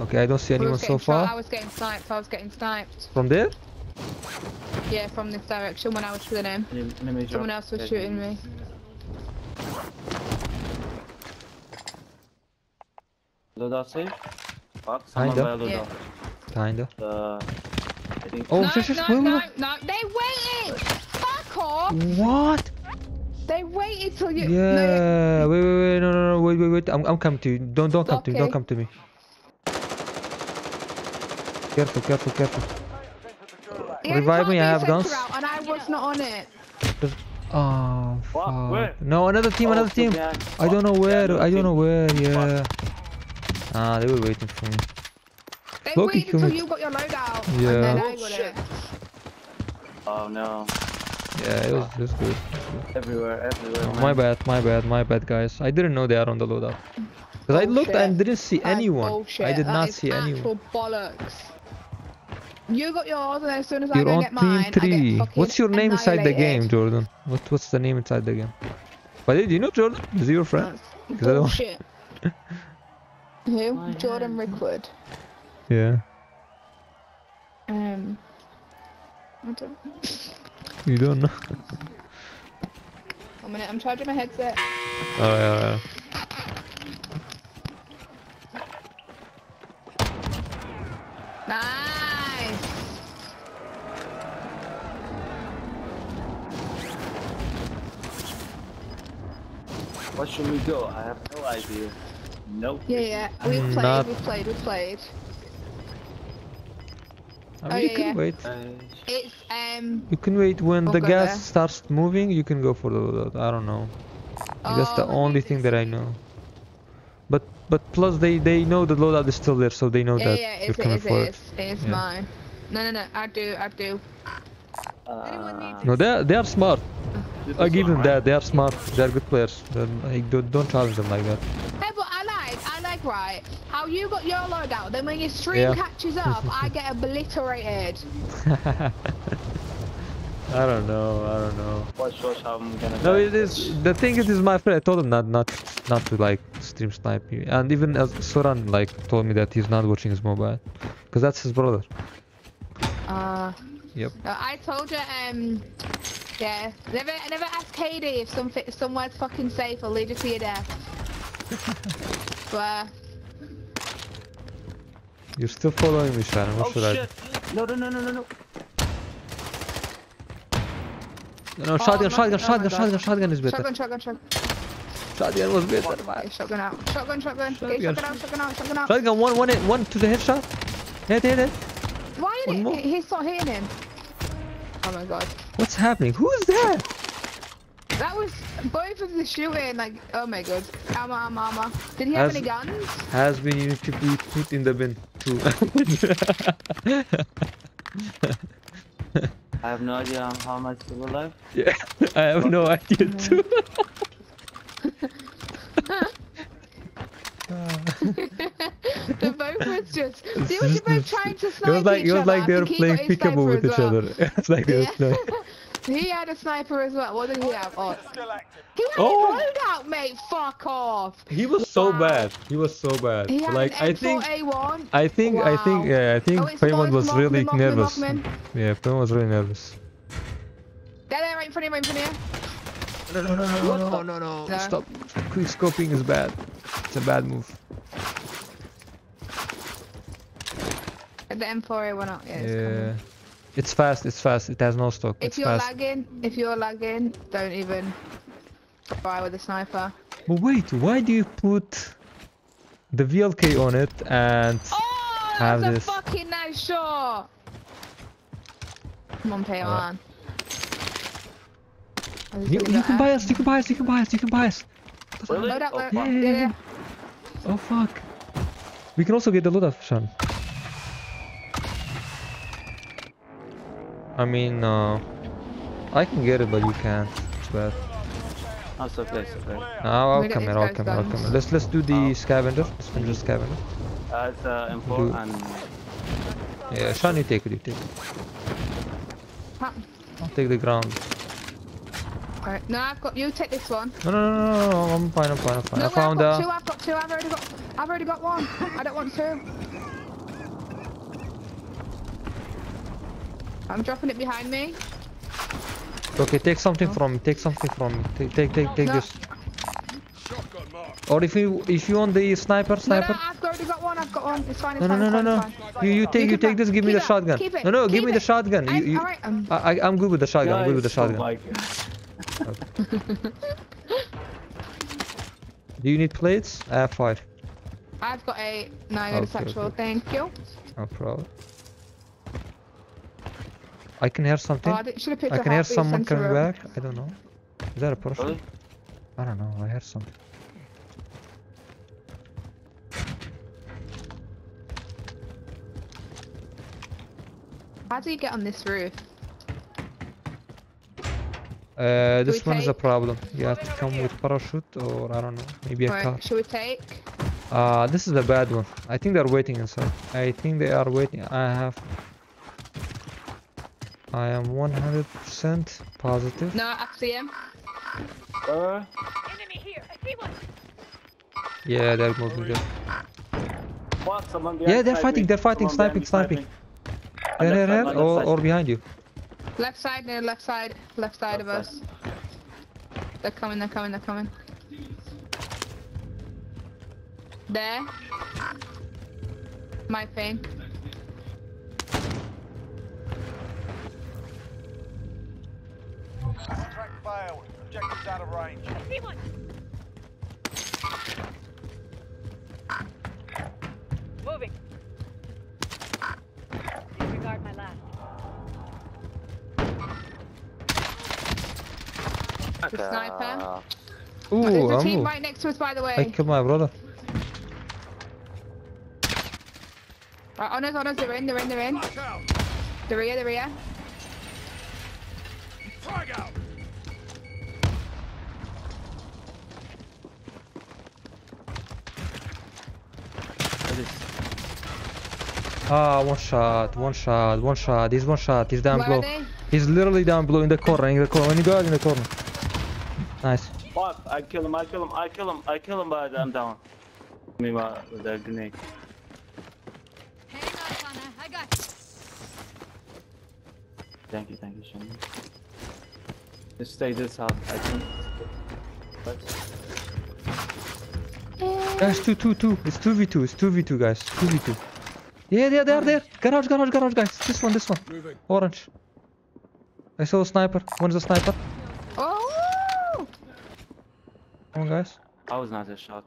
Okay, I don't see anyone so far. I was getting sniped, I was getting sniped. From there? Yeah, from this direction when I was shooting him. Someone drop. else was shooting me. Loadout safe? Fuck, someone Kinda. by loadout. Kinda. Uh, I think. Oh, no, shit, shit, no, no, no, they waited! Fuck off! What? They waited till you... Yeah, wait, wait, wait, no, no, no, wait, wait, wait. I'm, I'm coming to you. Don't, don't come to me. Don't come to me. Careful, careful, careful. Yeah, Revive me. I have guns. and I was not on it. Just- Oh, Where? fuck. No, another team, Oh, another team. I don't know Fuck, yeah, where. I don't know where. Yeah. Ah, they were waiting for me. They Loki waited until you got your loadout. Yeah. And then oh, I got it. Oh no. Yeah, it was, it was good. Everywhere, everywhere. Oh, my bad, my bad, my bad, guys. I didn't know they are on the loadout. Because I looked and didn't see That's anyone. Bullshit. I did That not is see anyone. actual bollocks. You got yours, and as soon as I You're go on get mine, team three. I get What's your name inside the game. Jordan? What What's the name inside the game? But do you know Jordan? Is he your friend? I Bullshit. Who? Jordan Rickwood. Yeah. Um. I don't. You don't know. One minute, I'm charging my headset. Oh yeah. yeah. Nice. What should we go? I have no idea. Nope. Yeah, yeah. We've Mm, played. not- We've played. We've played. I mean, Oh, you yeah, can yeah. wait. It's um. You can wait when We'll the gas there. starts moving. You can go for the loadout. I don't know. That's the Oh, only thing that I know. But but plus they they know the loadout is still there, so they know Yeah, that yeah. you're It's, it coming for It it. is. It is Yeah. mine. No, no, no. I do. I do. Uh, No, they are, they are smart. I give them right? that. They are smart. They are good players. Then, like, don't, don't challenge them like that. Hey, but I like, I like, right, how you got your loadout, then when your stream Yeah. catches up, I get obliterated. I don't know. I don't know. Watch, watch how I'm gonna. No, it is. The thing is, is my friend. I told him not, not, not to like stream snipe you. And even as Soran like told me that he's not watching his mobile, because that's his brother. Uh, Yep. Uh, I told you, um, yeah. Never, never ask Katie if something, somewhere's fucking safe or lead you to your death. Swear. You're still following me, Shannon. What Oh should shit! No, no, no, no, no, no. I? No, Oh, shotgun, my- shotgun, oh my shotgun, God. shotgun, shotgun is better. Shotgun, shotgun, shotgun. Shotgun was better. Okay, shotgun out. Shotgun, shotgun. Okay, Shotgun. shotgun out, shotgun out, shotgun out. Shotgun, one, one, hit, one to the headshot. Hit, hit, hit. Why One did more. he, he's not hitting him? Oh my god. What's happening? Who is that? That was both of the shooting, like, oh my god. Armor, armor, armor. Did he have Has- any guns? Has been you need to be put in the bin too. I have no idea how- how much still alive. yeah, I have no idea mm-hmm. too. the both was just. See what you both trying to It snipe was like each it was other. like they were playing got his peekaboo with each well. other. It's like they were Yeah. playing. He had a sniper as well. What did he have? Oh. He had Oh. a loadout, mate. Fuck off. He was so bad. He was so bad. He had like an I think M4A1. I think I think yeah, I think Oh, it's Paymon Makwan, was really Makwan, nervous. Makwan. Yeah, Paymon was really nervous. There, there, right in front of you, right in front of you. No, no, no, no, no, no, no, No. Stop. Quick scoping is bad. It's a bad move. Get the M4A1 out. Yeah, it's coming. Yeah. It's fast, it's fast. It has no stock. If It's you're fast. lagging, if you're lagging, don't even try with a sniper. But wait, why do you put the VLK on it and oh, have this? Oh, That's a fucking nice shot. Come on, pay Alright. on. You, you can buy us, you can buy us, you can buy us, you can buy us. Really? Load up, Oh, load- fuck. yeah, yeah, yeah. Oh fuck. We can also get the loot up, Sean. I mean, uh, I can get it, but you can't. It's bad. Oh, it's okay, it's okay. No, I'll We got come these here, I'll come here, I'll come here. Let's let's do the scavenger. Let's finish the scavenger. Uh, it's uh, M4 Do- and Yeah, Sean, you take it, you take it. Ha- I'll take the ground. Alright, no, I've got you. Take this one. No, no, no, no, no, I'm fine, I'm fine, I'm fine. No, I found I've got uh, two. I've got two. I've already got. I've already got one. I don't want two. I'm dropping it behind me. Okay, take something from me. Take something from me. Take, take, take, take No. this. Or if you, if you want the sniper, sniper. no, I've already got one. I've got one. It's fine. It's No, no, fine. no, it's no, fine, no. it's. You, you take, you keep take this. Give me the it. shotgun. Keep it. No, no, give Keep me the shotgun. You, I'm- you. alright, um, I, I, I'm good with the shotgun. I'm good with the Guys, oh shotgun. my God. Do you need plates? I have five. I've got a. No, I got a Okay, sexual. okay. Thank you. No problem. I can hear something. Oh, I should have picked I a can hear someone coming up. back. I don't know. Is that a person? Really? I don't know. I heard something. How do you get on this roof? Uh, this we one is a problem. You have to come with parachute or I don't know, maybe a car. Should we take? Uh, this is a bad one. I think they're waiting inside. I think they are waiting. I have. I am 100% positive. No, I see him. Uh, Enemy here. I see one. Yeah, they're moving good. what? Someone Yeah, they're sniping. fighting. They're fighting. Someone Sniping. Sniping. On There, left here, here, or, or behind you. Left side, no, left side, left side of Left us. They're coming. They're coming. They're coming. There. My thing. Contract failed. Objectives out of range. I one. Moving. Disregard my last. The sniper. Ooh, There's a I'm team right next to us, by the way. I killed my brother. Right, on us, on us. They're in. They're in. They're in. They're here. They're here. Frag out. Ah, one shot, one shot, one shot. He's one shot. He's down Where below. He's literally down below in the corner. In the corner. When you go out in the corner. Nice. Fuck, I kill him, I kill him, I kill him, I kill him, but I'm down. Me with the grenade. Hang on, Connor. I got you. Thank you, thank you, Shane. Just stay this out, I think. But Guys, two, two, two. It's two v two. It's two v two, guys. Two v two. Yeah, there, there, there. Garage, garage, garage, guys. This one, this one. Orange. I saw a sniper. One's a sniper. Oh! Come on, guys. I was not a shot.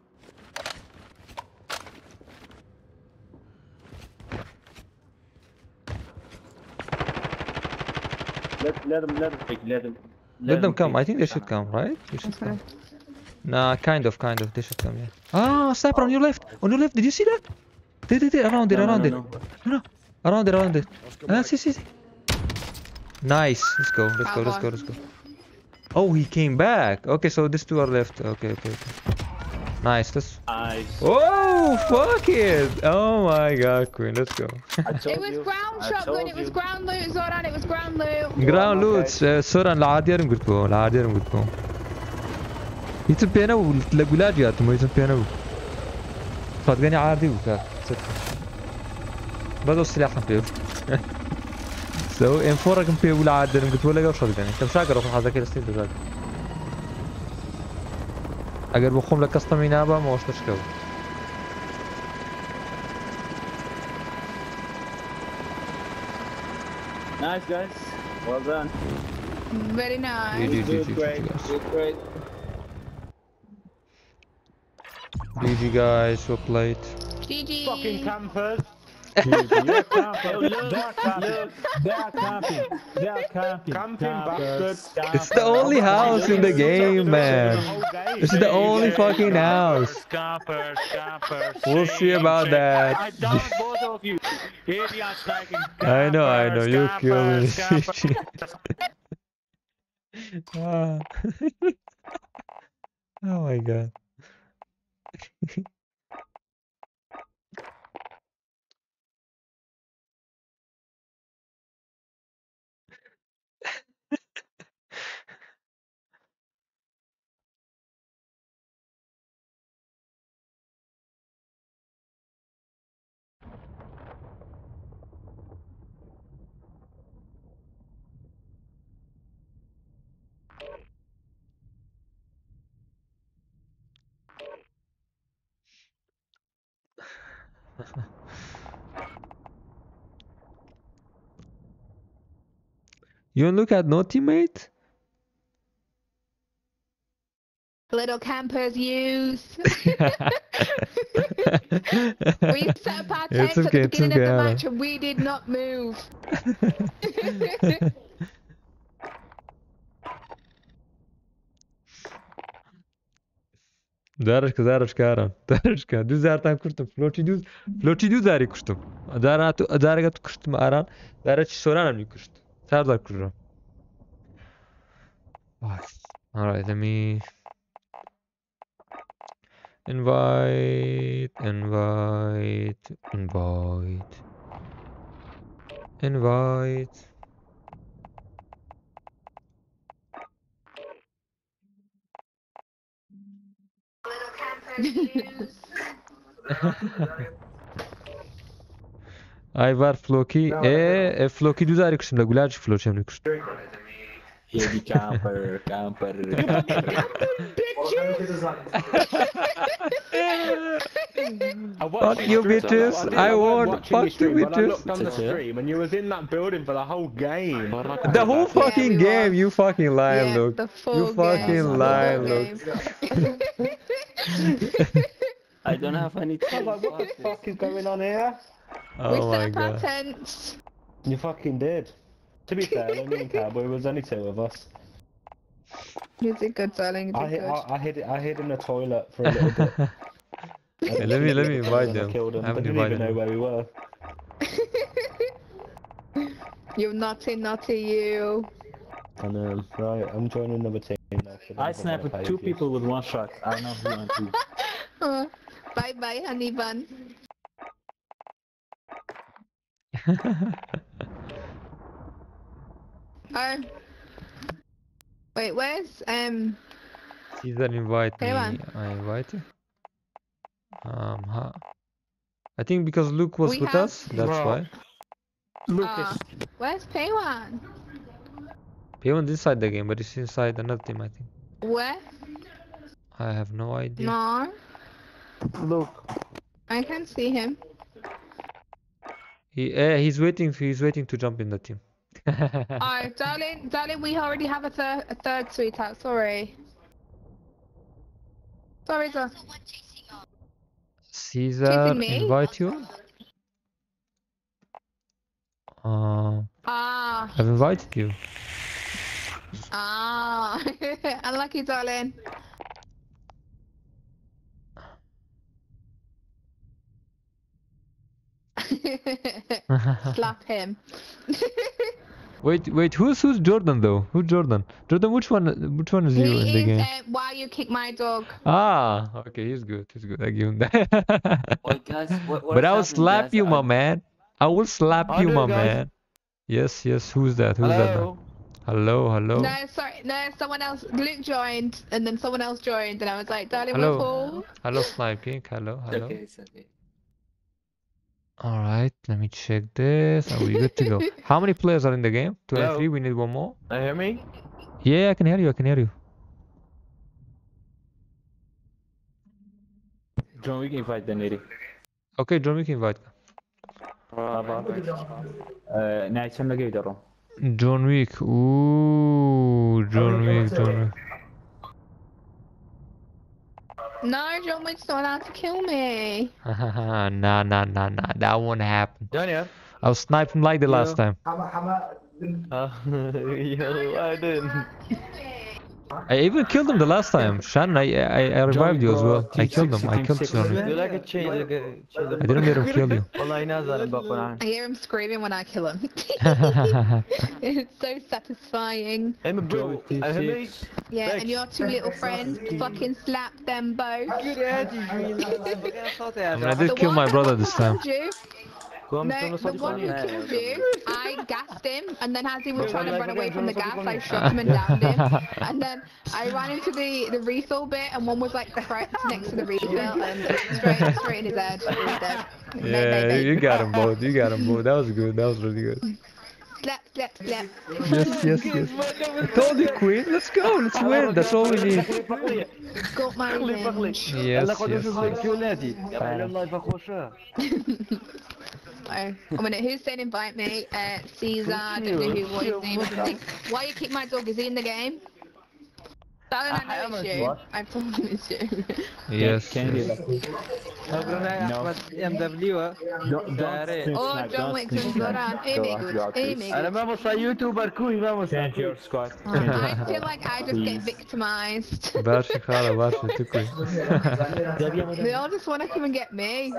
Let, let them, let them pick, let them. Let them come. I think they should come, right? They should come. Nah, kind of, kind of. They should come, yeah. Ah, sniper on your left. On your left. Did you see that? There, there, there. Around it, No, no, around no, it. no. No, no. Around it, around it. Ah, see, see, see. Nice. Let's go. Let's go. Let's go. Let's go. Oh, he came back. Okay, so these two are left. Okay, okay, okay. Nice. Let's. Nice. Oh, fuck it. Oh my god, Queen. Let's go. It was ground shotgun, it was ground loot, Zoran, it was ground loot. Ground loot. سوران العادية قلت لكم العادية قلت لكم يتم بينو لقولاج ياتم يتم بينو صدقني عادي وكا بدو السلاح بيو سو ام فور كم بيو ولا عادي قلت ولا قوش صدقني كم شاكر وخل هذا كده ستيل بزاك اگر بخوم لکستم اینا کەستەمی نابە مۆشتش Nice guys, well done. Very nice. GG did, good great. GG guys, well played. GG. Fucking campers. It's the only house in the game, man. This is the only fucking house. We'll see about that. I know, I know, you kill me. Ah. oh my god. You look at no teammate? Little campers use. we set up our tents at the beginning okay, of the match and we did not move. Zarashka, zarashka Aram. Zarashka. Düz zartan kurtum. Floçi düz. Floçi düz zari kuştum. Zaratu, zaragat kuştum Aran. Zarachi soranam ni Sardar kururam. Alright, let me invite, invite, invite, invite. Ayvar Floki. E, e Floki düz zari kuştum. La gulaç Floçi amni kuştum. Here we camper, camper. Fuck you bitches. I won. Fuck you But I looked on the bitches. stream and you was in that building for the whole game. The whole fucking game, you fucking lying, Yeah, look. You fucking lying, whole look. I don't have any I was like, what the fuck is going on here? Oh we my set up our god. tents. You fucking did. To be fair, only in Cowboy was only two of us. You did good, darling. You I did hid, good. I, I hid, I hid in the toilet for a little bit. Hey, let me let me invite them. I killed them. I I didn't even invited know where we were. You naughty, naughty you. I know. Right, I'm joining another team I I'm snap with two you. people with one shot. I know who and who. Uh, bye bye, honey bun. Uh, wait, where's um? Caesar invite me. Hey, man. I invite you. Um, huh. I think because Luke was We with have- us, that's Wow. why. Uh, where's Paywan? He went inside the game, but he's inside another team, I think. Where? I have no idea. No, Luke. I can't see him. He, uh, he's waiting. He's waiting to jump in the team. oh, darling, darling, we already have a third, a third sweetheart. Sorry. Sorry, sir. Caesar, me? invite you. Uh, Ah, I've invited you. ah. Unlucky, darling. Slap him. wait, wait. Who's who's Jordan though? Who's Jordan? Jordan, which one? Which one is you in the he is game? uh, why you kick my dog. Ah, okay. He's good. He's good. I give him that. Wait, guys, what, what but I will slap guys? you, my I- man. I will slap How you, my you guys- man. Yes, yes. Who's that? Who's that? Hello? Man? Hello, hello. No, sorry, no, someone else. Luke joined, and then someone else joined, and I was like, darling, Hello. we're full. Hello, sniping. Hello, hello. Okay, it's okay. All right, let me check this. Are we good to go? How many players are in the game? Two and Hello? three. We need one more. Can you hear me? Yeah, I can hear you. I can hear you. John Wick invite then Eddie. Okay, John, we can invite. Uh, Nation lagay daro. John Wick. Ooh, John Wick. John Wick. No, John Wick's not allowed to kill me. nah, nah, nah, nah. That won't happen. Daniel. I'll snipe him like the last time. Hama, Hama. Uh, yo, I didn't. I even killed him the last time. Shannon, I I, I revived you as well. I killed him. I killed him. I didn't let him kill you. I hear him screaming when I kill him. it's so satisfying. Yeah, and your two little friends fucking slap them both. I mean, I did kill my brother this time. You? Come No, the one who killed you, I gassed him, and then as he was trying to run away from the gas, I shot him and downed him. And then I ran into the, the refill bit, and one was like right next to the refill, and straight straight in his head. He was dead. Yeah, you got him both. You got him both. That was good. That was really good. Slap, slap, slap. Yes, yes, yes. I told you, Queen. Let's go. Let's win. That's all we need. Got my revenge. Yes, yes. No. I mean, who said invite me? Uh, Caesar, I don't know who, what his name is. Why you kick my dog? Is he in the game? That I know it's you. I promise you. Yes. Can you? No. MW. Oh, John Wickson, Zoran. Hey, Migus. Hey, Migus. Ale vamos a YouTuber, kuj, vamos na your squad. I feel like I just get victimized. Bashi, hala, bashi, ty kuj. They all just want to come and get me.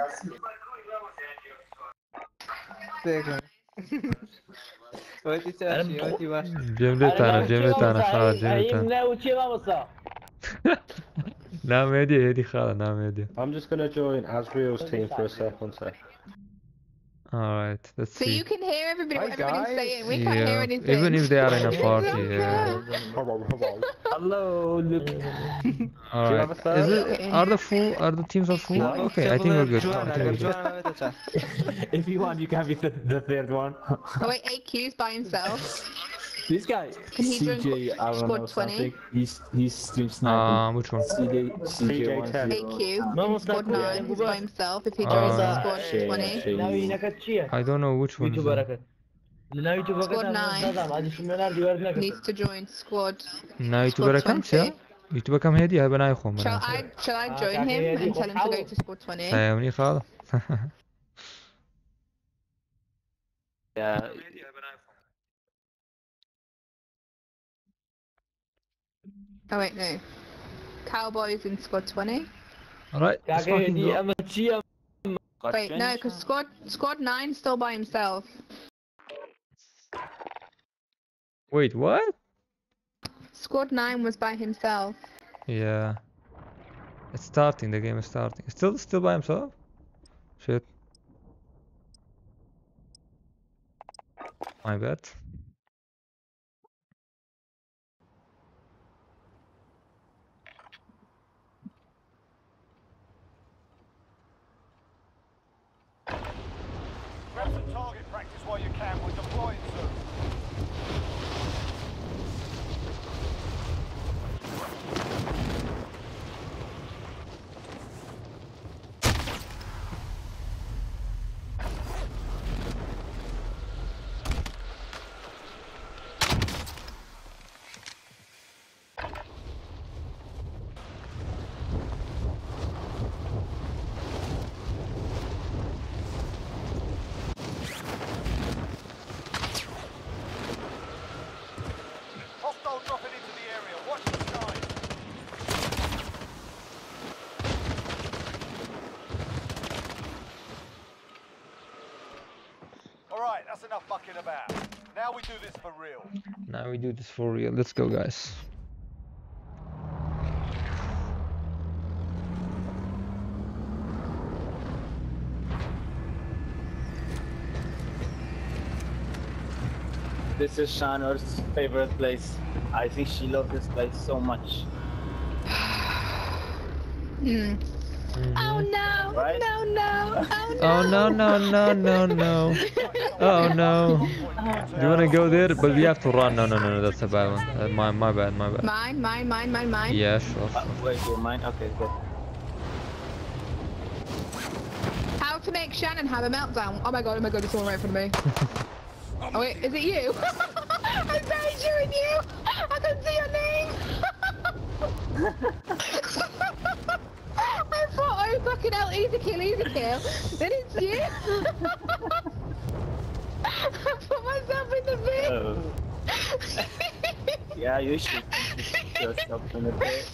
Cemre tane, Cemre tane, Khala, Cemre tane. Nam hediye, hediye Khala, nam hediye. I'm just gonna join Asriel's team for a sec, one sec. Alright, let's So see. you can hear everybody, what Hi, everybody's guys. saying. We can't hear anything. even if they are in a party, yeah. Hello, look. Alright. Is it, are the full, are the teams are full? Okay, I think we're good. I think we're good. if you want, you can be the, the third one. Oh wait, AQ's by himself. This guy, Can he join CJ, I don't know 20? something. He's he's stream sniping. Um, which one? CJ, CJ, one, AQ, in squad 9, he's by himself. If he joins Uh, squad 20. I don't know which one. is that. Squad 9 needs to join squad. Na Squad YouTube'a kam 20. ya? YouTube'a kam hediye ben iPhone Shall. I shall I join him and tell him to go to squad 20? Sayamni Khala. Yeah. Oh wait, no. Cowboys in squad 20. Alright, let's fucking go. Wait, no, because squad squad 9 still by himself. Wait, what? Squad 9 was by himself. Yeah. It's starting, the game is starting. Still still by himself? Shit. My bad. Grab some target practice while you can. We're deploying soon. Alright, that's enough fucking about. Now we do this for real. Now we do this for real. Let's go, guys. This is Shanor's favorite place. I think she loves this place so much. Hmm. Oh no! Right? No no! Oh no! Oh no no no no no! Oh no! Do you wanna go there? But we have to run. No no no no. That's a bad one. Uh, my my bad my bad. Mine, mine, mine, mine, mine. Yeah sure. Uh, wait, you mine? Okay, good. How to make Shannon have a meltdown? Oh my god! Oh my god! There's someone right in front of me. Oh wait, is it you? I'm very sure it's you. I can see your name. I thought, oh fucking hell, easy kill, easy kill. Then it's you. I put myself in the bin. Oh. yeah, you should put yourself in the bed.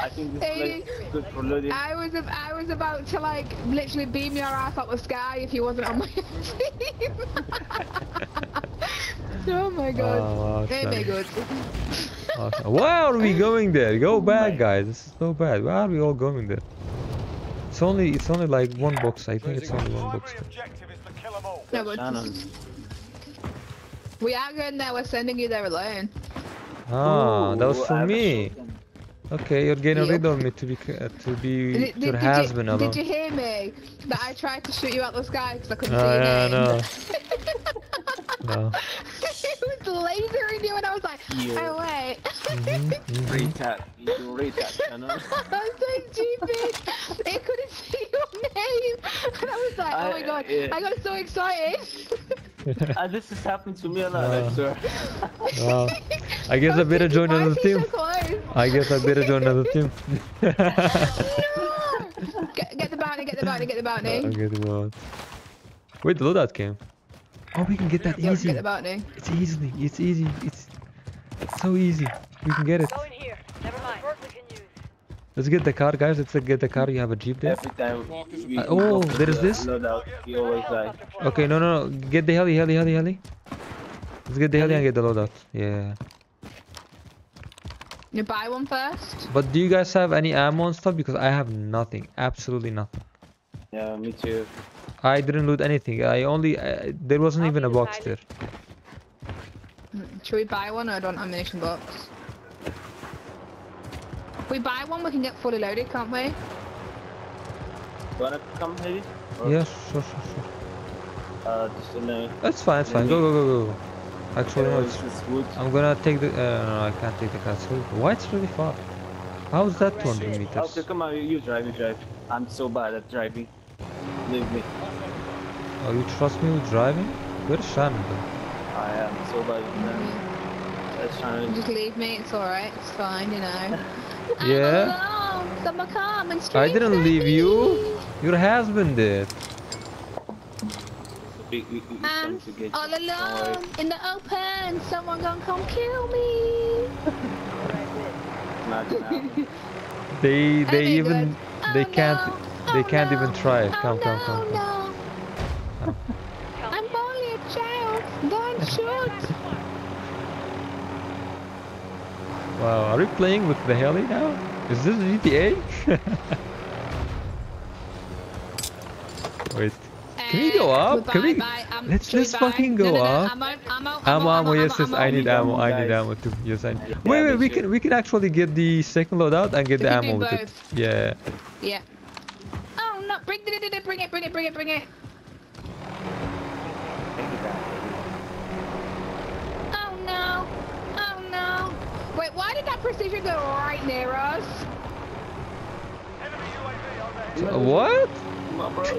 I think this place is good for looting. I was I was about to like literally beam your ass up the sky if you wasn't on my team. oh my god. Oh, wow, Very sorry. good. Awesome. Why are we going there? Go oh back, guys. This is so bad. Why are we all going there? It's only it's only like one box. I think it's only one box. No, but we are going there. We're sending you there alone. Ah, that was for I have a me. Okay, you're getting Yep. rid of me to be uh, to be Did, did, your did husband you, alone. did you hear me? That I tried to shoot you out the sky because I couldn't Oh see your yeah, name. no, no. it was lasering you and I was like, Yeah. oh wait. Retard. You do retard, you know? I'm so stupid. It couldn't see your name. And I was like, oh my god. yeah. I got so excited. uh, this is happening to me a lot, I Uh, swear. Well, I guess I better join another team. close? I guess I better join another team. Get, get the bounty, get the bounty, get the bounty. Okay, the world. Wait, the loadout came. Oh, we can get that Yo, easy. Get the bounty. It's easily. It's easy. It's so easy. We can get it. Go in here. Never mind. Work we can use. Let's get the car, guys. Let's uh, get the car. You have a jeep there. Every time we Uh, oh, go for there is the this? Loadout, we always die. Okay, no, no, no. Get the heli, heli, heli, heli. Let's get the heli and get the loadout. Yeah. You buy one first? But do you guys have any ammo and stuff? Because I have nothing. Absolutely nothing. Yeah, me too. I didn't loot anything. I only. Uh, there wasn't even a box there. Should we buy one or don't want ammunition box? If we buy one, we can get fully loaded, can't we? Wanna come, maybe? Or, Yes, sure, sure, sure. Uh, just in a... That's fine. It's fine. Go, go, go, go. Actually, no, it's, it's. I'm gonna take the. Uh, no, I can't take the car. Sorry. Why it's really far? How's that 200 meters? Okay, come on, you, you drive, you drive. I'm so bad at driving. Leave me. Oh, you trust me with driving? Where's Shannon though? I am so bad at driving. That's trying Just leave me, it's alright, it's fine, you know. Yeah. Someone come and I didn't leave you. Your husband did. we, we, we Um, all alone, in the open, someone gonna come kill me. They they even good. they can't no. They can't no. even try it. Oh, Come come no, come. come. no. I'm only a child. Don't shoot. Wow, are we playing with the heli now? Is this GTA? Wait. Can we go up? Can we? Let's let's fucking go up. Ammo, ammo, Ammo, ammo, yes, yes, I need ammo, I need ammo too. Yes, I need. Wait, wait, we can we can actually get the second loadout and get the ammo with it. Yeah. Yeah. Oh no! Bring it, bring it, bring it, bring it, bring it. Oh no! Oh no! Wait, why did that precision go right near us? So- what? My bro. my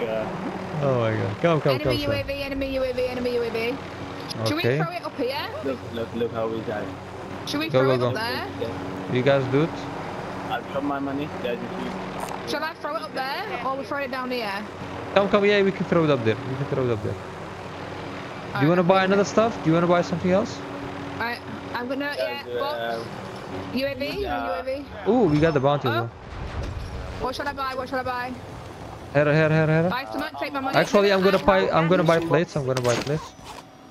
god. Oh my god. Come, come, come. enemy come. UAV, enemy UAV, enemy UAV. Should we throw it up here? Look, look, look how we die. Should we Go, throw go, it go. up there? You guys do it? I'll drop my money, guys, if you... Shall I throw it up there, or we throw it down here? Come, come. Yeah, we can throw it up there. We can throw it up there. Do you want to buy another stuff? Do you want to buy something else? Alright, I'm gonna, yeah, box. uh, UAV, yeah. UAV. Oh, we got the bounty as. What should I buy? What should I buy? Here, here, here, here. Buy some, take my money. Actually, I'm gonna Buy- buy. I'm gonna buy plates. I'm gonna buy plates.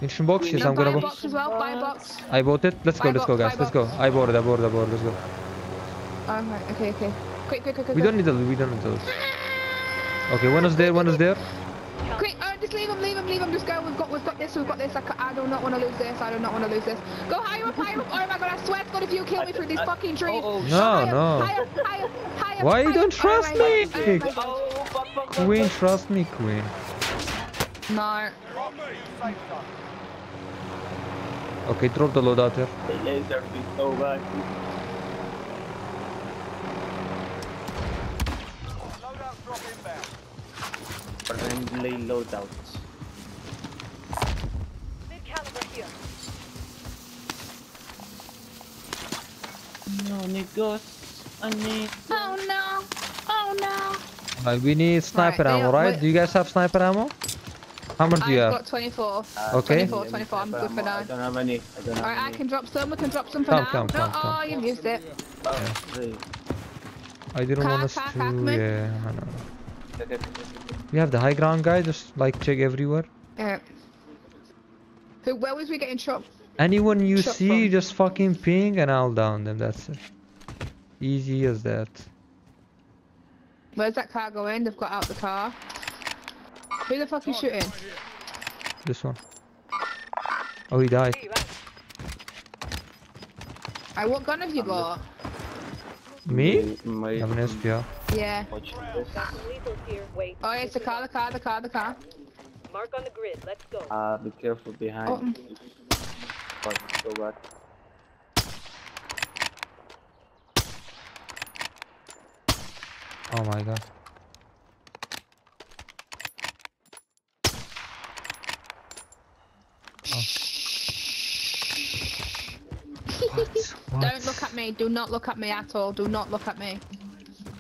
Mission box. Yes, I'm gonna a buy. box as well. Buy a box. I bought it. Let's go. Let's go, guys. Let's go. I bought it. I bought it. I bought it. Let's go. Oh, right. Okay, okay. Quick, quick, quick, quick. We don't need to. We don't need to. Okay, one is there. One is there. Quick, uh, just leave him, leave him, leave him. Just go. We've got, we've got this. We've got this. I, I do not want to lose this. I do not want to lose this. Go higher up, higher up. Oh my god! I swear to God, if you kill me through these fucking trees. No, higher, no. Higher, higher, higher. Why you don't trust oh me? God, oh my God. Queen, trust me, Queen. No. Okay, drop the load out here. The laser be so bad. Friendly loadouts. Mid caliber here. No niggas. I need. Oh no. Oh no. Uh, we need sniper Right, ammo, right? wait. Do you guys have sniper ammo? How much do you have? I've have? got 24. Okay. 24, 24. I'm good for now. I don't have any. I don't have Alright, I can drop some. We can drop some for Come, now. come, no, come, oh, come. you've used it. Three. I didn't Car, want us car, to. car. Yeah, I know. We have the high ground guy. Just like check everywhere. Yeah. Who? Where was we getting shot? Anyone you Shot see, from. just fucking ping and I'll down them. That's it. Easy as that. Where's that car going? They've got out the car. Who the fuck is shooting? This one. Oh, he died. Alright, what gun have you got? Me? My, I have an SPR. Yeah. This. Got some lethals here. Wait. Oh, it's the car, the car, the car, the car. Mark on the grid. Let's go. Uh, be careful behind. Oh. Fuck, so bad. Oh my god. What? Don't look at me. Do not look at me at all. Do not look at me.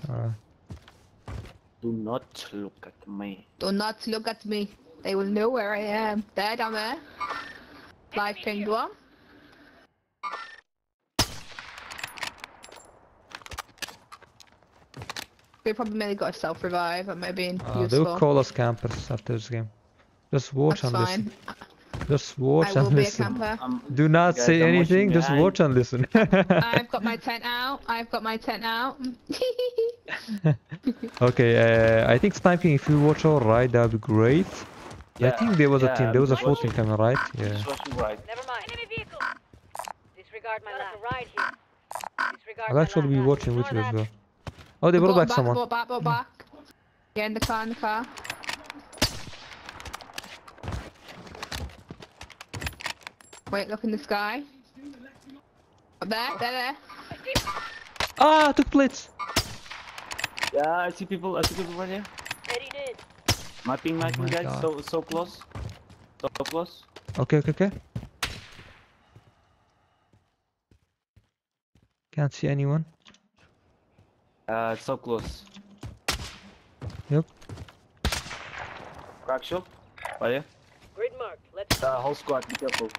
Alright. Do not look at me. Do not look at me. They will know where I am. There, down there. Live pinged one. We probably mainly got a self revive. That might have been Uh, useful. they'll call us campers after this game. Just watch That's and fine. listen. Just watch I will and be a listen. camper. Do not guys, say I'm anything, just behind. watch and listen. I've got my tent out. I've got my tent out. okay, uh, I think sniping if you watch all right, that would be great. I think there was a team, there was a I'm full watching. team coming, right? Yeah. Just watching right. Never mind. Enemy vehicle. Disregard my last. ride here. Disregard I'll actually be watching with you Ignore as well. Oh, they brought Brought back back, someone. brought back, brought back. Yeah, in the car, in the car. Wait, look in the sky. Up there, there, there. Ah, took blitz. Yeah, I see people. I see people right here. Eddie did. Mapping, mapping, my guys. God. So so close. So close. Okay, okay, okay. Can't see anyone. Uh, so close. Yep. Crack shot. Right here. Grid marked. Let's Uh, whole squad. Be careful.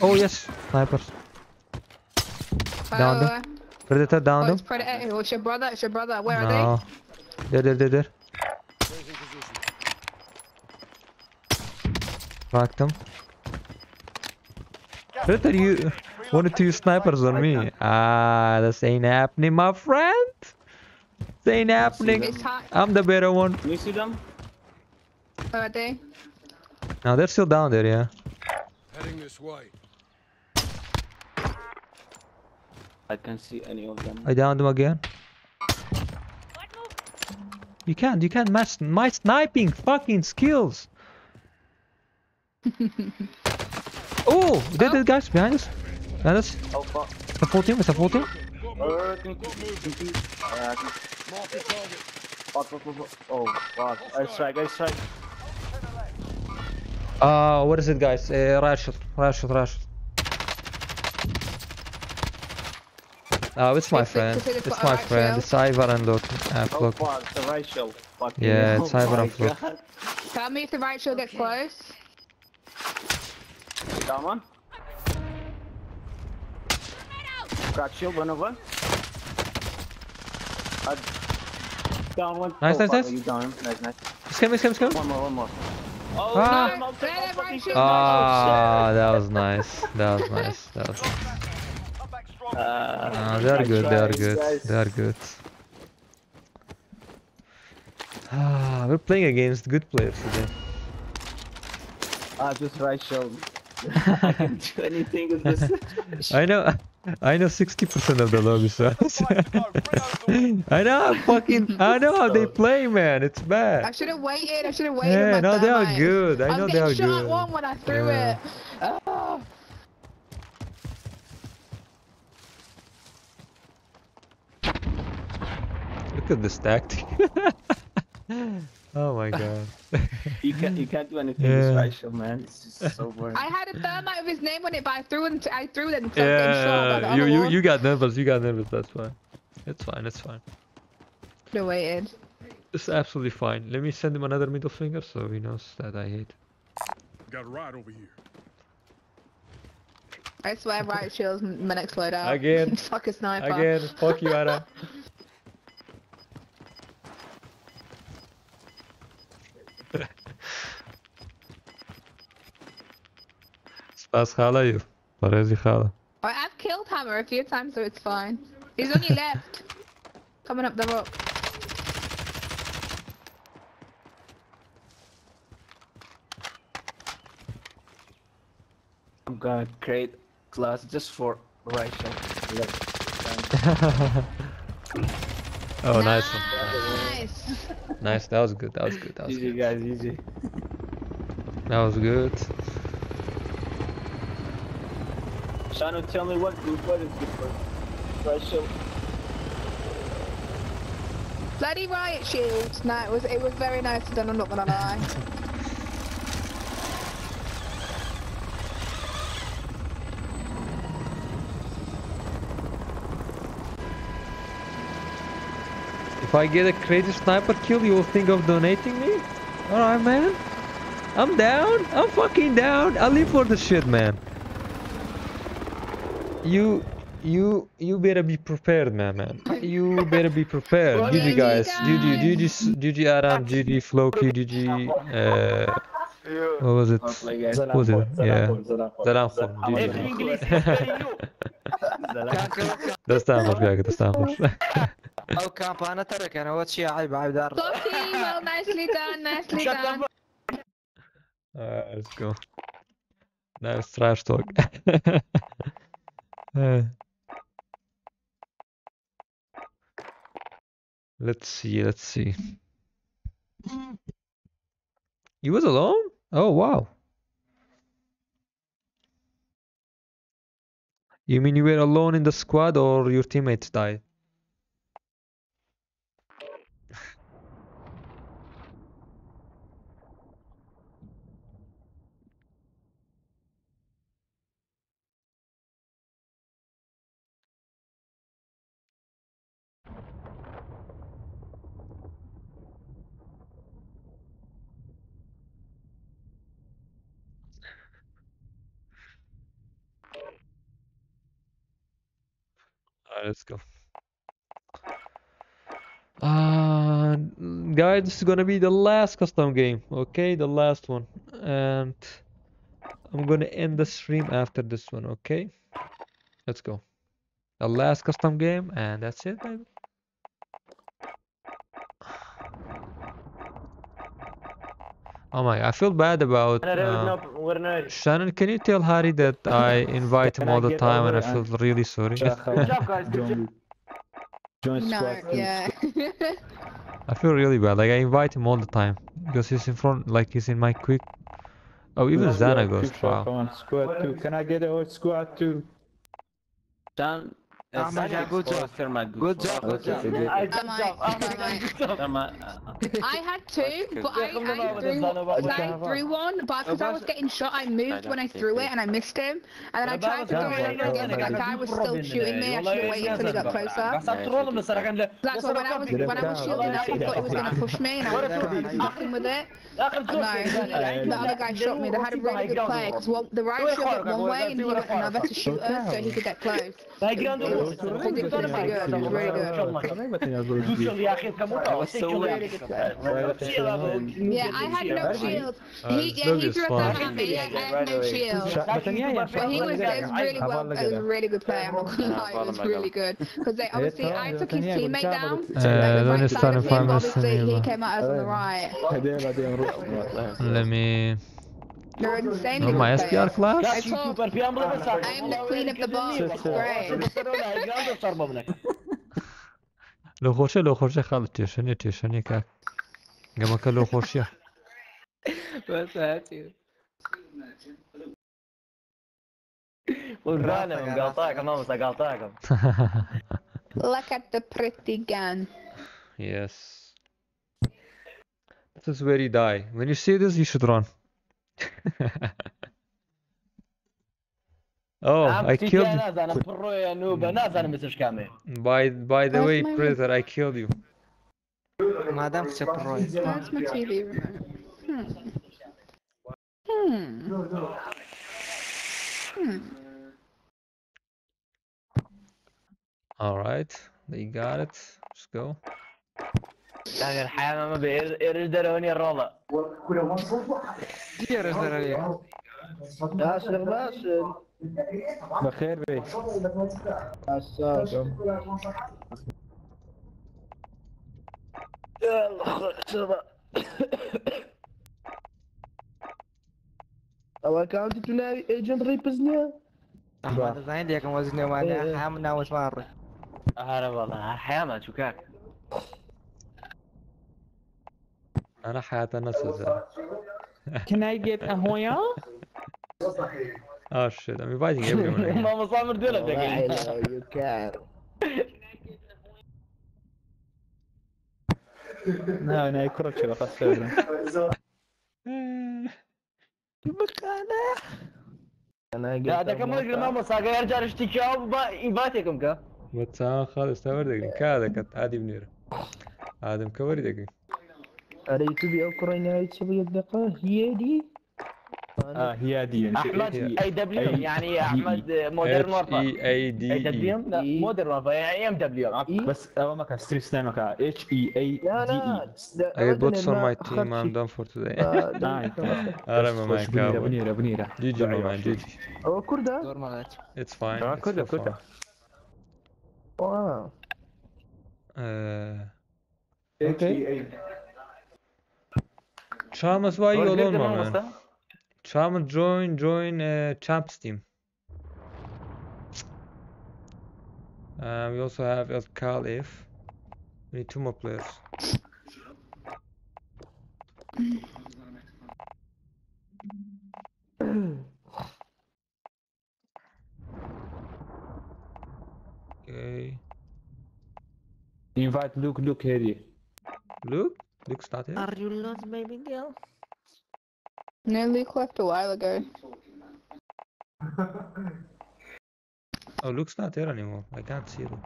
Oh yes, snipers. Where, Down where, them. where? Predator Oh, down them. it's Predator. Oh, it's your brother. It's your brother. Where are they? No. There, there, there, there. Cracked them. Predator, you wanted to use snipers on me. Ah, this ain't happening, my friend. This ain't happening. I'm the better one. Can you see them? Where are they? No, they're still down there, yeah. Heading this way. I can't see any of them. I downed them again. You can't, you can't match my sniping fucking skills. oh, there, there, guys, behind us. Behind us. Oh fuck. It's a full team, it's a full team. Uh, can, can, can, can, uh, can, Mark fuck, fuck, fuck, fuck. Oh god. I strike. I strike. Uh, what is it, guys? Uh, right shot, right shot. Oh, it's my It's- friend. it's- it's It's got a my friend. shell. It's Ivar and Loki. Uh, Oh The riot shield. Yeah, me. it's oh, Ivan and Floki. Tell me if the riot shield gets close. Come on. Crack shield. One over. Uh, Down one. Nice, oh, nice, fuck, nice. You down. Nice, nice. He's coming, he's coming, he's coming. One more, one more. Oh, Ah. no, no, Clear them riot shield. Ah, that was nice. That was nice. That was nice. Uh, Ah, they are good. They are good. guys. They are good. Ah, we're playing against good players today. Ah, just riot shield. I can do anything with this. I know. I know 60% of the lobby, so I know how fucking. I know how they play, man. It's bad. I should have waited. I should have waited. Yeah, no, they are thermite. good. I I'm know they getting are shot good. one when I threw Yeah. it. Oh. Look at this tactic. Oh my god. you can't, you can't do anything Yeah. with right man. It's just so boring. I had a thermite with his name on it, but I threw them. I threw them. 'cause I was getting shot by the Yeah, you you one. you got nervous. You got nervous. That's fine. It's fine. It's fine. Should have waited. It's absolutely fine. Let me send him another middle finger so he knows that I hate. Got a ride over here. I swear, riot shield's my next loadout. Again. Fuck a sniper. Again, fuck you, Ara. Spas you. Parezi hala. Alright, I've killed Hama a few times, so it's fine. He's on your left. Coming up the rock. I'm gonna create class just for riot shield. Left. Oh, nice. Nice. Nice, that was good. That was good. That was Easy, good. guys, easy. That was good. Shano, tell me what group what is good for riot shield. Bloody riot shield. No, it was it was very nice done. I'm not gonna lie. If I get a crazy sniper kill, you will think of donating me? Alright, man. I'm down. I'm fucking down. I live for the shit, man. You, you, you better be prepared, man, man. You better be prepared. GG, guys. GG, GG, GG, Aram, GG, Floki, GG, uh, what was it? What was it? Yeah. Zalankhor. GG. تستانفر فيك تستانفر او كامب انا ترك انا اول شيء عيب عيب دار Flocky, well, nicely done, nicely done. Alright, let's go. Nice trash talk. Uh, let's see, let's see. You was alone? Oh wow. You mean you were alone in the squad or your teammates died? Let's go. Uh, guys, this is gonna be the last custom game, okay? The last one. And I'm gonna end the stream after this one, okay? Let's go. The last custom game, and that's it, baby. Oh my, I feel bad about uh, Shannon. Can you tell Harry that I invite him all the time and I feel really sorry? Join, join No, squad. please. yeah. I feel really bad. Like I invite him all the time because he's in front, like he's in my quick. Oh, even Zana goes. keep Wow. Squad 2. Can I get a whole squad 2? Shan, Ah, my God, good job. Thermite, Good job, good Okay, job. good. I jumped off. Oh my good job. Thermite, uh, I had two, but I, I threw, I threw one, but because I was getting shot, I moved when I threw it and I missed him. And then I tried to throw it over again, but that guy was still shooting me. I should have waited until he got closer. That's why when I was when I was shielding up, I thought he was gonna push me, and I was fucking with it. And no, the other guy shot me. They had a really good play because the right shot went one way and he went another to shoot us, so he could get close. Yeah, I had no shield. He, yeah, he threw that at me. I had no shield. But he was, it really well, it was a really good player. I'm it was really good. Because obviously, I took his teammate down. Uh, like right side of him, obviously, he came at us on the right. Let me. You're insanely Oh, good my player. SPR class? I told I am the queen of the bomb. It's great. لو خورشه لو خورشه خالد تيشني تيشني كاك قام كان لو خورشه بس هاتي والغانم قاطعكم امس قاطعكم Look at the pretty gun. yes this is where you die when you see this you should run Oh, I killed mm. you. By, by the way, Predator, I killed you. Madam все проет. That's hmm. All right, they got it. Let's go. لا الحياة ماما بإيردروني الرابع دي إيردروني داشر داشر بخير بي. السلام يلا خلاص اول كاونتي تناوي ايجنت ريبزنا أحمد زين ليكم وزنوا معنا حامنا إيه. وشواري أهلا والله حيامة شو كاك أنا حيتنسى Can I get a hoya? Oh shit, I'm inviting everyone. ماما صامر دولة دقيقة. You can. No, no, يكرك شو بقى تسوي. مكانة. لا ده كم مرة ماما ساقا يرجع اشتكى يباتيكم كا. متسامح خالص تمر دقيقة كذا كانت عادي بنيرة. عادي مكوري دقيقة. أريت بأوكرانيا تسوي الدقة. هي دي؟ آه هي دي. أحمد أي دبليو يعني أحمد مودرن وارفا اي دي اي دبليو لا e. مودرن وارفا يعني ام دبليو e؟ بس اول ما كان ستريت سنايم كان اتش اي اي دي اي اي بوت سون ماي تيم ام دون فور توداي ارى ما ماي كاب بنيره بنيره جي جي جي جي أو كرده اتس فاين كرده كرده واو أوكي Chalmers var iyi yol Ölebilirdin olmam yani. Chalmers join join e, champs team. Uh, we also have El Khalif. We need two more players. okay. Invite Luke, Luke Harry. Luke? Luke's not here Are you lost baby girl? No, Luke left a while ago. Oh, Luke's not there anymore. I can't see him.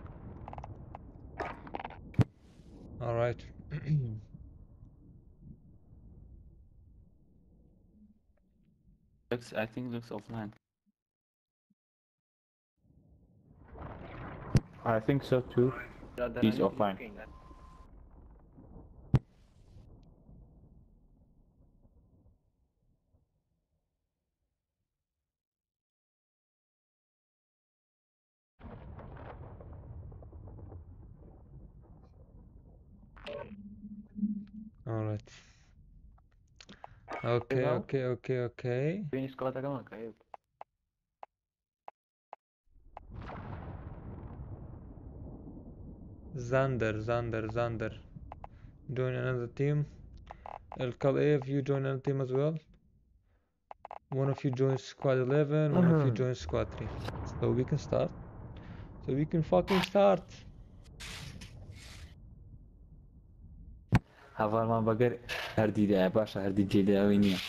Alright. Looks, I think looks offline. I think so too he's offline Alright. Okay, okay, okay, okay, okay. Beni çıkartamam kayıp. Xander, Xander, Xander. Join another team. El Cal A, if you join another team as well. One of you joins squad 11, one of you joins squad 3. So we can start. So we can fucking start. هەڤارمان بەگەر هەردیدای باشە هەردی جێداوی نییە.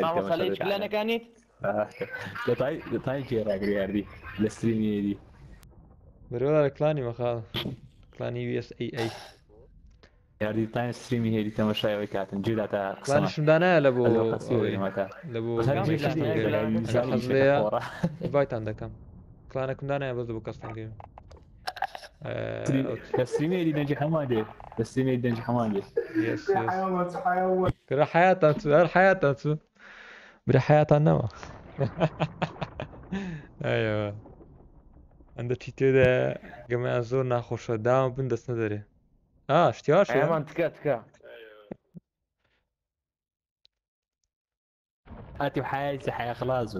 مامۆستا لە هیچ پلانەکانیت دەتای جێراگری هەردی لە سترینیێدی بەرەوە لە کلانی مەخاڵ کلانی VSAA یاردی تاین ستریمی هێری تەمەشایەوەی کاتن. جێدا تا کلانیشمدانایە لە بۆ لە بۆ بایتان دەکەم. کلانەکەمدانایە بەس بۆ کەستەنگەیم دەستریمێری تسليمي اللي نجي حمادي. تسليمي اللي نجي حمادي. يس يس كرا حياتا انتو هر حياتا انتو برا حياتا أيوة. نما ايوا عند تيتو ده جماعة زور ناخوش دام بندس نداري آه اشتيار شو؟ أيوه تكا تكا حياتي بحياتي حياة خلاص.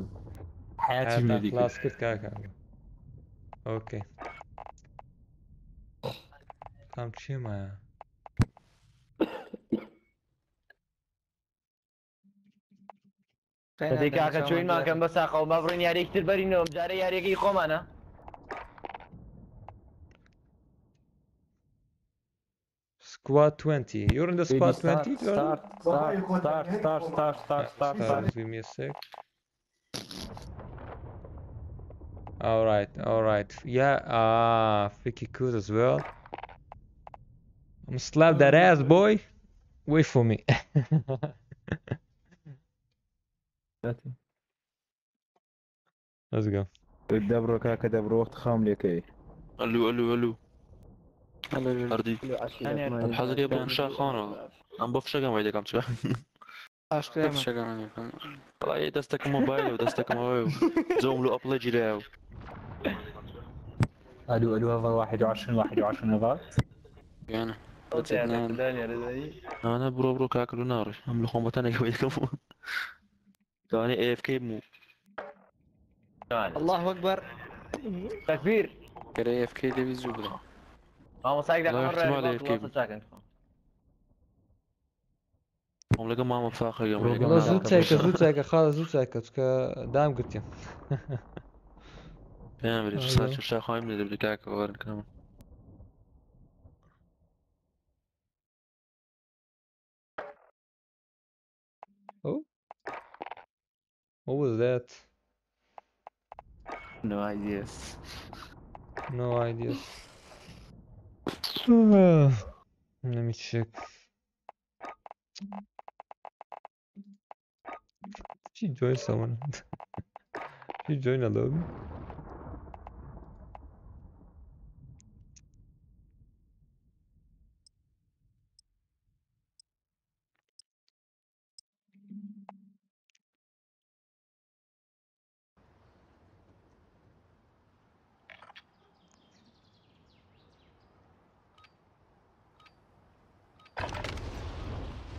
حياتي خلاص كنت كاكا أوكي. کام چێمایە دەی کاکە چوینمانکەم بە ساقەوە مەبڕین یاریکتر بەرینەوە جارە یاریەکەی خۆمانە Squad 20. You're in the squad 20, Jordan? Start, start, start, start, start, start, start, Start, Give me a sec. All right, all right. Yeah, ah, Vicky could as well. Slap that ass, boy. Wait for me. Let's go. دبرو كاكا دبرو وقت خام لي كي ألو ألو ألو. ألو أردي. الحظر يا بوم شاخانا ام بوف ام والله إيه، دستك موبايل ودستك موبايل زوم لو ابلي ألو ألو هذا. يعني. أنا نعم. أنا برو برو كاكلو نار هم لخوم بتانا كويس كفو كاني اف كي مو؟ الله أكبر. تكبير كري اف إيه، كي دي بيزوبلا آه مصايق ده مرة هم لقى ماما فاخر يوم. لا نعم. زود سايكة زود سايكة خالص زود سايكة تكا دام قلت يا. فاهم بريش صار شو شاخو يمني دبلكاك وغير كمان What was that? No ideas. No ideas. Let me check. Did you join someone? Did you join a lobby?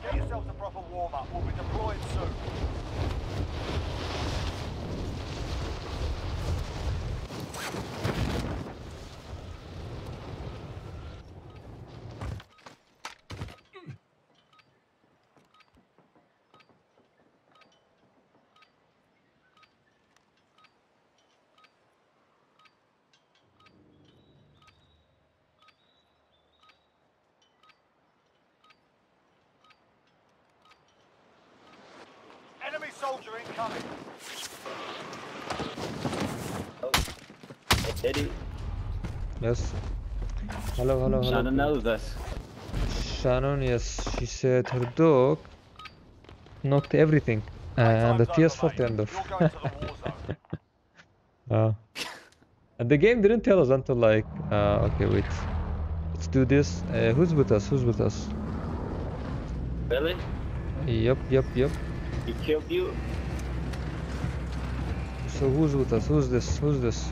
Get yourself a proper warm-up. We'll be deployed soon. Enemy soldier incoming. Eddie, Yes. Hello, hello, hello. Shannon knows us. Shannon, yes, she said her dog knocked everything. And the PS4 turned off. uh, and the game didn't tell us until like, uh, okay, wait. Let's do this. Uh, who's with us? Who's with us? Really? Yep, yep, yep. He killed you? So who's with us? Who's this? Who's this?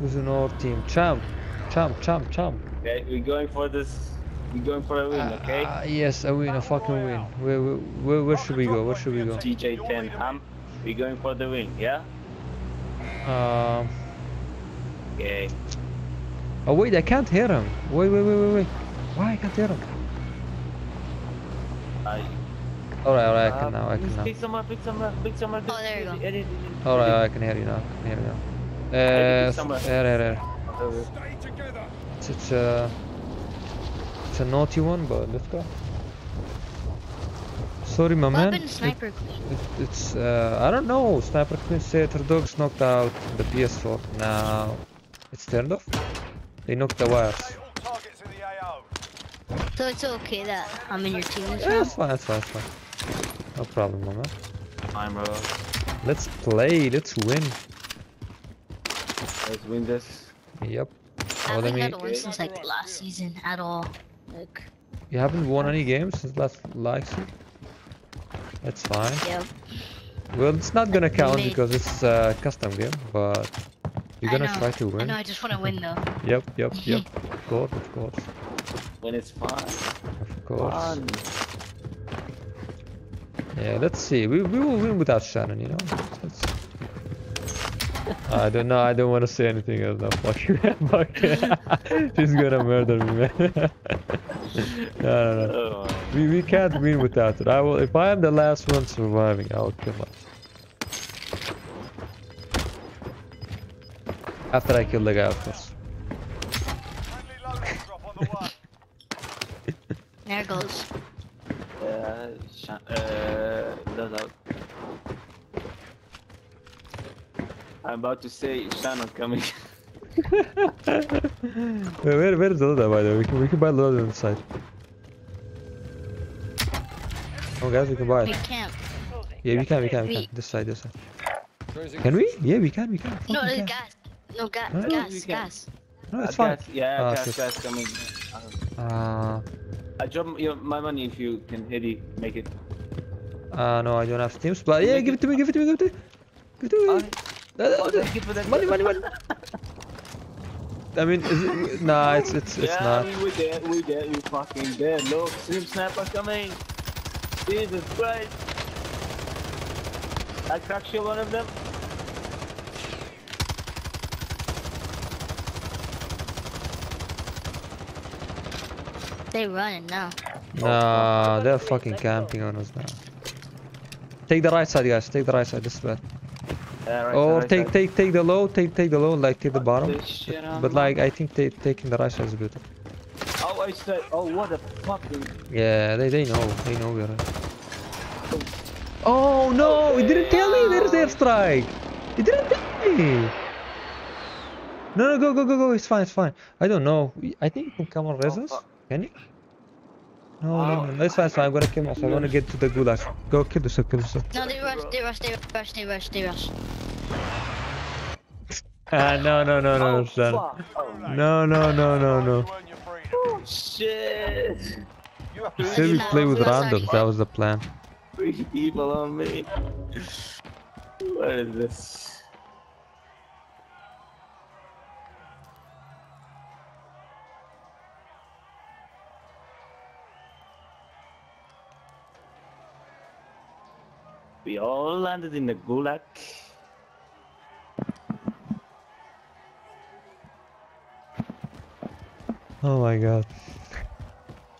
Who's in our team? Champ, champ, champ, champ. Okay, we're going for this. We're going for a win, okay? Uh, yes, a win, a fucking win. Where, where, where, where should we go? Where should we go? DJ 10 Ham. We're going for the win, yeah? Um. Okay. Oh wait, I can't hear him. Wait, wait, wait, wait, wait. Why I can't hear him? I. Alright, alright, I can now. I can now. Pick someone, pick someone, pick someone. Oh, there you go. Alright, I can hear you now. I can hear you now. Uh, somewhere. here, here, here. It's, it's, uh, it's a naughty one, but let's go. Sorry, my What man. happened Sniper It- Queen? it- it's uh, I don't know. Sniper Queen said her dog's knocked out the PS4. Now it's turned off. They knocked the wires. So it's okay that I'm in your team this Yeah, round? it's fine. It's fine. It's fine. No problem, my man. I'm bro. Let's play. Let's win. Let's win this. Yep. I Well, haven't me. had one since like last season at all. Like, You haven't won any games since last last season. That's fine. Yep. Well, it's not gonna count made- because it's a custom game, but you're gonna try to I win. know, I just want to win though. Yep, yep, yep. of course, of course, When it's fun. of course. Fun. Yeah, let's see. We we will win without Shannon, you know. Let's- I don't know. I don't want to say anything else now. Fuck you. Fuck. She's gonna murder me, man. no, no, no. We we can't win without it. I will. If I am the last one surviving, I will kill myself. After I kill the guy, of course. There goes. Uh, sh- uh, load out. I'm about to say Shannon coming. Wait, where where is the loadout by the way? We can we can buy the loadout on the side. Oh guys, we can buy We can't. Yeah, we can, we can, we can. This side, this side. Can we? Yeah, we can, we can. No, we there's can. gas. No, gas, Huh? gas, We gas. No, it's Uh, fine. gas- yeah, Ah, gas, okay. gas coming. Uh, I drop your, my money if you can hit it, make it. uh, no, I don't have stims, but yeah, give it to me, give it to me, give it to me. Give it to me. Uh, uh, Money, money, money. I mean, is it, nah, it's it's it's yeah, not. we we dead, we dead, we fucking dead. Look, stream sniper coming. Jesus Christ. I crack shield one of them. They running now. Nah, they're fucking camping on us now. Take the right side, guys. Take the right side. This is bad. Yeah, right or right take side. take take the low. Take take the low. Like take the bottom. shit But like I think they taking the right side is better. Oh, I said, oh, what a fucking. Yeah, they they know. They know we're. Oh no! It didn't tell me there's airstrike. It didn't tell me. No, no, go, go, go, go. It's fine, it's fine. I don't know. I think you can come on oh, reses. Can you? No, no, no, no. It's fine, it's fine. I'm gonna kill myself. I wanna get to the gulag. Go kill yourself, kill yourself. No, they rush, they rush, they rush, they rush, they rush. Ah, no, no, no, no, son. No, no, no, no, no. Oh, shit. Said we play with randoms. That was the plan. Three people on me. What is this? We all landed in the gulag. Oh my god.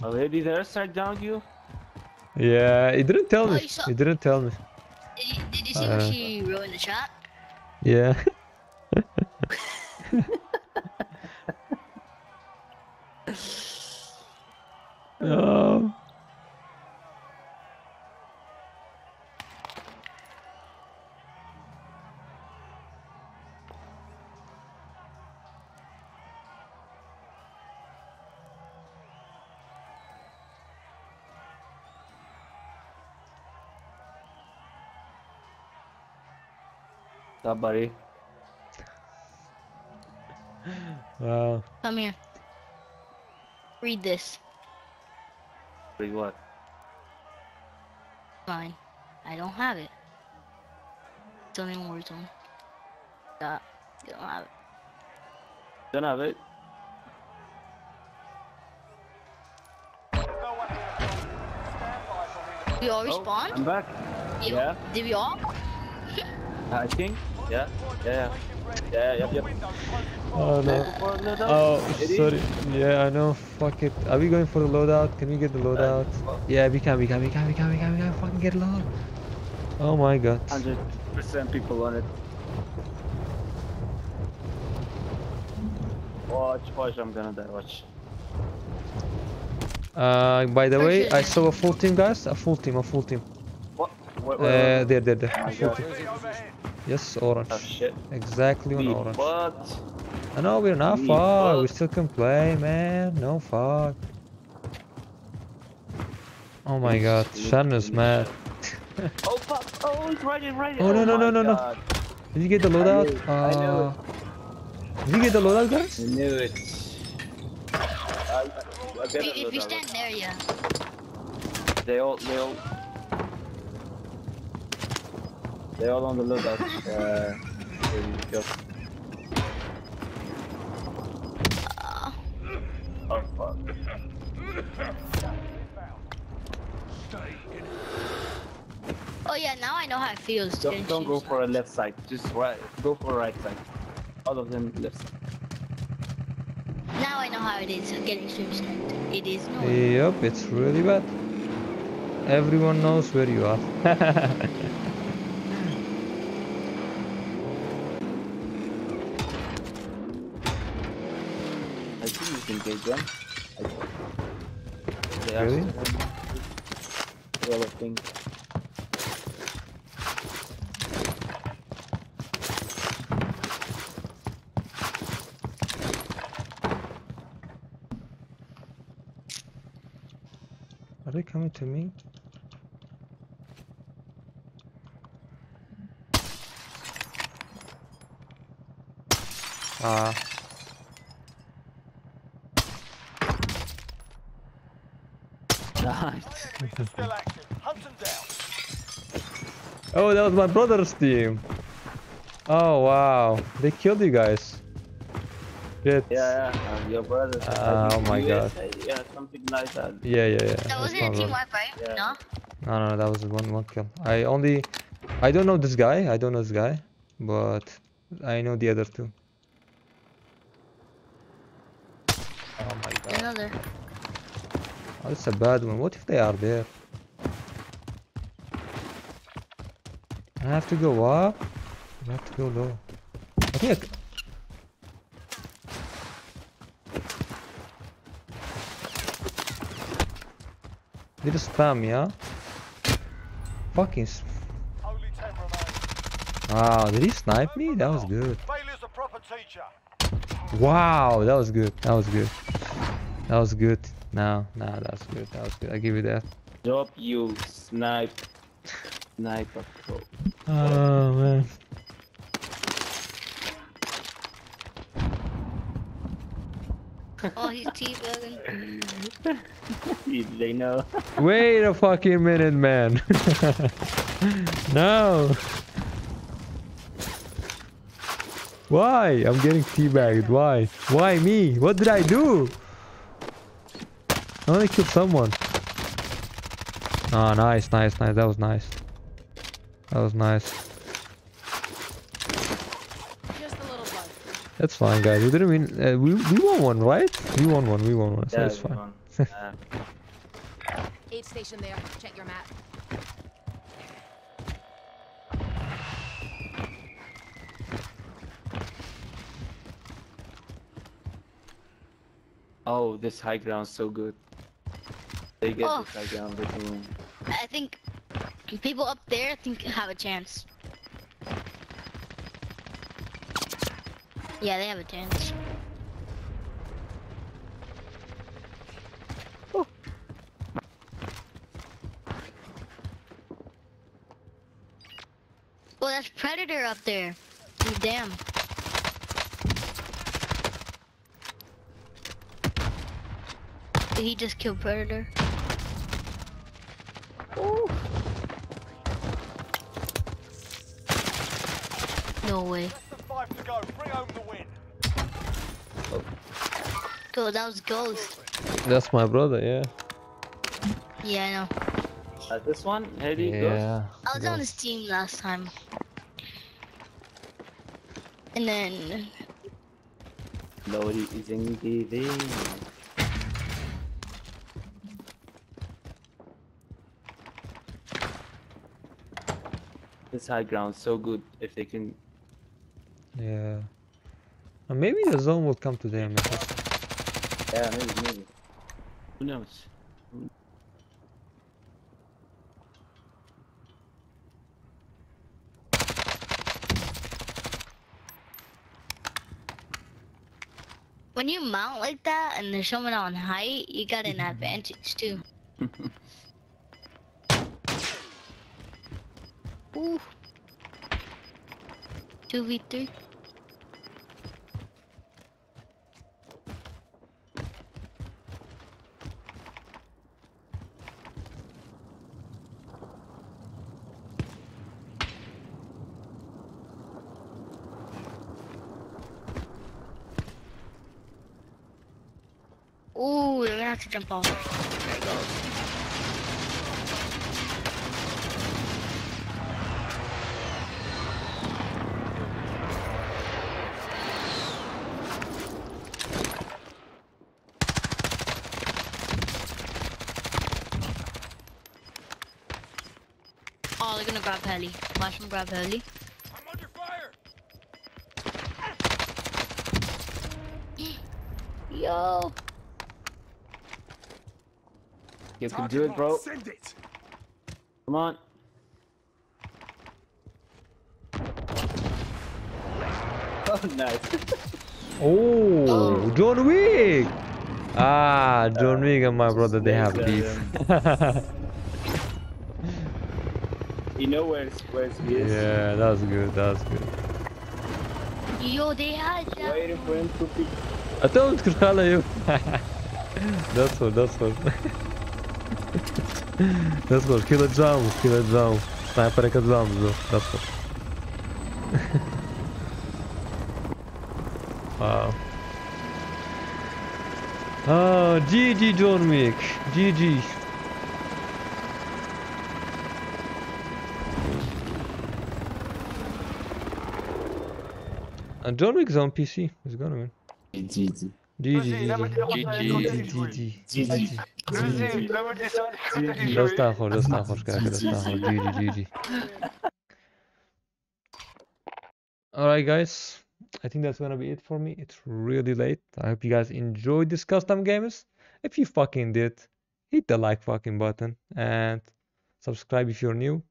Already there, side down you? Yeah, it didn't tell Oh, me. you saw- It didn't tell me. Did you, did you see Uh, what she wrote in the chat? Yeah. oh. Up, buddy? Wow. Come here. Read this. Read what? Fine. I don't have it. It's only in Warzone. Stop. You don't have it. Don't have it. We all Oh, respawned? I'm back. You- Yeah, Did we all? I think. Yeah, yeah, yeah, yep, yep. Oh no. Oh, sorry. Yeah, I know. Fuck it. Are we going for the loadout? Can we get the loadout? Yeah, we can, we can, we can, we can, we can, we can fucking get loadout. Oh my god. 100% people on it. Watch, watch, I'm gonna die, watch. Uh, by the way, I saw a full team, guys. A full team, a full team. What? Where, Uh, where, there, there, there. Oh A full team. God. Yes, orange. Oh shit. Exactly on Me, orange. What? I know we're not Me, far. We still can play, man. No fuck. Oh my god, Shannon is mad. Oh fuck! Oh, he's right in, right in. Oh, no, no, my no, no, no. Did you get the I loadout? knew it, I knew Uh, did you get the loadout, guys? I knew it. I, I, I better If, if you stand there, yeah. They all, they all, they all on the loadout. Uh, where you go. Oh fuck. Oh yeah, now I know how it feels. Don't, don't go shoes. for a left side. Just right. Go for a right side. All of them left side. Now I know how it is getting swim sniped. It is no. Yep, it's really bad. Everyone knows where you are. think you can get them. I, they are Really? still yellow thing. Are they coming to me? Ah. Nice. Still active. Hunt them down. Oh, that was my brother's team. Oh wow, they killed you guys. Shit. Yeah, yeah. Um, your brother. I Ah, oh my God. Yeah, something like that. Yeah, yeah, yeah. That wasn't a team wipe, right? Yeah. No. No, no, no, that was one one kill. I only, I don't know this guy. I don't know this guy, but I know the other two. Oh my god. Another. It's a bad one. What if they are there? I have to go up. I have to go low. I think I just spam yeah? Fucking. s- Only ten. Wow, did he snipe me? That was good. Failure's a proper teacher. Wow, that was good. That was good. That was good. No, no, that's good. That was good. I give you that. Drop you snipe. Sniper pro. Oh man. Oh, he's teabagging. they know. Wait a fucking minute, man. no. Why? I'm getting teabagged. Why? Why me? What did I do? I only killed someone. Oh, nice, nice, nice. That was nice. That was nice. Just a little. That's fine, guys. We didn't mean Uh, we we won one, right? We won one. We won one. So Yeah, it's fine. Uh, Aid station there. Check your map. oh, this high ground's so good. They get Oh. this high ground, they can win. I think people up there think have a chance. Yeah, they have a chance. Well, that's Predator up there. Damn. Did he just kill Predator? No way. Less than five to go. Bring home the win. Go, that was Ghost. That's my brother. Yeah. Yeah, I know. Uh, this one, Eddie Yeah. I was on his team last time. And then Lodi is in TV. This high ground so good if they can. Yeah. Maybe the zone will come to them. Yeah, maybe, maybe. Who knows? When you mount like that and there's someone on height, you got an advantage too. Ooh. 2v3. Have to jump off. Oh, they're gonna grab heli. Watch them grab heli. Yo. You can do it, bro. Send it. Come on. Oh, nice. Oh, John Wick! Ah, John Wick and my brother, they have beef. you know where's where's he is? yeah, that's good, that's good. Yo, they had that. Waiting for him to pick. Então, descarregá-la eu. That's what, that's what. That's what, kill a jump, kill a jump. Sniper é que jump, bro. That's what. wow. Ah, oh, GG John Wick. GG. And John Wick's on PC. He's gonna win. GG. GG, GG. GG. Dat staat gewoon, dat staat gewoon, kijken, dat staat gewoon. GG, GG. Alright guys, I think that's gonna be it for me. It's really late. I hope you guys enjoyed this custom games. If you fucking did, hit the like fucking button and subscribe if you're new.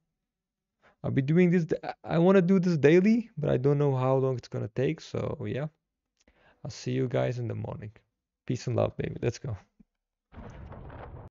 I'll be doing this, I want to do this daily, but I don't know how long it's gonna take, so yeah. I'll see you guys in the morning. Peace and love, baby. Let's go.